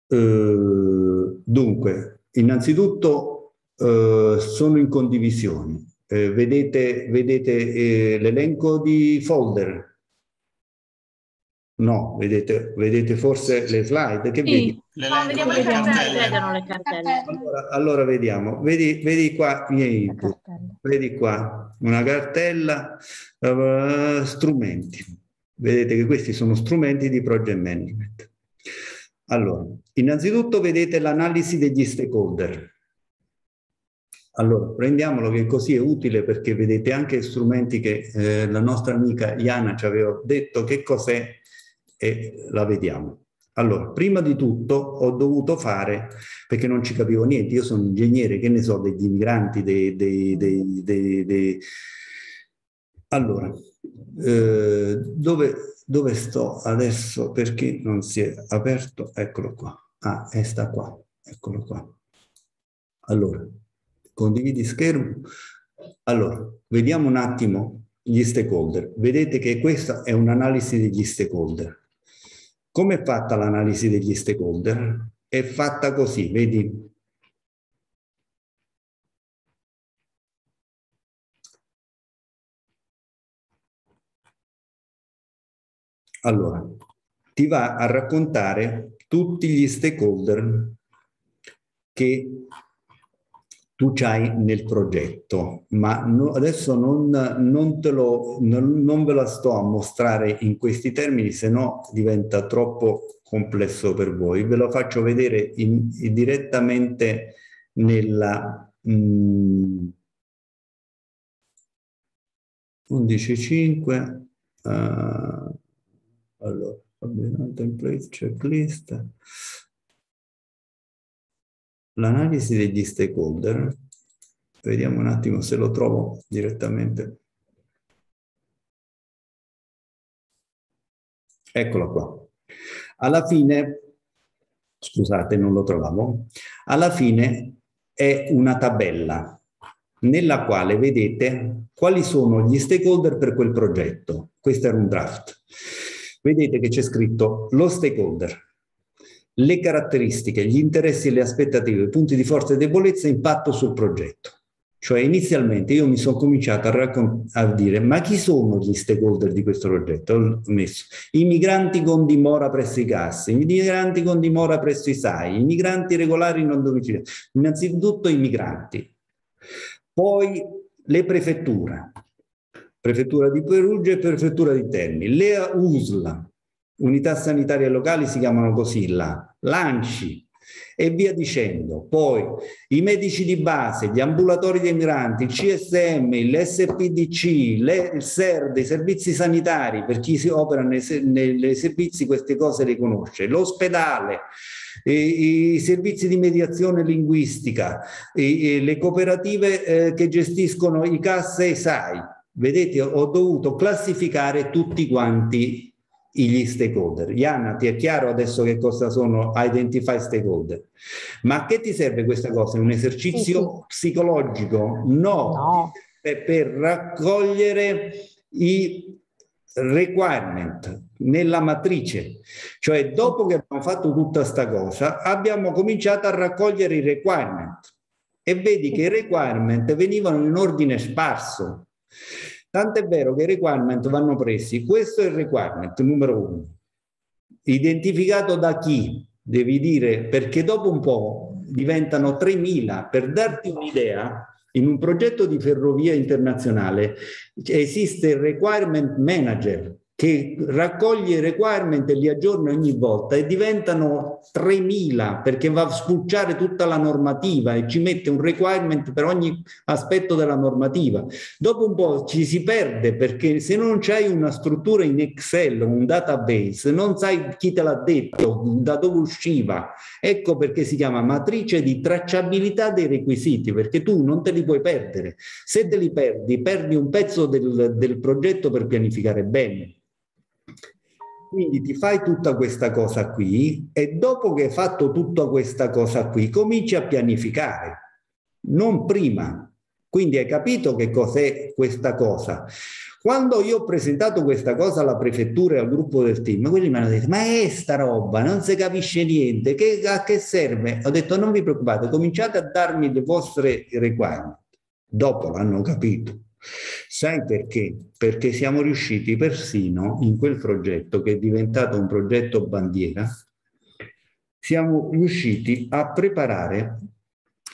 eh, dunque, innanzitutto eh, sono in condivisione eh, vedete, vedete eh, l'elenco di folder? No, vedete, vedete forse le slide? Che sì, vedi? no, vediamo le cartelle. le cartelle. Allora, allora, vediamo, vedi, vedi qua i miei input, vedi qua una cartella, uh, strumenti. Vedete che questi sono strumenti di project management. Allora, innanzitutto vedete l'analisi degli stakeholder. Allora, prendiamolo che così è utile perché vedete anche strumenti che eh, la nostra amica Iana ci aveva detto che cos'è e la vediamo. Allora, prima di tutto ho dovuto fare, perché non ci capivo niente, io sono ingegnere, che ne so, degli immigranti, dei... dei, dei, dei, dei... Allora, eh, dove, dove sto adesso? Perché non si è aperto? Eccolo qua. Ah, e sta qua. Eccolo qua. Allora, condividi schermo. Allora, vediamo un attimo gli stakeholder. Vedete che questa è un'analisi degli stakeholder. Come è fatta l'analisi degli stakeholder? È fatta così, vedi? Allora, ti va a raccontare tutti gli stakeholder che tu hai nel progetto, ma no, adesso non, non, te lo, non, non, ve la sto a mostrare in questi termini, se no diventa troppo complesso per voi. Ve lo faccio vedere in, in, direttamente nella... Mm, 11.5 uh, allora template checklist l'analisi degli stakeholder vediamo un attimo se lo trovo direttamente eccolo qua alla fine scusate non lo trovavo alla fine è una tabella nella quale vedete quali sono gli stakeholder per quel progetto. Questo era un draft. Vedete che c'è scritto lo stakeholder, le caratteristiche, gli interessi e le aspettative, i punti di forza e debolezza, impatto sul progetto. Cioè inizialmente io mi sono cominciato a, raccon- a dire ma chi sono gli stakeholder di questo progetto? Ho messo i migranti con dimora presso i CAS, i migranti con dimora presso i SAI, i migranti regolari non domiciliari. Innanzitutto i migranti, poi le prefetture, prefettura di Perugia e prefettura di Terni, le USLA, unità sanitarie locali si chiamano così là, l'ANCI e via dicendo. Poi i medici di base, gli ambulatori dei migranti, il CSM, l'SPDC, le, il SERD, i servizi sanitari, per chi si opera nei, nei servizi queste cose le conosce, l'ospedale, i, servizi di mediazione linguistica, le cooperative eh, che gestiscono i CAS e i SAI. Vedete, ho dovuto classificare tutti quanti gli stakeholder. Ianna, ti è chiaro adesso che cosa sono identify stakeholder? Ma a che ti serve questa cosa? È un esercizio sì, sì. psicologico? No, no. Per, per raccogliere i requirement nella matrice, cioè dopo che abbiamo fatto tutta questa cosa abbiamo cominciato a raccogliere i requirement e vedi che i requirement venivano in ordine sparso. Tant'è vero che i requirement vanno presi. Questo è il requirement numero uno. Identificato da chi? Devi dire perché dopo un po' diventano 3.000. Per darti un'idea, in un progetto di ferrovia internazionale esiste il requirement manager che raccoglie i requirement e li aggiorna ogni volta e diventano 3.000 perché va a spulciare tutta la normativa e ci mette un requirement per ogni aspetto della normativa. Dopo un po' ci si perde perché se non c'hai una struttura in Excel, un database, non sai chi te l'ha detto, da dove usciva. Ecco perché si chiama matrice di tracciabilità dei requisiti, perché tu non te li puoi perdere. Se te li perdi, perdi un pezzo del, del progetto per pianificare bene. Quindi ti fai tutta questa cosa qui e dopo che hai fatto tutta questa cosa qui cominci a pianificare, non prima. Quindi hai capito che cos'è questa cosa. Quando io ho presentato questa cosa alla prefettura e al gruppo del team, quelli mi hanno detto: Ma è sta roba, non si capisce niente, che, a che serve? Ho detto: Non vi preoccupate, cominciate a darmi le vostre requirement. Dopo l'hanno capito. Sai perché? Perché siamo riusciti persino in quel progetto che è diventato un progetto bandiera, siamo riusciti a preparare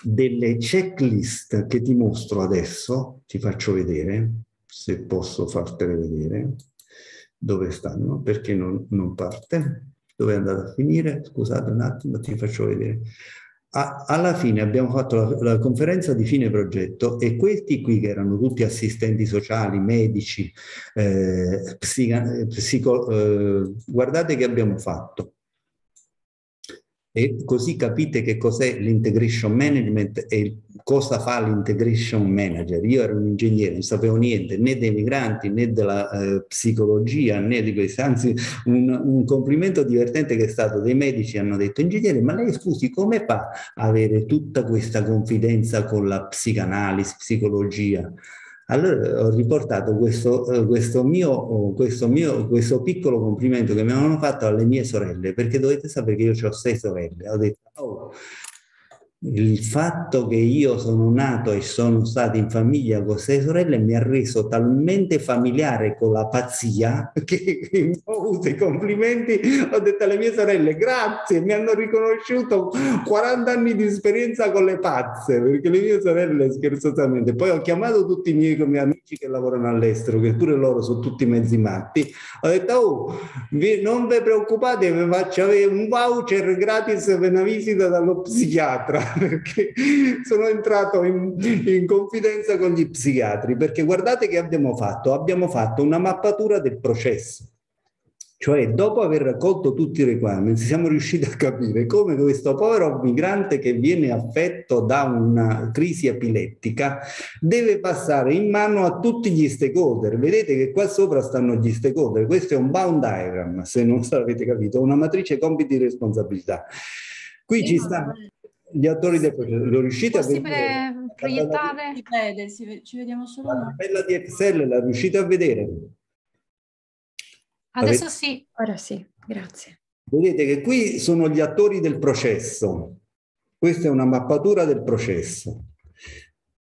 delle checklist che ti mostro adesso, ti faccio vedere, se posso fartele vedere, dove stanno, perché non, non parte, dove è andata a finire, scusate un attimo, ti faccio vedere a, alla fine abbiamo fatto la, la, conferenza di fine progetto e questi qui che erano tutti assistenti sociali, medici, eh, psica, psico, eh, guardate che abbiamo fatto e così capite che cos'è l'integration management e cosa fa l'integration manager. Io ero un ingegnere, non sapevo niente né dei migranti né della eh, psicologia né di questo, anzi un, un, complimento divertente che è stato dei medici hanno detto ingegnere ma lei scusi come fa a avere tutta questa confidenza con la psicanalisi, psicologia? Allora ho riportato questo, eh, questo, mio, questo, mio, questo piccolo complimento che mi avevano fatto alle mie sorelle, perché dovete sapere che io ho sei sorelle. Ho detto, oh, il fatto che io sono nato e sono stato in famiglia con sei sorelle mi ha reso talmente familiare con la pazzia che ho avuto i complimenti, ho detto alle mie sorelle grazie, mi hanno riconosciuto 40 anni di esperienza con le pazze, perché le mie sorelle scherzosamente, poi ho chiamato tutti i miei, miei amici che lavorano all'estero, che pure loro sono tutti mezzi matti, ho detto oh, vi, non vi preoccupate, vi faccio avere un voucher gratis per una visita dallo psichiatra perché sono entrato in, in, confidenza con gli psichiatri, perché guardate che abbiamo fatto, abbiamo fatto una mappatura del processo. Cioè, dopo aver raccolto tutti i requirements, siamo riusciti a capire come questo povero migrante che viene affetto da una crisi epilettica deve passare in mano a tutti gli stakeholder. Vedete che qua sopra stanno gli stakeholder. Questo è un bound diagram, se non avete capito, una matrice compiti di responsabilità. Qui ci stanno gli attori del processo. Lo riuscite Possibile a vedere? proiettare? Si vede, si, ci vediamo solo La tabella di Excel la riuscite a vedere? Adesso Avete- sì. Ora sì, grazie. Vedete che qui sono gli attori del processo. Questa è una mappatura del processo.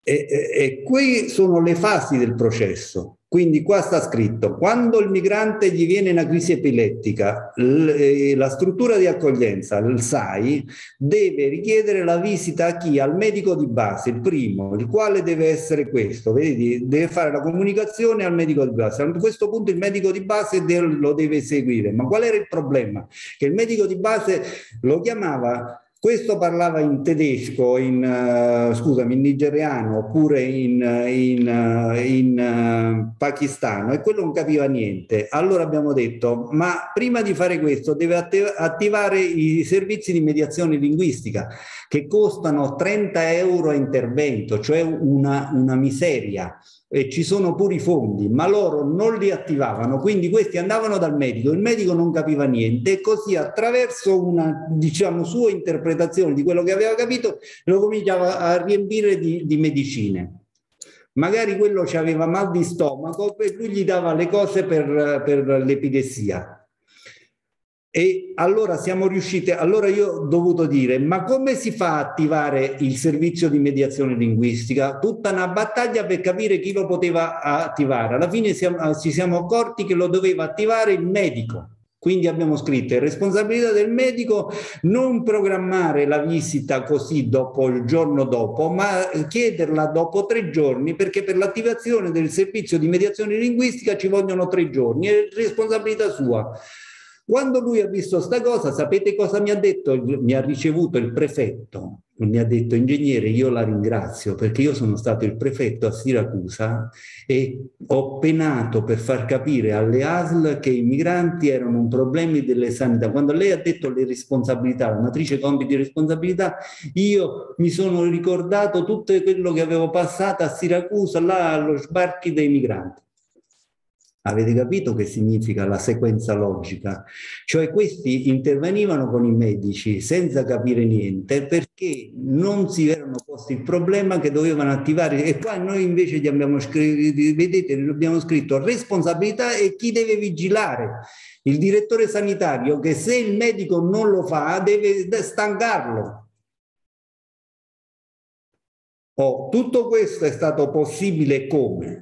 E, e- e qui sono le fasi del processo. Quindi qua sta scritto, quando il migrante gli viene una crisi epilettica, eh, la struttura di accoglienza, il SAI, deve richiedere la visita a chi? Al medico di base, il primo, il quale deve essere questo, vedi? Deve fare la comunicazione al medico di base. A questo punto il medico di base lo deve seguire. Ma qual era il problema? Che il medico di base lo chiamava questo parlava in tedesco, in, eh, scusami, in nigeriano oppure in, in, eh, in, eh, pakistano e quello non capiva niente. Allora abbiamo detto, ma prima di fare questo deve atti- attivare i servizi di mediazione linguistica che costano 30 euro a intervento, cioè una, una miseria e ci sono pure i fondi, ma loro non li attivavano, quindi questi andavano dal medico, il medico non capiva niente e così attraverso una diciamo sua interpretazione di quello che aveva capito lo cominciava a riempire di, di medicine. Magari quello aveva mal di stomaco e lui gli dava le cose per, per l'epidessia. E allora siamo riusciti, allora io ho dovuto dire, ma come si fa a attivare il servizio di mediazione linguistica? Tutta una battaglia per capire chi lo poteva attivare. Alla fine siamo- ci siamo accorti che lo doveva attivare il medico. Quindi abbiamo scritto, è responsabilità del medico non programmare la visita così dopo il giorno dopo, ma chiederla dopo tre giorni, perché per l'attivazione del servizio di mediazione linguistica ci vogliono tre giorni, è responsabilità sua. Quando lui ha visto sta cosa, sapete cosa mi ha detto? Mi ha ricevuto il prefetto, mi ha detto ingegnere io la ringrazio perché io sono stato il prefetto a Siracusa e ho penato per far capire alle ASL che i migranti erano un problema delle sanità. Quando lei ha detto le responsabilità, la matrice compiti di responsabilità, io mi sono ricordato tutto quello che avevo passato a Siracusa, là allo sbarchi dei migranti. Avete capito che significa la sequenza logica? Cioè questi intervenivano con i medici senza capire niente perché non si erano posti il problema che dovevano attivare e qua noi invece gli abbiamo scritto, vedete, abbiamo scritto responsabilità e chi deve vigilare. Il direttore sanitario che se il medico non lo fa deve stancarlo. Oh, tutto questo è stato possibile come?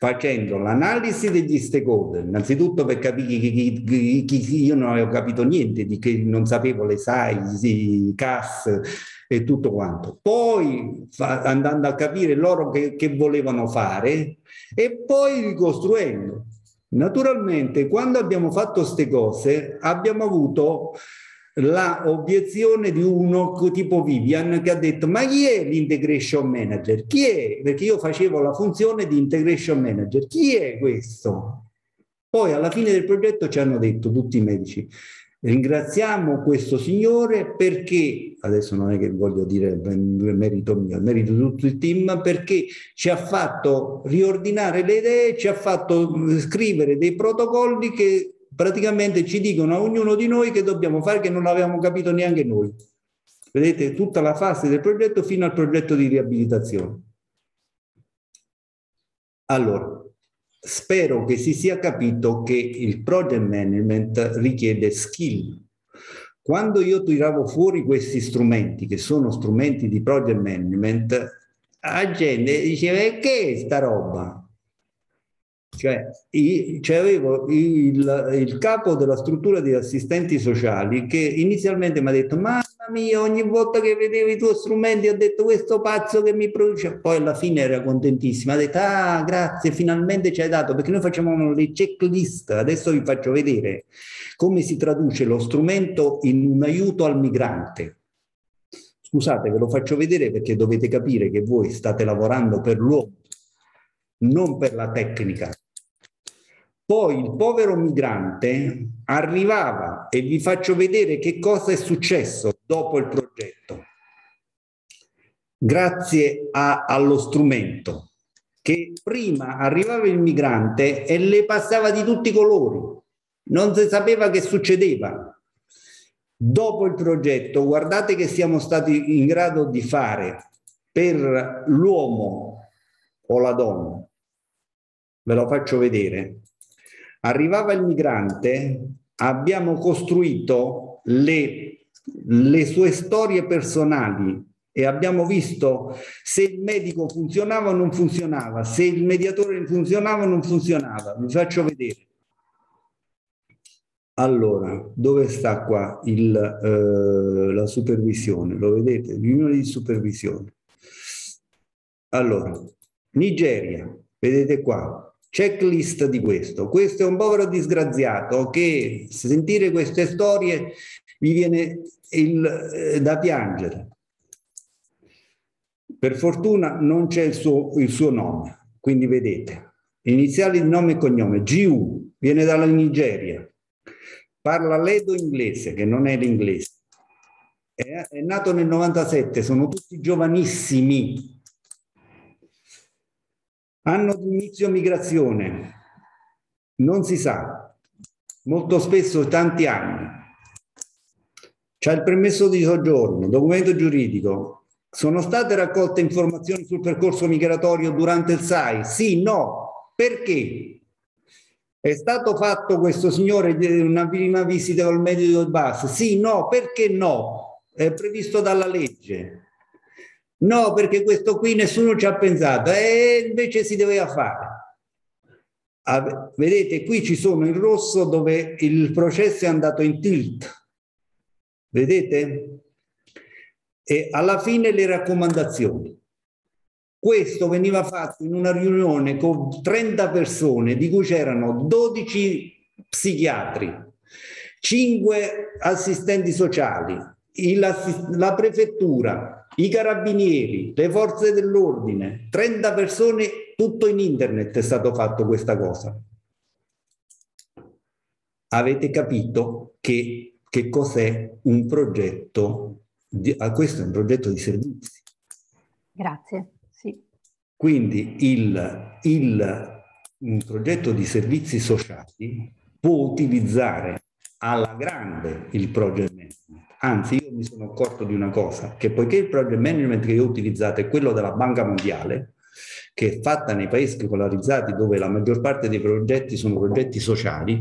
Facendo l'analisi degli stakeholder, innanzitutto per capire chi- io non avevo capito niente di che non sapevo le size, i CAS e tutto quanto. Poi andando a capire loro che, che volevano fare e poi ricostruendo. Naturalmente, quando abbiamo fatto queste cose, abbiamo avuto la obiezione di uno tipo Vivian che ha detto ma chi è l'integration manager? Chi è? Perché io facevo la funzione di integration manager. Chi è questo? Poi alla fine del progetto ci hanno detto tutti i medici ringraziamo questo signore perché, adesso non è che voglio dire merito mio, merito di tutto il team, perché ci ha fatto riordinare le idee, ci ha fatto scrivere dei protocolli che praticamente ci dicono a ognuno di noi che dobbiamo fare che non avevamo capito neanche noi. Vedete tutta la fase del progetto fino al progetto di riabilitazione. Allora, spero che si sia capito che il project management richiede skill. Quando io tiravo fuori questi strumenti, che sono strumenti di project management, la gente diceva, e che è sta roba? Cioè, avevo il, il, capo della struttura di assistenti sociali che inizialmente mi ha detto, mamma mia, ogni volta che vedevo i tuoi strumenti ho detto questo pazzo che mi produce, poi alla fine era contentissima, ha detto, ah grazie, finalmente ci hai dato, perché noi facciamo le checklist, adesso vi faccio vedere come si traduce lo strumento in un aiuto al migrante. Scusate, ve lo faccio vedere perché dovete capire che voi state lavorando per l'uomo, non per la tecnica. Poi il povero migrante arrivava e vi faccio vedere che cosa è successo dopo il progetto. Grazie a, allo strumento che prima arrivava il migrante e le passava di tutti i colori, non si sapeva che succedeva. Dopo il progetto, guardate che siamo stati in grado di fare per l'uomo o la donna. Ve lo faccio vedere. Arrivava il migrante, abbiamo costruito le, le sue storie personali e abbiamo visto se il medico funzionava o non funzionava, se il mediatore funzionava o non funzionava. Vi faccio vedere. Allora, dove sta qua il, eh, la supervisione? Lo vedete? Riunione di supervisione. Allora, Nigeria, vedete qua, checklist di questo. Questo è un povero disgraziato che sentire queste storie vi viene il, eh, da piangere. Per fortuna non c'è il suo, il suo nome, quindi vedete, iniziali di nome e cognome, GU, viene dalla Nigeria, parla l'edo inglese, che non è l'inglese, è, è nato nel 97, sono tutti giovanissimi, Anno di inizio migrazione, non si sa, molto spesso tanti anni. C'è il permesso di soggiorno, documento giuridico. Sono state raccolte informazioni sul percorso migratorio durante il SAI? Sì, no. Perché? È stato fatto questo signore una prima visita col medico del bus? Sì, no. Perché no? È previsto dalla legge. No, perché questo qui nessuno ci ha pensato e invece si doveva fare. Vedete, qui ci sono in rosso dove il processo è andato in tilt. Vedete? E alla fine le raccomandazioni. Questo veniva fatto in una riunione con 30 persone, di cui c'erano 12 psichiatri, 5 assistenti sociali, la prefettura, i carabinieri, le forze dell'ordine, 30 persone, tutto in internet è stato fatto questa cosa. Avete capito che, che cos'è un progetto, di, ah, questo è un progetto di servizi. Grazie, sì. Quindi il, il, un progetto di servizi sociali può utilizzare alla grande il project management Anzi, io mi sono accorto di una cosa, che poiché il project management che io ho utilizzato è quello della Banca Mondiale, che è fatta nei paesi secolarizzati dove la maggior parte dei progetti sono progetti sociali,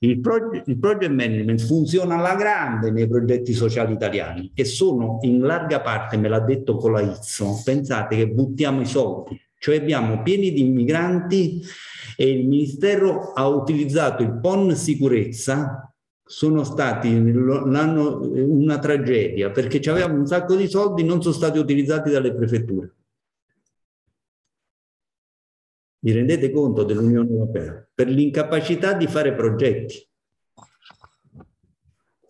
il, proge- il, project management funziona alla grande nei progetti sociali italiani e sono in larga parte, me l'ha detto Colaizzo, pensate che buttiamo i soldi, cioè abbiamo pieni di immigranti e il Ministero ha utilizzato il PON sicurezza sono stati una tragedia perché avevamo un sacco di soldi non sono stati utilizzati dalle prefetture. Vi rendete conto dell'Unione Europea? Per l'incapacità di fare progetti.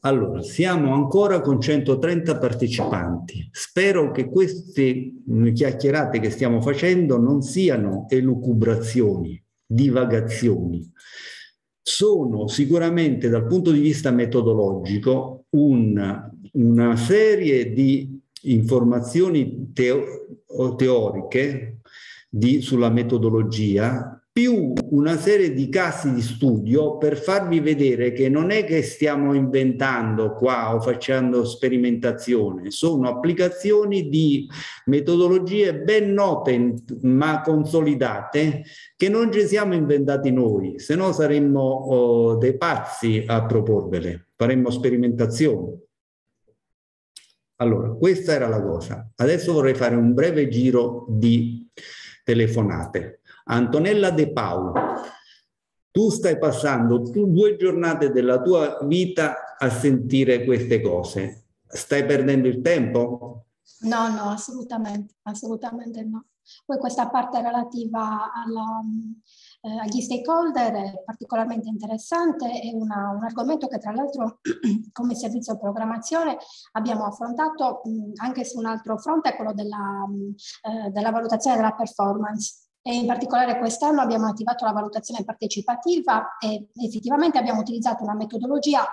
Allora, siamo ancora con 130 partecipanti. Spero che queste chiacchierate che stiamo facendo non siano elucubrazioni, divagazioni, sono sicuramente dal punto di vista metodologico un, una serie di informazioni teo, teoriche di, sulla metodologia più una serie di casi di studio per farvi vedere che non è che stiamo inventando qua o facendo sperimentazione, sono applicazioni di metodologie ben note ma consolidate che non ci siamo inventati noi, se no saremmo oh, dei pazzi a proporvele, faremmo sperimentazioni. Allora, questa era la cosa. Adesso vorrei fare un breve giro di telefonate. Antonella De Paolo, tu stai passando tu, due giornate della tua vita a sentire queste cose. Stai perdendo il tempo? No, no, assolutamente, assolutamente no. Poi questa parte relativa alla, eh, agli stakeholder è particolarmente interessante, è una, un argomento che tra l'altro come servizio programmazione abbiamo affrontato mh, anche su un altro fronte, quello della, mh, eh, della valutazione della performance. E in particolare quest'anno abbiamo attivato la valutazione partecipativa e effettivamente abbiamo utilizzato una metodologia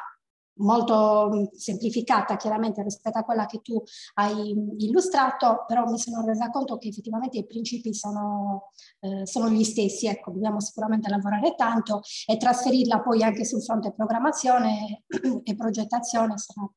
molto semplificata chiaramente rispetto a quella che tu hai illustrato, però mi sono resa conto che effettivamente i principi sono, eh, sono gli stessi, ecco, dobbiamo sicuramente lavorare tanto e trasferirla poi anche sul fronte programmazione e progettazione sarà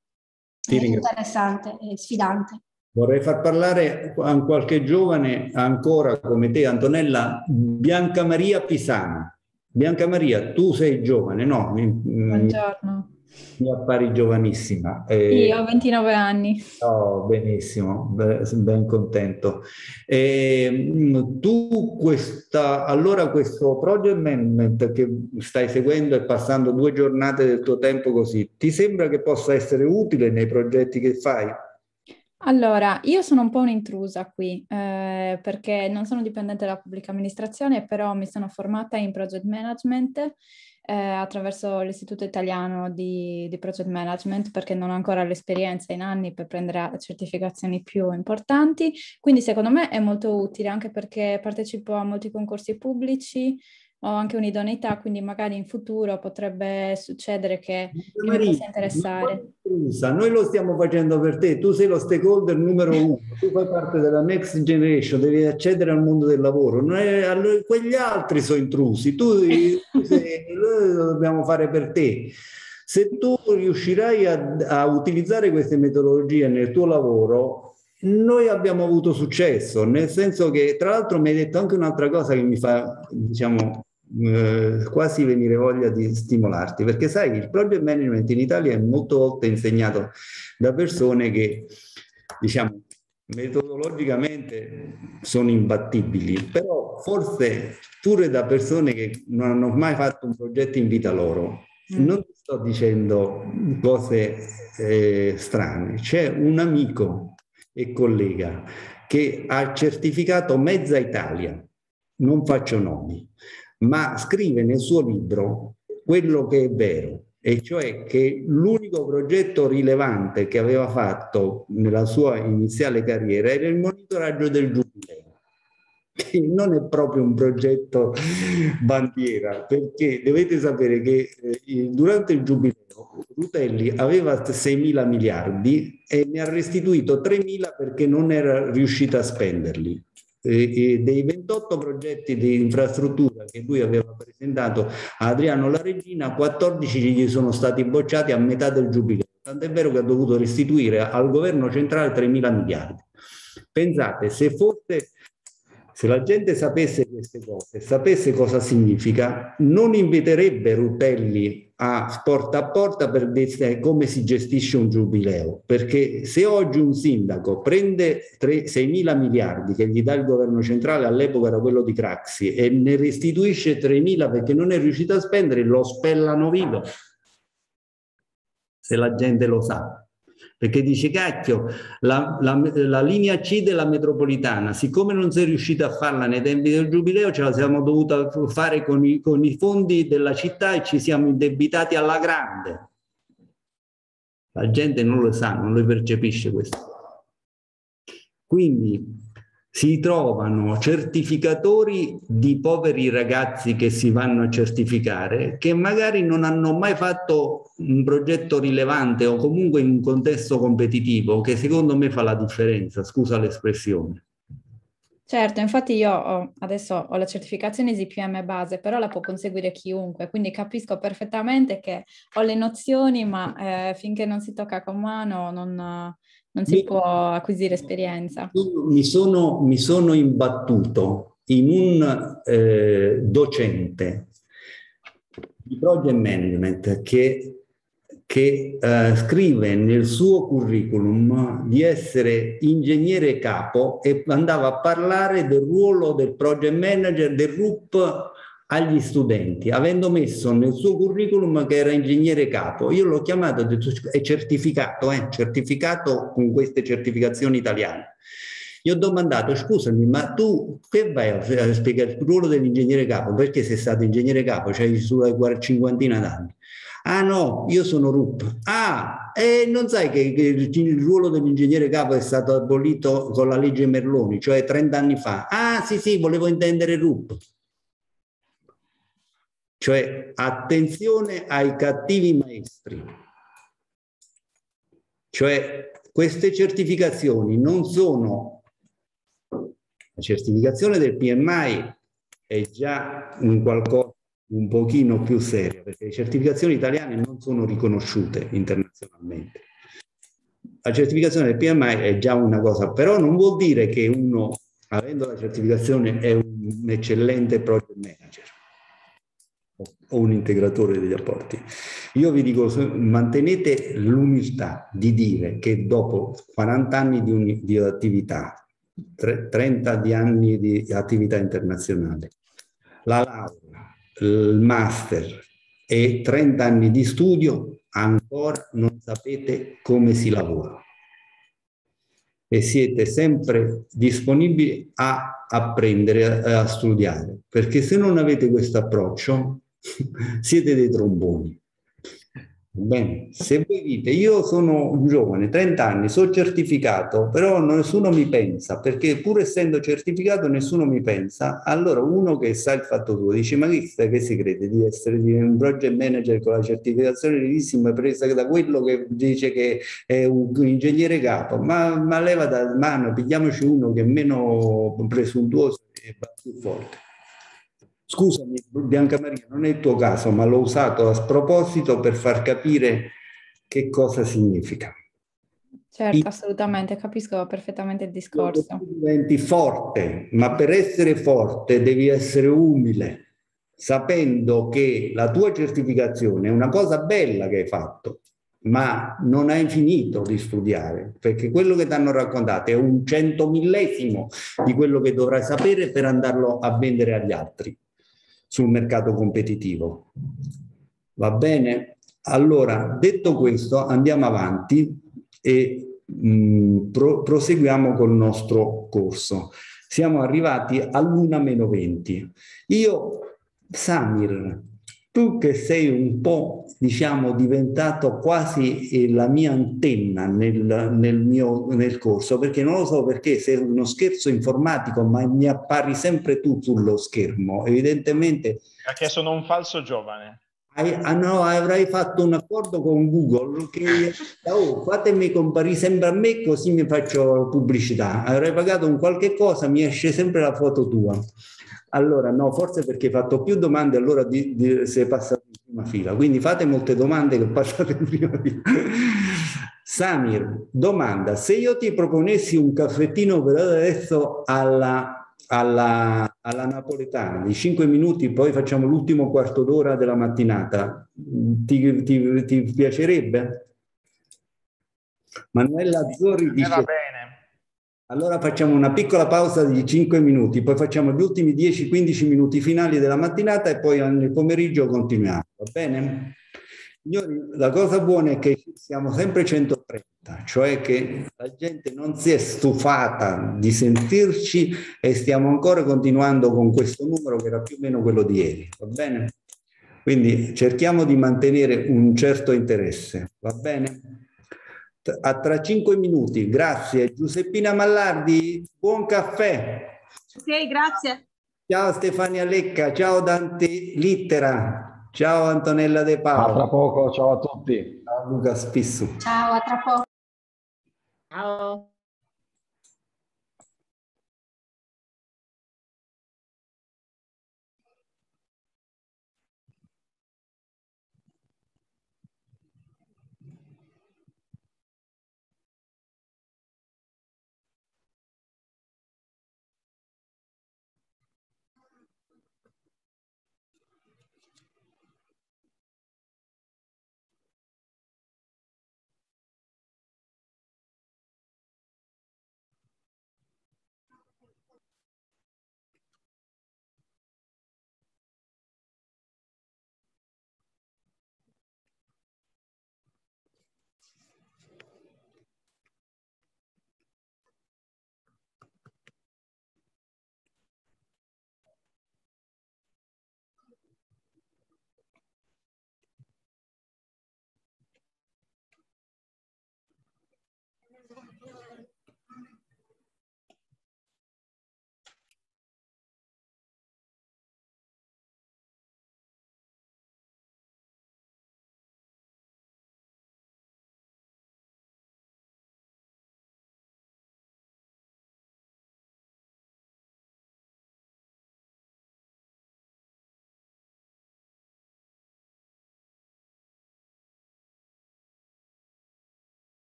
interessante e sfidante. Vorrei far parlare a qualche giovane ancora come te, Antonella, Bianca Maria Pisana. Bianca Maria, tu sei giovane, no? Buongiorno. Mi appari giovanissima. Eh, Io ho 29 anni. Oh, benissimo, ben contento. Eh, tu questa, allora questo project management che stai seguendo e passando due giornate del tuo tempo così, ti sembra che possa essere utile nei progetti che fai? Allora, io sono un po' un'intrusa qui eh, perché non sono dipendente dalla pubblica amministrazione, però mi sono formata in project management eh, attraverso l'Istituto Italiano di, di, Project Management perché non ho ancora l'esperienza in anni per prendere certificazioni più importanti. Quindi secondo me è molto utile anche perché partecipo a molti concorsi pubblici ho anche un'idoneità, quindi magari in futuro potrebbe succedere che, che mi possa interessare. Noi lo stiamo facendo per te, tu sei lo stakeholder numero uno, tu fai parte della next generation, devi accedere al mondo del lavoro, noi, quegli altri sono intrusi, tu, tu sei, lo dobbiamo fare per te. Se tu riuscirai a, a utilizzare queste metodologie nel tuo lavoro, noi abbiamo avuto successo, nel senso che tra l'altro mi hai detto anche un'altra cosa che mi fa, diciamo, eh, quasi venire voglia di stimolarti, perché sai, il project management in Italia è molto volte insegnato da persone che, diciamo, metodologicamente sono imbattibili, però forse pure da persone che non hanno mai fatto un progetto in vita loro. Mm. Non ti sto dicendo cose eh, strane, c'è un amico e collega che ha certificato mezza Italia, non faccio nomi, ma scrive nel suo libro quello che è vero, e cioè che l'unico progetto rilevante che aveva fatto nella sua iniziale carriera era il monitoraggio del giubileo, che non è proprio un progetto bandiera, perché dovete sapere che eh, durante il giubileo Rutelli aveva 6 mila miliardi e ne ha restituito 3 mila perché non era riuscito a spenderli eh, dei 28 progetti di infrastruttura che lui aveva presentato a Adriano La Regina, 14 gli sono stati bocciati a metà del giubileo. Tant'è vero che ha dovuto restituire al governo centrale 3 mila miliardi. Pensate, se fosse se la gente sapesse queste cose, sapesse cosa significa, non inviterebbe Rutelli a porta a porta per dire come si gestisce un giubileo, perché se oggi un sindaco prende 3, 6 mila miliardi che gli dà il governo centrale, all'epoca era quello di Craxi, e ne restituisce 3 mila perché non è riuscito a spendere, lo spellano vivo, se la gente lo sa perché dice cacchio, la, la, la, linea C della metropolitana, siccome non sei riuscita a farla nei tempi del giubileo, ce la siamo dovuta fare con i, con i fondi della città e ci siamo indebitati alla grande. La gente non lo sa, non lo percepisce questo. Quindi si trovano certificatori di poveri ragazzi che si vanno a certificare che magari non hanno mai fatto un progetto rilevante o comunque in un contesto competitivo che secondo me fa la differenza, scusa l'espressione. Certo, infatti io ho, adesso ho la certificazione ZPM base, però la può conseguire chiunque, quindi capisco perfettamente che ho le nozioni, ma eh, finché non si tocca con mano non, non si Mi- può acquisire esperienza. Mi sono, mi sono imbattuto in un eh, docente di project management che, che eh, scrive nel suo curriculum di essere ingegnere capo e andava a parlare del ruolo del project manager del RUP agli studenti, avendo messo nel suo curriculum che era ingegnere capo. Io l'ho chiamato, ho detto, è certificato, eh, certificato con queste certificazioni italiane. Gli ho domandato, scusami, ma tu che vai a spiegare il ruolo dell'ingegnere capo? Perché sei stato ingegnere capo, c'hai sulla cinquantina d'anni. Ah no, io sono RUP. Ah, e non sai che, che il ruolo dell'ingegnere capo è stato abolito con la legge Merloni, cioè 30 anni fa. Ah sì sì, volevo intendere RUP. Cioè attenzione ai cattivi maestri. Cioè queste certificazioni non sono la certificazione del PMI è già un qualcosa un pochino più seria perché le certificazioni italiane non sono riconosciute internazionalmente. La certificazione del PMI è già una cosa, però non vuol dire che uno, avendo la certificazione, è un eccellente project manager o un integratore degli apporti. Io vi dico, mantenete l'umiltà di dire che dopo 40 anni di, un, di attività, 30 di anni di attività internazionale, la laurea, il master e 30 anni di studio, ancora non sapete come si lavora. E siete sempre disponibili a apprendere, a, a studiare, perché se non avete questo approccio, siete dei tromboni. Bene, se voi dite io sono un giovane, 30 anni, sono certificato, però nessuno mi pensa, perché pur essendo certificato nessuno mi pensa, allora uno che sa il fatto tuo dice ma chi, che si crede di essere di un project manager con la certificazione rarissima presa da quello che dice che è un ingegnere capo, ma, ma leva da mano, pigliamoci uno che è meno presuntuoso e più forte. Scusami Bianca Maria, non è il tuo caso, ma l'ho usato a sproposito per far capire che cosa significa. Certo, assolutamente, capisco perfettamente il discorso. Diventi forte, ma per essere forte devi essere umile, sapendo che la tua certificazione è una cosa bella che hai fatto, ma non hai finito di studiare, perché quello che ti hanno raccontato è un centomillesimo di quello che dovrai sapere per andarlo a vendere agli altri sul mercato competitivo. Va bene? Allora, detto questo, andiamo avanti e mh, pro, proseguiamo col nostro corso. Siamo arrivati all'una meno 20. Io, Samir, tu che sei un po', diciamo, diventato quasi la mia antenna nel, nel mio nel corso, perché non lo so perché sei uno scherzo informatico, ma mi appari sempre tu sullo schermo, evidentemente. Perché sono un falso giovane. Ah no, avrai fatto un accordo con Google che oh, fatemi comparire sempre a me così mi faccio pubblicità. Avrai pagato un qualche cosa, mi esce sempre la foto tua. Allora, no, forse perché hai fatto più domande, allora di, di, sei passato in prima fila. Quindi fate molte domande che passate in prima fila. Samir, domanda, se io ti proponessi un caffettino per adesso alla, alla, alla napoletana di 5 minuti, poi facciamo l'ultimo quarto d'ora della mattinata, ti, ti, ti piacerebbe? Manuela Azzurri dice... Allora facciamo una piccola pausa di 5 minuti, poi facciamo gli ultimi 10-15 minuti finali della mattinata e poi nel pomeriggio continuiamo, va bene? Signori, la cosa buona è che siamo sempre 130, cioè che la gente non si è stufata di sentirci e stiamo ancora continuando con questo numero che era più o meno quello di ieri, va bene? Quindi cerchiamo di mantenere un certo interesse, va bene? A tra cinque minuti, grazie. Giuseppina Mallardi, buon caffè. Ok, grazie. Ciao Stefania Lecca, ciao Dante Littera, ciao Antonella De Paolo. A tra poco, ciao a tutti. Ciao Luca Spissu. Ciao, a tra poco. Ciao.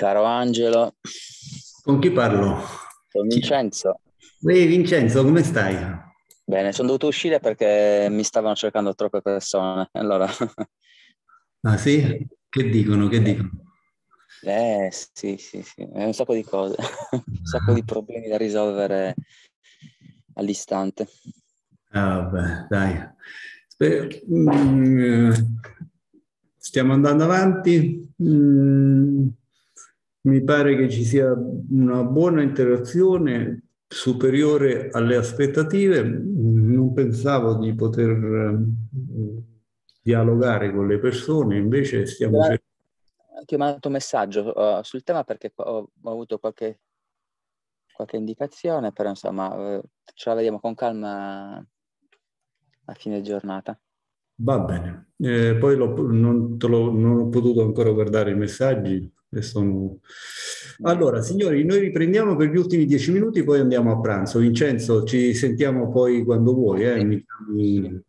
Caro Angelo. Con chi parlo? Con Vincenzo. Ehi Vincenzo, come stai? Bene, sono dovuto uscire perché mi stavano cercando troppe persone. Allora... Ah sì? Che dicono? Che dicono? Eh sì, sì, sì, è un sacco di cose, un sacco di problemi da risolvere all'istante. Ah, vabbè, dai. Mm, stiamo andando avanti. Mm, mi pare che ci sia una buona interazione superiore alle aspettative. Non pensavo di poter eh, dialogare con le persone, invece stiamo cercando. Ti ho mandato un messaggio uh, sul tema perché ho, ho avuto qualche, qualche, indicazione, però insomma uh, ce la vediamo con calma a fine giornata. Va bene, eh, poi non, lo, non ho potuto ancora guardare i messaggi, sono... Allora, signori, noi riprendiamo per gli ultimi dieci minuti, poi andiamo a pranzo. Vincenzo, ci sentiamo poi quando vuoi, eh?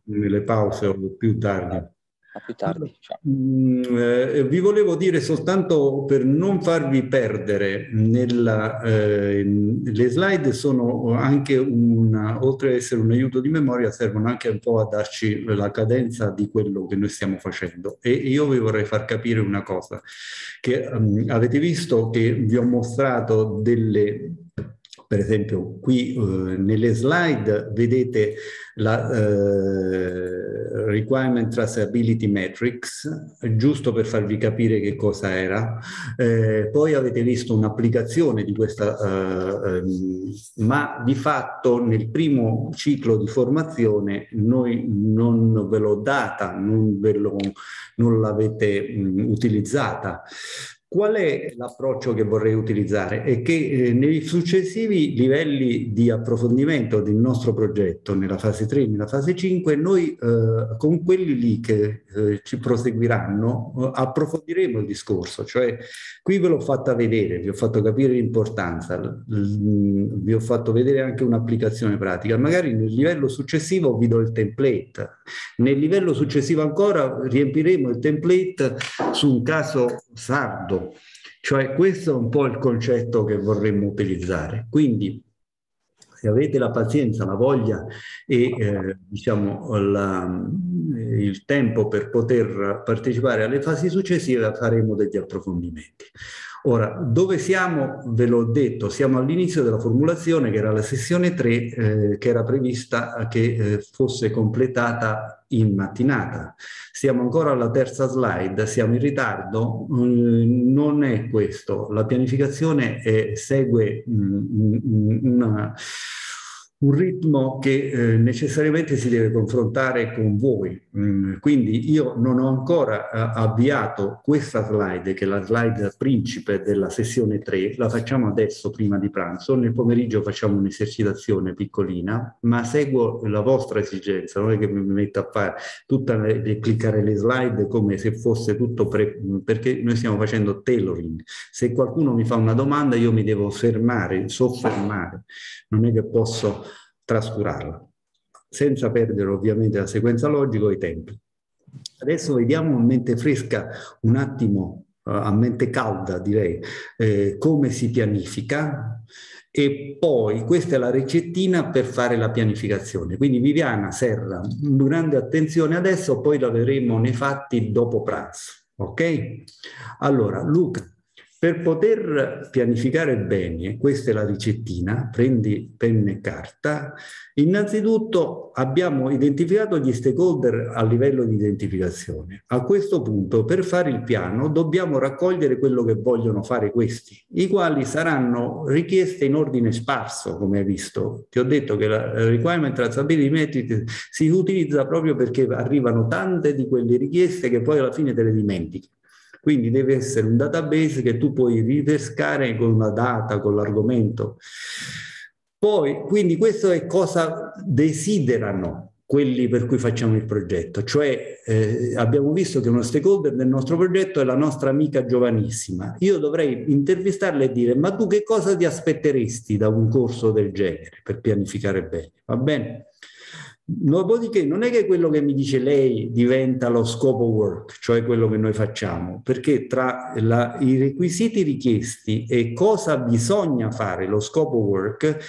Nelle pause o più tardi. A più tardi. Ciao. Mm, eh, vi volevo dire soltanto per non farvi perdere nella, eh, le slide sono anche un, oltre ad essere un aiuto di memoria, servono anche un po' a darci la cadenza di quello che noi stiamo facendo. E io vi vorrei far capire una cosa, che um, avete visto che vi ho mostrato delle per esempio qui eh, nelle slide vedete la eh, Requirement Traceability Metrics, giusto per farvi capire che cosa era. Eh, poi avete visto un'applicazione di questa, eh, ehm, ma di fatto nel primo ciclo di formazione noi non ve l'ho data, non, non l'avete utilizzata. Qual è l'approccio che vorrei utilizzare? È che eh, nei successivi livelli di approfondimento del nostro progetto, nella fase 3 e nella fase 5, noi eh, con quelli lì che eh, ci proseguiranno eh, approfondiremo il discorso. Cioè, qui ve l'ho fatta vedere, vi ho fatto capire l'importanza, vi ho fatto vedere anche un'applicazione pratica. Magari nel livello successivo vi do il template. Nel livello successivo ancora riempiremo il template su un caso sardo cioè questo è un po' il concetto che vorremmo utilizzare. Quindi se avete la pazienza, la voglia e eh, diciamo, la, il tempo per poter partecipare alle fasi successive faremo degli approfondimenti. Ora, dove siamo? Ve l'ho detto, siamo all'inizio della formulazione che era la sessione 3 eh, che era prevista che eh, fosse completata in mattinata. Siamo ancora alla terza slide, siamo in ritardo, mm, non è questo, la pianificazione è, segue mm, una un ritmo che eh, necessariamente si deve confrontare con voi. Mm, quindi io non ho ancora eh, avviato questa slide, che è la slide principe della sessione 3, la facciamo adesso prima di pranzo, nel pomeriggio facciamo un'esercitazione piccolina, ma seguo la vostra esigenza, non è che mi metto a fare tutta le, le cliccare le slide come se fosse tutto, pre, perché noi stiamo facendo tailoring. Se qualcuno mi fa una domanda io mi devo fermare, soffermare, non è che posso trascurarla, senza perdere ovviamente la sequenza logica e i tempi. Adesso vediamo a mente fresca un attimo, uh, a mente calda direi, eh, come si pianifica e poi questa è la ricettina per fare la pianificazione. Quindi Viviana, Serra, grande attenzione adesso, poi la vedremo nei fatti dopo pranzo. Ok? Allora, Luca, per poter pianificare bene, questa è la ricettina, prendi penna e carta, innanzitutto abbiamo identificato gli stakeholder a livello di identificazione. A questo punto, per fare il piano, dobbiamo raccogliere quello che vogliono fare questi, i quali saranno richieste in ordine sparso, come hai visto. Ti ho detto che la requirement traceability metric si utilizza proprio perché arrivano tante di quelle richieste che poi alla fine te le dimentichi. Quindi deve essere un database che tu puoi ripescare con una data, con l'argomento. Poi, quindi questo è cosa desiderano quelli per cui facciamo il progetto, cioè eh, abbiamo visto che uno stakeholder del nostro progetto è la nostra amica giovanissima. Io dovrei intervistarla e dire ma tu che cosa ti aspetteresti da un corso del genere per pianificare bene? Va bene? Dopodiché non è che quello che mi dice lei diventa lo scopo work, cioè quello che noi facciamo, perché tra la, i requisiti richiesti e cosa bisogna fare lo scopo work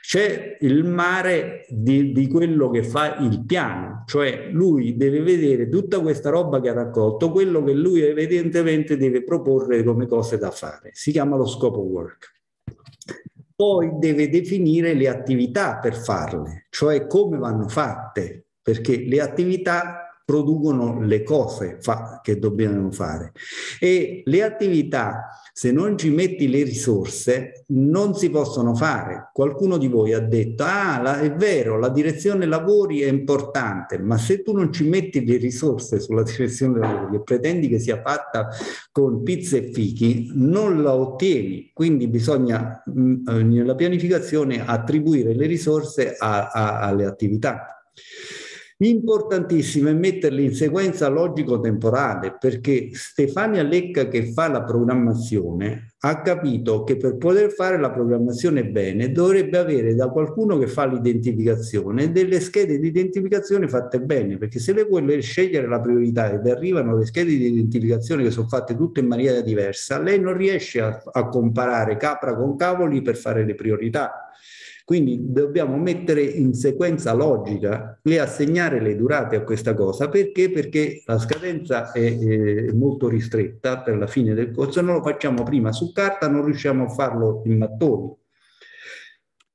c'è il mare di, di, quello che fa il piano, cioè lui deve vedere tutta questa roba che ha raccolto, quello che lui evidentemente deve proporre come cose da fare. Si chiama lo scopo work poi deve definire le attività per farle, cioè come vanno fatte, perché le attività producono le cose fa- che dobbiamo fare. E le attività se non ci metti le risorse non si possono fare. Qualcuno di voi ha detto ah la, è vero la direzione lavori è importante ma se tu non ci metti le risorse sulla direzione lavori e pretendi che sia fatta con pizze e fichi non la ottieni. Quindi bisogna mh, eh, nella pianificazione attribuire le risorse a, a, alle attività Importantissimo è metterli in sequenza logico-temporale perché Stefania Lecca che fa la programmazione ha capito che per poter fare la programmazione bene dovrebbe avere da qualcuno che fa l'identificazione delle schede di identificazione fatte bene perché se lei vuole scegliere la priorità ed arrivano le schede di identificazione che sono fatte tutte in maniera diversa lei non riesce a, a comparare capra con cavoli per fare le priorità quindi dobbiamo mettere in sequenza logica e assegnare le durate a questa cosa. Perché? Perché la scadenza è, è molto ristretta per la fine del corso, non lo facciamo prima su carta, non riusciamo a farlo in mattoni.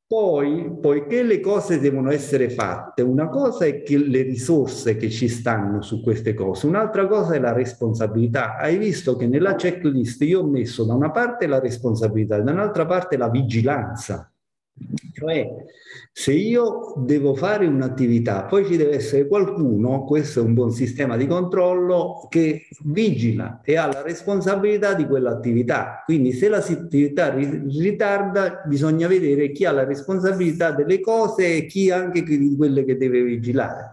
Poi, poiché le cose devono essere fatte, una cosa è che le risorse che ci stanno su queste cose, un'altra cosa è la responsabilità. Hai visto che nella checklist io ho messo da una parte la responsabilità e da un'altra parte la vigilanza. Cioè, se io devo fare un'attività, poi ci deve essere qualcuno, questo è un buon sistema di controllo, che vigila e ha la responsabilità di quell'attività. Quindi se l'attività ritarda, bisogna vedere chi ha la responsabilità delle cose e chi anche di quelle che deve vigilare.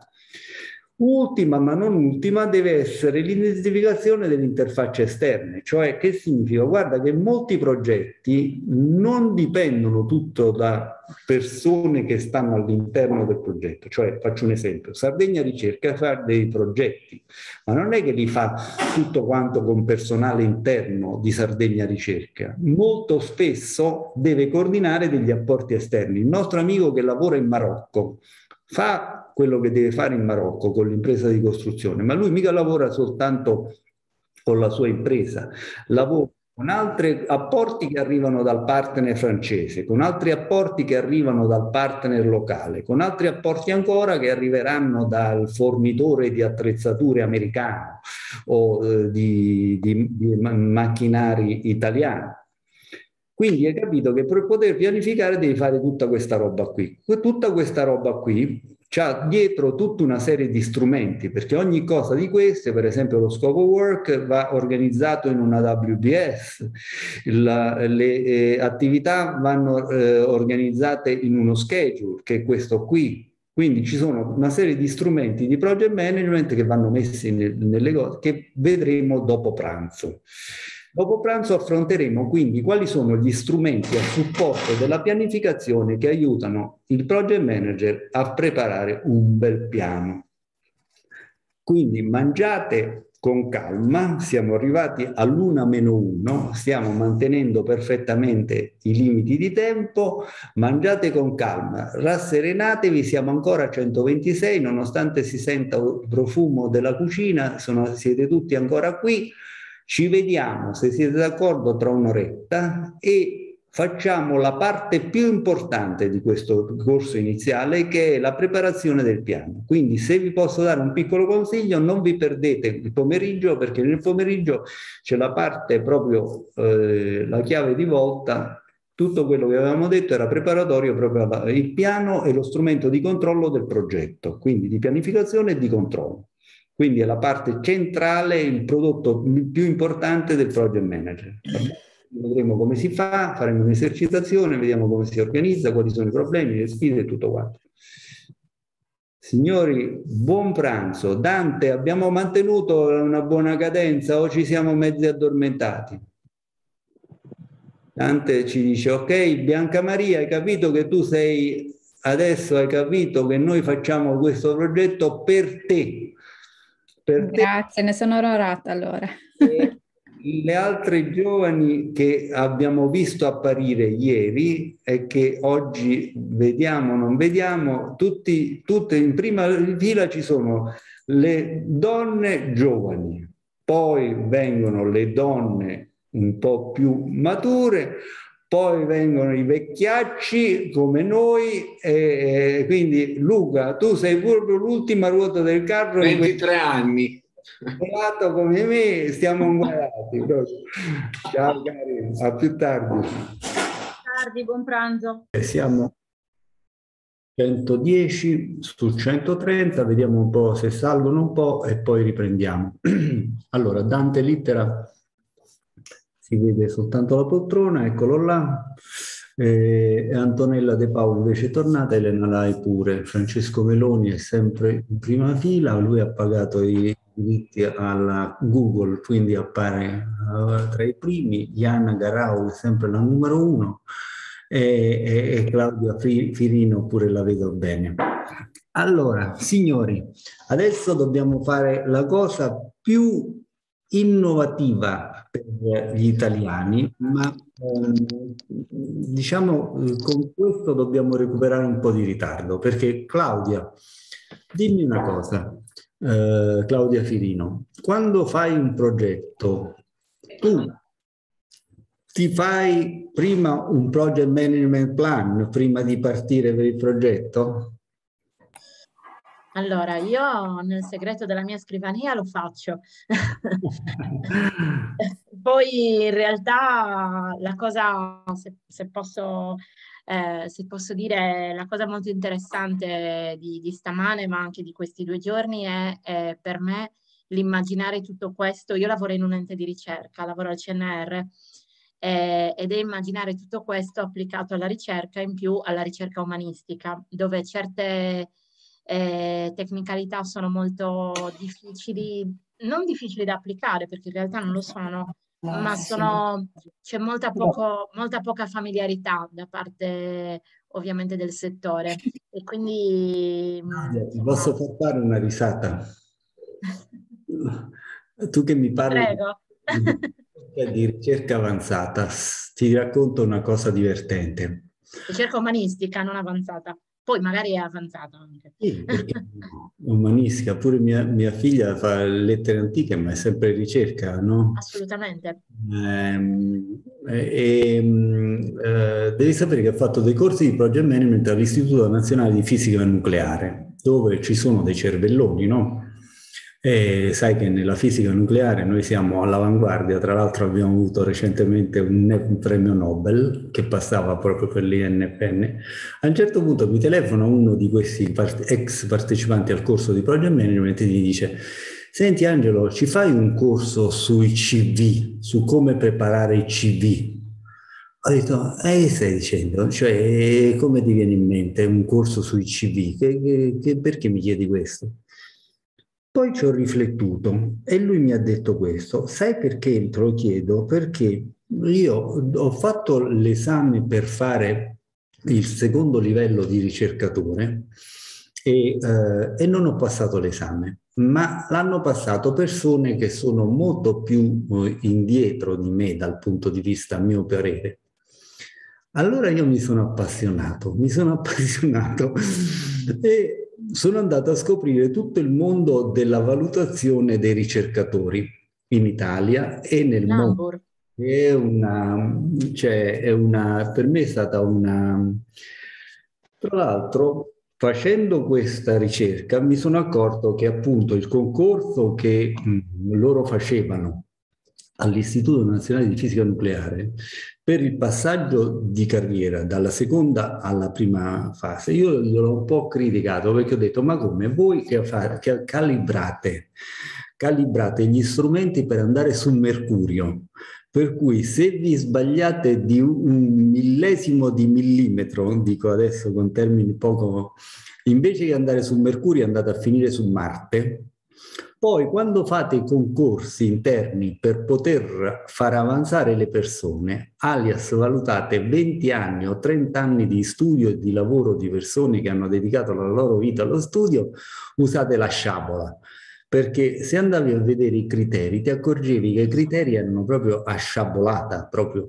Ultima ma non ultima deve essere l'identificazione delle interfacce esterne, cioè che significa? Guarda che molti progetti non dipendono tutto da persone che stanno all'interno del progetto, cioè faccio un esempio, Sardegna Ricerca fa dei progetti, ma non è che li fa tutto quanto con personale interno di Sardegna Ricerca, molto spesso deve coordinare degli apporti esterni. Il nostro amico che lavora in Marocco fa quello che deve fare in Marocco con l'impresa di costruzione, ma lui mica lavora soltanto con la sua impresa, lavora con altri apporti che arrivano dal partner francese, con altri apporti che arrivano dal partner locale, con altri apporti ancora che arriveranno dal fornitore di attrezzature americano o eh, di, di, di macchinari italiani. Quindi hai capito che per poter pianificare devi fare tutta questa roba qui. Tutta questa roba qui c'ha dietro tutta una serie di strumenti, perché ogni cosa di queste, per esempio lo scope of work, va organizzato in una WBS, La, le eh, attività vanno eh, organizzate in uno schedule, che è questo qui. Quindi ci sono una serie di strumenti di project management che vanno messi nel, nelle cose che vedremo dopo pranzo. Dopo pranzo affronteremo quindi quali sono gli strumenti a supporto della pianificazione che aiutano il project manager a preparare un bel piano. Quindi mangiate con calma, siamo arrivati all'una meno uno, stiamo mantenendo perfettamente i limiti di tempo, mangiate con calma, rasserenatevi, siamo ancora a 126, nonostante si senta il profumo della cucina, sono, siete tutti ancora qui, ci vediamo, se siete d'accordo, tra un'oretta e facciamo la parte più importante di questo corso iniziale che è la preparazione del piano. Quindi se vi posso dare un piccolo consiglio, non vi perdete il pomeriggio perché nel pomeriggio c'è la parte proprio, eh, la chiave di volta tutto quello che avevamo detto era preparatorio proprio al piano e lo strumento di controllo del progetto, quindi di pianificazione e di controllo. Quindi è la parte centrale, il prodotto più importante del project manager. Vedremo come si fa, faremo un'esercitazione, vediamo come si organizza, quali sono i problemi, le sfide e tutto quanto. Signori, buon pranzo. Dante, abbiamo mantenuto una buona cadenza o ci siamo mezzi addormentati? Dante ci dice, ok, Bianca Maria, hai capito che tu sei adesso hai capito che noi facciamo questo progetto per te. Per Grazie, te. ne sono onorata allora. le altre giovani che abbiamo visto apparire ieri e che oggi vediamo, non vediamo, tutti, tutte in prima fila ci sono le donne giovani, poi vengono le donne un po' più mature, poi vengono i vecchiacci come noi, e, quindi Luca, tu sei proprio l'ultima ruota del carro. 23 anni. Beato come me, stiamo inguaiati. Ciao cari, a più tardi. Tardi, buon pranzo. E siamo 110 su 130, vediamo un po' se salgono un po' e poi riprendiamo. allora, Dante Littera si vede soltanto la poltrona, eccolo là. Eh, Antonella De Paolo invece è tornata, Elena Lai pure, Francesco Meloni è sempre in prima fila, lui ha pagato i diritti alla Google, quindi appare uh, tra i primi, Iana Garau è sempre la numero uno e, e, e Claudia Firino pure la vedo bene. Allora, signori, adesso dobbiamo fare la cosa più innovativa per gli italiani, ma eh, diciamo con questo dobbiamo recuperare un po' di ritardo, perché Claudia, dimmi una cosa, eh, Claudia Firino, quando fai un progetto, tu ti fai prima un project management plan prima di partire per il progetto? Allora, io nel segreto della mia scrivania lo faccio. Poi in realtà la cosa, se, se posso eh, se posso dire, la cosa molto interessante di, di, stamane, ma anche di questi due giorni, è, è per me l'immaginare tutto questo. Io lavoro in un ente di ricerca, lavoro al CNR, eh, ed è immaginare tutto questo applicato alla ricerca, in più alla ricerca umanistica, dove certe eh, tecnicalità sono molto difficili, non difficili da applicare, perché in realtà non lo sono, ma sono, c'è molta, poco, molta poca familiarità da parte ovviamente del settore e quindi... Ti posso far fare una risata? tu che mi parli Prego. di ricerca avanzata, ti racconto una cosa divertente. Ricerca umanistica, non avanzata poi magari è avanzato anche. Sì, umanistica, pure mia, mia, figlia fa lettere antiche, ma è sempre ricerca, no? Assolutamente. Ehm, e, eh, devi sapere che ha fatto dei corsi di project management all'Istituto Nazionale di Fisica Nucleare, dove ci sono dei cervelloni, no? E sai che nella fisica nucleare noi siamo all'avanguardia, tra l'altro abbiamo avuto recentemente un, premio Nobel che passava proprio per l'INPN. A un certo punto mi telefona uno di questi ex partecipanti al corso di Project Management e gli dice Senti Angelo, ci fai un corso sui CV, su come preparare i CV? Ho detto, eh, che stai dicendo? Cioè, come ti viene in mente un corso sui CV? Che, che, che, perché mi chiedi questo? Poi ci ho riflettuto e lui mi ha detto questo. Sai perché te lo chiedo? Perché io ho fatto l'esame per fare il secondo livello di ricercatore e, eh, e non ho passato l'esame, ma l'hanno passato persone che sono molto più eh, indietro di me dal punto di vista mio parere. Allora io mi sono appassionato, mi sono appassionato e sono andato a scoprire tutto il mondo della valutazione dei ricercatori in Italia e nel Nambur. mondo. È una, cioè, è una, per me è stata una... Tra l'altro, facendo questa ricerca mi sono accorto che appunto il concorso che mh, loro facevano all'Istituto Nazionale di Fisica Nucleare per il passaggio di carriera dalla seconda alla prima fase. Io l'ho un po' criticato perché ho detto ma come voi che, fa, che calibrate, calibrate gli strumenti per andare su Mercurio, per cui se vi sbagliate di un millesimo di millimetro, dico adesso con termini poco, invece che andare su Mercurio andate a finire su Marte, Poi quando fate i concorsi interni per poter far avanzare le persone, alias valutate 20 anni o 30 anni di studio e di lavoro di persone che hanno dedicato la loro vita allo studio, usate la sciabola. Perché se andavi a vedere i criteri, ti accorgevi che i criteri erano proprio a sciabolata, proprio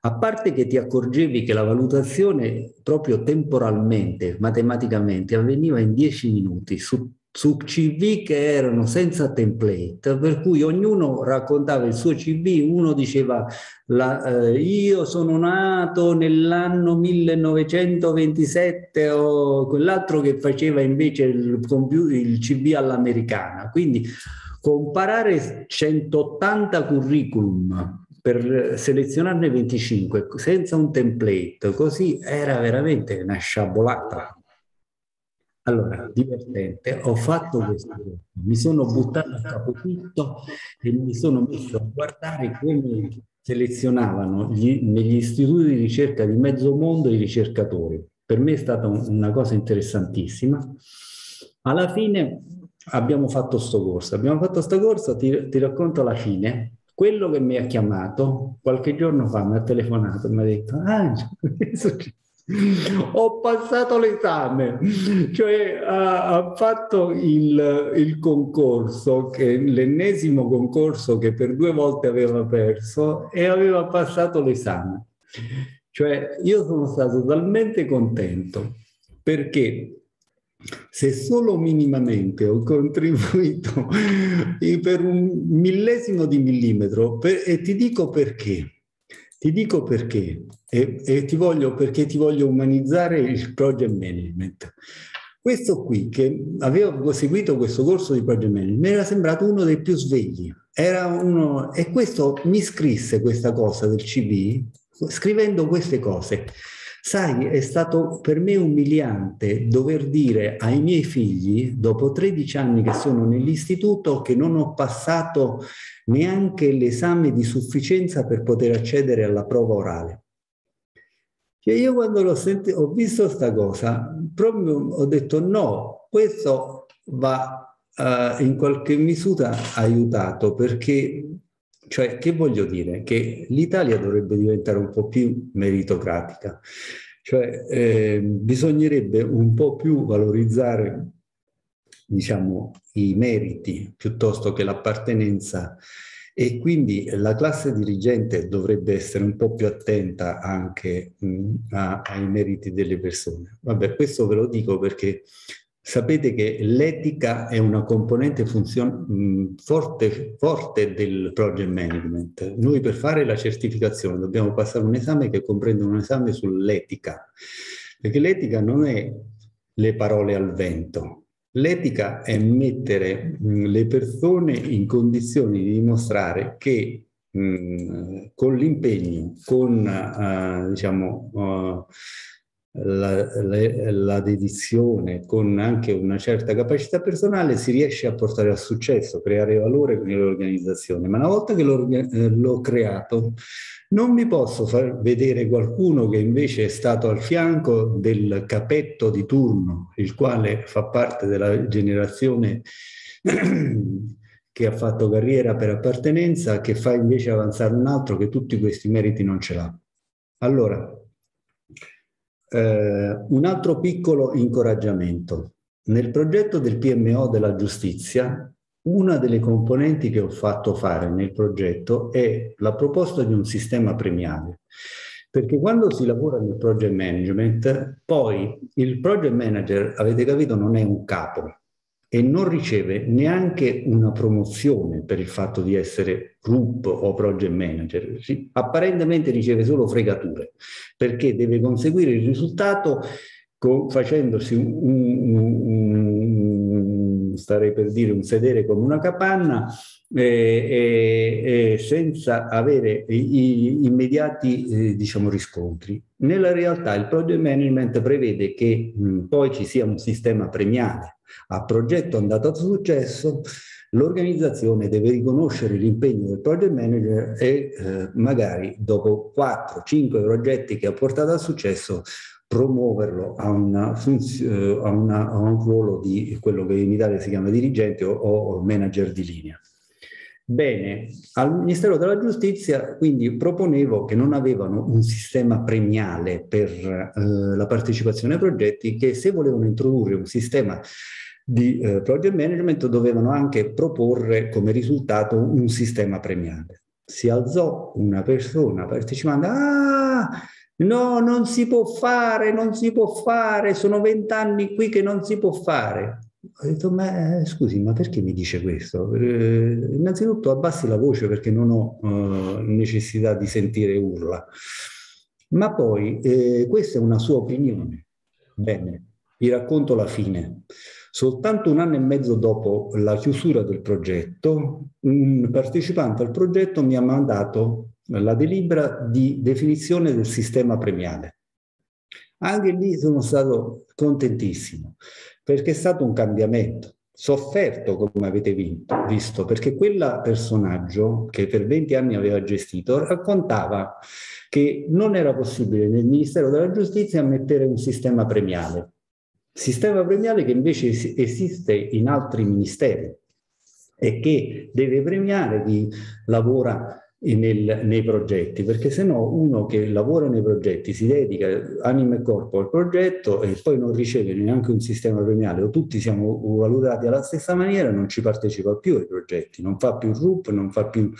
a parte che ti accorgevi che la valutazione proprio temporalmente, matematicamente, avveniva in 10 minuti su, su CV che erano senza template, per cui ognuno raccontava il suo CV, uno diceva la, eh, io sono nato nell'anno 1927 o quell'altro che faceva invece il, il CV all'americana. Quindi comparare 180 curriculum per selezionarne 25 senza un template, così era veramente una sciabolata. Allora, divertente, ho fatto questo, mi sono buttato a capofitto e mi sono messo a guardare come selezionavano gli, negli istituti di ricerca di mezzo mondo i ricercatori. Per me è stata una cosa interessantissima. Alla fine abbiamo fatto sto corso, abbiamo fatto sto corso, ti, ti racconto la fine, quello che mi ha chiamato qualche giorno fa, mi ha telefonato e mi ha detto, ah, ho passato l'esame, cioè ha, ha fatto il, il, concorso, che, l'ennesimo concorso che per due volte aveva perso e aveva passato l'esame. Cioè io sono stato talmente contento perché se solo minimamente ho contribuito per un millesimo di millimetro, per, e ti dico perché. Ti dico perché, e, e ti voglio, perché ti voglio umanizzare il project management. Questo qui, che aveva seguito questo corso di project management, mi era sembrato uno dei più svegli. Uno, e questo mi scrisse questa cosa del CV scrivendo queste cose. Sai, è stato per me umiliante dover dire ai miei figli, dopo 13 anni che sono nell'istituto, che non ho passato neanche l'esame di sufficienza per poter accedere alla prova orale. Cioè io quando l'ho sentito, ho visto questa cosa, proprio ho detto no, questo va uh, in qualche misura aiutato perché cioè, che voglio dire? Che l'Italia dovrebbe diventare un po' più meritocratica, cioè eh, bisognerebbe un po' più valorizzare diciamo, i meriti piuttosto che l'appartenenza e quindi la classe dirigente dovrebbe essere un po' più attenta anche mh, a, ai meriti delle persone. Vabbè, questo ve lo dico perché Sapete che l'etica è una componente funzion- forte, forte, del project management. Noi per fare la certificazione dobbiamo passare un esame che comprende un esame sull'etica, perché l'etica non è le parole al vento. L'etica è mettere mh, le persone in condizioni di dimostrare che mh, con l'impegno, con uh, diciamo, uh, la, la, la, dedizione con anche una certa capacità personale si riesce a portare al successo, creare valore nell'organizzazione. Ma una volta che eh, l'ho creato, non mi posso far vedere qualcuno che invece è stato al fianco del capetto di turno, il quale fa parte della generazione che ha fatto carriera per appartenenza, che fa invece avanzare un altro che tutti questi meriti non ce l'ha. Allora, eh, un altro piccolo incoraggiamento. Nel progetto del PMO della giustizia, una delle componenti che ho fatto fare nel progetto è la proposta di un sistema premiale. Perché quando si lavora nel project management, poi il project manager, avete capito, non è un capo, e non riceve neanche una promozione per il fatto di essere group o project manager. Apparentemente riceve solo fregature perché deve conseguire il risultato facendosi un, un, un, starei per dire un sedere come una capanna eh, eh, eh, senza avere i, i immediati eh, diciamo riscontri. Nella realtà il project management prevede che mh, poi ci sia un sistema premiale a progetto andato a successo, l'organizzazione deve riconoscere l'impegno del project manager e eh, magari dopo 4-5 progetti che ha portato a successo promuoverlo a, una funzio, eh, a, una, a, un ruolo di quello che in Italia si chiama dirigente o, o manager di linea. Bene, al Ministero della Giustizia quindi proponevo che non avevano un sistema premiale per eh, la partecipazione ai progetti, che se volevano introdurre un sistema di eh, project management dovevano anche proporre come risultato un sistema premiale. Si alzò una persona partecipante, ah, no, non si può fare, non si può fare, sono vent'anni qui che non si può fare. Ho detto, ma eh, scusi, ma perché mi dice questo? Eh, innanzitutto abbassi la voce perché non ho eh, necessità di sentire urla. Ma poi, eh, questa è una sua opinione. Bene, vi racconto la fine. Soltanto un anno e mezzo dopo la chiusura del progetto, un partecipante al progetto mi ha mandato la delibera di definizione del sistema premiale. Anche lì sono stato contentissimo perché è stato un cambiamento sofferto come avete visto perché quel personaggio che per 20 anni aveva gestito raccontava che non era possibile nel Ministero della Giustizia mettere un sistema premiale sistema premiale che invece esiste in altri ministeri e che deve premiare chi lavora nel, nei progetti, perché se no uno che lavora nei progetti si dedica anima e corpo al progetto e poi non riceve neanche un sistema premiale o tutti siamo valutati alla stessa maniera, non ci partecipa più ai progetti, non fa più RUP, non fa più...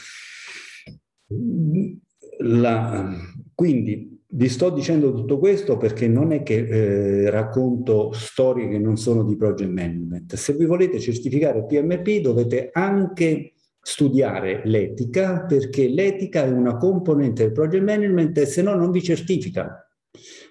La... Quindi vi sto dicendo tutto questo perché non è che eh, racconto storie che non sono di project management. Se vi volete certificare PMP dovete anche studiare l'etica perché l'etica è una componente del project management e se no non vi certifica.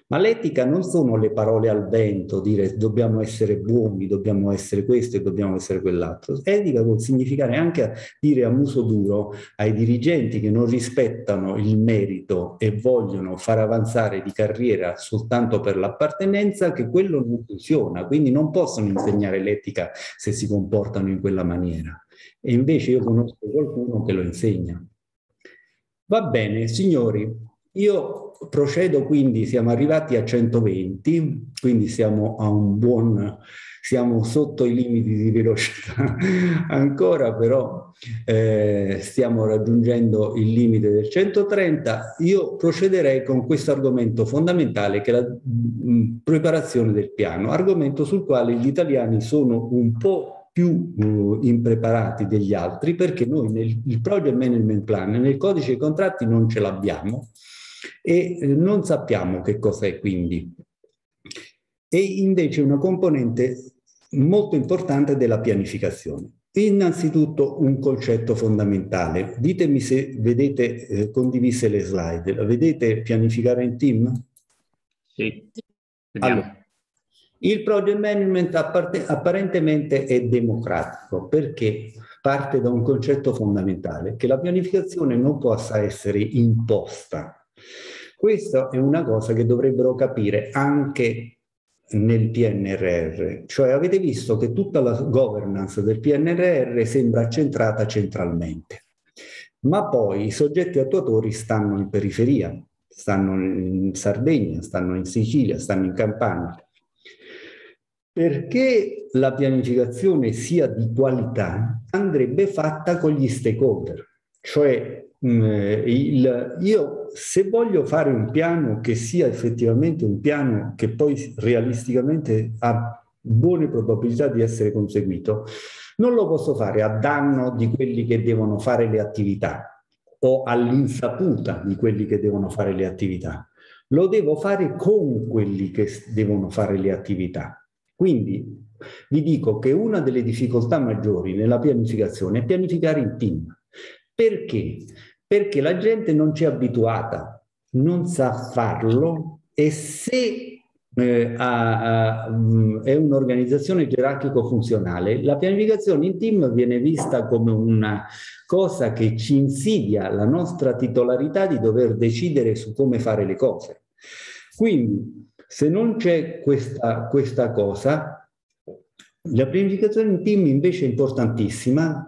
Ma l'etica non sono le parole al vento, dire dobbiamo essere buoni, dobbiamo essere questo e dobbiamo essere quell'altro. Etica vuol significare anche dire a muso duro ai dirigenti che non rispettano il merito e vogliono far avanzare di carriera soltanto per l'appartenenza che quello non funziona, quindi non possono insegnare l'etica se si comportano in quella maniera. E invece io conosco qualcuno che lo insegna. Va bene, signori, io procedo quindi, siamo arrivati a 120, quindi siamo a un buon, siamo sotto i limiti di velocità ancora, però eh, stiamo raggiungendo il limite del 130. Io procederei con questo argomento fondamentale che è la mh, mm, preparazione del piano, argomento sul quale gli italiani sono un po' più uh, impreparati degli altri perché noi nel project management plan, nel codice dei contratti non ce l'abbiamo e eh, non sappiamo che cos'è quindi. E invece una componente molto importante della pianificazione. Innanzitutto un concetto fondamentale. Ditemi se vedete eh, condivise le slide. La vedete pianificare in team? Sì. Allora, il project management apparentemente è democratico perché parte da un concetto fondamentale, che la pianificazione non possa essere imposta. Questa è una cosa che dovrebbero capire anche nel PNRR, cioè avete visto che tutta la governance del PNRR sembra centrata centralmente, ma poi i soggetti attuatori stanno in periferia, stanno in Sardegna, stanno in Sicilia, stanno in Campania. Perché la pianificazione sia di qualità andrebbe fatta con gli stakeholder, cioè mh, il, io se voglio fare un piano che sia effettivamente un piano che poi realisticamente ha buone probabilità di essere conseguito, non lo posso fare a danno di quelli che devono fare le attività o all'insaputa di quelli che devono fare le attività. Lo devo fare con quelli che devono fare le attività. Quindi vi dico che una delle difficoltà maggiori nella pianificazione è pianificare in team. Perché? perché la gente non ci è abituata, non sa farlo e se eh, ha, ha, mm, è un'organizzazione gerarchico-funzionale, la pianificazione in team viene vista come una cosa che ci insidia la nostra titolarità di dover decidere su come fare le cose. Quindi, se non c'è questa, questa cosa, la pianificazione in team invece è importantissima,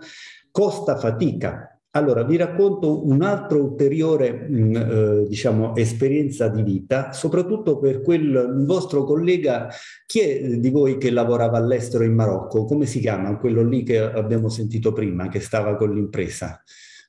costa fatica, Allora, vi racconto un'altra ulteriore, mh, eh, diciamo, esperienza di vita, soprattutto per quel vostro collega, chi è di voi che lavorava all'estero in Marocco? Come si chiama? Quello lì che abbiamo sentito prima, che stava con l'impresa.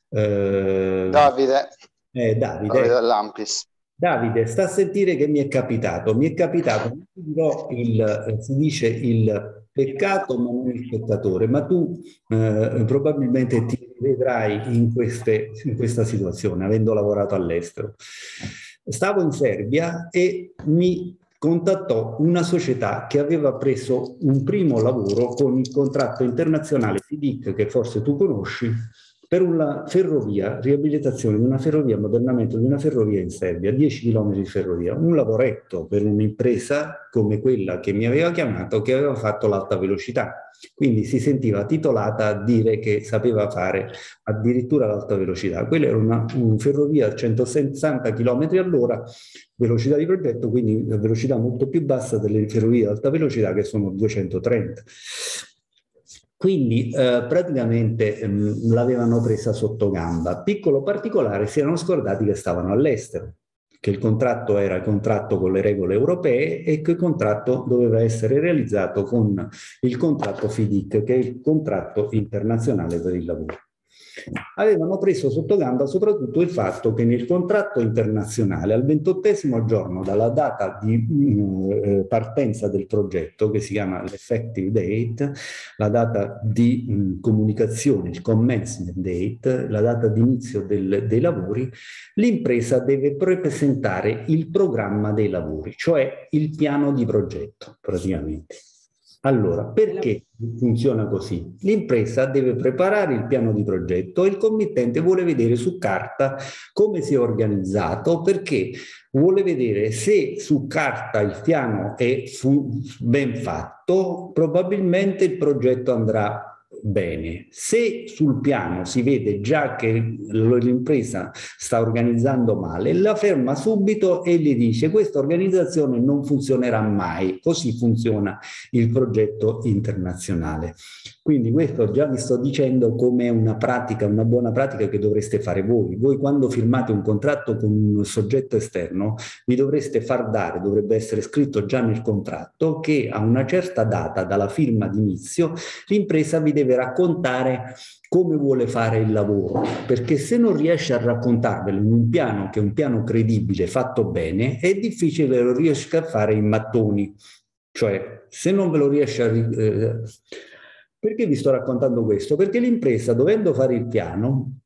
Eh, Davide. Eh, Davide. Davide Lampis. Davide, sta a sentire che mi è capitato. Mi è capitato, dirò il, si dice il peccato ma non il peccatore, ma tu eh, probabilmente ti vedrai in, queste, in questa situazione, avendo lavorato all'estero. Stavo in Serbia e mi contattò una società che aveva preso un primo lavoro con il contratto internazionale FIDIC, che forse tu conosci, per una ferrovia, riabilitazione di una ferrovia, ammodernamento di una ferrovia in Serbia, 10 km di ferrovia, un lavoretto per un'impresa come quella che mi aveva chiamato che aveva fatto l'alta velocità. Quindi si sentiva titolata a dire che sapeva fare addirittura l'alta velocità. Quella era una, una ferrovia a 160 km all'ora, velocità di progetto, quindi velocità molto più bassa delle ferrovie ad alta velocità che sono 230. Quindi eh, praticamente ehm, l'avevano presa sotto gamba. Piccolo particolare, si erano scordati che stavano all'estero, che il contratto era il contratto con le regole europee e che il contratto doveva essere realizzato con il contratto FIDIC, che è il contratto internazionale per il lavoro avevano preso sotto gamba soprattutto il fatto che nel contratto internazionale al ventottesimo giorno dalla data di uh, partenza del progetto che si chiama l'effective date, la data di mh, comunicazione, il commencement date, la data di inizio dei lavori, l'impresa deve presentare il programma dei lavori, cioè il piano di progetto praticamente. Allora, perché funziona così? L'impresa deve preparare il piano di progetto e il committente vuole vedere su carta come si è organizzato perché vuole vedere se su carta il piano è ben fatto, probabilmente il progetto andrà bene. Se sul piano si vede già che l'impresa sta organizzando male, la ferma subito e gli dice questa organizzazione non funzionerà mai, così funziona il progetto internazionale. Quindi questo già vi sto dicendo come una pratica, una buona pratica che dovreste fare voi. Voi quando firmate un contratto con un soggetto esterno vi dovreste far dare, dovrebbe essere scritto già nel contratto, che a una certa data dalla firma d'inizio l'impresa vi deve raccontare come vuole fare il lavoro, perché se non riesce a raccontarvelo in un piano che è un piano credibile, fatto bene, è difficile che lo riesca a fare in mattoni. Cioè, se non ve lo riesce a... Eh, perché vi sto raccontando questo? Perché l'impresa, dovendo fare il piano,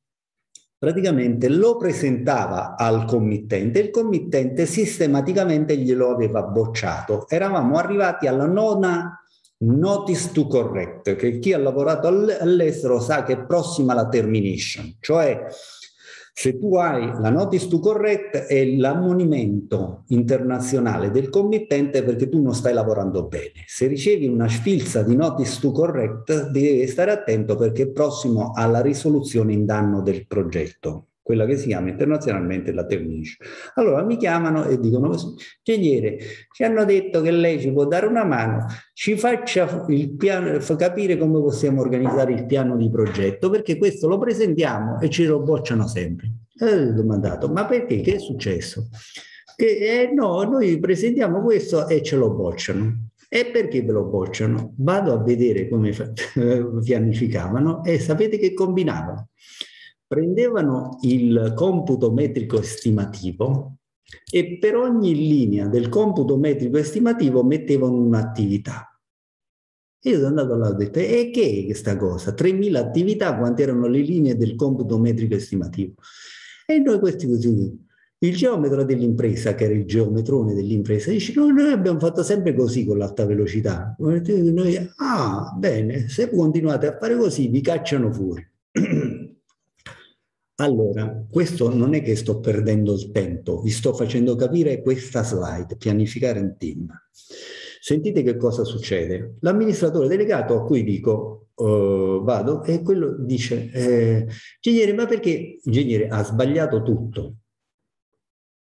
praticamente lo presentava al committente il committente sistematicamente glielo aveva bocciato. Eravamo arrivati alla nona notice to correct, che chi ha lavorato all'estero sa che è prossima la termination, cioè se tu hai la notice to correct è l'ammonimento internazionale del committente perché tu non stai lavorando bene. Se ricevi una sfilza di notice to correct devi stare attento perché è prossimo alla risoluzione in danno del progetto quella che si chiama internazionalmente la Ternice. Allora mi chiamano e dicono così, ingegnere, ci hanno detto che lei ci può dare una mano, ci faccia piano, capire come possiamo organizzare il piano di progetto, perché questo lo presentiamo e ce lo bocciano sempre. E ho domandato, ma perché? Che è successo? Che eh, no, noi presentiamo questo e ce lo bocciano. E perché ve lo bocciano? Vado a vedere come pianificavano e sapete che combinavano prendevano il computo metrico estimativo e per ogni linea del computo metrico estimativo mettevano un'attività. Io sono andato là e ho detto, e che è questa cosa? 3.000 attività, quante erano le linee del computo metrico estimativo? E noi questi così, il geometro dell'impresa, che era il geometrone dell'impresa, dice, no, noi abbiamo fatto sempre così con l'alta velocità. Noi, ah, bene, se continuate a fare così vi cacciano fuori. Allora, questo non è che sto perdendo il tempo, vi sto facendo capire questa slide, pianificare un team. Sentite che cosa succede. L'amministratore delegato a cui dico uh, vado e quello dice eh, ma perché ingegnere ha sbagliato tutto.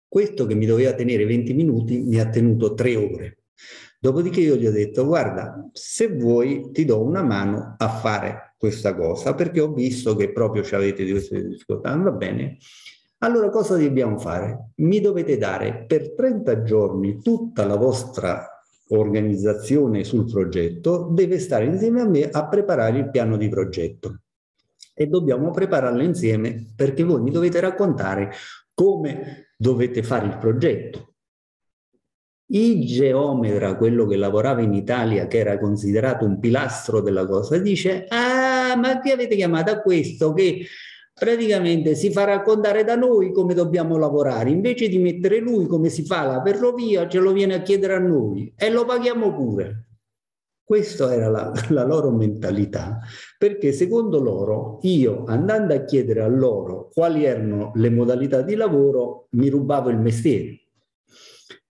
Questo che mi doveva tenere 20 minuti mi ha tenuto 3 ore. Dopodiché io gli ho detto, guarda, se vuoi ti do una mano a fare questa cosa, perché ho visto che proprio ci avete queste difficoltà. Va bene. Allora cosa dobbiamo fare? Mi dovete dare per 30 giorni tutta la vostra organizzazione sul progetto, deve stare insieme a me a preparare il piano di progetto. E dobbiamo prepararlo insieme perché voi mi dovete raccontare come dovete fare il progetto. Il geometra, quello che lavorava in Italia, che era considerato un pilastro della cosa, dice, ah, ma che avete chiamato a questo che praticamente si fa raccontare da noi come dobbiamo lavorare, invece di mettere lui come si fa la ferrovia, ce lo viene a chiedere a noi e lo paghiamo pure. Questa era la, la, loro mentalità, perché secondo loro io andando a chiedere a loro quali erano le modalità di lavoro mi rubavo il mestiere.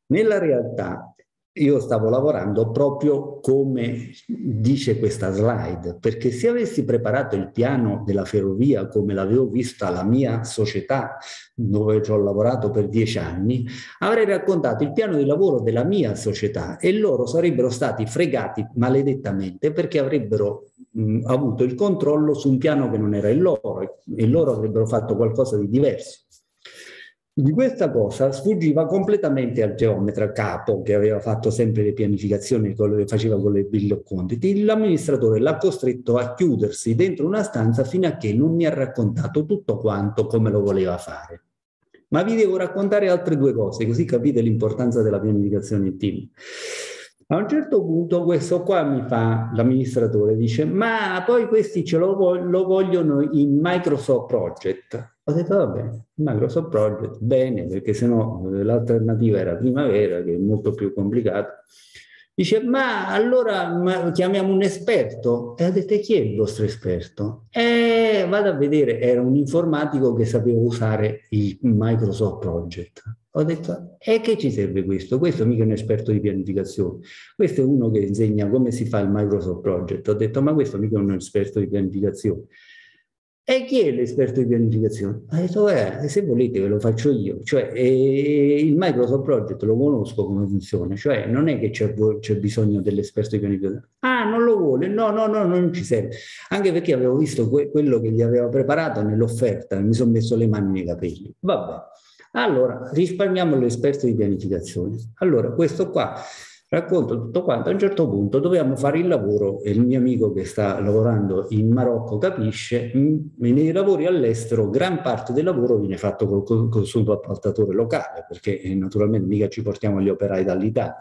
Nella realtà io stavo lavorando proprio come dice questa slide, perché se avessi preparato il piano della ferrovia come l'avevo vista la mia società dove ci ho lavorato per dieci anni, avrei raccontato il piano di lavoro della mia società e loro sarebbero stati fregati maledettamente perché avrebbero mh, avuto il controllo su un piano che non era il loro e loro avrebbero fatto qualcosa di diverso. Di questa cosa sfuggiva completamente al geometra capo che aveva fatto sempre le pianificazioni che faceva con le bill of quantity. L'amministratore l'ha costretto a chiudersi dentro una stanza fino a che non mi ha raccontato tutto quanto come lo voleva fare. Ma vi devo raccontare altre due cose, così capite l'importanza della pianificazione in team. A un certo punto questo qua mi fa l'amministratore, dice ma poi questi ce lo, lo vogliono in Microsoft Project. Ho detto va bene, Microsoft Project, bene, perché sennò eh, l'alternativa era primavera, che è molto più complicato. Dice, ma allora ma chiamiamo un esperto? E ho detto, chi è il vostro esperto? E vado a vedere, era un informatico che sapeva usare il Microsoft Project. Ho detto, e che ci serve questo? Questo mica è un esperto di pianificazione. Questo è uno che insegna come si fa il Microsoft Project. Ho detto, ma questo mica è un esperto di pianificazione. E chi è l'esperto di pianificazione? Ha detto, eh, se volete ve lo faccio io. Cioè, eh, il Microsoft Project lo conosco come funziona, cioè non è che c'è, c'è, bisogno dell'esperto di pianificazione. Ah, non lo vuole? No, no, no, non ci serve. Anche perché avevo visto que- quello che gli aveva preparato nell'offerta mi sono messo le mani nei capelli. Vabbè. Allora, risparmiamo l'esperto di pianificazione. Allora, questo qua racconto tutto quanto. A un certo punto dovevamo fare il lavoro e il mio amico che sta lavorando in Marocco capisce, nei lavori all'estero gran parte del lavoro viene fatto col, col, col subappaltatore locale, perché eh, naturalmente mica ci portiamo gli operai dall'Italia.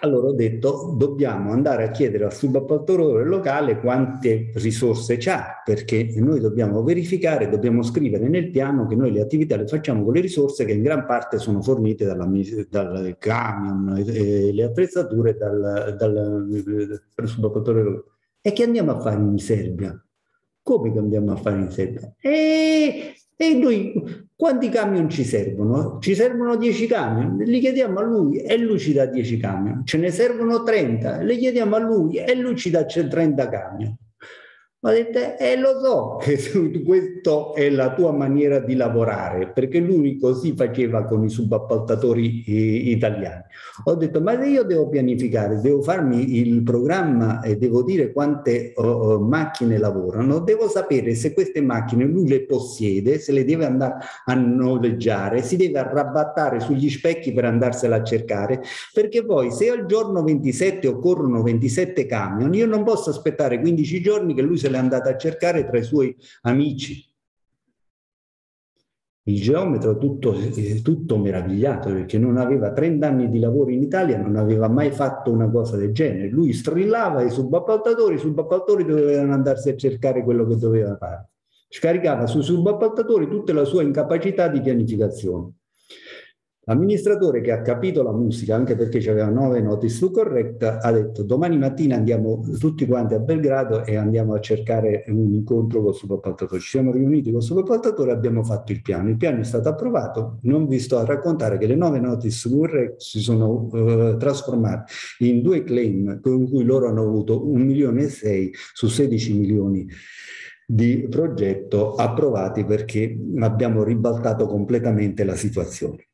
Allora ho detto dobbiamo andare a chiedere al subappaltatore locale quante risorse c'ha, perché noi dobbiamo verificare, dobbiamo scrivere nel piano che noi le attività le facciamo con le risorse che in gran parte sono fornite dalla, dal camion, e le attrezzature dal, dal, dal subappaltatore locale. E che andiamo a fare in Serbia? Come che andiamo a fare in Serbia? E e noi quanti camion ci servono? Ci servono 10 camion, li chiediamo a lui e lui ci dà 10 camion. Ce ne servono 30, li chiediamo a lui e lui ci dà 30 camion. Ho detto, eh lo so che questa è la tua maniera di lavorare, perché lui così faceva con i subappaltatori italiani. Ho detto, ma io devo pianificare, devo farmi il programma e devo dire quante oh, macchine lavorano, devo sapere se queste macchine lui le possiede, se le deve andare a noleggiare, si deve arrabattare sugli specchi per andarsela a cercare, perché poi se al giorno 27 occorrono 27 camion, io non posso aspettare 15 giorni che lui se l'è andato a cercare tra i suoi amici. Il geometra tutto, tutto meravigliato perché non aveva 30 anni di lavoro in Italia, non aveva mai fatto una cosa del genere. Lui strillava i subappaltatori, i subappaltatori dovevano andarsi a cercare quello che doveva fare. Scaricava sui subappaltatori tutta la sua incapacità di pianificazione. L'amministratore che ha capito la musica, anche perché aveva nove note su corretta, ha detto domani mattina andiamo tutti quanti a Belgrado e andiamo a cercare un incontro con il subappaltatore. Ci siamo riuniti con il subappaltatore e abbiamo fatto il piano. Il piano è stato approvato, non vi sto a raccontare che le nove note su correct si sono uh, trasformate in due claim con cui loro hanno avuto un milione e sei su 16 milioni di progetto approvati perché abbiamo ribaltato completamente la situazione.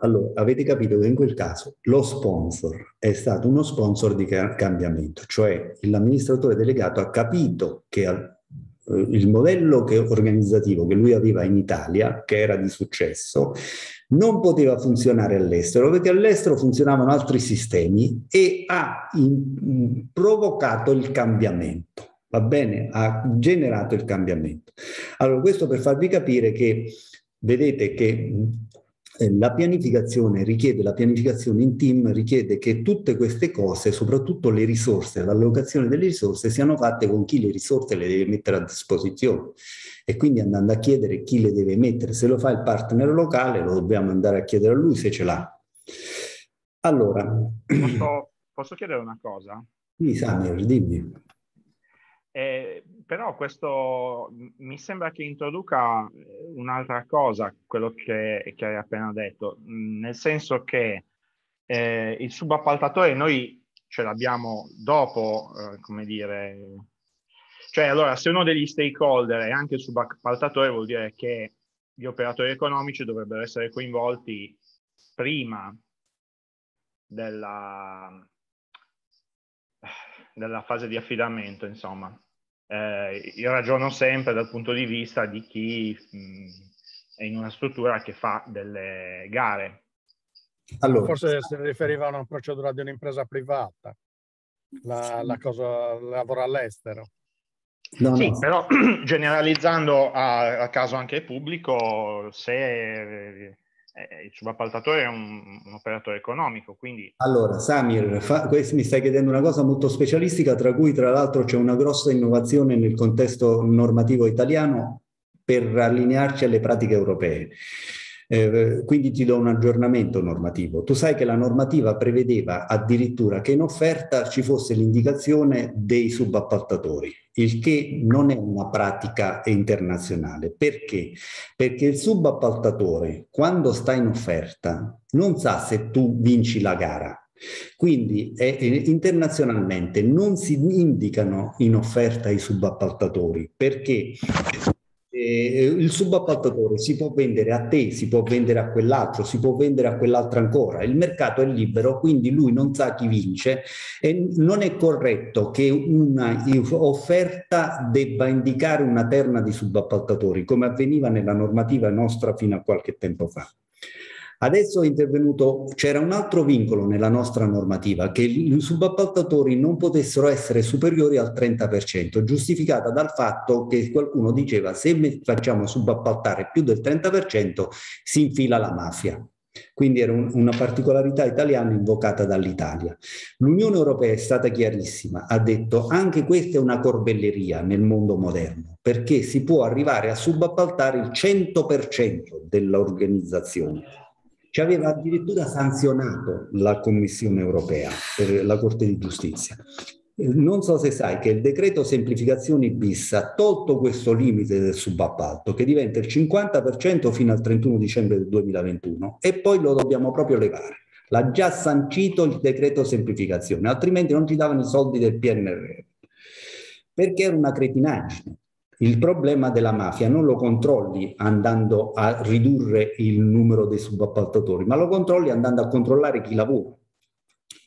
Allora, avete capito che in quel caso lo sponsor è stato uno sponsor di cambiamento, cioè l'amministratore delegato ha capito che eh, il modello organizzativo che lui aveva in Italia, che era di successo, non poteva funzionare all'estero perché all'estero funzionavano altri sistemi e ha in, provocato il cambiamento. Va bene? Ha generato il cambiamento. Allora, questo per farvi capire che vedete che eh, la pianificazione richiede, la pianificazione in team richiede che tutte queste cose, soprattutto le risorse, l'allocazione delle risorse, siano fatte con chi le risorse le deve mettere a disposizione e quindi andando a chiedere chi le deve mettere. Se lo fa il partner locale lo dobbiamo andare a chiedere a lui se ce l'ha. Allora... Posso, posso chiedere una cosa? Sì, Samir, dimmi. Eh, però questo mi sembra che introduca eh, un'altra cosa, quello che, che hai appena detto, nel senso che eh, il subappaltatore noi ce l'abbiamo dopo, eh, come dire, cioè allora se uno degli stakeholder è anche il subappaltatore vuol dire che gli operatori economici dovrebbero essere coinvolti prima della, della fase di affidamento, insomma eh, io ragiono sempre dal punto di vista di chi mh, è in una struttura che fa delle gare. Allora. Forse si riferiva a una procedura di un'impresa privata, la, la cosa lavora all'estero. No, sì, no. però generalizzando a, a, caso anche pubblico, se eh, il subappaltatore è un, un, operatore economico, quindi... Allora, Samir, fa, mi stai chiedendo una cosa molto specialistica, tra cui tra l'altro c'è una grossa innovazione nel contesto normativo italiano per allinearci alle pratiche europee. Eh, quindi ti do un aggiornamento normativo. Tu sai che la normativa prevedeva addirittura che in offerta ci fosse l'indicazione dei subappaltatori, il che non è una pratica internazionale. Perché? Perché il subappaltatore, quando sta in offerta, non sa se tu vinci la gara. Quindi eh, internazionalmente non si indicano in offerta i subappaltatori perché eh, il subappaltatore si può vendere a te, si può vendere a quell'altro, si può vendere a quell'altro ancora. Il mercato è libero, quindi lui non sa chi vince e non è corretto che una offerta debba indicare una terna di subappaltatori, come avveniva nella normativa nostra fino a qualche tempo fa. Adesso è intervenuto, c'era un altro vincolo nella nostra normativa, che i subappaltatori non potessero essere superiori al 30%, giustificata dal fatto che qualcuno diceva se facciamo subappaltare più del 30% si infila la mafia. Quindi era un, una particolarità italiana invocata dall'Italia. L'Unione Europea è stata chiarissima, ha detto anche questa è una corbelleria nel mondo moderno, perché si può arrivare a subappaltare il 100% dell'organizzazione ci aveva addirittura sanzionato la Commissione europea per la Corte di Giustizia. Non so se sai che il decreto semplificazioni bis ha tolto questo limite del subappalto che diventa il 50% fino al 31 dicembre del 2021 e poi lo dobbiamo proprio levare. L'ha già sancito il decreto semplificazione, altrimenti non ci davano i soldi del PNRR. Perché era una cretinaggine. Il problema della mafia non lo controlli andando a ridurre il numero dei subappaltatori, ma lo controlli andando a controllare chi lavora.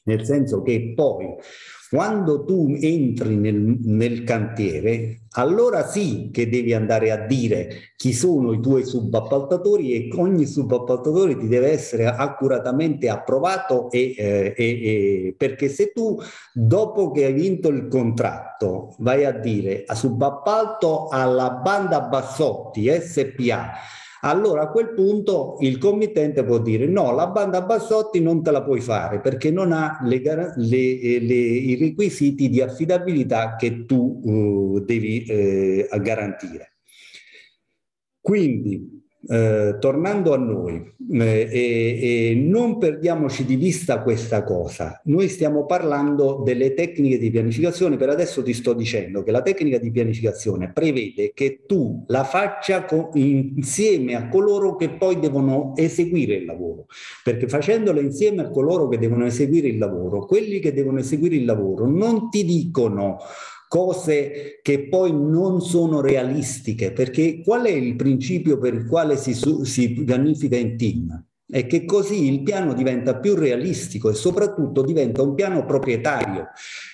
Nel senso che poi quando tu entri nel, nel, cantiere, allora sì che devi andare a dire chi sono i tuoi subappaltatori e ogni subappaltatore ti deve essere accuratamente approvato e, eh, e, e, perché se tu dopo che hai vinto il contratto vai a dire a subappalto alla banda Bassotti SPA allora a quel punto il committente può dire no, la banda Bassotti non te la puoi fare perché non ha le, le, le, i requisiti di affidabilità che tu uh, devi eh, garantire. Quindi eh, tornando a noi, eh, e, non perdiamoci di vista questa cosa, noi stiamo parlando delle tecniche di pianificazione, per adesso ti sto dicendo che la tecnica di pianificazione prevede che tu la faccia insieme a coloro che poi devono eseguire il lavoro, perché facendola insieme a coloro che devono eseguire il lavoro, quelli che devono eseguire il lavoro non ti dicono cose che poi non sono realistiche, perché qual è il principio per il quale si, si pianifica in team? è che così il piano diventa più realistico e soprattutto diventa un piano proprietario,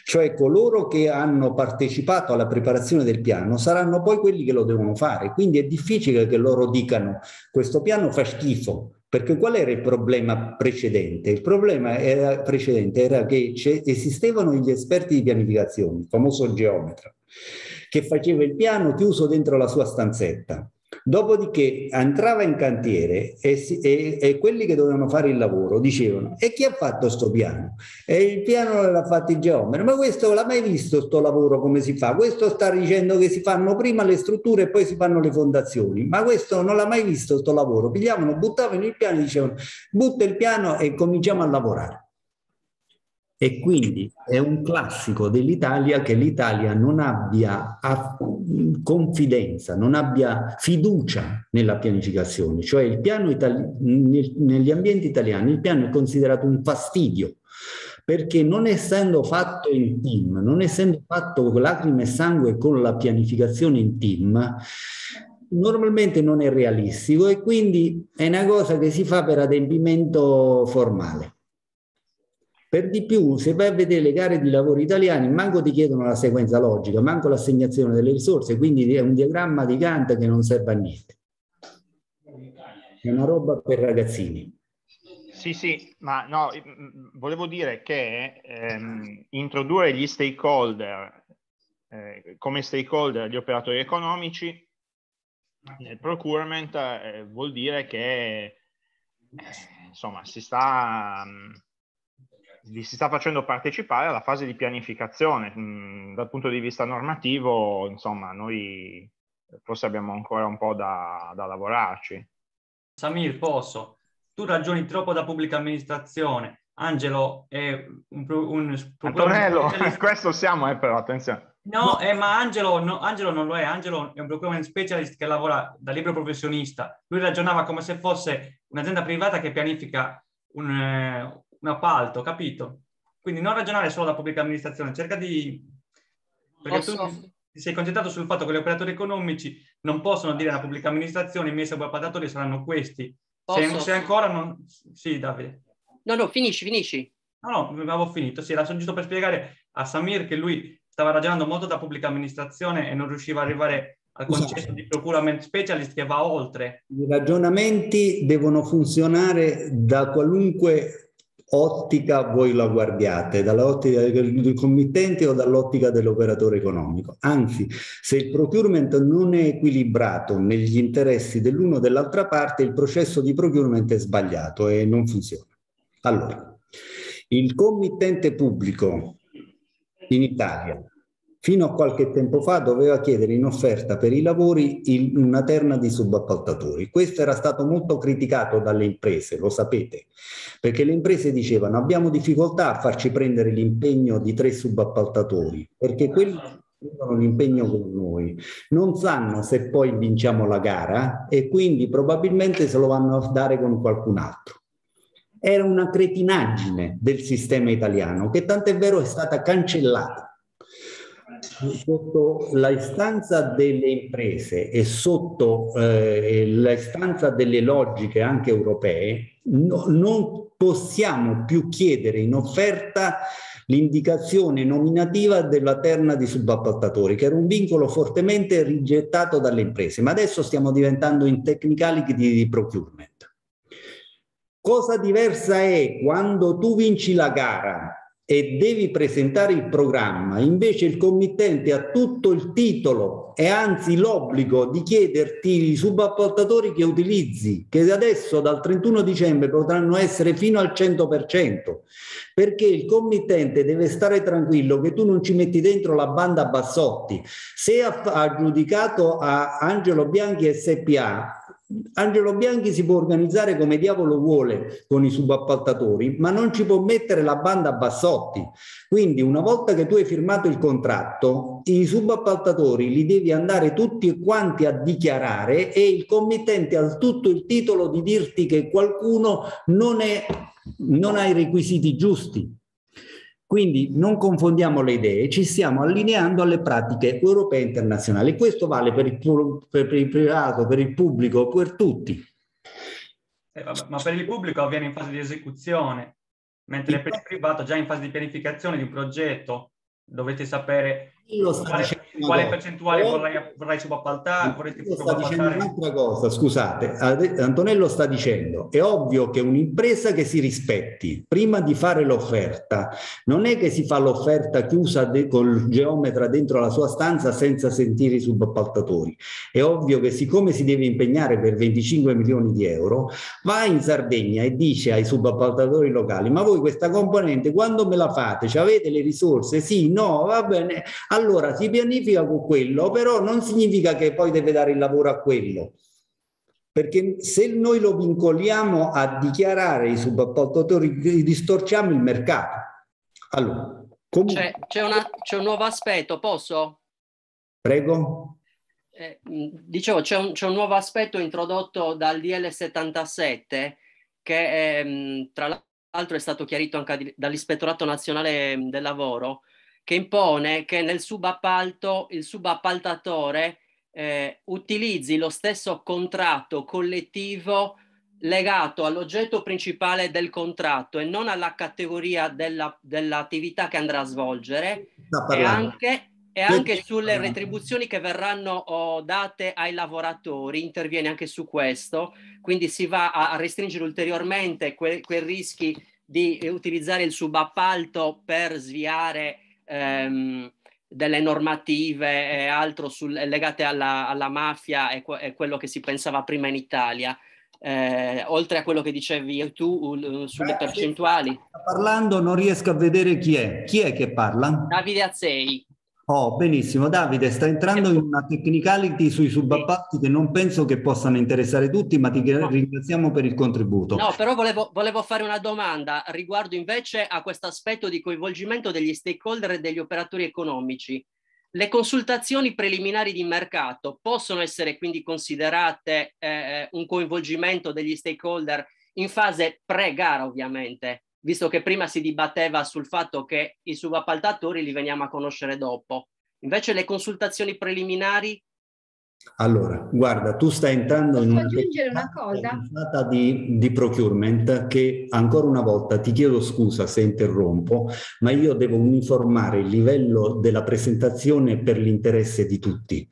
cioè coloro che hanno partecipato alla preparazione del piano saranno poi quelli che lo devono fare, quindi è difficile che loro dicano questo piano fa schifo, perché qual era il problema precedente? Il problema era, precedente era che esistevano gli esperti di pianificazione, il famoso geometra, che faceva il piano chiuso dentro la sua stanzetta Dopodiché entrava in cantiere e, e, e, quelli che dovevano fare il lavoro dicevano e chi ha fatto questo piano? E il piano l'ha fatto il geometra, ma questo l'ha mai visto questo lavoro come si fa? Questo sta dicendo che si fanno prima le strutture e poi si fanno le fondazioni, ma questo non l'ha mai visto questo lavoro. Pigliavano, buttavano il piano e dicevano butta il piano e cominciamo a lavorare. E quindi è un classico dell'Italia che l'Italia non abbia confidenza, non abbia fiducia nella pianificazione, cioè il piano itali- negli ambienti italiani il piano è considerato un fastidio perché non essendo fatto in team, non essendo fatto con lacrime e sangue con la pianificazione in team, normalmente non è realistico e quindi è una cosa che si fa per adempimento formale. Per di più, se vai a vedere le gare di lavoro italiani, manco ti chiedono la sequenza logica, manco l'assegnazione delle risorse, quindi è un diagramma di Gantt che non serve a niente. È una roba per ragazzini. Sì, sì, ma no, volevo dire che ehm, introdurre gli stakeholder eh, come stakeholder gli operatori economici nel procurement eh, vuol dire che eh, insomma si sta... Mh, li si sta facendo partecipare alla fase di pianificazione. Mm, dal punto di vista normativo, insomma, noi forse abbiamo ancora un po' da, da lavorarci. Samir, posso? Tu ragioni troppo da pubblica amministrazione. Angelo è un, un Antonello, questo siamo, eh, però attenzione. No, eh, ma Angelo, no, Angelo, non lo è. Angelo è un procurement specialist che lavora da libero professionista. Lui ragionava come se fosse un'azienda privata che pianifica un, eh, un appalto, capito? Quindi non ragionare solo da pubblica amministrazione, cerca di... Perché Posso... tu ti sei concentrato sul fatto che gli operatori economici non possono dire alla pubblica amministrazione i miei subappaltatori saranno questi. Se, se, ancora non... Sì, Davide. No, no, finisci, finisci. No, no, avevo finito. Sì, era giusto per spiegare a Samir che lui stava ragionando molto da pubblica amministrazione e non riusciva ad arrivare al concetto di procurement specialist che va oltre. I ragionamenti devono funzionare da qualunque ottica voi la guardiate, dall'ottica del committente o dall'ottica dell'operatore economico. Anzi, se il procurement non è equilibrato negli interessi dell'uno o dell'altra parte, il processo di procurement è sbagliato e non funziona. Allora, il committente pubblico in Italia fino a qualche tempo fa doveva chiedere in offerta per i lavori il, una terna di subappaltatori. Questo era stato molto criticato dalle imprese, lo sapete, perché le imprese dicevano abbiamo difficoltà a farci prendere l'impegno di tre subappaltatori, perché quelli prendono l'impegno con noi, non sanno se poi vinciamo la gara e quindi probabilmente se lo vanno a dare con qualcun altro. Era una cretinaggine del sistema italiano che tant'è vero è stata cancellata sotto la istanza delle imprese e sotto eh, la istanza delle logiche anche europee, no, non possiamo più chiedere in offerta l'indicazione nominativa della terna di subappaltatori, che era un vincolo fortemente rigettato dalle imprese, ma adesso stiamo diventando in technicality di, di procurement. Cosa diversa è quando tu vinci la gara e devi presentare il programma, invece il committente ha tutto il titolo e anzi l'obbligo di chiederti i subappaltatori che utilizzi, che adesso dal 31 dicembre potranno essere fino al 100%, perché il committente deve stare tranquillo che tu non ci metti dentro la banda Bassotti. Se ha, ha giudicato a Angelo Bianchi SPA Angelo Bianchi si può organizzare come diavolo vuole con i subappaltatori, ma non ci può mettere la banda Bassotti. Quindi una volta che tu hai firmato il contratto, i subappaltatori li devi andare tutti quanti a dichiarare e il committente ha tutto il titolo di dirti che qualcuno non, è, non ha i requisiti giusti. Quindi non confondiamo le idee, ci stiamo allineando alle pratiche europee e internazionali. Questo vale per il, per il privato, per il pubblico, per tutti. Eh, vabbè, ma per il pubblico avviene in fase di esecuzione, mentre per il privato già in fase di pianificazione di un progetto dovete sapere quale, quale percentuale vorrai, vorrai subappaltare. Vorresti sta dicendo un'altra cosa, scusate, Antonello sta dicendo, è ovvio che un'impresa che si rispetti, prima di fare l'offerta, non è che si fa l'offerta chiusa de, col geometra dentro la sua stanza senza sentire i subappaltatori. È ovvio che siccome si deve impegnare per 25 milioni di euro, va in Sardegna e dice ai subappaltatori locali, ma voi questa componente quando me la fate? Ci avete le risorse? Sì, no, va bene allora si pianifica con quello, però non significa che poi deve dare il lavoro a quello. Perché se noi lo vincoliamo a dichiarare i subappaltatori, distorciamo il mercato. Allora, comunque... c'è, c'è, c'è un nuovo aspetto, posso? Prego. Eh, dicevo, c'è un, c'è un, nuovo aspetto introdotto dal DL 77 che eh, tra l'altro è stato chiarito anche dall'Ispettorato Nazionale del Lavoro, che impone che nel subappalto il subappaltatore eh, utilizzi lo stesso contratto collettivo legato all'oggetto principale del contratto e non alla categoria della, dell'attività che andrà a svolgere e anche, e anche sulle retribuzioni che verranno oh, date ai lavoratori, interviene anche su questo, quindi si va a, a restringere ulteriormente que, quei rischi di utilizzare il subappalto per sviare ehm, delle normative e altro sul, legate alla, alla mafia e, e, quello che si pensava prima in Italia. Eh, oltre a quello che dicevi tu uh, sulle percentuali. Parlando non riesco a vedere chi è. Chi è che parla? Davide Azzei. Oh, benissimo. Davide, sta entrando in una technicality sui subappalti che non penso che possano interessare tutti, ma ti ringraziamo per il contributo. No, però volevo, volevo fare una domanda riguardo invece a questo aspetto di coinvolgimento degli stakeholder e degli operatori economici. Le consultazioni preliminari di mercato possono essere quindi considerate eh, un coinvolgimento degli stakeholder in fase pre-gara, ovviamente, visto che prima si dibatteva sul fatto che i subappaltatori li veniamo a conoscere dopo. Invece le consultazioni preliminari allora, guarda, tu stai entrando Posso in aggiungere una cosa? Di, di procurement che ancora una volta ti chiedo scusa se interrompo, ma io devo uniformare il livello della presentazione per l'interesse di tutti.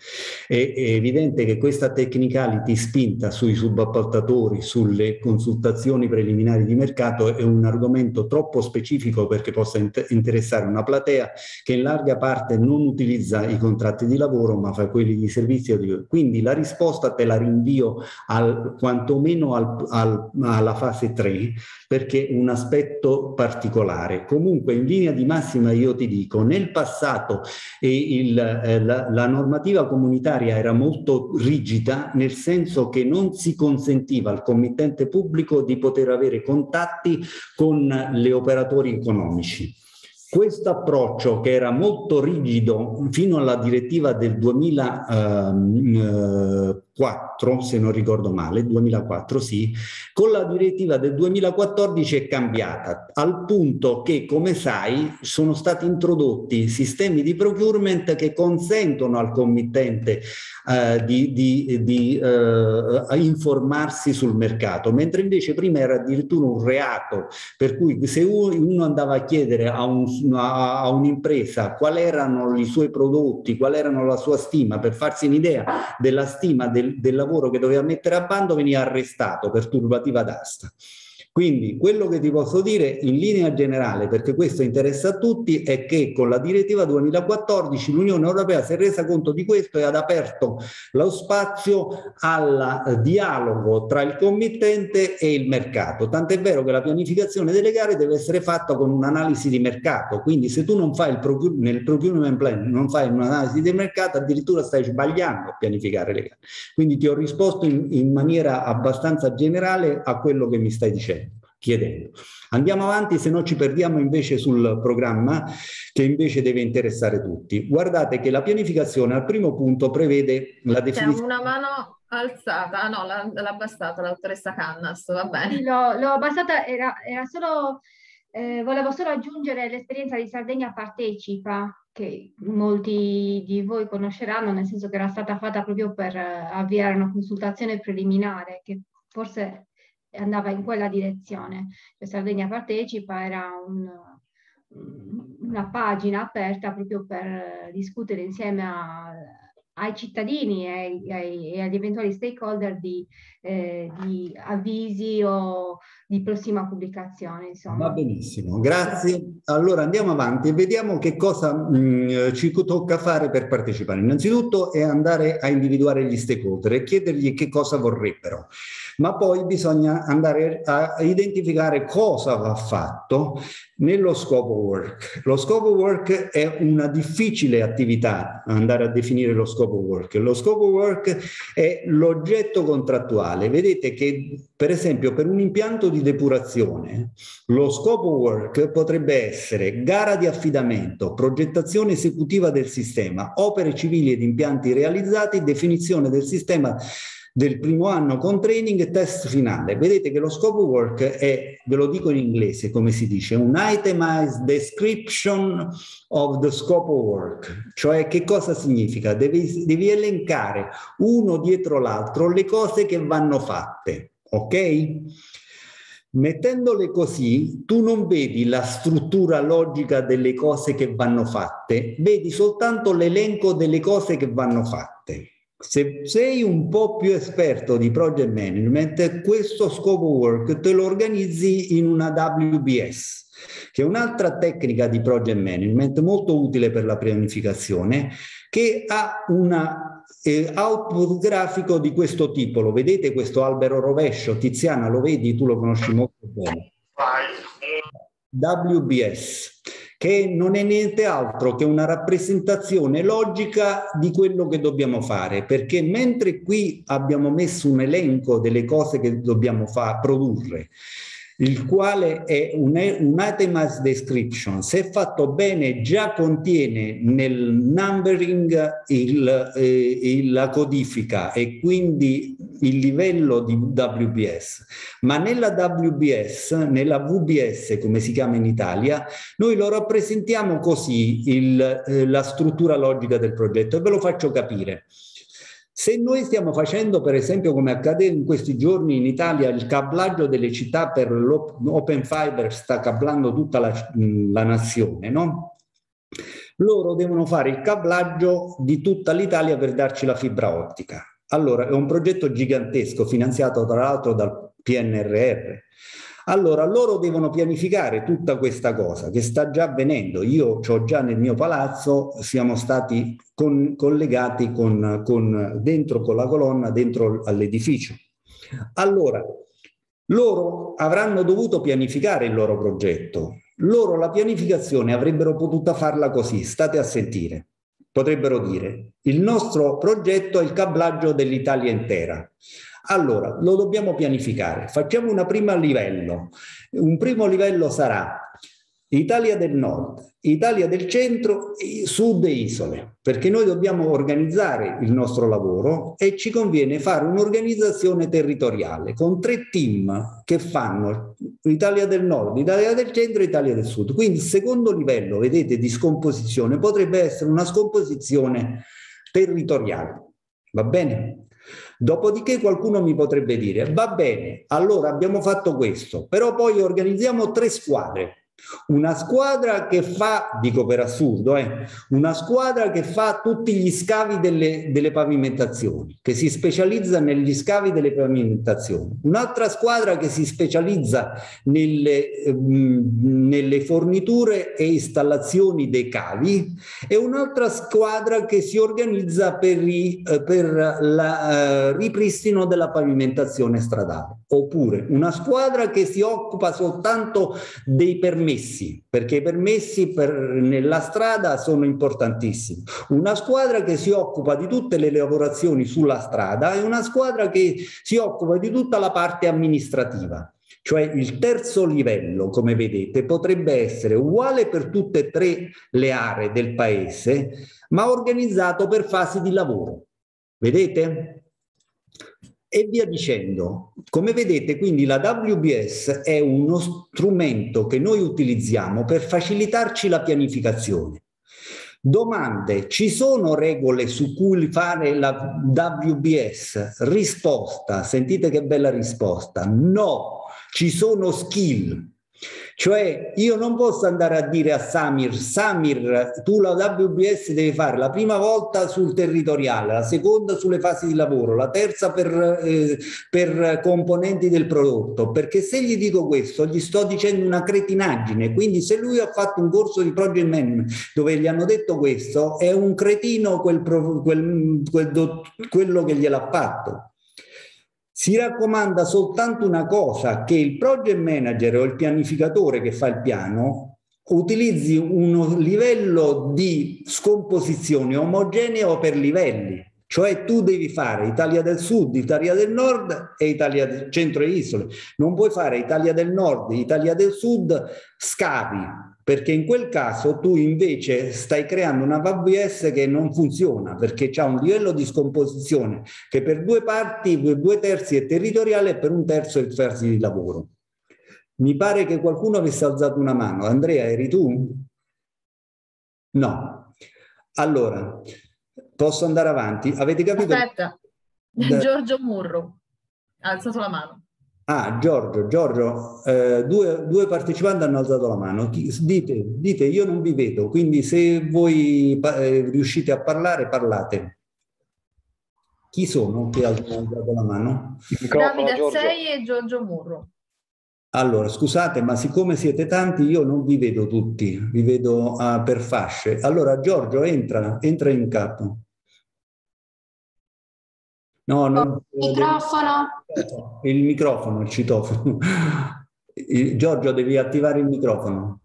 È, è evidente che questa technicality spinta sui subappaltatori, sulle consultazioni preliminari di mercato è un argomento troppo specifico perché possa inter interessare una platea che in larga parte non utilizza i contratti di lavoro ma fa quelli di servizio di quindi la risposta te la rinvio al, quantomeno al, al, alla fase 3 perché un aspetto particolare. Comunque in linea di massima io ti dico, nel passato eh, il, eh, la, la normativa comunitaria era molto rigida nel senso che non si consentiva al committente pubblico di poter avere contatti con gli operatori economici. Questo approccio che era molto rigido fino alla direttiva del 2000, 2004, se non ricordo male, 2004 sì, con la direttiva del 2014 è cambiata, al punto che, come sai, sono stati introdotti sistemi di procurement che consentono al committente eh, di, di, di eh, informarsi sul mercato, mentre invece prima era addirittura un reato, per cui se uno andava a chiedere a, un, a, a un'impresa quali erano i suoi prodotti, qual erano la sua stima, per farsi un'idea della stima del del, lavoro che doveva mettere a bando veniva arrestato per turbativa d'asta. Quindi quello che ti posso dire in linea generale, perché questo interessa a tutti, è che con la direttiva 2014 l'Unione Europea si è resa conto di questo e ha aperto lo spazio al dialogo tra il committente e il mercato. Tant'è vero che la pianificazione delle gare deve essere fatta con un'analisi di mercato, quindi se tu non fai il procure, nel procurement plan, non fai un'analisi di mercato, addirittura stai sbagliando a pianificare le gare. Quindi ti ho risposto in, in maniera abbastanza generale a quello che mi stai dicendo chiedendo. Andiamo avanti, se no ci perdiamo invece sul programma che invece deve interessare tutti. Guardate che la pianificazione al primo punto prevede la definizione... C'è una mano alzata, ah, no, l'ha abbassata l'autoressa Cannas, va bene. L'ho, l'ho abbassata, era, era solo, eh, volevo solo aggiungere l'esperienza di Sardegna Partecipa, che molti di voi conosceranno, nel senso che era stata fatta proprio per avviare una consultazione preliminare, che forse andava in quella direzione. Cioè, Sardegna Partecipa era un, una pagina aperta proprio per discutere insieme a, ai cittadini e, ai, e, agli eventuali stakeholder di, eh, di, avvisi o di prossima pubblicazione. Insomma. Va benissimo, grazie. Allora andiamo avanti e vediamo che cosa mh, ci tocca fare per partecipare. Innanzitutto è andare a individuare gli stakeholder e chiedergli che cosa vorrebbero, ma poi bisogna andare a identificare cosa va fatto nello scopo work. Lo scopo work è una difficile attività, andare a definire lo scopo work. Lo scopo work è l'oggetto contrattuale. Vedete che per esempio per un impianto di depurazione lo scopo work potrebbe essere gara di affidamento, progettazione esecutiva del sistema, opere civili ed impianti realizzati, definizione del sistema del primo anno con training e test finale. Vedete che lo scope work è, ve lo dico in inglese come si dice, un itemized description of the scope work, cioè che cosa significa? Devi, devi elencare uno dietro l'altro le cose che vanno fatte, ok? Mettendole così, tu non vedi la struttura logica delle cose che vanno fatte, vedi soltanto l'elenco delle cose che vanno fatte. Se sei un po' più esperto di project management, questo scope work te lo organizzi in una WBS, che è un'altra tecnica di project management molto utile per la pianificazione, che ha un eh, output grafico di questo tipo. Lo vedete questo albero rovescio? Tiziana, lo vedi? Tu lo conosci molto bene. WBS che non è niente altro che una rappresentazione logica di quello che dobbiamo fare, perché mentre qui abbiamo messo un elenco delle cose che dobbiamo fa- produrre, il quale è un, un itemized description. Se fatto bene già contiene nel numbering il, eh, il, la codifica e quindi il livello di WBS, ma nella WBS, nella VBS come si chiama in Italia, noi lo rappresentiamo così il, eh, la struttura logica del progetto e ve lo faccio capire. Se noi stiamo facendo, per esempio, come accade in questi giorni in Italia, il cablaggio delle città per l'Open Fiber sta cablando tutta la, la nazione, no? Loro devono fare il cablaggio di tutta l'Italia per darci la fibra ottica. Allora, è un progetto gigantesco, finanziato tra l'altro dal PNRR. Allora loro devono pianificare tutta questa cosa che sta già avvenendo. Io ho già nel mio palazzo, siamo stati con, collegati con, con, dentro con la colonna, dentro all'edificio. Allora, loro avranno dovuto pianificare il loro progetto. Loro la pianificazione avrebbero potuto farla così, state a sentire. Potrebbero dire, il nostro progetto è il cablaggio dell'Italia intera. Allora, lo dobbiamo pianificare. Facciamo un primo livello. Un primo livello sarà Italia del Nord, Italia del Centro, Sud e Isole, perché noi dobbiamo organizzare il nostro lavoro e ci conviene fare un'organizzazione territoriale con tre team che fanno Italia del Nord, Italia del Centro e Italia del Sud. Quindi il secondo livello, vedete, di scomposizione potrebbe essere una scomposizione territoriale. Va bene? Dopodiché qualcuno mi potrebbe dire, va bene, allora abbiamo fatto questo, però poi organizziamo tre squadre. Una squadra che fa, dico per assurdo, eh, una squadra che fa tutti gli scavi delle, delle pavimentazioni, che si specializza negli scavi delle pavimentazioni. Un'altra squadra che si specializza nelle, mm, nelle forniture e installazioni dei cavi e un'altra squadra che si organizza per, i, eh, per il eh, ripristino della pavimentazione stradale. Oppure una squadra che si occupa soltanto dei permessi permessi, perché i permessi per, nella strada sono importantissimi. Una squadra che si occupa di tutte le lavorazioni sulla strada e una squadra che si occupa di tutta la parte amministrativa. Cioè il terzo livello, come vedete, potrebbe essere uguale per tutte e tre le aree del paese, ma organizzato per fasi di lavoro. Vedete? E via dicendo. Come vedete, quindi la WBS è uno strumento che noi utilizziamo per facilitarci la pianificazione. Domande, ci sono regole su cui fare la WBS? Risposta, sentite che bella risposta, no, ci sono skill. Cioè io non posso andare a dire a Samir, Samir, tu la WBS devi fare la prima volta sul territoriale, la seconda sulle fasi di lavoro, la terza per, eh, per componenti del prodotto, perché se gli dico questo gli sto dicendo una cretinaggine, quindi se lui ha fatto un corso di project management dove gli hanno detto questo, è un cretino quel, quel, quel, quello che gliel'ha fatto. Si raccomanda soltanto una cosa, che il project manager o il pianificatore che fa il piano utilizzi un livello di scomposizione omogeneo per livelli. Cioè tu devi fare Italia del Sud, Italia del Nord e Italia del centro e isole. Non puoi fare Italia del Nord, Italia del Sud, scavi, perché in quel caso tu invece stai creando una VBS che non funziona perché c'è un livello di scomposizione che per due parti, per due terzi è territoriale e per un terzo è il terzi di lavoro. Mi pare che qualcuno avesse alzato una mano. Andrea, eri tu? No. Allora, posso andare avanti? Avete capito? Aspetta, Giorgio Murro ha alzato la mano. Ah, Giorgio, Giorgio, eh, due, due, partecipanti hanno alzato la mano. Dite, dite, io non vi vedo, quindi se voi eh, riuscite a parlare, parlate. Chi sono che hanno alzato la mano? Davide Azzei e Giorgio Murro. Allora, scusate, ma siccome siete tanti, io non vi vedo tutti, vi vedo uh, per fasce. Allora, Giorgio, entra, entra in capo. No, non... Microfono. Il microfono, il citofono. Giorgio, devi attivare il microfono.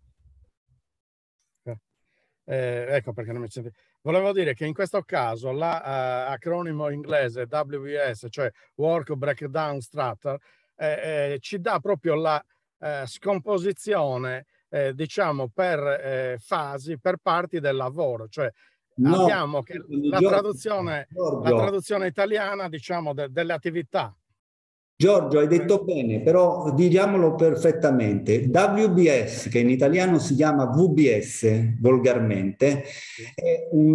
Eh, ecco perché non mi senti. Volevo dire che in questo caso l'acronimo uh, inglese WBS, cioè Work Breakdown Structure, eh, eh, ci dà proprio la eh, scomposizione, eh, diciamo, per fasi, per parti del lavoro, cioè No, abbiamo che la traduzione, la traduzione italiana, diciamo, de, delle attività. Giorgio, hai detto bene, però diciamolo perfettamente. WBS, che in italiano si chiama VBS volgarmente, è un,